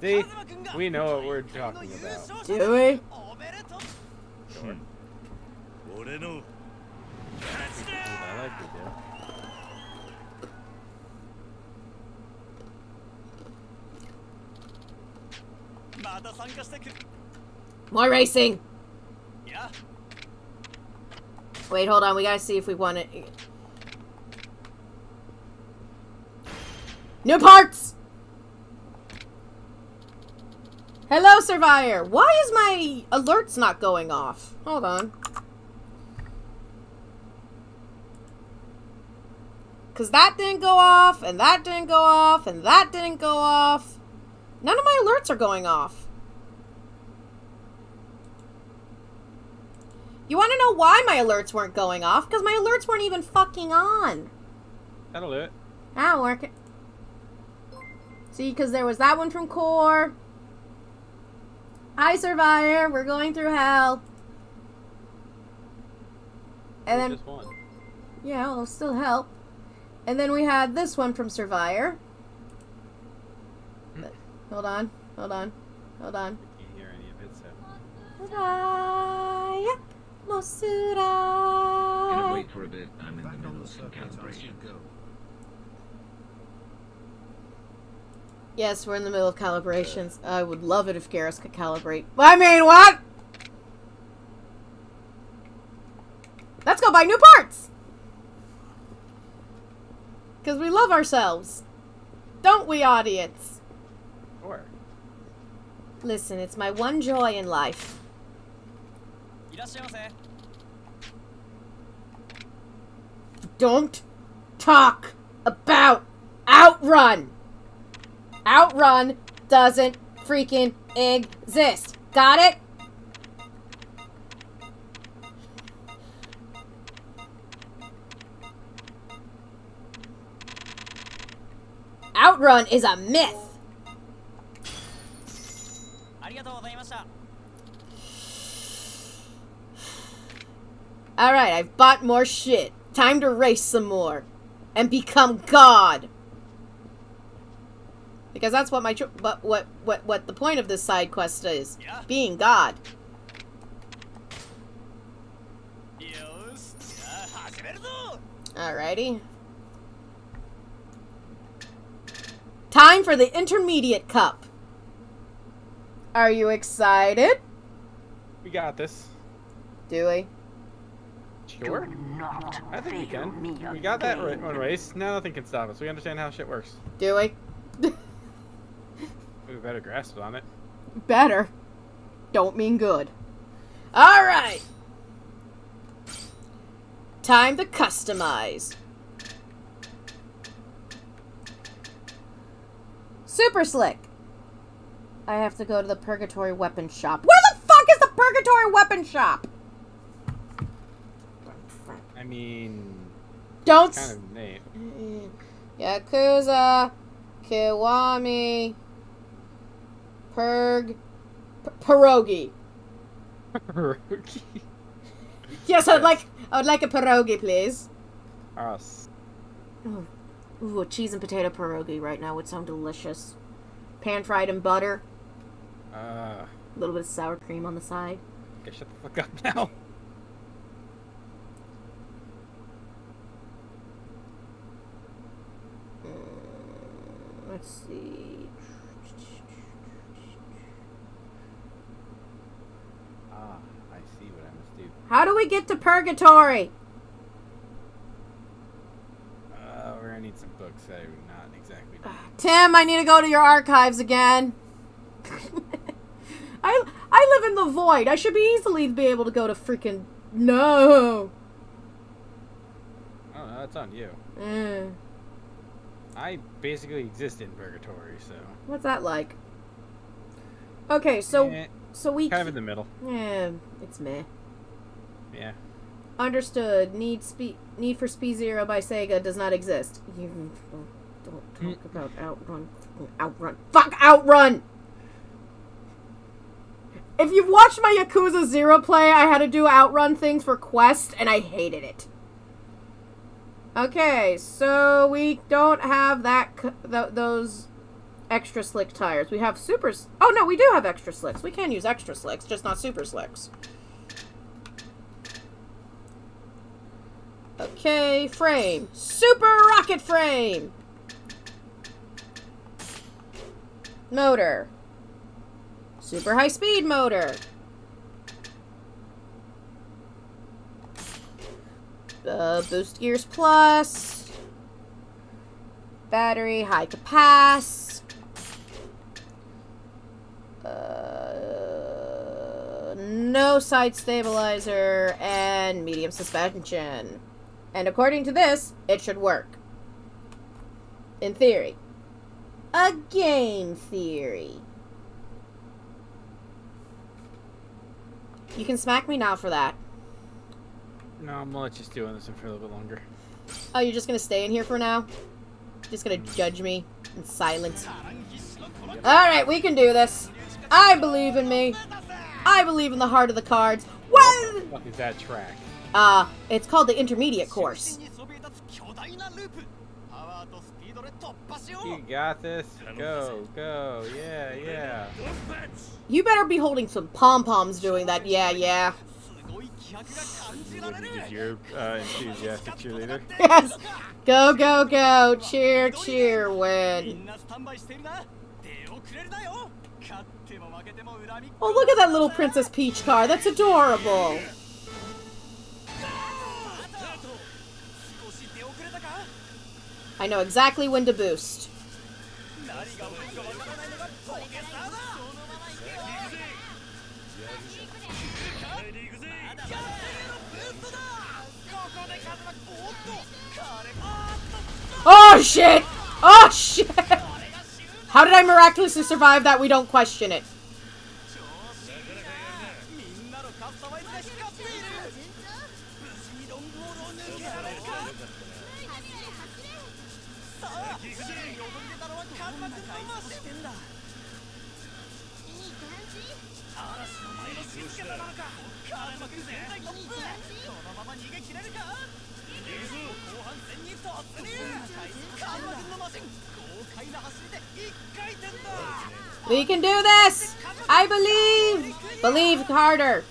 See? We know what we're talking about.
Do we?
Sure.
I like.
More racing!
Yeah.
Wait, hold on. We gotta see if we want it. New parts! Hello, Survivor. Why is my alerts not going off? Hold on. Because that didn't go off, and that didn't go off, and that didn't go off. None of my alerts are going off. You want to know why my alerts weren't going off? Because my alerts weren't even fucking on.
That'll do it.
That'll work. See, because there was that one from Core. Hi, Survivor. We're going through hell. And
We
then,
just won.
yeah, well, it'll still help. And then we had this one from Survivor. Hmm. Hold on, hold on, hold on.
Can't hear any of it, so.
Raya,
Gonna wait for a bit. I'm in the middle of some
I
calibration.
should go.
Yes, we're in the middle of calibrations. I would love it if Garrus could calibrate. I mean, what? Let's go buy new parts! Because we love ourselves. Don't we, audience?
Sure.
Listen, it's my one joy in life. Don't talk about Outrun! Outrun doesn't freaking exist. Got it? Outrun is a myth. Alright, I've bought more shit. Time to race some more. And become God. Because that's what my but what what what the point of this side quest is.
Yeah.
Being God. Alrighty. Time for the intermediate cup. Are you excited?
We got this.
Do we?
Sure. I think we can. We got that one race. Now nothing can stop us. We understand how shit works.
Do we? [LAUGHS]
We have a better grasp on it.
Better. Don't mean good. Alright. Time to customize. Super Slick. I have to go to the Purgatory Weapon Shop. Where the fuck is the Purgatory Weapon Shop?
I mean,
Don't.
kind
s-
of neat.
Yakuza, Kiwami, Purg, P- Pierogi. [LAUGHS] Yes, I'd like I would like a pierogi, please.
Us.
Ooh, a cheese and potato pierogi right now would sound delicious. Pan fried in butter,
Uh,
a little bit of sour cream on the side.
okay, shut the fuck up [LAUGHS] now.
Mm, Let's see.
Ah, I see what I must do.
How do we get to purgatory?
Uh, we're gonna need some books that are not exactly.
Tim, I need to go to your archives again. [LAUGHS] I I live in the void. I should be easily be able to go to freaking no.
Oh no, that's on you.
Mm,
I basically exist in purgatory, so.
what's that like? Okay, so
Eh,
so we
kind of in the middle.
yeah, it's meh.
Yeah.
Understood. Need speed Need for Speed Zero by Sega does not exist. You don't hmm. talk about Outrun. Outrun. Fuck Outrun. If you've watched my Yakuza Zero play, I had to do Outrun things for Quest, and I hated it. Okay, so we don't have that c- th- those extra slick tires. We have super. s- Oh no, we do have extra slicks. We can use extra slicks, just not super slicks. Okay, frame. Super rocket frame. Motor. Super high speed motor. Uh, boost gears plus. Battery high capac. Uh, no side stabilizer and medium suspension. And according to this, it should work. In theory. A game theory. You can smack me now for that.
No, I'm gonna let you stew on this one for a little bit longer.
Oh, you're just gonna stay in here for now? Just gonna judge me in silence. Alright, we can do this. I believe in me. I believe in the heart of the cards. What?
What is that track?
Uh, it's called the intermediate course.
You got this. Go, go. Yeah, yeah.
You better be holding some pom-poms doing that. Yeah, yeah.
Is your uh, enthusiastic cheerleader? [LAUGHS]
Yes. Go, go, go. Cheer, cheer, win. Oh, look at that little Princess Peach car. That's adorable. I know exactly when to boost. Oh shit! Oh shit! How did I miraculously survive that? We don't question it. We can do this! I believe! Believe harder!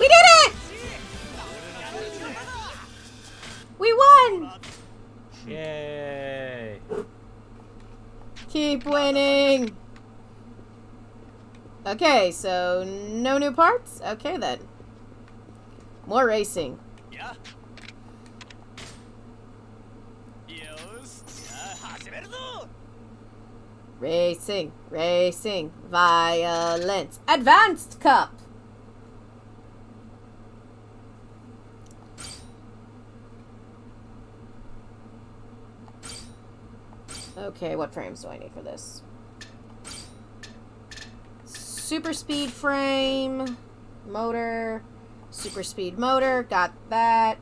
We did it! We won!
Yay!
Keep winning! Okay, so no new parts? Okay then. More racing.
Yeah.
Racing, racing, violence. Advanced Cup! Okay, what frames do I need for this? Super speed frame, motor, super speed motor, got that.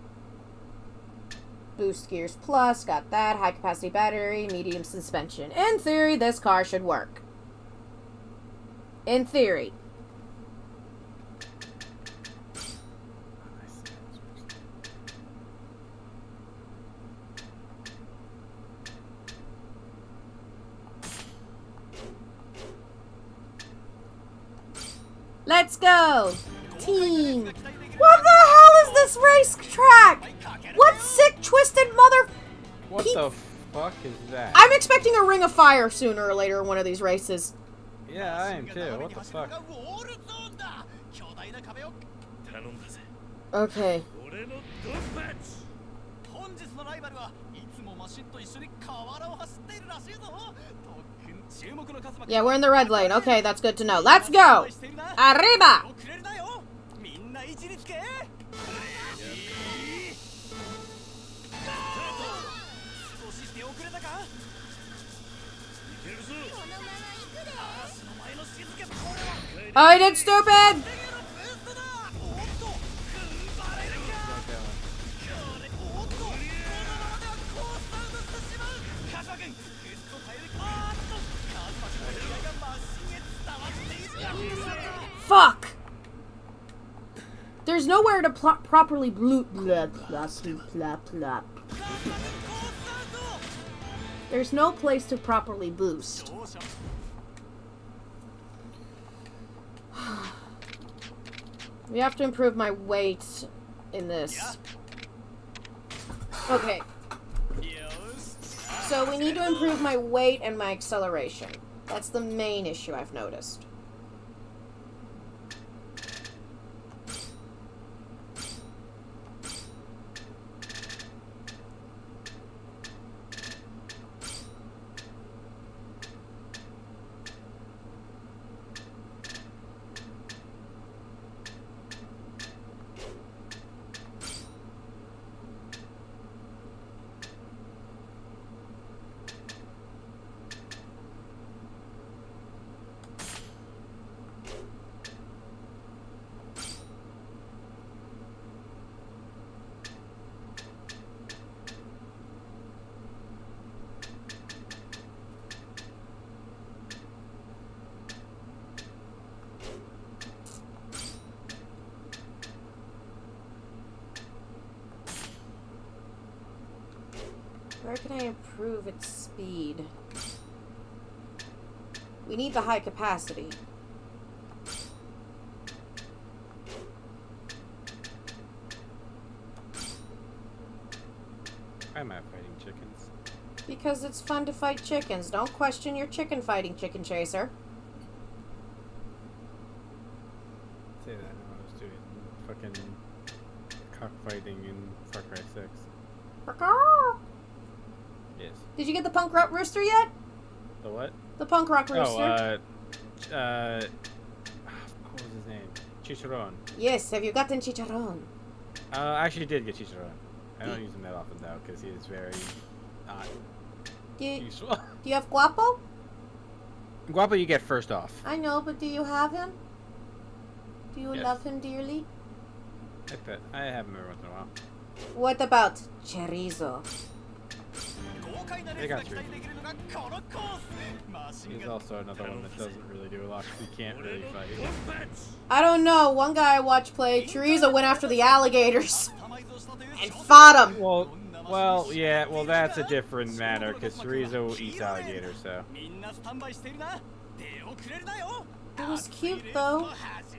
Boost gears plus, got that. High capacity battery, medium suspension. In theory, this car should work. In theory. Let's go! Team! What the hell is this racetrack? What sick, twisted mother...
What the fuck is that?
I'm expecting a ring of fire sooner or later in one of these races.
Yeah, I am too. What the fuck?
Okay. Yeah, we're in the red lane. Okay, that's good to know. Let's go! Arriba! Oh, I did stupid! Fuck! There's nowhere to properly blue. There's no place to properly boost. [SIGHS] we have to improve my weight in this. Okay. So we need to improve my weight and my acceleration. That's the main issue I've noticed. The high capacity.
I'm out fighting chickens.
Because it's fun to fight chickens. Don't question your chicken fighting, chicken chaser.
Say that when I was doing fucking cockfighting in Far Cry 6. Yes.
Did you get the punk rock rooster yet?
The what?
Taco
oh. Uh, uh, what was his name? Chicharron.
Yes, have you gotten chicharron?
Uh, I actually did get chicharron. I don't use him that often though, because he is very not
do you,
useful.
Do [LAUGHS] you have guapo?
Guapo you get first off.
I know, but do you have him? Do you
yes.
love him dearly?
I bet. I have him every once in a while.
What about chorizo?
They got chorizo.
He's also another one that doesn't really do a lot because he can't really fight.
I don't know. One guy I watched play, Teresa went after the alligators and [LAUGHS] fought him.
Well, well, yeah, well that's a different matter because Teresa eats alligators, so.
It was cute though.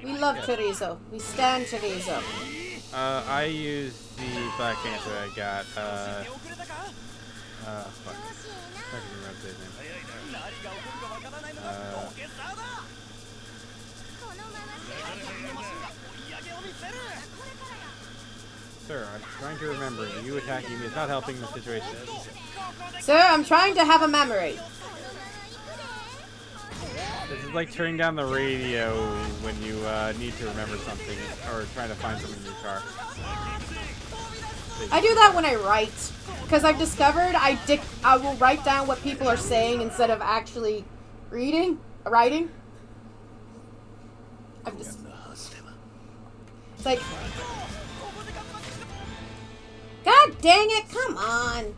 We love yeah. Chorizo. We stand Chorizo.
Uh, I used the Black Panther I got. Uh, uh, fuck. I can remember his name.
何が起こるかわからないのが
Uh,
土下座だこのままマシンが追い上げを見せる
Sir, I'm trying to remember. You attacking me is not helping the situation.
Sir, I'm trying to have a memory.
This is like turning down the radio when you uh, need to remember something or trying to find something in your car.
I do that when I write. Because I've discovered I dic I will write down what people are saying instead of actually reading, writing. I've just... It's like... God dang it, come on!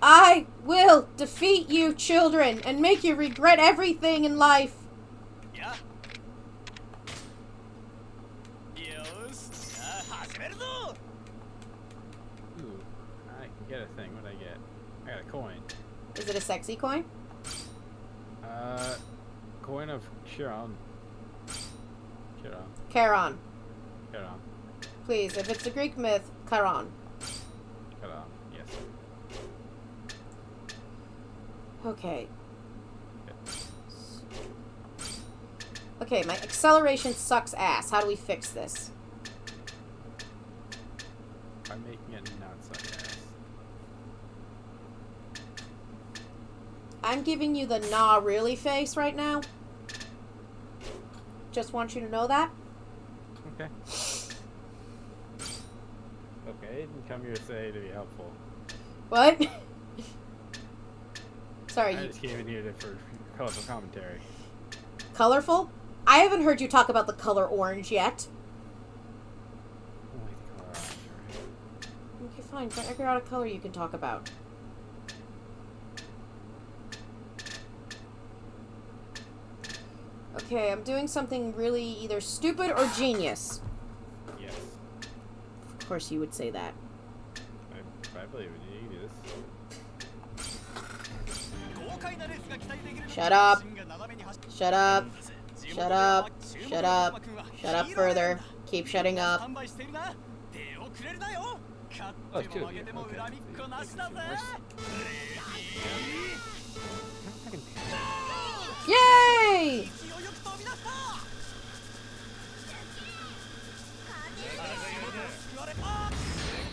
I will defeat you, children, and make you regret everything in life. Is it a sexy coin?
Uh, coin of Chiron. Chiron.
Charon.
Chiron.
Please, if it's a Greek myth, Charon.
Chiron. Yes.
Okay. Okay, my acceleration sucks ass. How do we fix this?
By making it not suck ass.
I'm giving you the nah really face right now. Just want you to know that.
Okay. Okay, I didn't come here to say to be helpful.
What? Sorry,
I
you,
just came in here to, for colorful commentary.
colorful? I haven't heard you talk about the color orange yet.
I don't like the color orange,
Okay, fine. Figure out a color you can talk about. Okay, I'm doing something really either stupid or genius.
Yes.
Of course you would say that.
I, I believe in you.
Shut up. Shut up. Shut up. Shut up. Shut up further. Keep shutting up.
Oh. Okay.
Yay!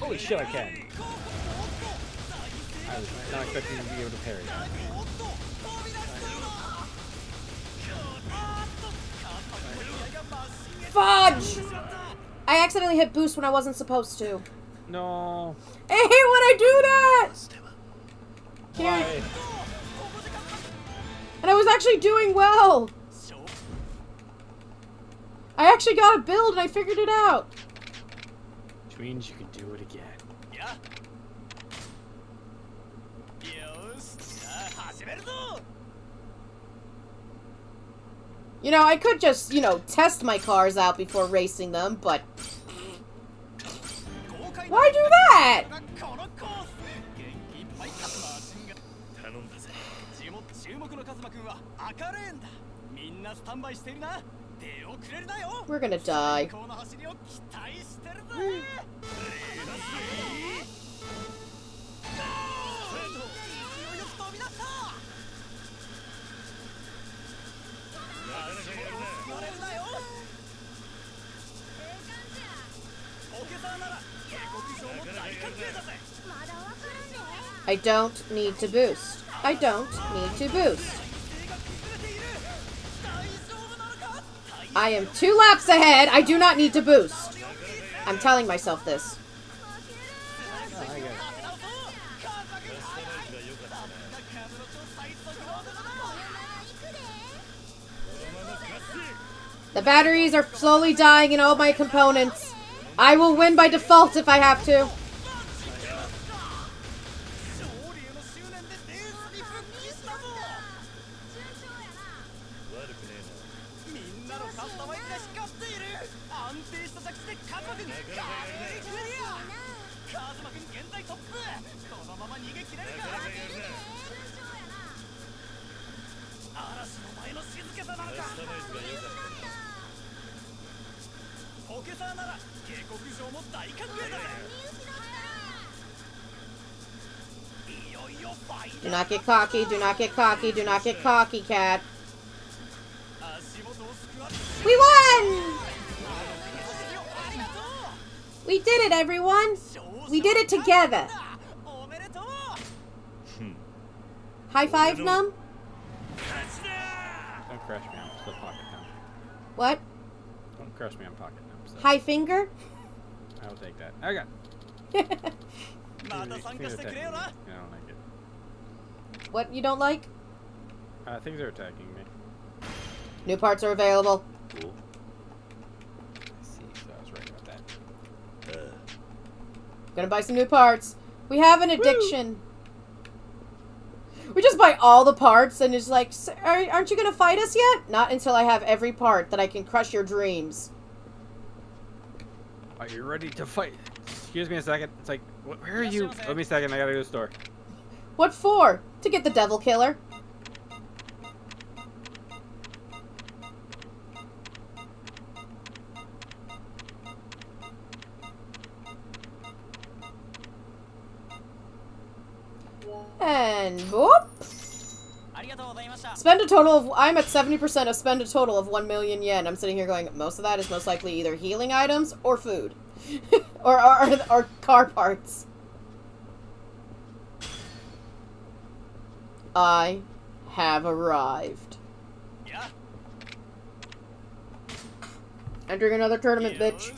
Holy shit, I can! I was not expecting to be able to parry.
Fudge! I accidentally hit boost when I wasn't supposed to.
No.
I hate when I do that!
Why?
and I was actually doing well. I actually got a build and I figured it out.
Means you can do it again.
Yeah?
You know, I could just, you know, test my cars out before racing them, but... Why do that? We're gonna die. I don't need to boost. I don't need to boost. I am two laps ahead. I do not need to boost. I'm telling myself this. The batteries are slowly dying in all my components. I will win by default if I have to. get cocky. Do not get cocky. Do not get cocky, cat. We won! We did it, everyone! We did it together!
Hmm.
High five, Num?
Don't crush me, I'm still pocket now.
What?
Don't crush me, I'm pocket now. So.
High finger?
I'll take that. Okay. [LAUGHS]
what you don't like?
Uh, things are attacking me.
New parts are available. Cool.
I see. So I was right about that.
Gonna buy some new parts. We have an addiction. We just buy all the parts and it's like, "S- are- aren't you gonna fight us yet? Not until I have every part that I can crush your dreams.
Are you ready to fight? Excuse me a second. It's like, wh- where are you? Let me a second. I gotta go to the store.
What for? to get the Devil Killer. And whoop! Spend a total of- I'm at 70% of spend a total of 1 million yen. I'm sitting here going, most of that is most likely either healing items or food. [LAUGHS] or, or, or car parts. I have arrived.
Yeah.
Entering another tournament, bitch.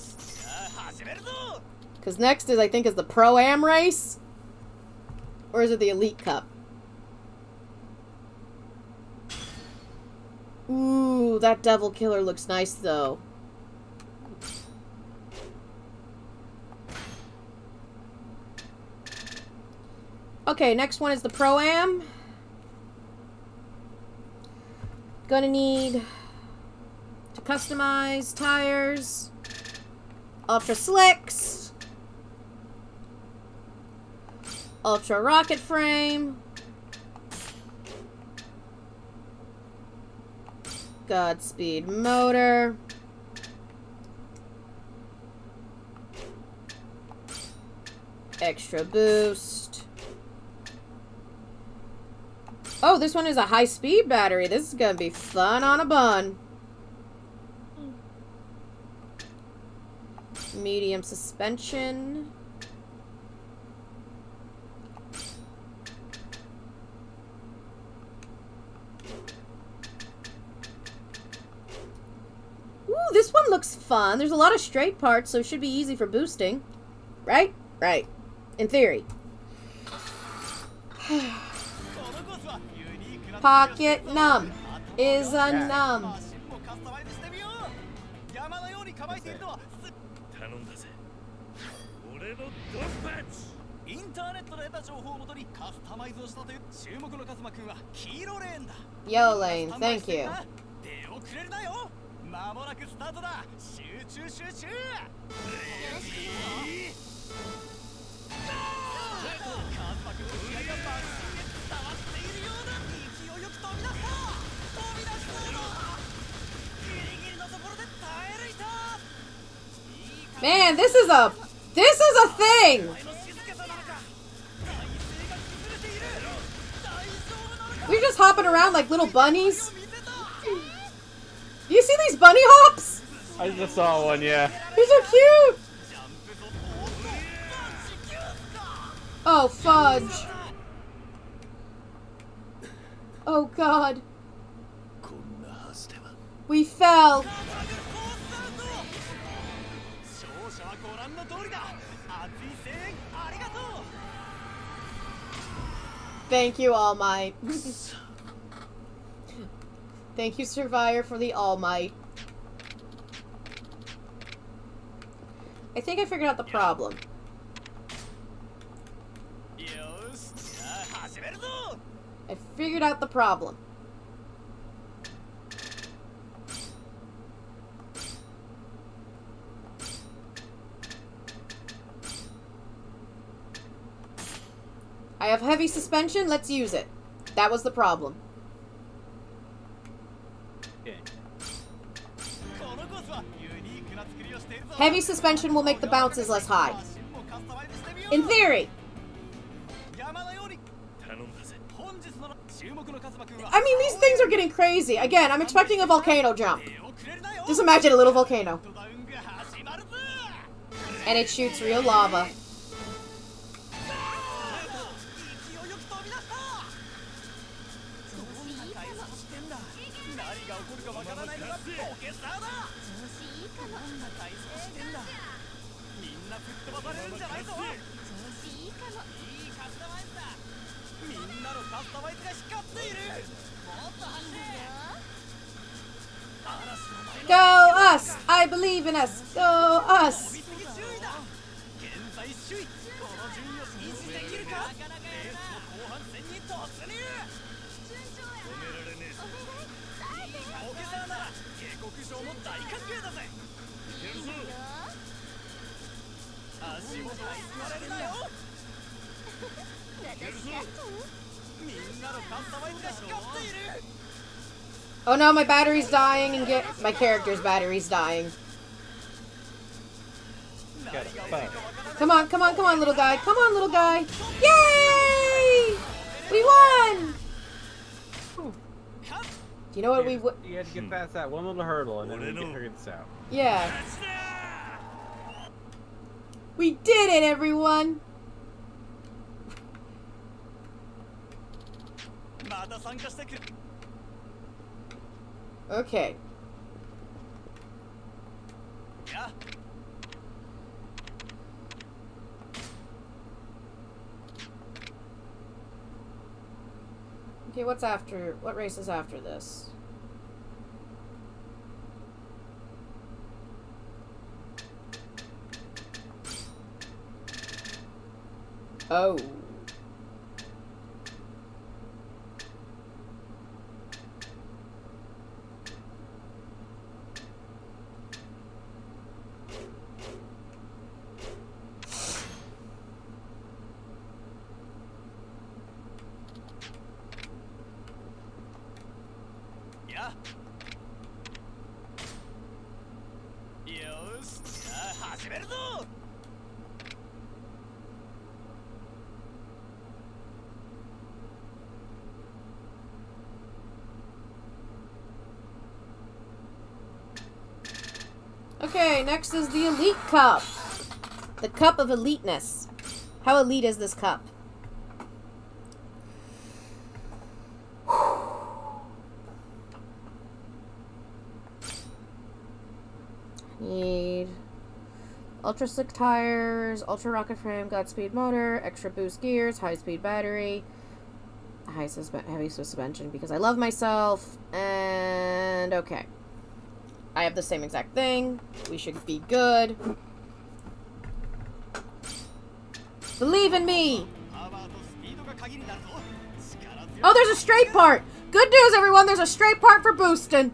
Because next is, I think, is the Pro-Am race? Or is it the Elite Cup? Ooh, that Devil Killer looks nice, though. Okay, next one is the Pro-Am. Gonna need to customize tires. Ultra Slicks. Ultra Rocket Frame. Godspeed Motor. Extra Boost. Oh, this one is a high speed battery. This is gonna be fun on a bun. Medium suspension. Ooh, this one looks fun. There's a lot of straight parts, so it should be easy for boosting. Right? Right. In theory. [SIGHS] [SIGHS] [SIGHS] Pocket numb
イ
ン
ターネットで得た情報をもとにカスタマイズをしたという注目のカズマ君は黄色レーンだ。
Yo lane, thank you.
出遅れるなよ。まもなくスタートだ。集中集中。よし。カズマの合が
Man, this is a this is a thing. We're just hopping around like little bunnies. You see these bunny hops?
I just saw one, yeah.
These are cute. Oh, fudge. Oh, God. We fell. Thank you, All Might. [LAUGHS] Thank you, Survivor, for the All Might. I think I figured out the problem. I figured out the problem. I have heavy suspension. Let's use it. That was the problem. Heavy suspension will make the bounces less high. In theory. I mean, these things are getting crazy. Again, I'm expecting a volcano jump. Just imagine a little volcano. And it shoots real lava. believe in us. Go us. Oh no, my battery's dying and get my character's battery's dying.
Him. Boom.
Come on, come on, come on, little guy. Come on, little guy. Yay! We won! You know what you had, we?
You had to get past that one little hurdle, and then we can this out.
Yeah. We did it, everyone! Okay.
Yeah.
Okay, what's after? What race is after this? Oh. Elite Cup. The Cup of Eliteness. How elite is this cup? [SIGHS] Need ultra slick tires, ultra rocket frame, Godspeed motor, extra boost gears, high speed battery, high suspe- heavy suspension because I love myself, and okay have the same exact thing. We should be good. Believe in me! Oh, there's a straight part! Good news, everyone! There's a straight part for boosting!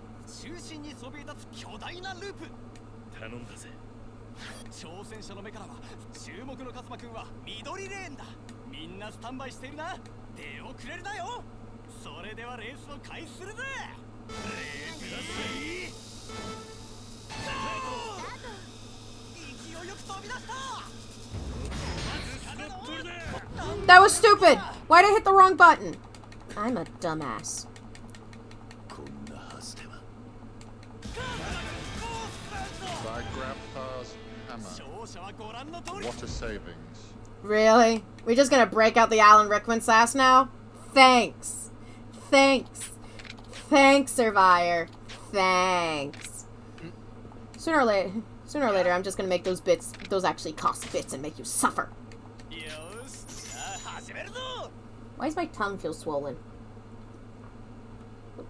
That was stupid! Why'd I hit the wrong button? I'm a dumbass.
By Grandpa's hammer. Water savings.
Really? We're just gonna break out the Alan Rickman sass now? Thanks. Thanks. Thanks, Survivor. Thanks. Sooner or later. Sooner or later, I'm just gonna make those bits, those actually cost bits and make you suffer. Why does my tongue feel swollen?
Oh,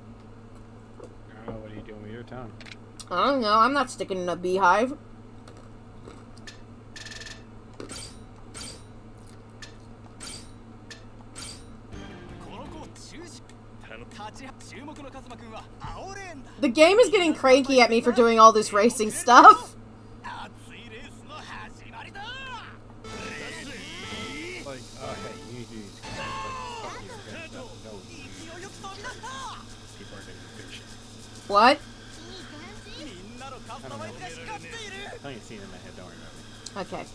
what are you doing with your tongue?
I don't know, I'm not sticking in a beehive.
The game is getting cranky at me for doing all this racing stuff. What?
I don't.
Okay.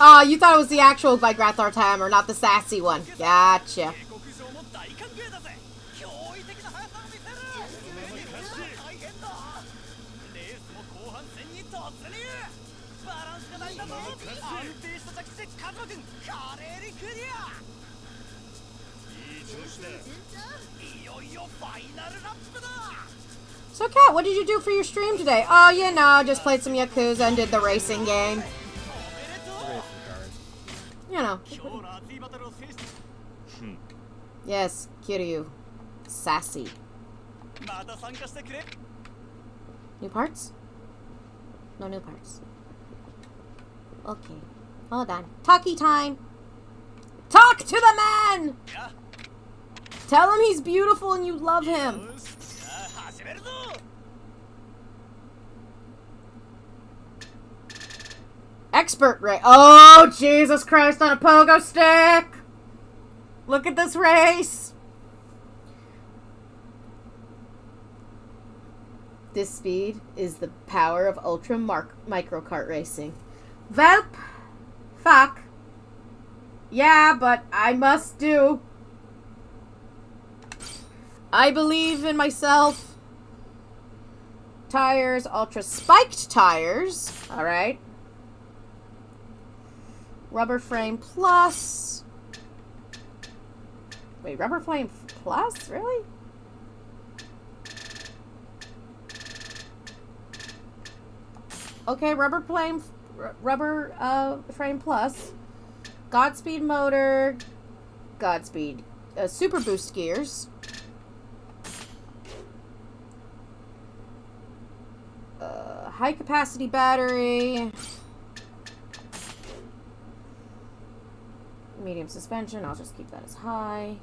Oh, you thought it was the actual Vigrathar timer, not the sassy one. Gotcha. So, Kat, what did you do for your stream today? Oh, you know, just played some Yakuza and did the racing game. You know.
Hmm.
yes, Kiryu. Sassy. New parts? No new parts. Okay. Hold on. Talkie time! Talk to the man! Tell him he's beautiful and you love him! Expert race. Oh, Jesus Christ on a pogo stick. Look at this race. This speed is the power of ultra mark micro kart racing. Velp. Fuck. Yeah, but I must do. I believe in myself tires, ultra spiked tires. All right. Rubber frame plus. Wait, rubber frame plus? Really? Okay, rubber frame, rubber uh, frame plus. Godspeed motor. Godspeed. Uh, super boost gears. high capacity battery. Medium suspension, I'll just keep that as high.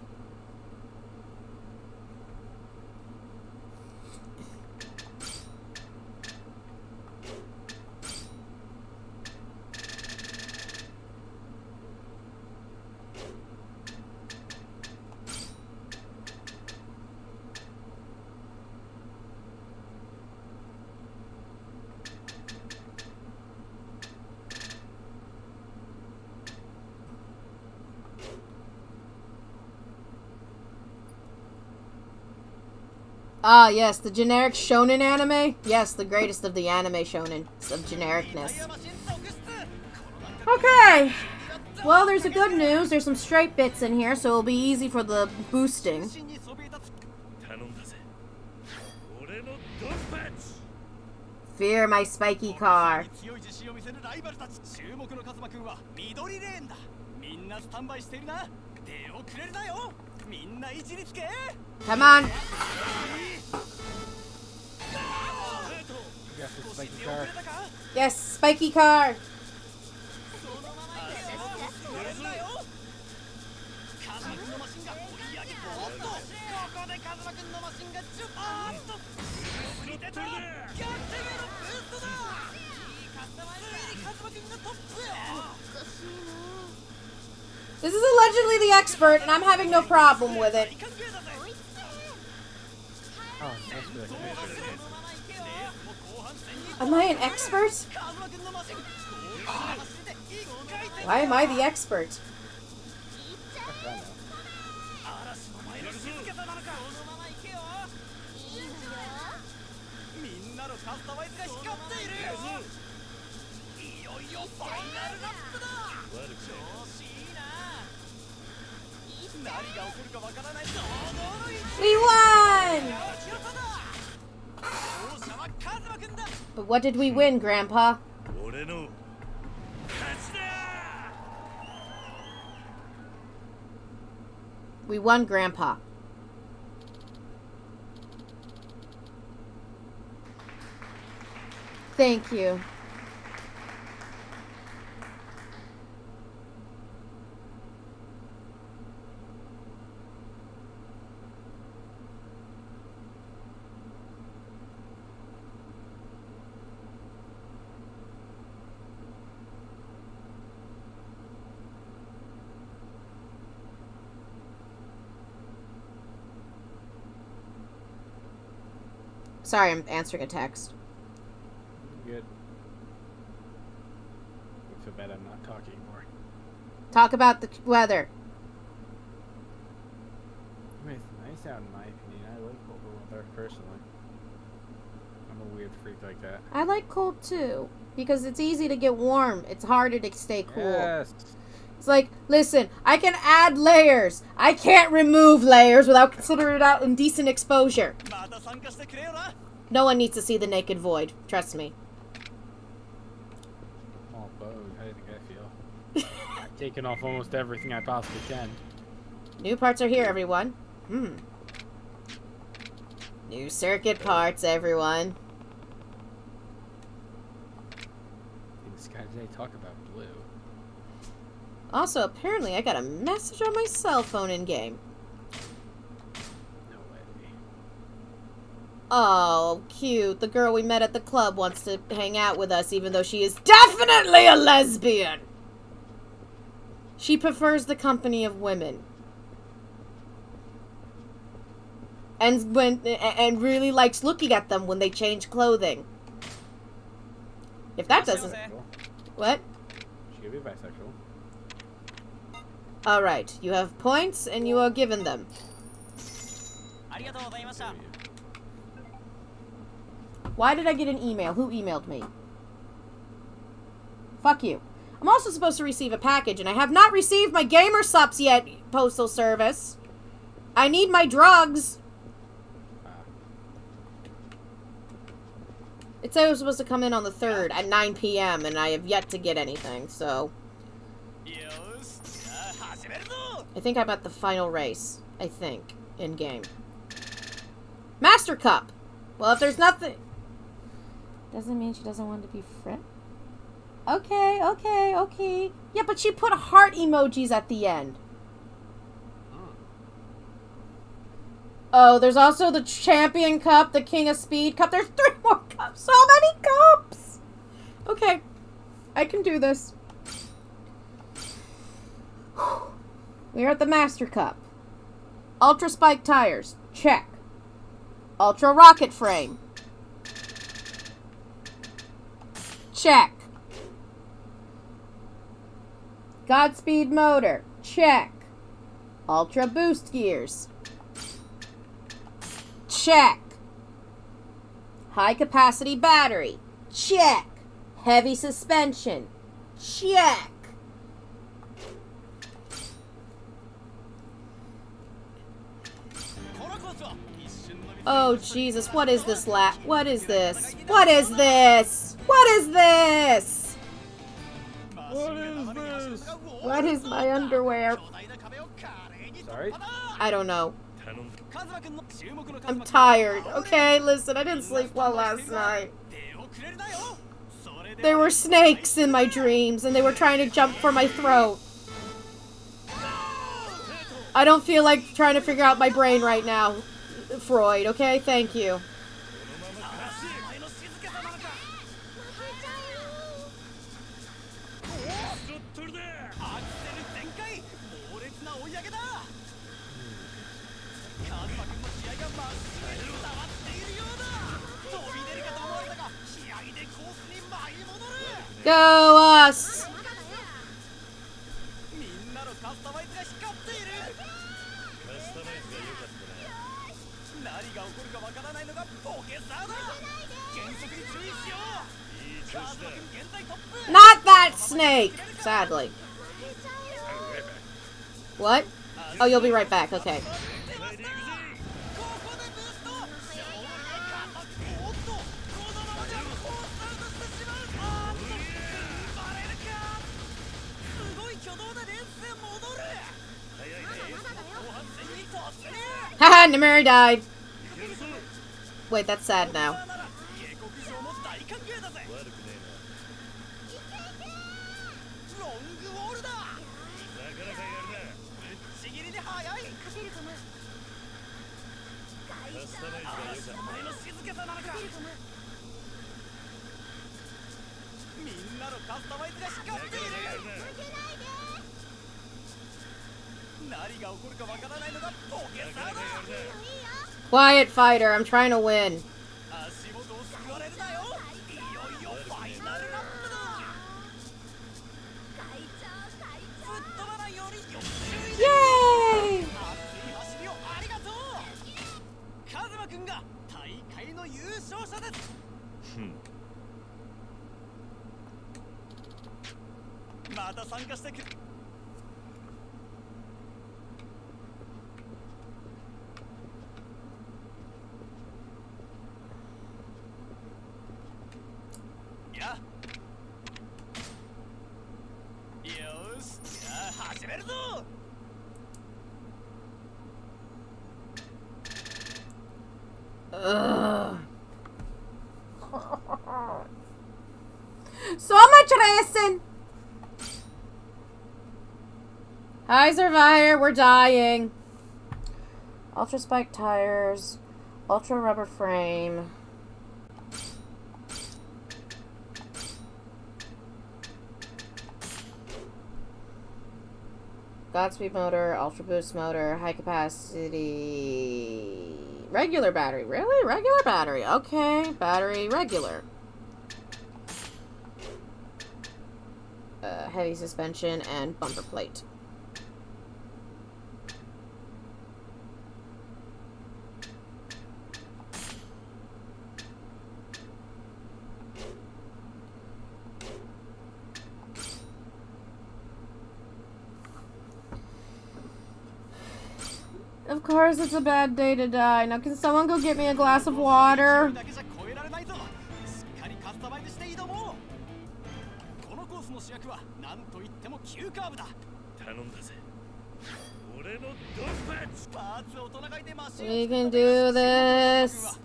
Ah, yes, the generic shonen anime. Yes, the greatest of the anime shonen of genericness. Okay. Well, there's a good news. There's some straight bits in here, so it'll be easy for the boosting. Fear my spiky car. Come on.
Spiky car.
Yes, spiky car. This is allegedly the expert, and I'm having no problem with it. Am I an expert? Why am I the expert? We won! But what did we win, Grandpa?
We won, Grandpa. Thank you. Sorry, I'm answering a text.
Good. I feel bad I'm not talking anymore.
Talk about the weather.
It's nice out in my opinion. I like colder weather personally. I'm a weird freak like that.
I like cold too because it's easy to get warm. It's harder to stay cool.
Yes.
It's like, listen, I can add layers. I can't remove layers without considering out indecent exposure. No one needs to see the naked void. Trust me.
Oh, Bo, how do you think I feel? [LAUGHS] I've taken off almost everything I possibly can.
New parts are here, everyone. Hmm. New circuit parts, everyone.
This guy today talk about
also, apparently, I got a message on my cell phone in game.
No way.
Oh, cute. The girl we met at the club wants to hang out with us, even though she is definitely a lesbian. She prefers the company of women. And when and really likes looking at them when they change clothing. If that doesn't what?
She could be bisexual.
Alright, you have points and you are given them. Why did I get an email? Who emailed me? Fuck you. I'm also supposed to receive a package, and I have not received my gamer subs yet, Postal Service. I need my drugs. It said it was supposed to come in on the 3rd at 9 p.m., and I have yet to get anything, so... I think I'm at the final race. I think. In game. Master Cup! Well, if there's nothing. Doesn't mean she doesn't want to be friend. Okay, okay, okay. Yeah, but she put heart emojis at the end. Oh, there's also the Champion Cup, the King of Speed Cup. There's three more cups. So many cups! Okay. I can do this. [SIGHS] We are at the Master Cup. Ultra Spike Tires. Check. Ultra Rocket Frame. Check. Godspeed Motor. Check. Ultra Boost Gears. Check. High Capacity Battery. Check. Heavy Suspension. Check. Oh, Jesus. What is this la- What is this? What is this? What is this?
What is this?
What is my underwear?
Sorry?
I don't know. I'm tired. Okay, listen, I didn't sleep well last night. There were snakes in my dreams, and they were trying to jump for my throat. I don't feel like trying to figure out my brain right now. Freud, okay? Thank you.
前の
snake, sadly. What? Oh, you'll be right back. Okay. Haha, Namiri died. Wait, that's sad now. Quiet, fighter. I'm trying to win. Yay! [LAUGHS] Hmm. So much racing! Hi, Survivor. We're dying. Ultra spike tires. Ultra rubber frame. Godspeed motor, Ultra Boost motor, high capacity, regular battery. Really? Regular battery. Okay, battery regular. Uh, heavy suspension and bumper plate. course it's a bad day to die. Now can someone go get me a glass of water? We can do this.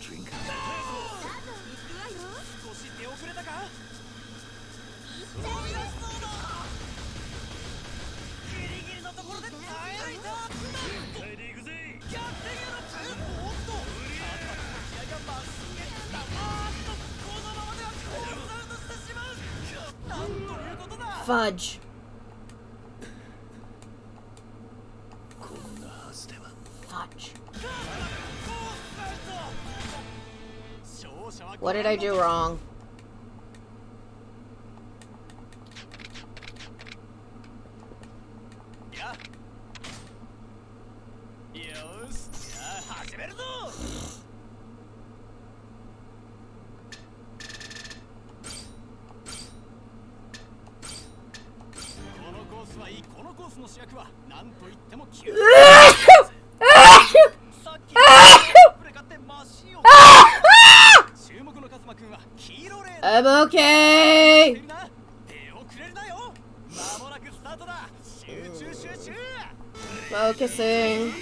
Drink.
Fudge. What did I do wrong? I'm okay!
フォーカスン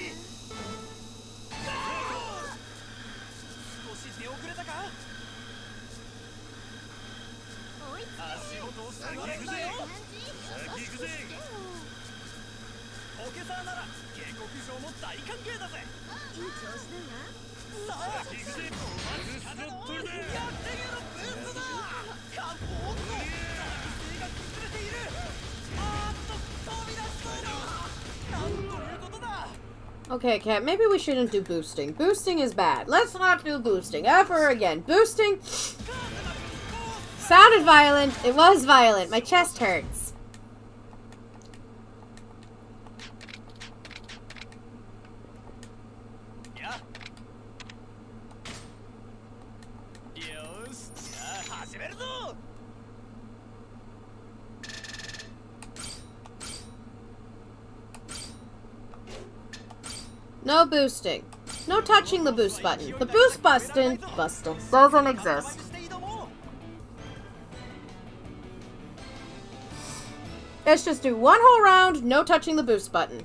足をどうしたらいいんだよ
Okay, Cat, maybe we shouldn't do boosting. Boosting is bad. Let's not do boosting ever again. Boosting sounded violent. It was violent. My chest hurts. No boosting. No touching the boost button. The boost button bustin doesn't exist. Let's just do one whole round, no touching the boost button.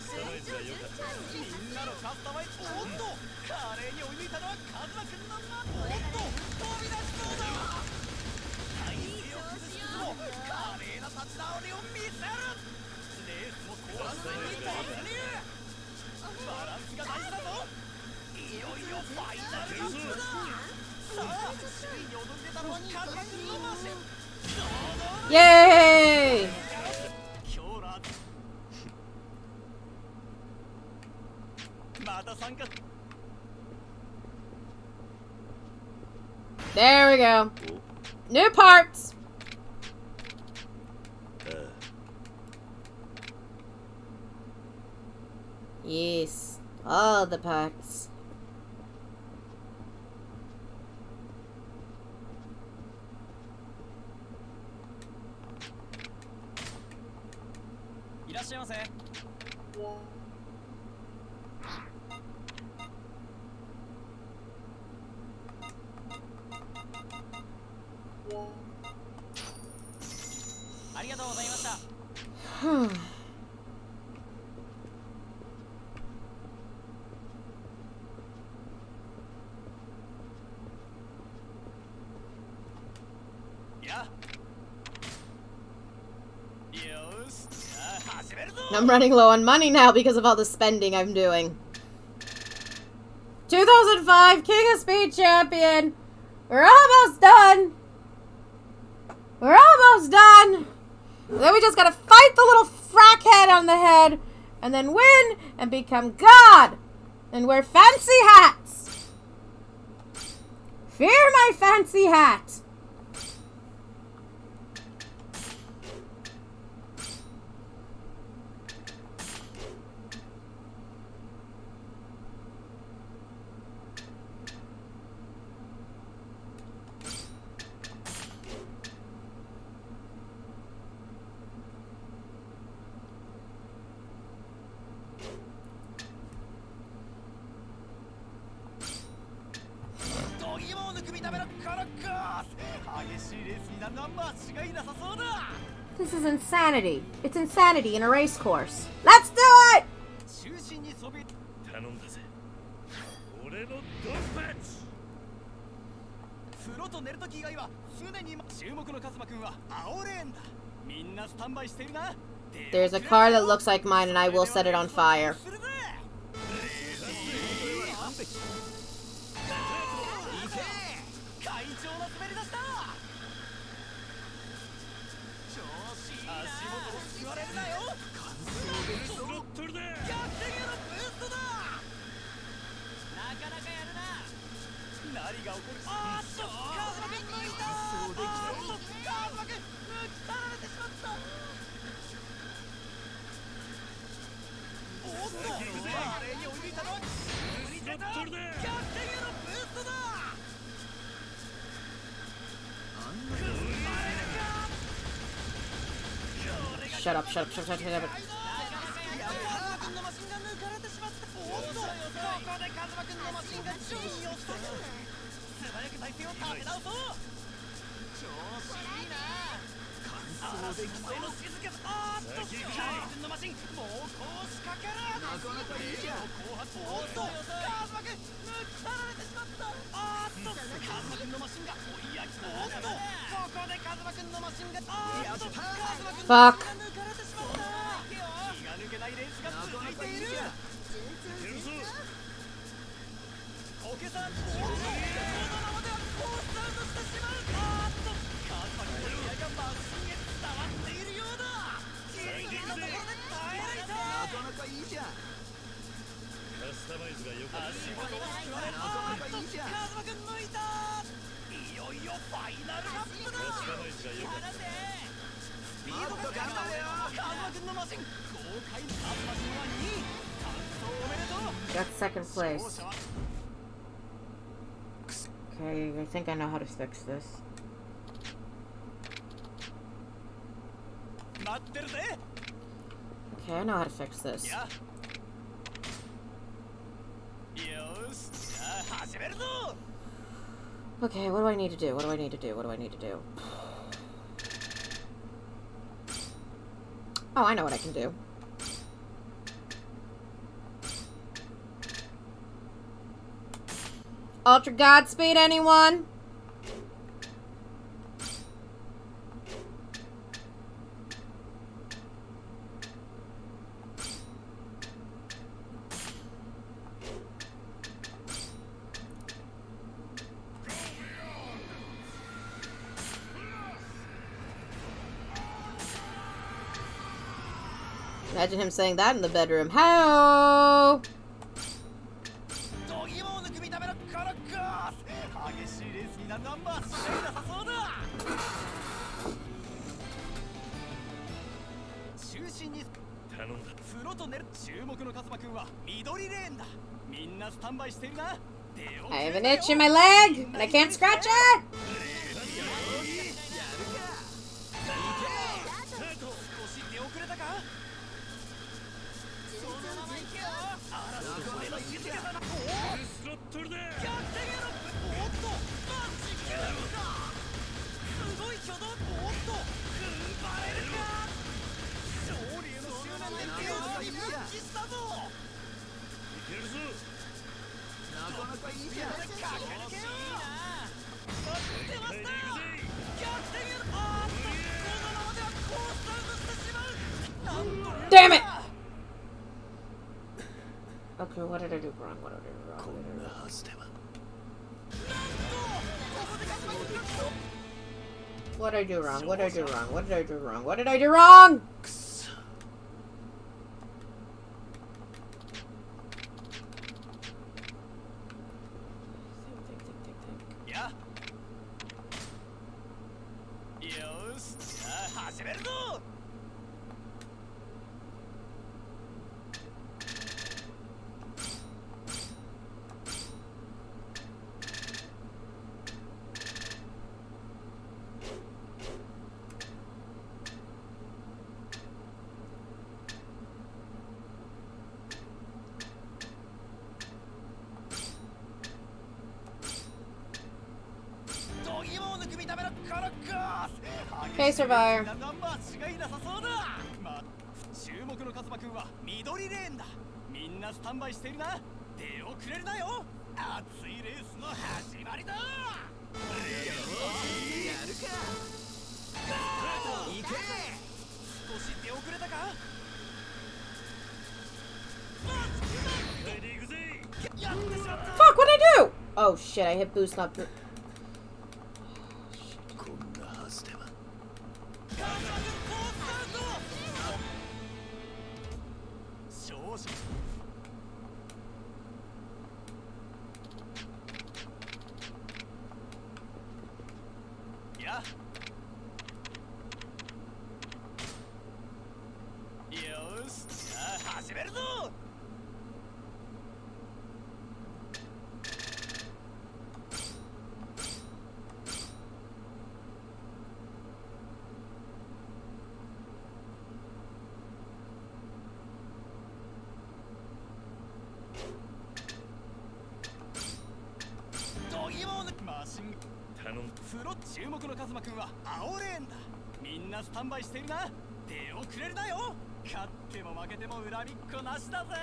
スタマイズよかったみんなのカスタマイズおっと華麗に追い抜いたのはカズマのマおっと飛び出しそうだ体勢を崩しつつも華麗な立ち直りを見せるレースも後半戦に突入バランスが大事だぞいよいよファイナルラップださあ首位にり出たのはカズマのマシンイエーイ
There we go. New parts! Yes, all the parts.
Yeah.
I'm running low on money now because of all the spending I'm doing. 2005 King of Speed Champion! We're almost done! We're almost done. Then we just gotta fight the little frack head on the head and then win and become God and wear fancy hats. Fear my fancy hat. insanity. It's insanity in a race course. Let's do it! There's a car that looks like mine and I will set it on fire.
ょちょちょちょやばいファック
That's second place. Okay, I think I know how to fix this. Okay, I know how to fix this. Okay, what do I need to do? What do I need to do? What do I need to do? [SIGHS] Oh, I know what I can do. Ultra Godspeed, anyone? Imagine him saying that in the bedroom.
Hello! なナンバーなさそうだ中心に
頼んだ。
プと寝る注目のカズマ君は緑レーンだみんなスタンバイしてるな。
I have an itch in my leg and I can't scratch it! Damn it! Okay, what did I do wrong? What did I do wrong? What did I do wrong? What did I do wrong? What did I do wrong? What did I do wrong? boost
up 明日ぜ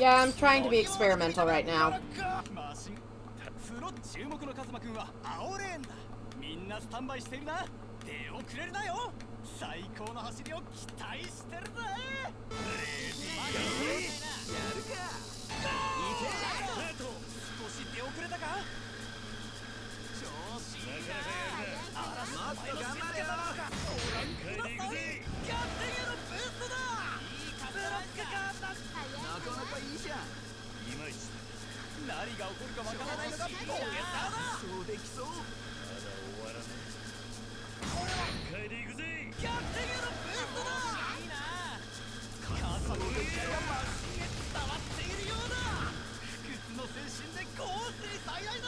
Yeah, I'm trying to be experimental right now.
マシンフロ注目のカズマくんは青レーンだみんなスタンバイしてるな出遅れるなよ最高の走りを期待してるぜなかなかいいじゃんいまいち何が起こるかわからないのがボケだなそうできそうまだ終わらないこれは一回で行くぜ逆転へのブーストだいいなカズマの力がマシンへ伝わっているようだ不屈の精神でコースに最大だ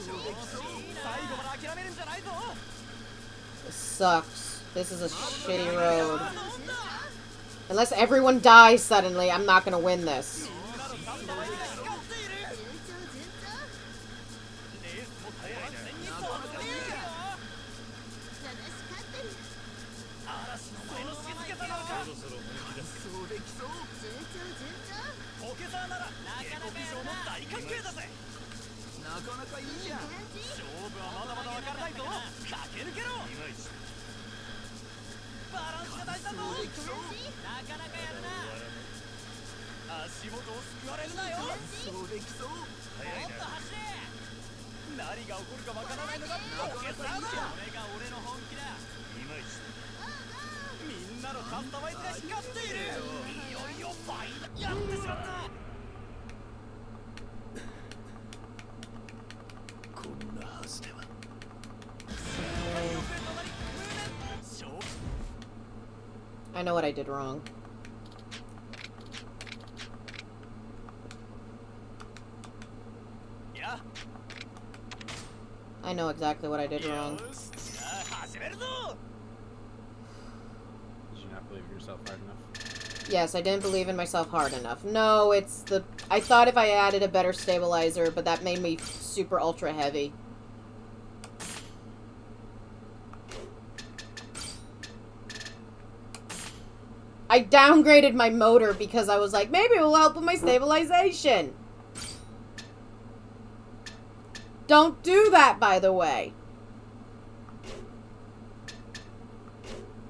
そうできそう最後まで諦めるんじゃないぞ
This sucks. This is a shitty road. Unless everyone dies suddenly, I'm not gonna win this.
が起こるかわからないのがボケさだこれが俺の本気だいまいちみんなのカスタマイズが光っているいよいよファイナやってしまったこんなはずでは
I know what I did wrong. I know exactly what I did wrong.
Did you not believe in yourself hard enough?
Yes, I didn't believe in myself hard enough. No, it's the... I thought if I added a better stabilizer, but that made me super ultra heavy. I downgraded my motor because I was like, maybe it will help with my stabilization. Don't do that, by the way.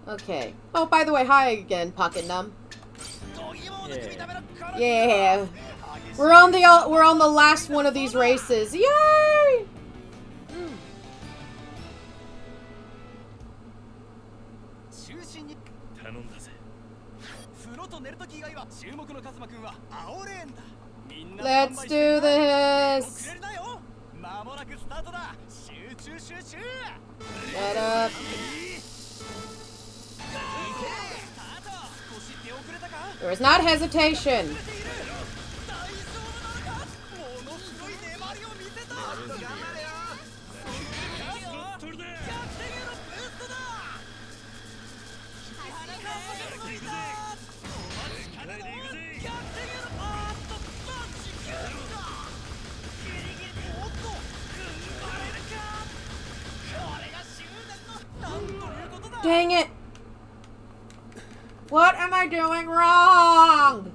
Okay. Oh, by the way, hi again, Pocket Numb. Yeah. yeah. We're on the uh, we're on the last one of these races. Yay! Let's do this.
れるなよ間もなくスタートだ集中集中
Shut up.
スタート少し出遅れたか
There was not hesitation.
Dang it! What am I doing wrong?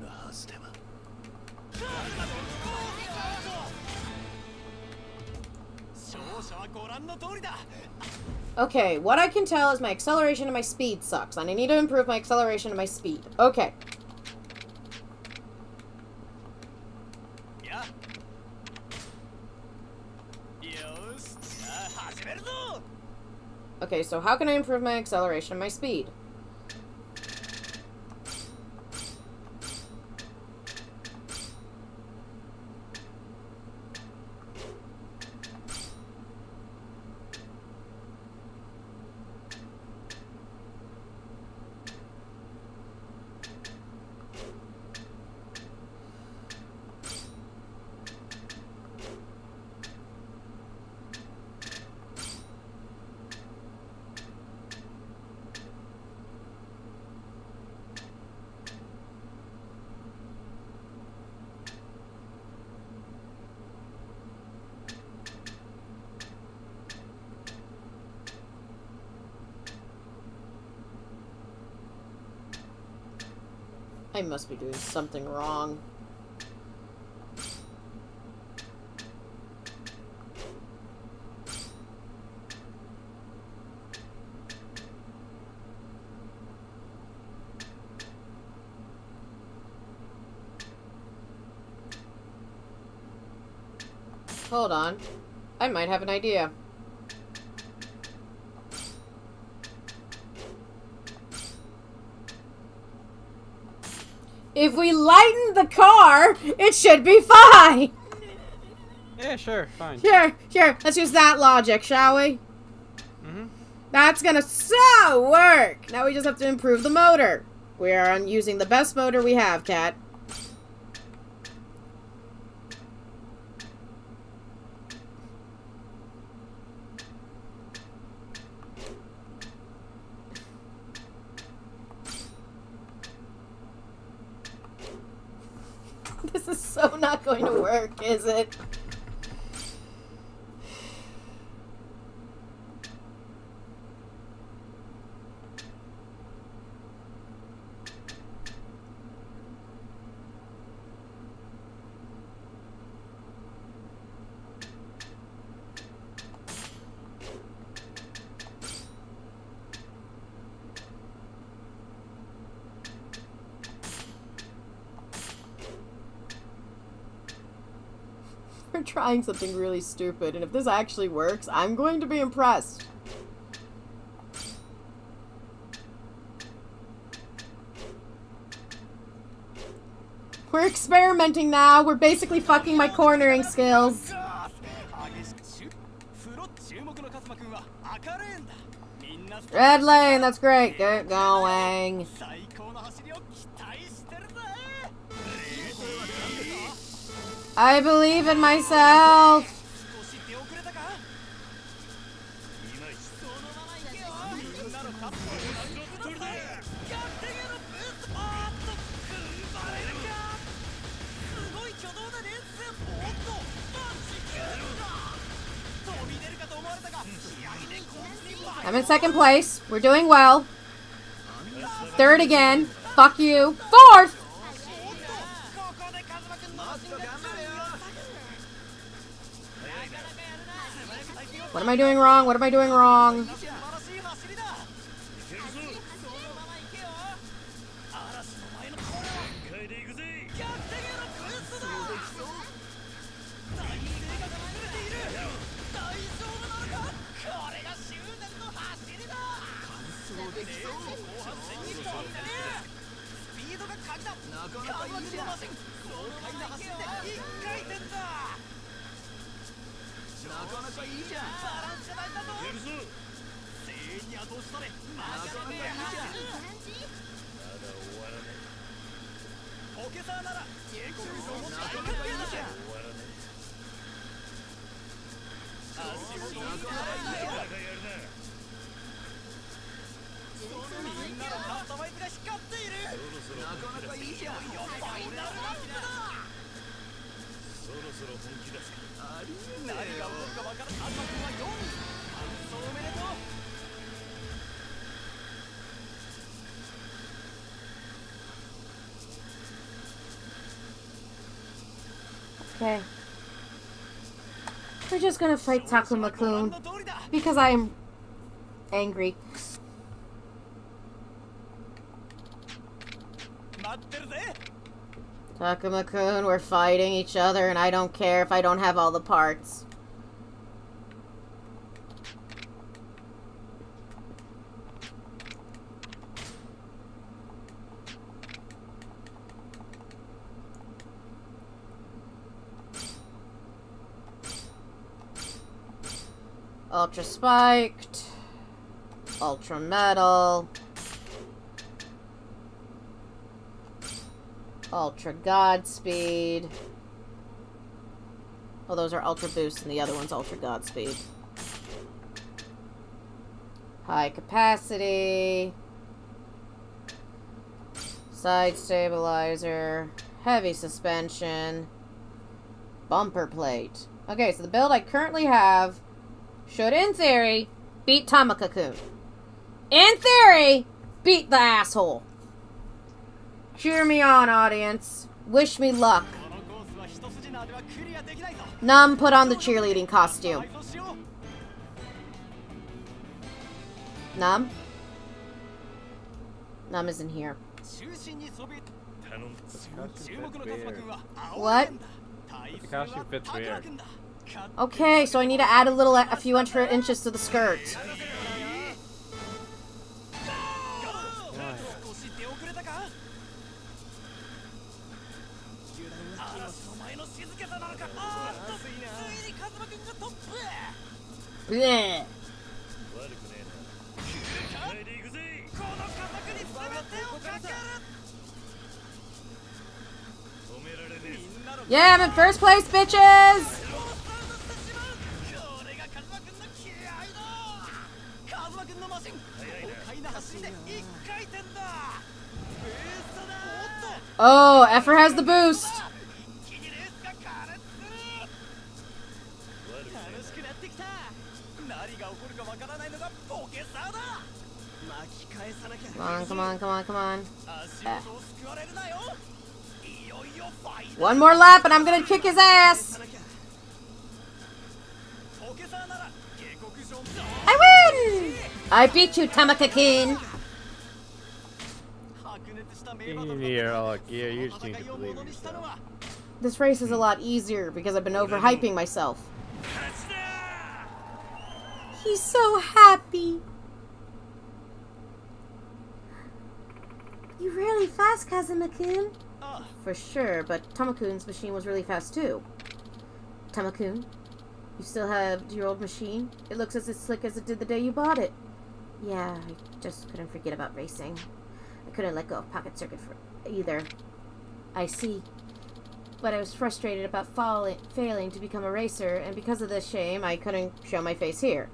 Okay, what I can tell is my acceleration and my speed sucks, and I need to improve my acceleration and my speed. Okay. Okay, so how can I improve my acceleration my speed? must be doing something wrong. Hold on. I might have an idea. If we lighten the car, it should be fine.
Yeah, sure, fine.
Sure, sure. Let's use that logic, shall we?
Mm
That's gonna so work. Now we just have to improve the motor. We are using the best motor we have, Cat. work, is it? trying something really stupid, and if this actually works, I'm going to be impressed. We're experimenting now. We're basically fucking my cornering skills. Red lane, that's great. Get going. I believe in myself. I'm in second place. We're doing well. Third again. Fuck you. Fourth! What am I doing wrong? What am I doing wrong?
gonna fight Takuma Kun
because I am angry. Takuma
Kun, we're fighting each other and I don't care if I don't have all the parts. Ultra spiked. Ultra metal. Ultra Godspeed. Oh, those are Ultra Boost and the other one's Ultra Godspeed. High capacity. Side stabilizer. Heavy suspension. Bumper plate. Okay, so the build I currently have should, in theory, beat Tamakaku. In theory, beat the asshole. Cheer me on, audience. Wish me luck. Num put on the cheerleading costume. Num? Num isn't here. What?
The costume fits weird.
Okay, so I need to add a little, a few extra inches to the skirt. Yeah, I'm in first place, bitches! Oh, Effer has the boost. Come on, come on, come on, come on.
Eh.
One more lap and I'm gonna kick his ass! I win! I beat you,
Tamaka-kin!
This race is a lot easier because I've been overhyping myself. He's so happy. You're really fast, Kazuma-kun. For sure, but Tamakun's machine was really fast too. Tamakun, you still have your old machine? It looks as slick as it did the day you bought it. Yeah, I just couldn't forget about racing. Couldn't let go of Pocket Circuit for either. I see. But I was frustrated about falling, failing to become a racer, and because of this shame, I couldn't show my face here.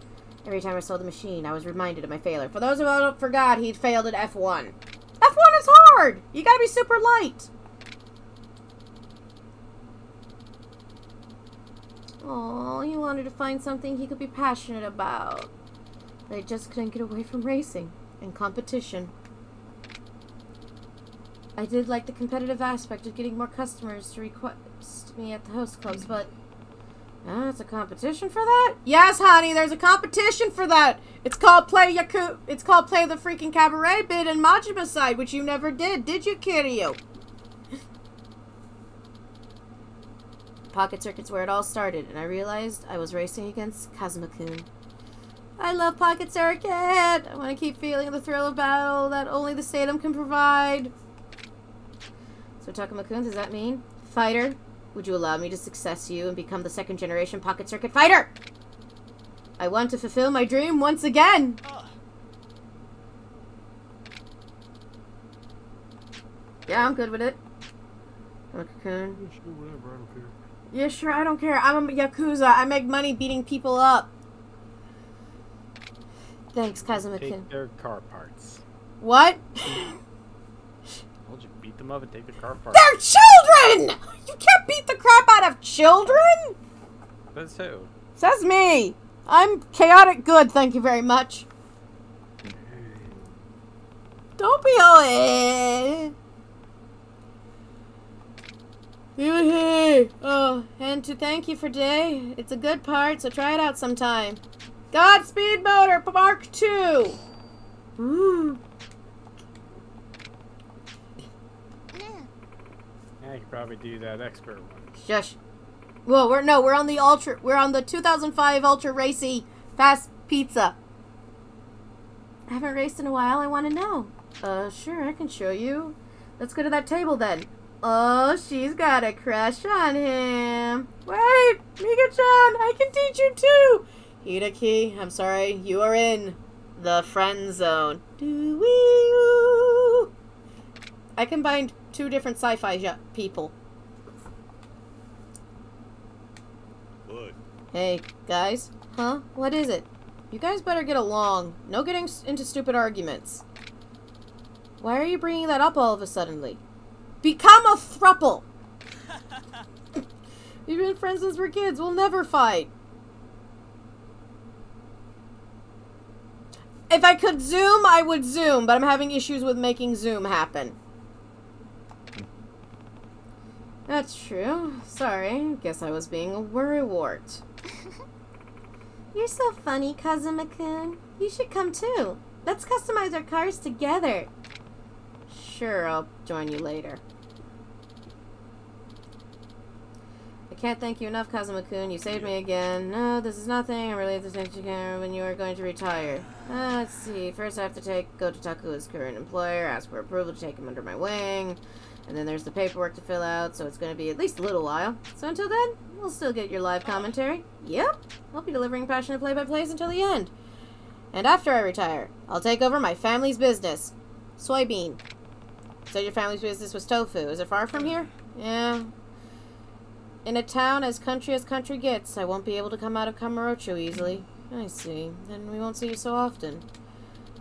Every time I saw the machine, I was reminded of my failure. For those who forgot, he'd failed at F1. F1 is hard! You gotta be super light! Oh, he wanted to find something he could be passionate about. But I just couldn't get away from racing and competition. I did like the competitive aspect of getting more customers to request me at the host clubs, but ah, it's a competition for that? Yes, honey, there's a competition for that. It's called play Yaku. It's called play the freaking cabaret bit in Majima side, which you never did, did you, Kiryu? [LAUGHS] Pocket Circuit's where it all started, and I realized I was racing against Kazuma-kun. I love Pocket Circuit! I want to keep feeling the thrill of battle that only the Stadium can provide. So Takuma-kun, does that mean? Fighter, would you allow me to success you and become the second generation Pocket Circuit fighter? I want to fulfill my dream once again!
あ
Yeah, I'm good with it. Takuma-kun.
Whatever, I don't care.
Yeah, sure, I don't care. I'm a Yakuza. I make money beating people up. Thanks, Kazuma-kun.
Take their car parts.
What? [LAUGHS] [LAUGHS]
Told you, beat them up and take their car parts.
They're children! You can't beat the crap out of children!
That's who?
Says me. I'm chaotic good, thank you very much. Don't be all eh. Oh, and to thank you for day. It's a good part, so try it out sometime. Godspeed Motor Mark II! Ooh.
You could probably do that expert one.
Shush. Well, we're no, we're on the ultra. We're on the 2005 Ultra Racy Fast Pizza. I haven't raced in a while. I want to know. Uh, sure, I can show you. Let's go to that table then. Oh, she's got a crush on him. Wait, Mika-chan, I can teach you too. Hidaki, I'm sorry, you are in the friend zone. Do-wee-oo. I combined two different sci-fi people.
Oi.
Hey, guys. Huh? What is it? You guys better get along. No getting s- into stupid arguments. Why are you bringing that up all of a suddenly? Become a thruple! [LAUGHS] We've been friends since we're kids. We'll never fight. If I could zoom, I would zoom, but I'm having issues with making zoom happen. That's true. Sorry. Guess I was being a worrywart. [LAUGHS] You're so funny, Kazuma-kun. You should come too. Let's customize our cars together. Sure, I'll join you later. I can't thank you enough, Kazuma-kun. You saved me again. No, this is nothing. I'm to take you care when you are going to retire. Uh, let's see. First, I have to take go to Taku's current employer, ask for approval to take him under my wing. And then there's the paperwork to fill out, so it's going to be at least a little while. So until then, we'll still get your live commentary. Yep, I'll be delivering passionate play-by-plays until the end. And after I retire, I'll take over my family's business. Soybean. So your family's business was tofu. Is it far from here? Yeah. In a town as country as country gets, I won't be able to come out of Kamurocho easily. I see. Then we won't see you so often.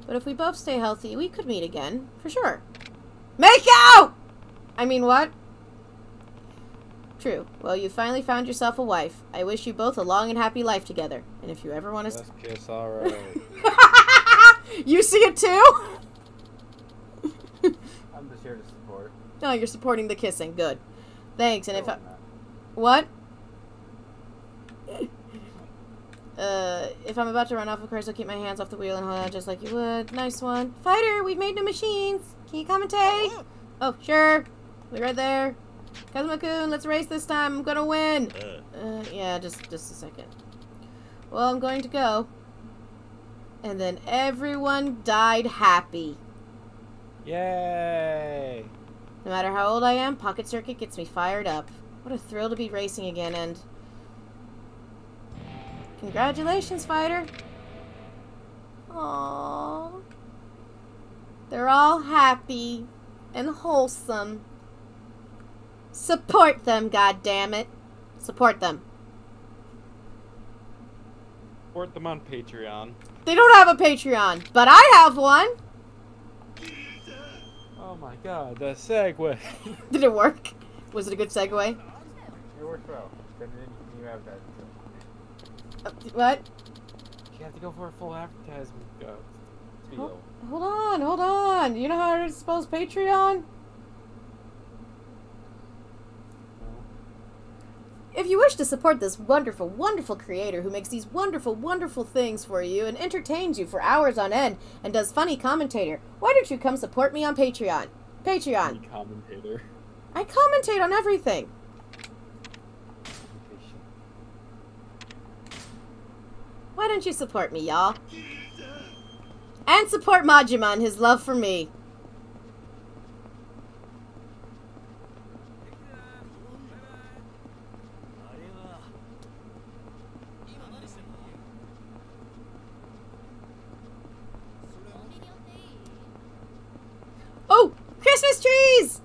But if we both stay healthy, we could meet again. For sure. Make out! I mean, what? True. Well, you finally found yourself a wife. I wish you both a long and happy life together. And if you ever want to...
Let's kiss, alright. [LAUGHS]
you see it too? [LAUGHS]
I'm just here to support.
No, you're supporting the kissing. Good. Thanks. And if I...
Not.
What? [LAUGHS] Uh, if I'm about to run off, of course, I'll keep my hands off the wheel and hold on just like you would. Nice one. Fighter, we've made new machines. Can you commentate? Oh, sure. Be right there. Kazuma-kun, let's race this time. I'm gonna win.
Uh.
Uh, yeah, just just a second. Well, I'm going to go. And then everyone died happy.
Yay!
No matter how old I am, Pocket Circuit gets me fired up. What a thrill to be racing again, and... Congratulations, fighter! Aww. They're all happy and wholesome. Support them, goddammit. Support them.
Support them on Patreon.
They don't have a Patreon, but I have one.
Oh my god, the segue. [LAUGHS]
Did it work? Was it a good segue?
It worked well. Then you have that.
Uh, what?
You have to go for a full advertisement. Go.
Hold, hold on, hold on. You know how to spell Patreon? If you wish to support this wonderful, wonderful creator who makes these wonderful, wonderful things for you and entertains you for hours on end and does funny commentator, why don't you come support me on Patreon? Patreon.
Funny Commentator.
I commentate on everything. Why don't you support me, y'all? And support Majima and his love for me. Oh, Christmas trees!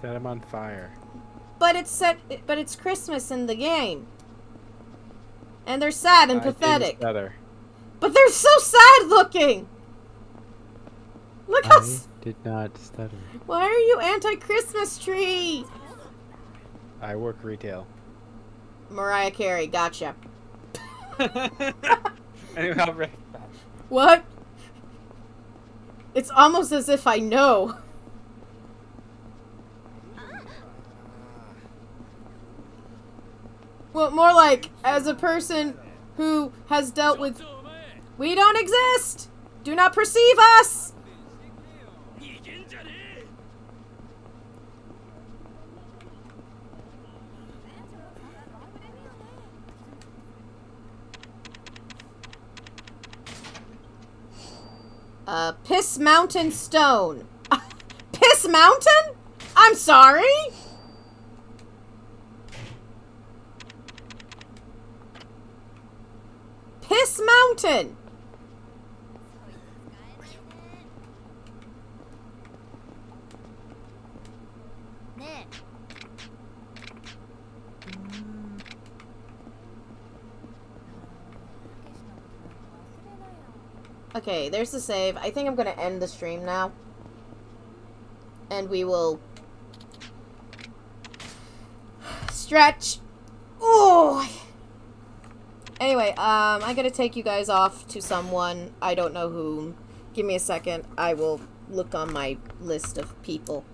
Set them on fire.
But it's set. But it's Christmas in the game, and they're sad and
I didn't
pathetic.
stutter.
But they're so sad looking. Look how.
I
s-
did not stutter.
Why are you anti-Christmas tree?
I work retail.
Mariah Carey, gotcha. [LAUGHS]
anyway, I'll break back.
What? It's almost as if I know. Well, more like, as a person who has dealt with... We don't exist! Do not perceive us! Uh, Piss Mountain Stone. [LAUGHS] Piss Mountain? I'm sorry? Piss Mountain. Okay, there's the save. I think I'm gonna end the stream now. And we will stretch. Oh. Anyway, um, I gotta take you guys off to someone. I don't know whom. Give me a second. I will look on my list of people.